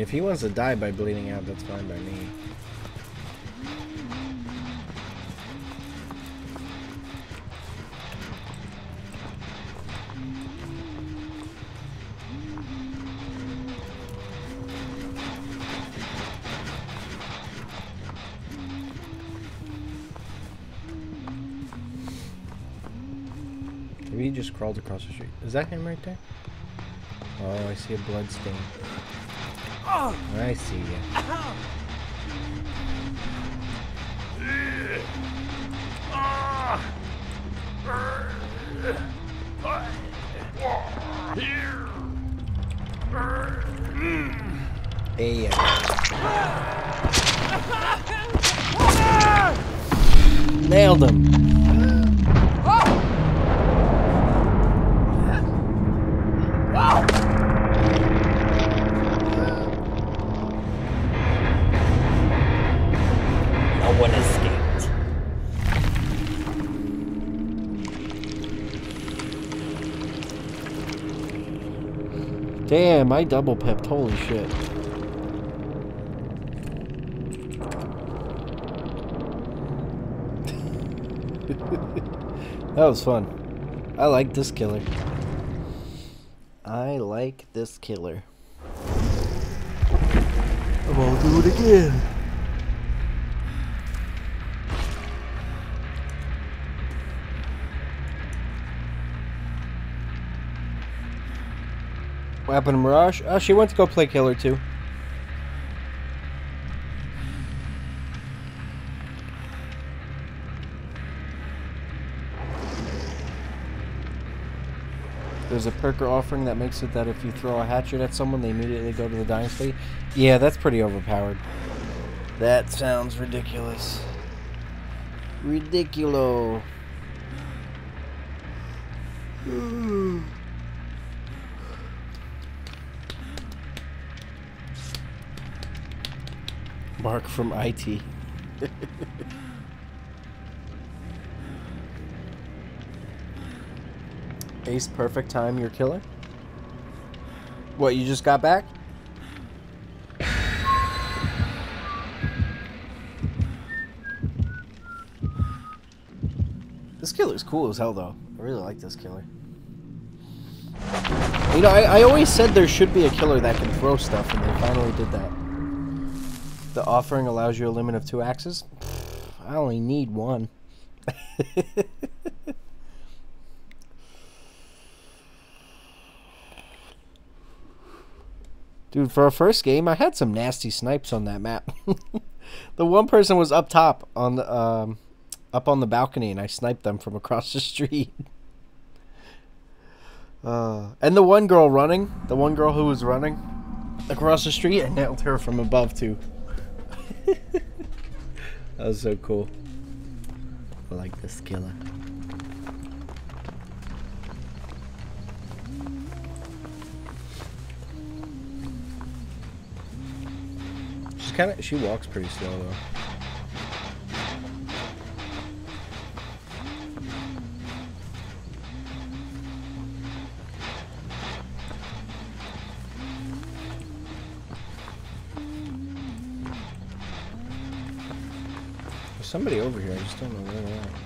Mean, if he wants to die by bleeding out, that's fine by me. Maybe he just crawled across the street. Is that him right there? Oh, I see a blood stain. Oh, I see you. Hey, uh, Nailed him. I double pipped. Holy shit. (laughs) that was fun. I like this killer. I like this killer. I won't do it again. What happened to Mirage? Oh, she went to go play killer too. There's a perker offering that makes it that if you throw a hatchet at someone, they immediately go to the dying state. Yeah, that's pretty overpowered. That sounds ridiculous. Ridiculo. From IT. Ace, perfect time, your killer? What, you just got back? This killer's cool as hell, though. I really like this killer. You know, I, I always said there should be a killer that can throw stuff, and they finally did that. The offering allows you a limit of two axes? I only need one. (laughs) Dude, for a first game, I had some nasty snipes on that map. (laughs) the one person was up top on the um, up on the balcony, and I sniped them from across the street. (laughs) Uh, and the one girl running, the one girl who was running across the street, I nailed her from above too. (laughs) that was so cool. I like this killer. She's kind of she walks pretty slow though. Somebody over here. I just don't know where they are.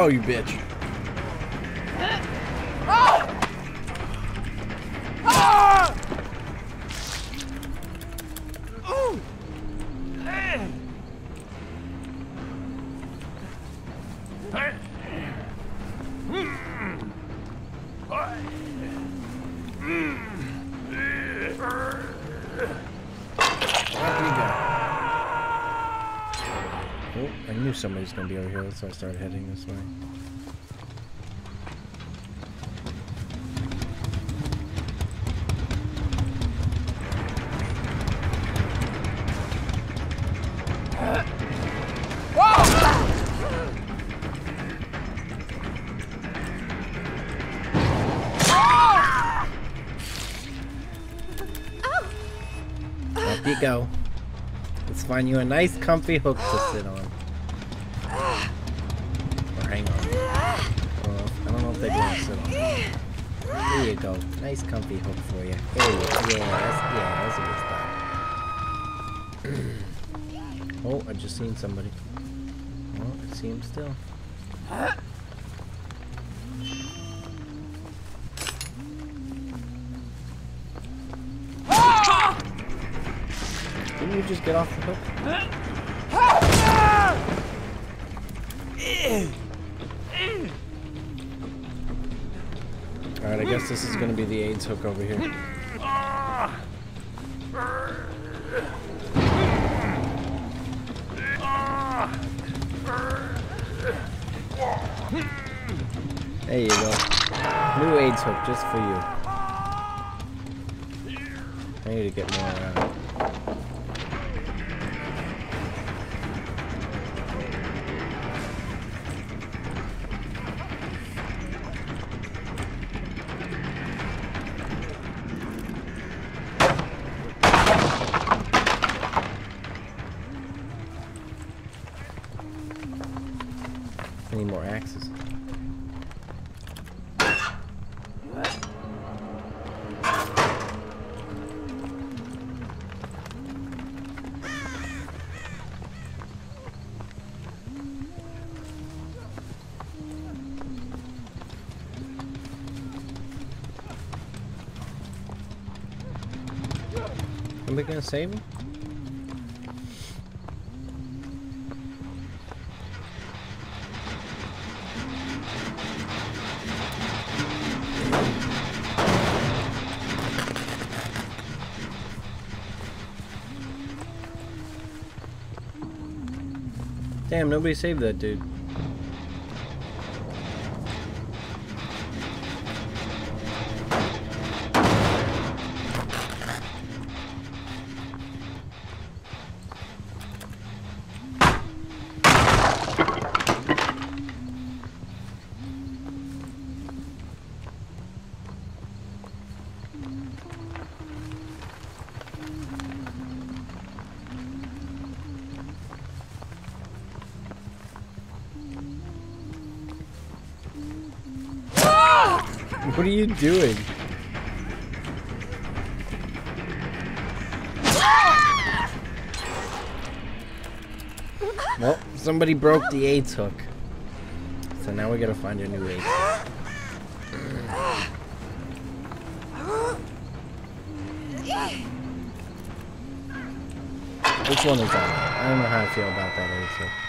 Oh, you bitch. Be over here, so I started heading this way. Up you go. Let's find you a nice comfy hook to sit on. Seen somebody. Oh, I see him still. Didn't you just get off the hook? Alright, I guess this is gonna be the AIDS hook over here. There you go. New AIDS hook just for you. Somebody gonna save him? Damn, nobody saved that dude. Are you doing? Well, somebody broke the AIDS hook. So now we gotta find a new AIDS. Which one is that? I don't know how I feel about that AIDS hook.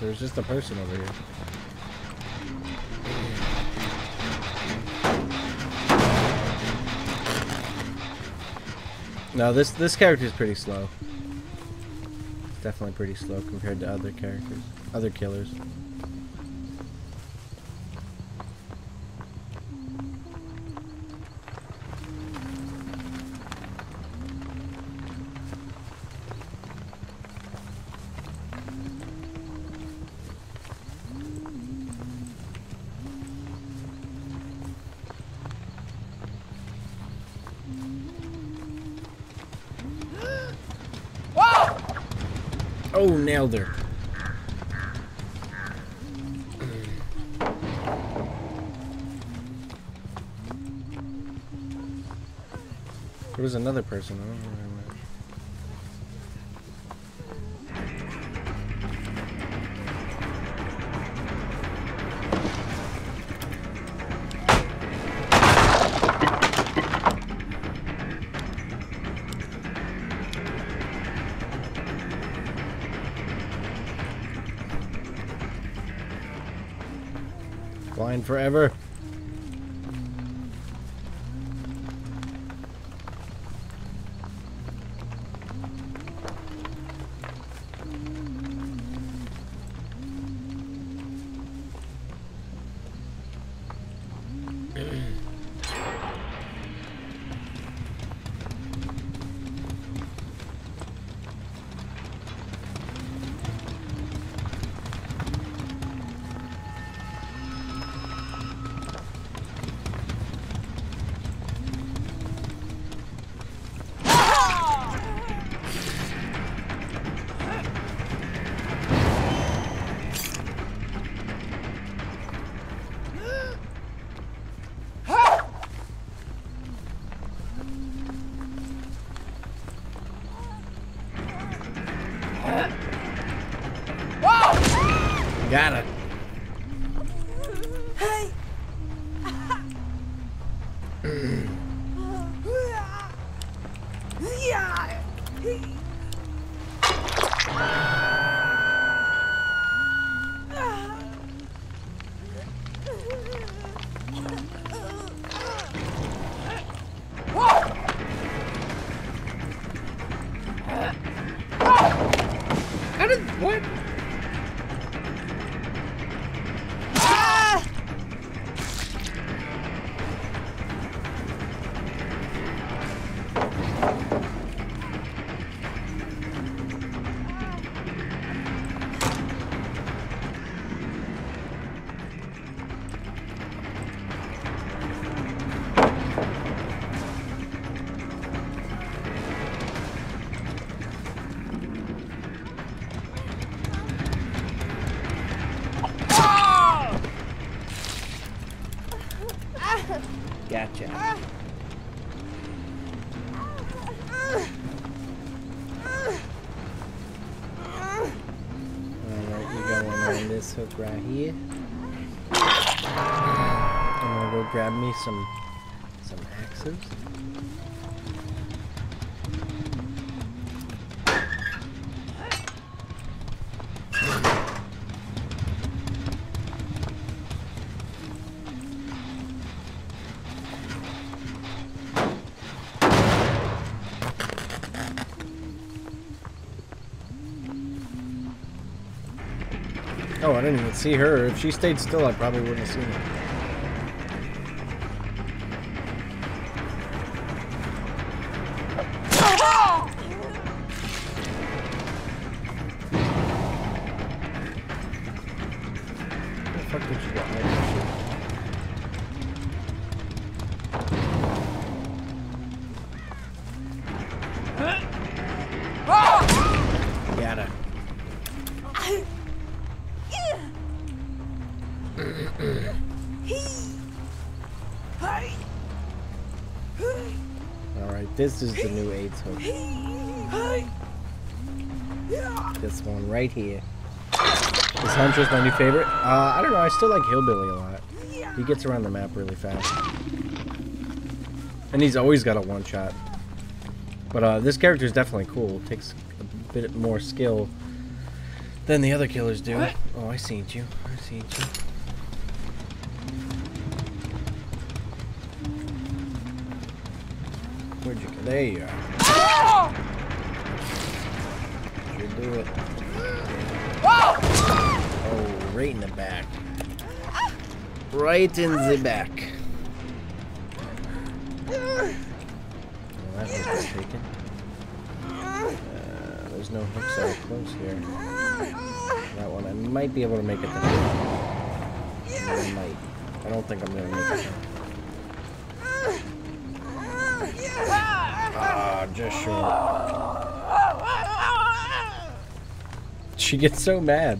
There's just a person over here. No, this this character is pretty slow. Definitely pretty slow compared to other characters, other killers. There was another person. Forever. Right here. I'm gonna go grab me some see her. If she stayed still, I probably wouldn't have seen her. This is the new AIDS hook. This one right here. here. Is Huntress my new favorite? Uh, I don't know, I still like Hillbilly a lot. He gets around the map really fast. And he's always got a one-shot. But uh, this character is definitely cool. Takes a bit more skill than the other killers do. Oh, I seen you. I seen you. There you are. You do it. Oh, right in the back. Right in the back. Oh, that is taken. Uh, there's no hooks that close here. That one, I might be able to make it to I might. I don't think I'm gonna make it Ah, just short. She gets so mad.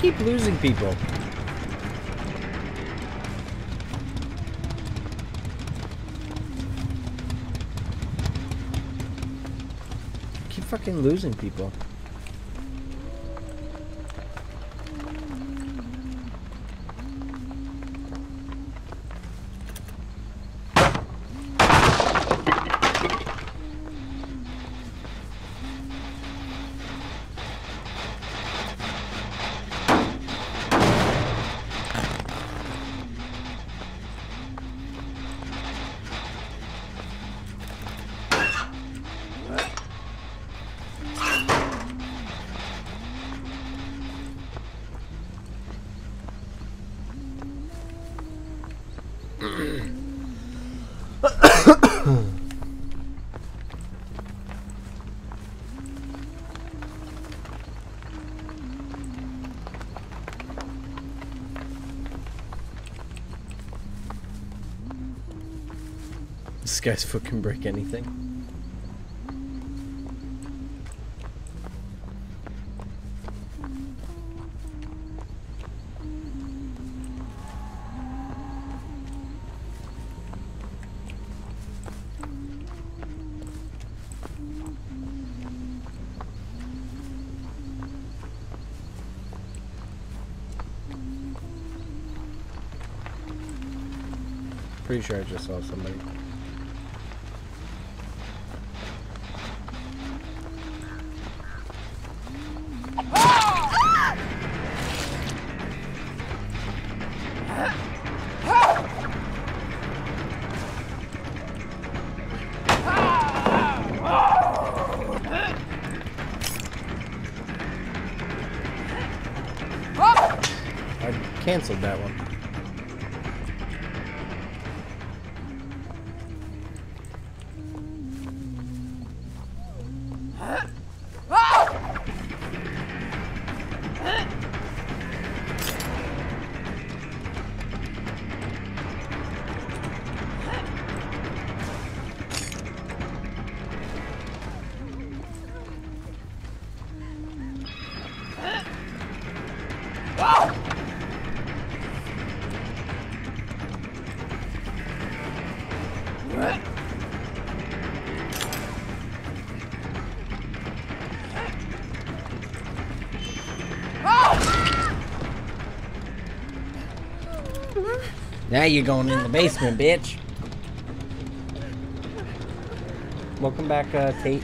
Keep losing people? keep fucking losing people. This guy's can break anything. Pretty sure I just saw somebody. Now you're going in the basement, bitch. Welcome back, uh, Tate.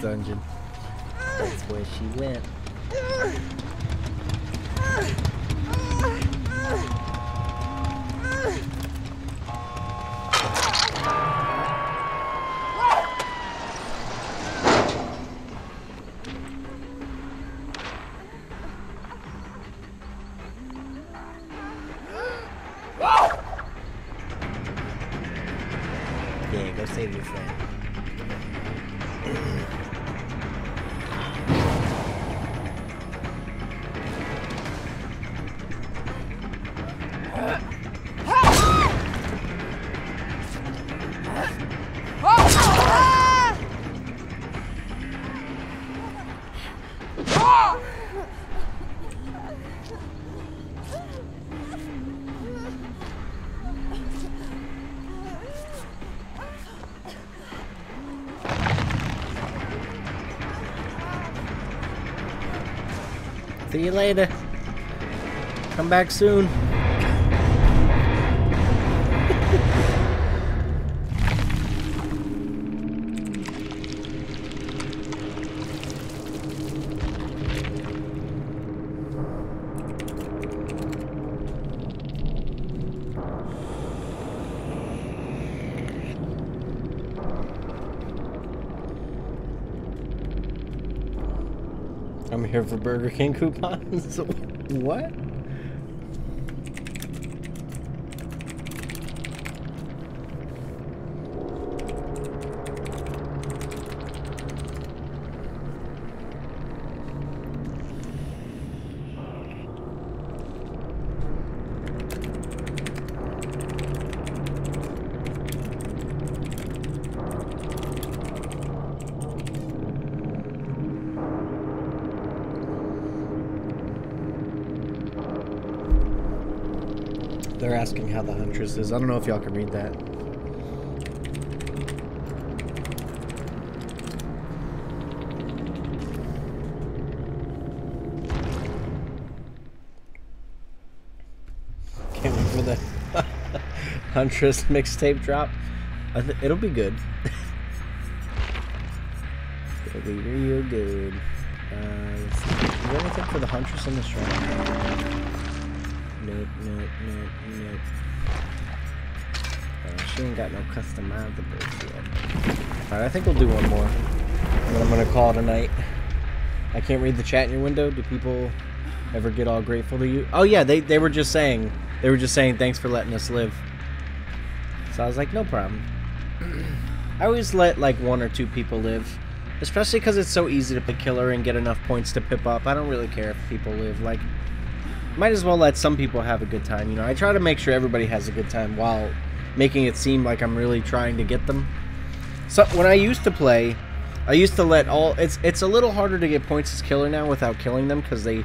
Dungeon. See you later. Come back soon. For Burger King coupons. (laughs) what? They're asking is. I don't know if y'all can read that. Can't wait for the (laughs) Huntress mixtape drop. It'll be good. (laughs) it'll be real good. Uh. Is there anything for the Huntress in this room? Nope, nope, nope, nope. She ain't got no customizables yet. Alright, I think we'll do one more. And then I'm gonna call it a night. I can't read the chat in your window. Do people ever get all grateful to you? Oh yeah, they, they were just saying they were just saying thanks for letting us live. So I was like, no problem. (clears throat) I always let like one or two people live. Especially because it's so easy to pick killer and get enough points to pip up. I don't really care if people live. Like, might as well let some people have a good time. You know, I try to make sure everybody has a good time while making it seem like I'm really trying to get them. So when I used to play, I used to let all. It's it's a little harder to get points as killer now without killing them because they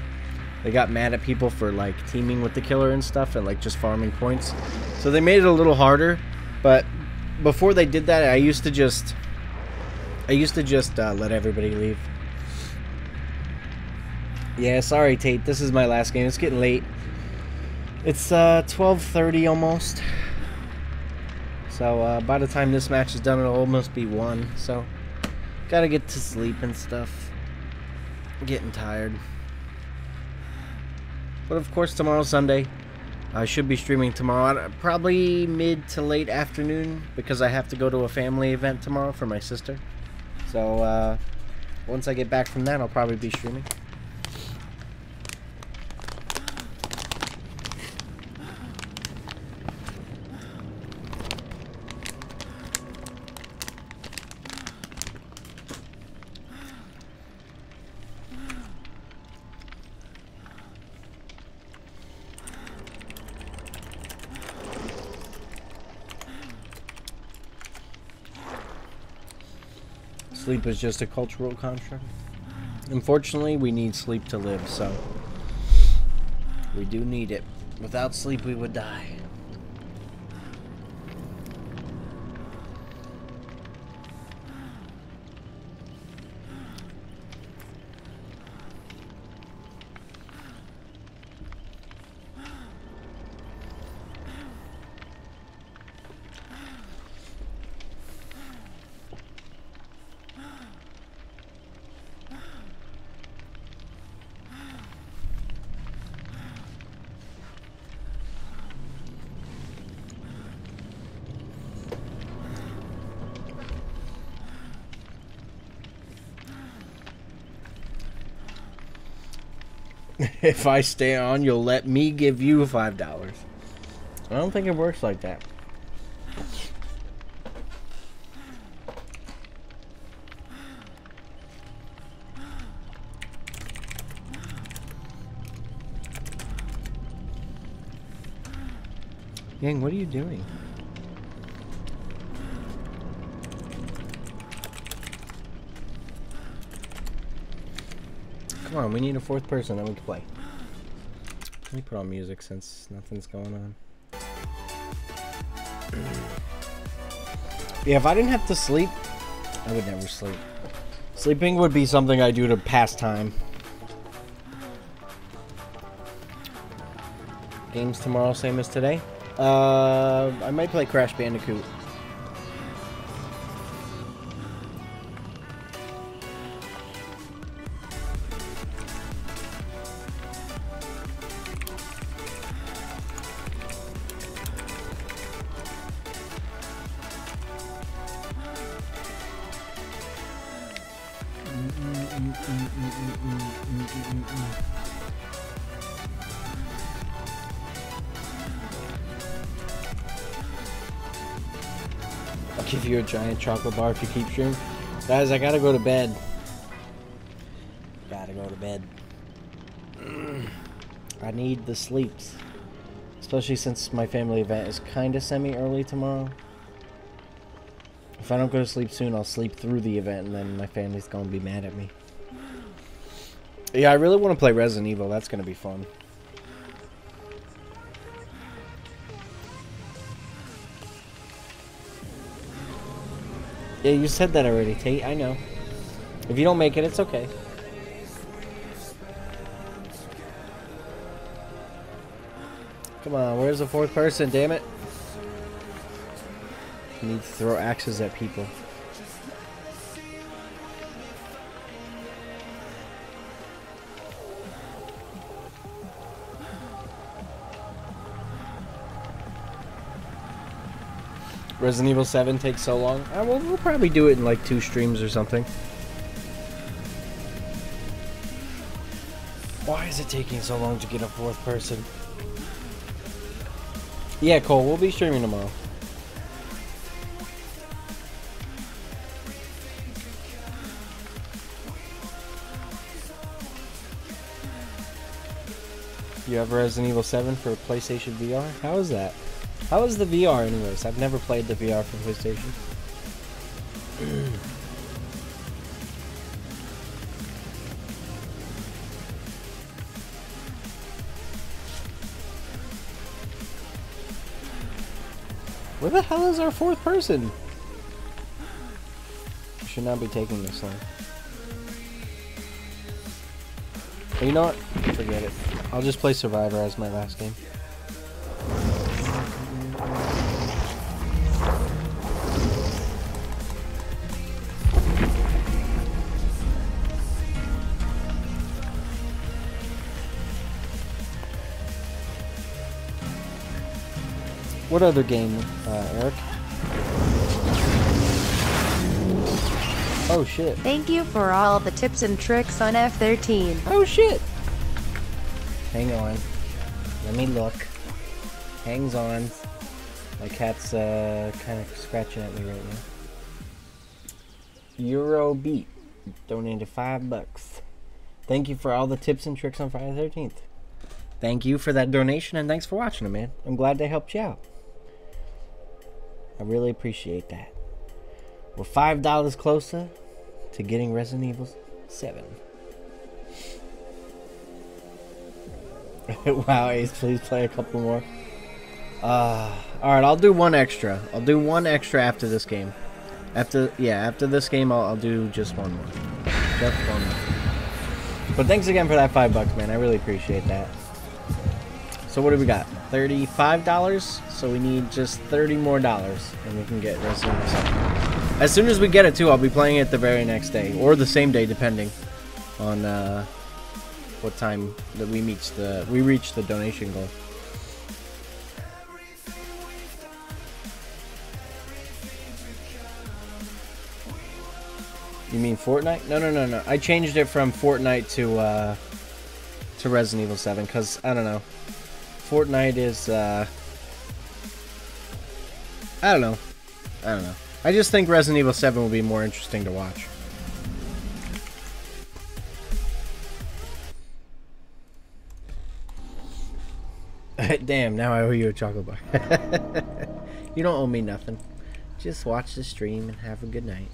they got mad at people for like teaming with the killer and stuff and like just farming points. So they made it a little harder. But before they did that, I used to just I used to just uh, let everybody leave. Yeah, sorry, Tate. This is my last game. It's getting late. It's uh, 12:30 almost. So uh, by the time this match is done, it'll almost be one. So gotta get to sleep and stuff. getting tired. But of course, tomorrow Sunday. I should be streaming tomorrow, uh, probably mid to late afternoon, because I have to go to a family event tomorrow for my sister. So, uh, once I get back from that, I'll probably be streaming. Sleep is just a cultural construct. Unfortunately, we need sleep to live, so we do need it. Without sleep, we would die. If I stay on, you'll let me give you five dollars. I don't think it works like that. Yang, what are you doing? Come on, we need a fourth person that we can play. Let me put on music since nothing's going on. (clears throat) yeah, if I didn't have to sleep, I would never sleep. Sleeping would be something I do to pass time. Games tomorrow, same as today. Uh, I might play Crash Bandicoot. Giant chocolate bar if you keep streaming. Guys, I gotta go to bed. Gotta go to bed. I need the sleeps. Especially since my family event is kinda semi-early tomorrow. If I don't go to sleep soon, I'll sleep through the event and then my family's gonna be mad at me. Yeah, I really want to play Resident Evil. That's gonna be fun. Yeah, you said that already, Tate. I know. If you don't make it, it's okay. Come on, where's the fourth person, damn it? I need to throw axes at people. Resident Evil 7 takes so long. Uh, well, we'll probably do it in like two streams or something. Why is it taking so long to get a fourth person? Yeah, Cole, we'll be streaming tomorrow. You have Resident Evil 7 for PlayStation VR? How is that? How is the VR anyways? I've never played the VR for PlayStation. Where the hell is our fourth person? We should not be taking this long. You know what? Forget it. I'll just play Survivor as my last game. What other game, uh, Eric? Oh shit. Thank you for all the tips and tricks on F13. Oh shit. Hang on. Let me look. Hangs on. My cat's uh, kind of scratching at me right now. Eurobeat donated five bucks. Thank you for all the tips and tricks on Friday the 13th. Thank you for that donation and thanks for watching it, man. I'm glad they helped you out. I really appreciate that. We're five dollars closer to getting Resident Evil 7. (laughs) wow, Ace, please play a couple more. Uh, Alright, I'll do one extra. I'll do one extra after this game. After, yeah, after this game, I'll, I'll do just one more. Just one more. But thanks again for that five bucks, man. I really appreciate that. So what do we got? $35? So we need just 30 more dollars, and we can get Resident Evil 7. As soon as we get it, too, I'll be playing it the very next day. Or the same day, depending on uh, what time that we reach the, we reach the donation goal. You mean Fortnite? No, no, no, no. I changed it from Fortnite to uh, to Resident Evil 7 because I don't know. Fortnite is uh, I don't know. I don't know. I just think Resident Evil 7 will be more interesting to watch. (laughs) Damn, now I owe you a chocolate bar. (laughs) you don't owe me nothing. Just watch the stream and have a good night.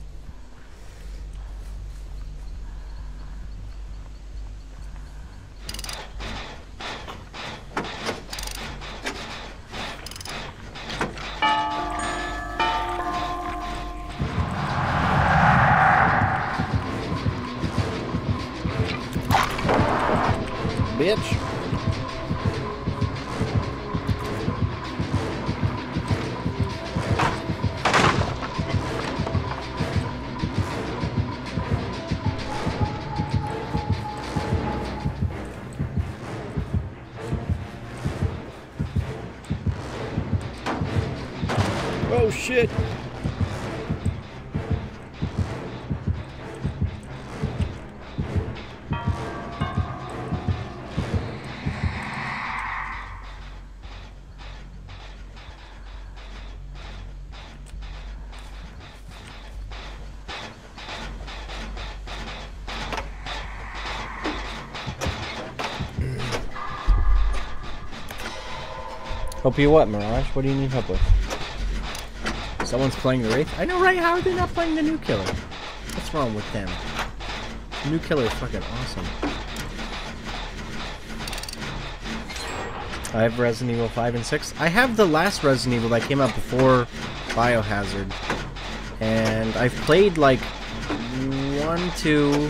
Help you what, Mirage? What do you need help with? Someone's playing the Wraith? I know, right? How are they not playing the new killer? What's wrong with them? The new killer is fucking awesome. I have Resident Evil 5 and 6. I have the last Resident Evil that came out before Biohazard. And I've played like one, two.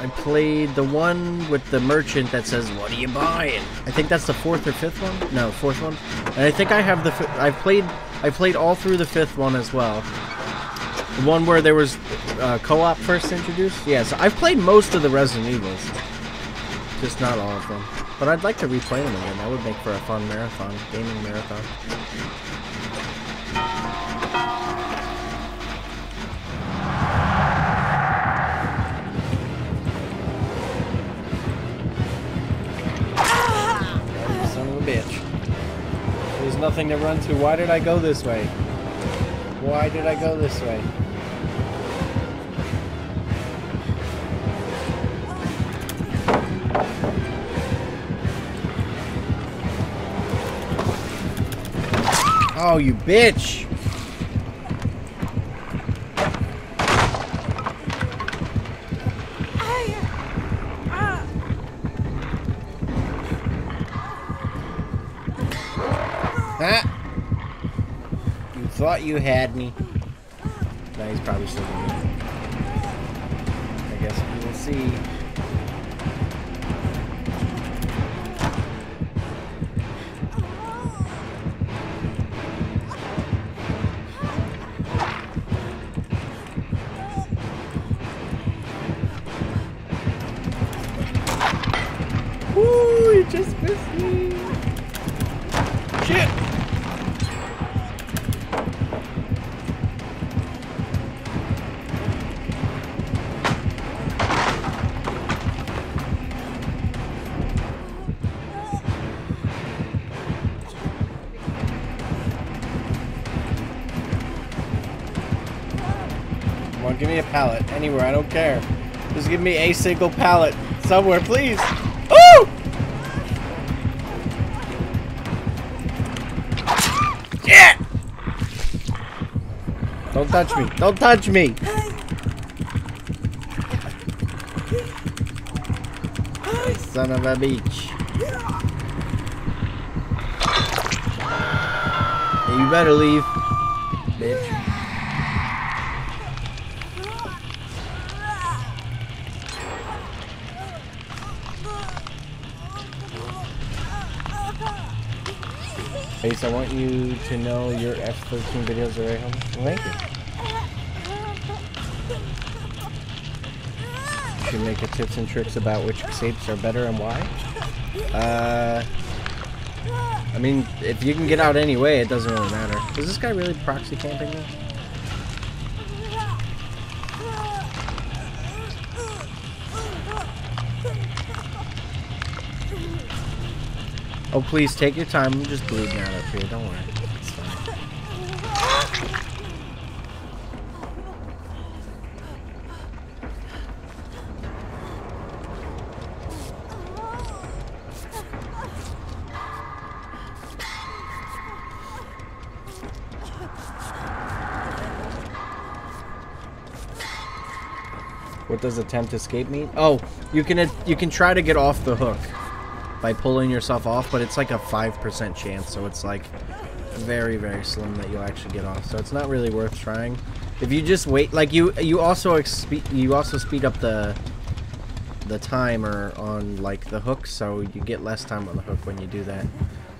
I played the one with the merchant that says, "What are you buying?" I think that's the fourth or fifth one. No, fourth one. And I think I have the. I've played. I played all through the fifth one as well. The one where there was uh, co-op first introduced. Yeah, so I've played most of the Resident Evils, just not all of them. But I'd like to replay them again. That would make for a fun marathon, gaming marathon. Nothing to run to. Why did I go this way? Why did I go this way? Oh, you bitch! You had me. No, he's probably still in me. I guess we will see. A pallet. Anywhere, I don't care. Just give me a single pallet. Somewhere, please. Woo! Yeah! Don't touch me. Don't touch me. Son of a beach. You better leave, I want you to know your F13 videos are very helpful. Well, thank you. You should make a tips and tricks about which shapes are better and why. Uh, I mean, if you can get out anyway, it doesn't really matter. Is this guy really proxy camping me? Oh, please take your time. I'm just bleeding out Don't worry. It's fine. What does attempt escape mean? Oh, you can you can try to get off the hook by pulling yourself off, but it's like a 5% chance, so it's like very very slim that you'll actually get off. So it's not really worth trying. If you just wait like you you also you also speed up the the timer on like the hook, so you get less time on the hook when you do that.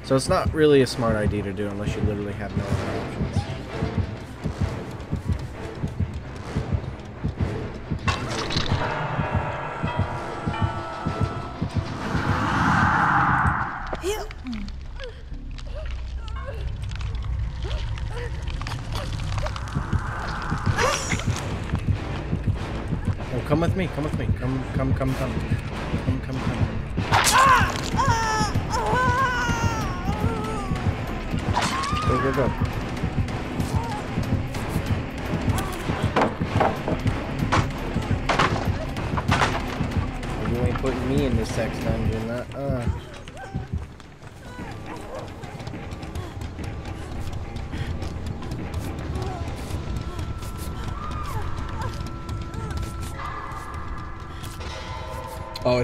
So it's not really a smart idea to do unless you literally have no other options.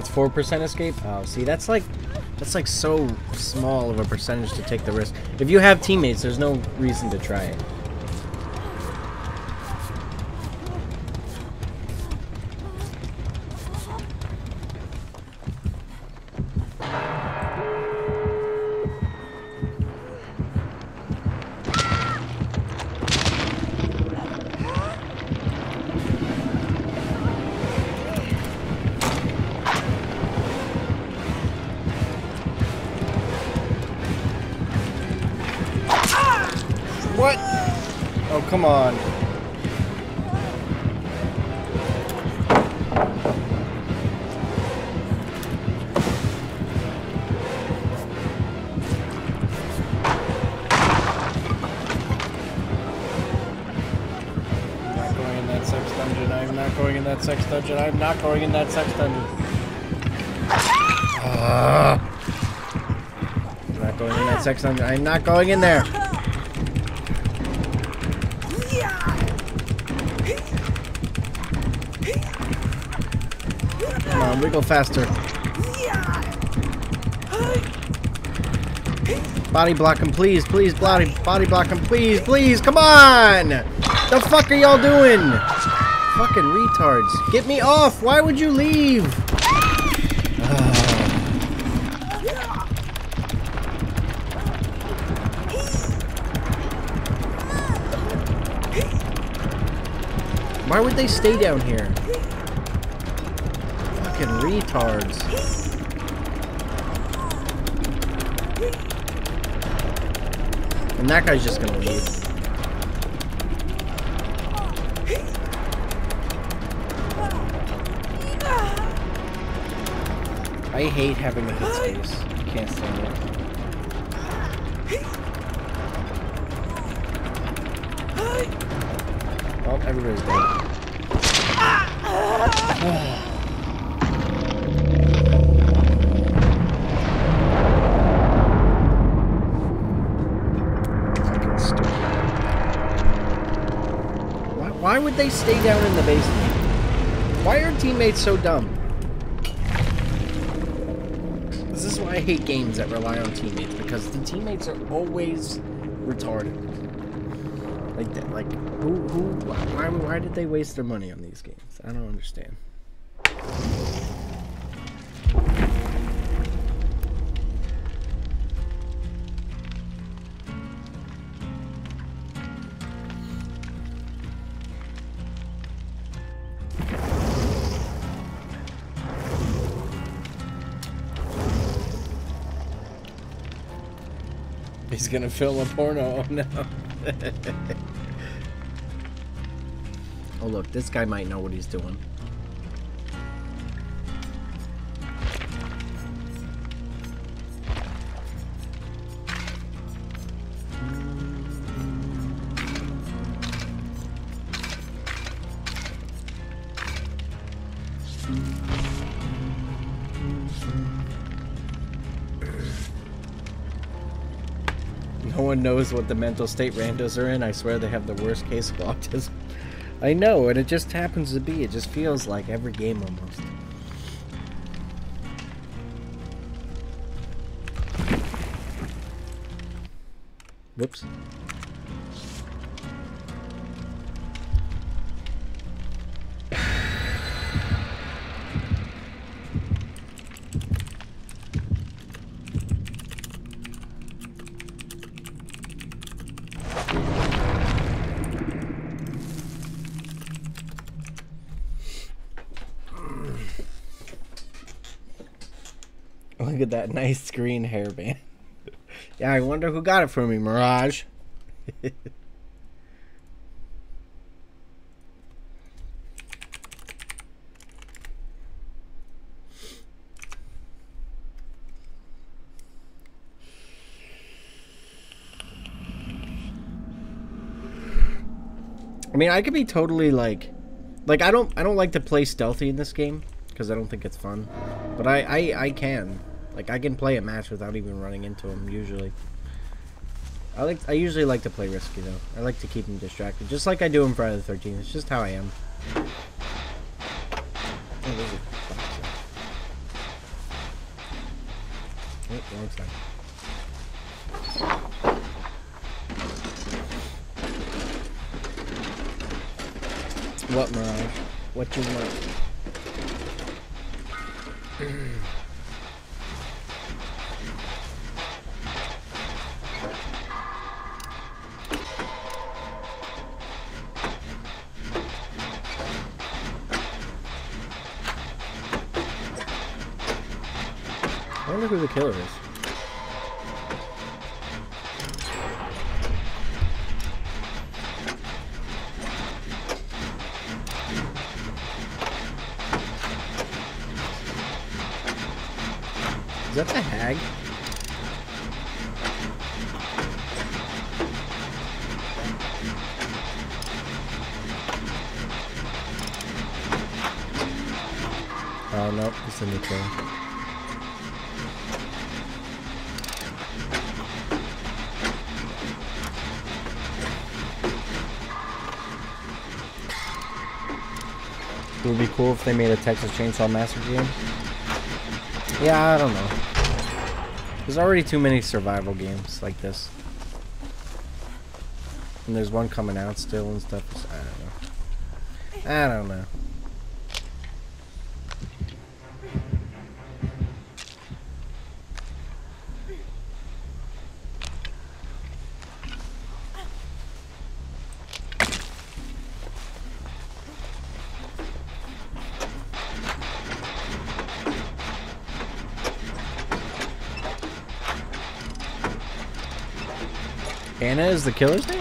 Oh, it's four percent escape. Oh, see, that's like, that's like so small of a percentage to take the risk. If you have teammates, there's no reason to try it. I'm not going in that sex dungeon. I'm not going in that sex dungeon. I'm not going in there. Come on, wiggle faster. Body block him, please, please, body, body block him, please, please, come on! The fuck are y'all doing? Fucking retards. Get me off! Why would you leave? Why would they stay down here? Fucking retards. And that guy's just gonna leave. Hate having a hit space. I can't stand it. Well, oh, everybody's dead. Fucking (sighs) stupid. Why, why would they stay down in the basement? Why are teammates so dumb? Hate games that rely on teammates because the teammates are always retarded. Like that, like who, who, why, why did they waste their money on these games? I don't understand. He's gonna film a porno. Oh no. oh look, this guy might know what he's doing. One knows what the mental state randos are in. I swear they have the worst case of (laughs) autism. I know, and it just happens to be. It just feels like every game almost. Whoops. Nice green hairband. (laughs) yeah, I wonder who got it for me, Mirage. I mean, I could be totally like, like I don't, I don't like to play stealthy in this game because I don't think it's fun. But I, I, I can, like, I can play a match without even running into them usually. I like, I usually like to play risky though. I like to keep them distracted, just like I do in Friday the 13th. It's just how I am. Oh. Oh, wrong side. What, Mirage? What you want? (clears throat) wonder who the killer is. Texas Chainsaw Massacre game. Yeah, I don't know. There's already too many survival games like this. And there's one coming out still and stuff. I don't know. I don't know. Is the killer's name?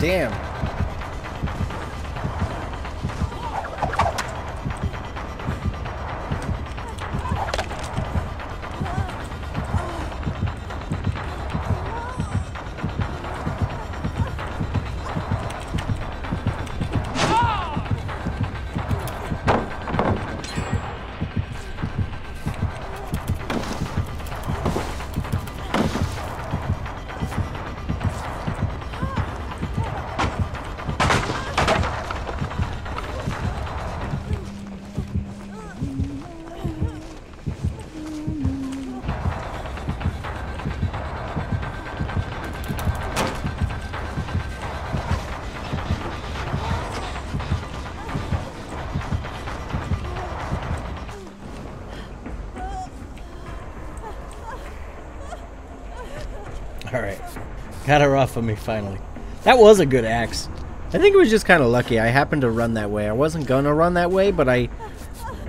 Damn. Got her off of me finally. That was a good axe. I think it was just kind of lucky. I happened to run that way. I wasn't gonna run that way, but I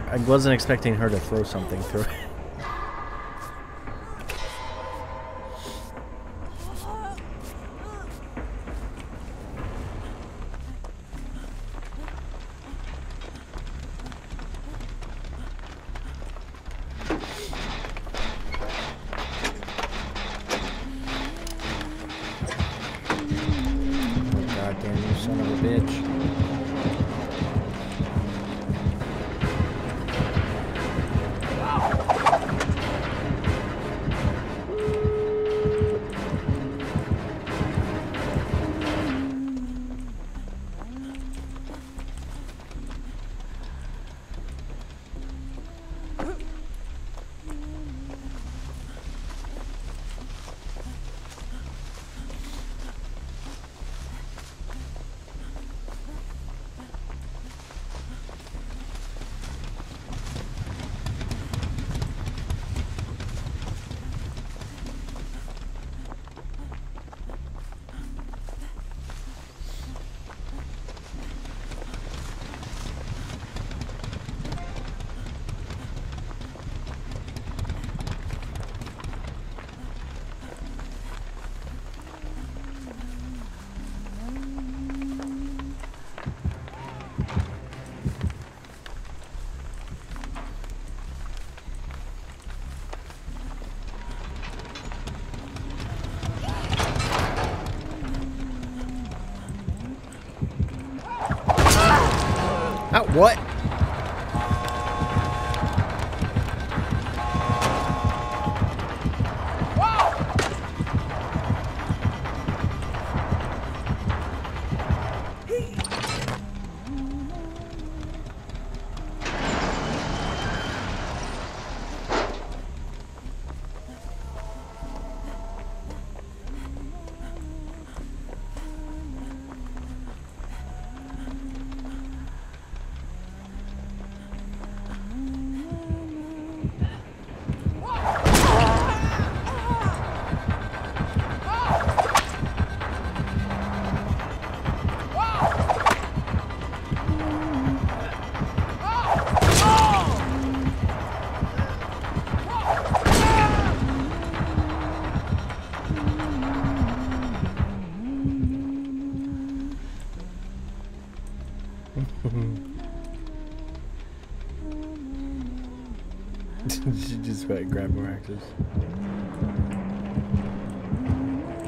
I wasn't expecting her to throw something through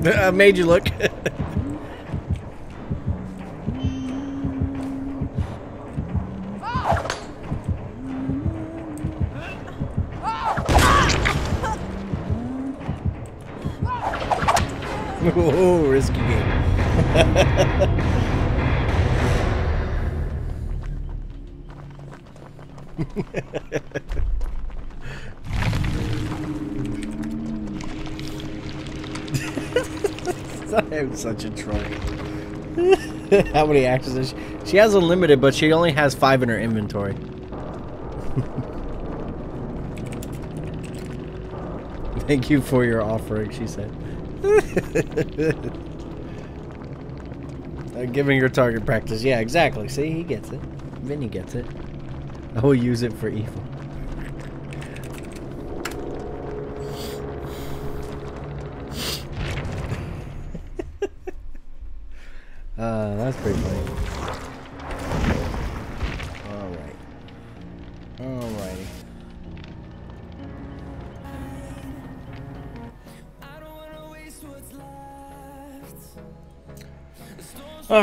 I made you look. (laughs) such a troll. (laughs) How many axes is she? She has unlimited, but she only has five in her inventory. (laughs) Thank you for your offering, she said. (laughs) Uh, giving her target practice. Yeah, exactly. See, he gets it. Vinny gets it. I will use it for evil.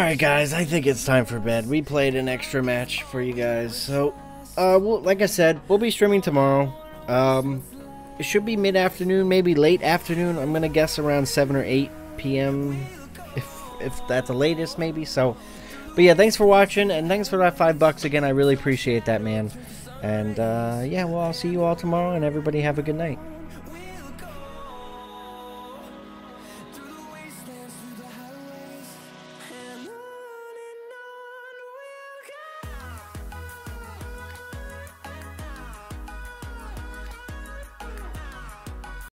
Alright guys, I think it's time for bed. We played an extra match for you guys. So, uh, we'll, like I said, we'll be streaming tomorrow. Um, it should be mid-afternoon, maybe late afternoon. I'm gonna guess around 7 or 8 p.m. If, if that's the latest, maybe. So, but yeah, thanks for watching, and thanks for that 5 bucks again. I really appreciate that, man. And, uh, yeah, well, I'll see you all tomorrow, and everybody have a good night.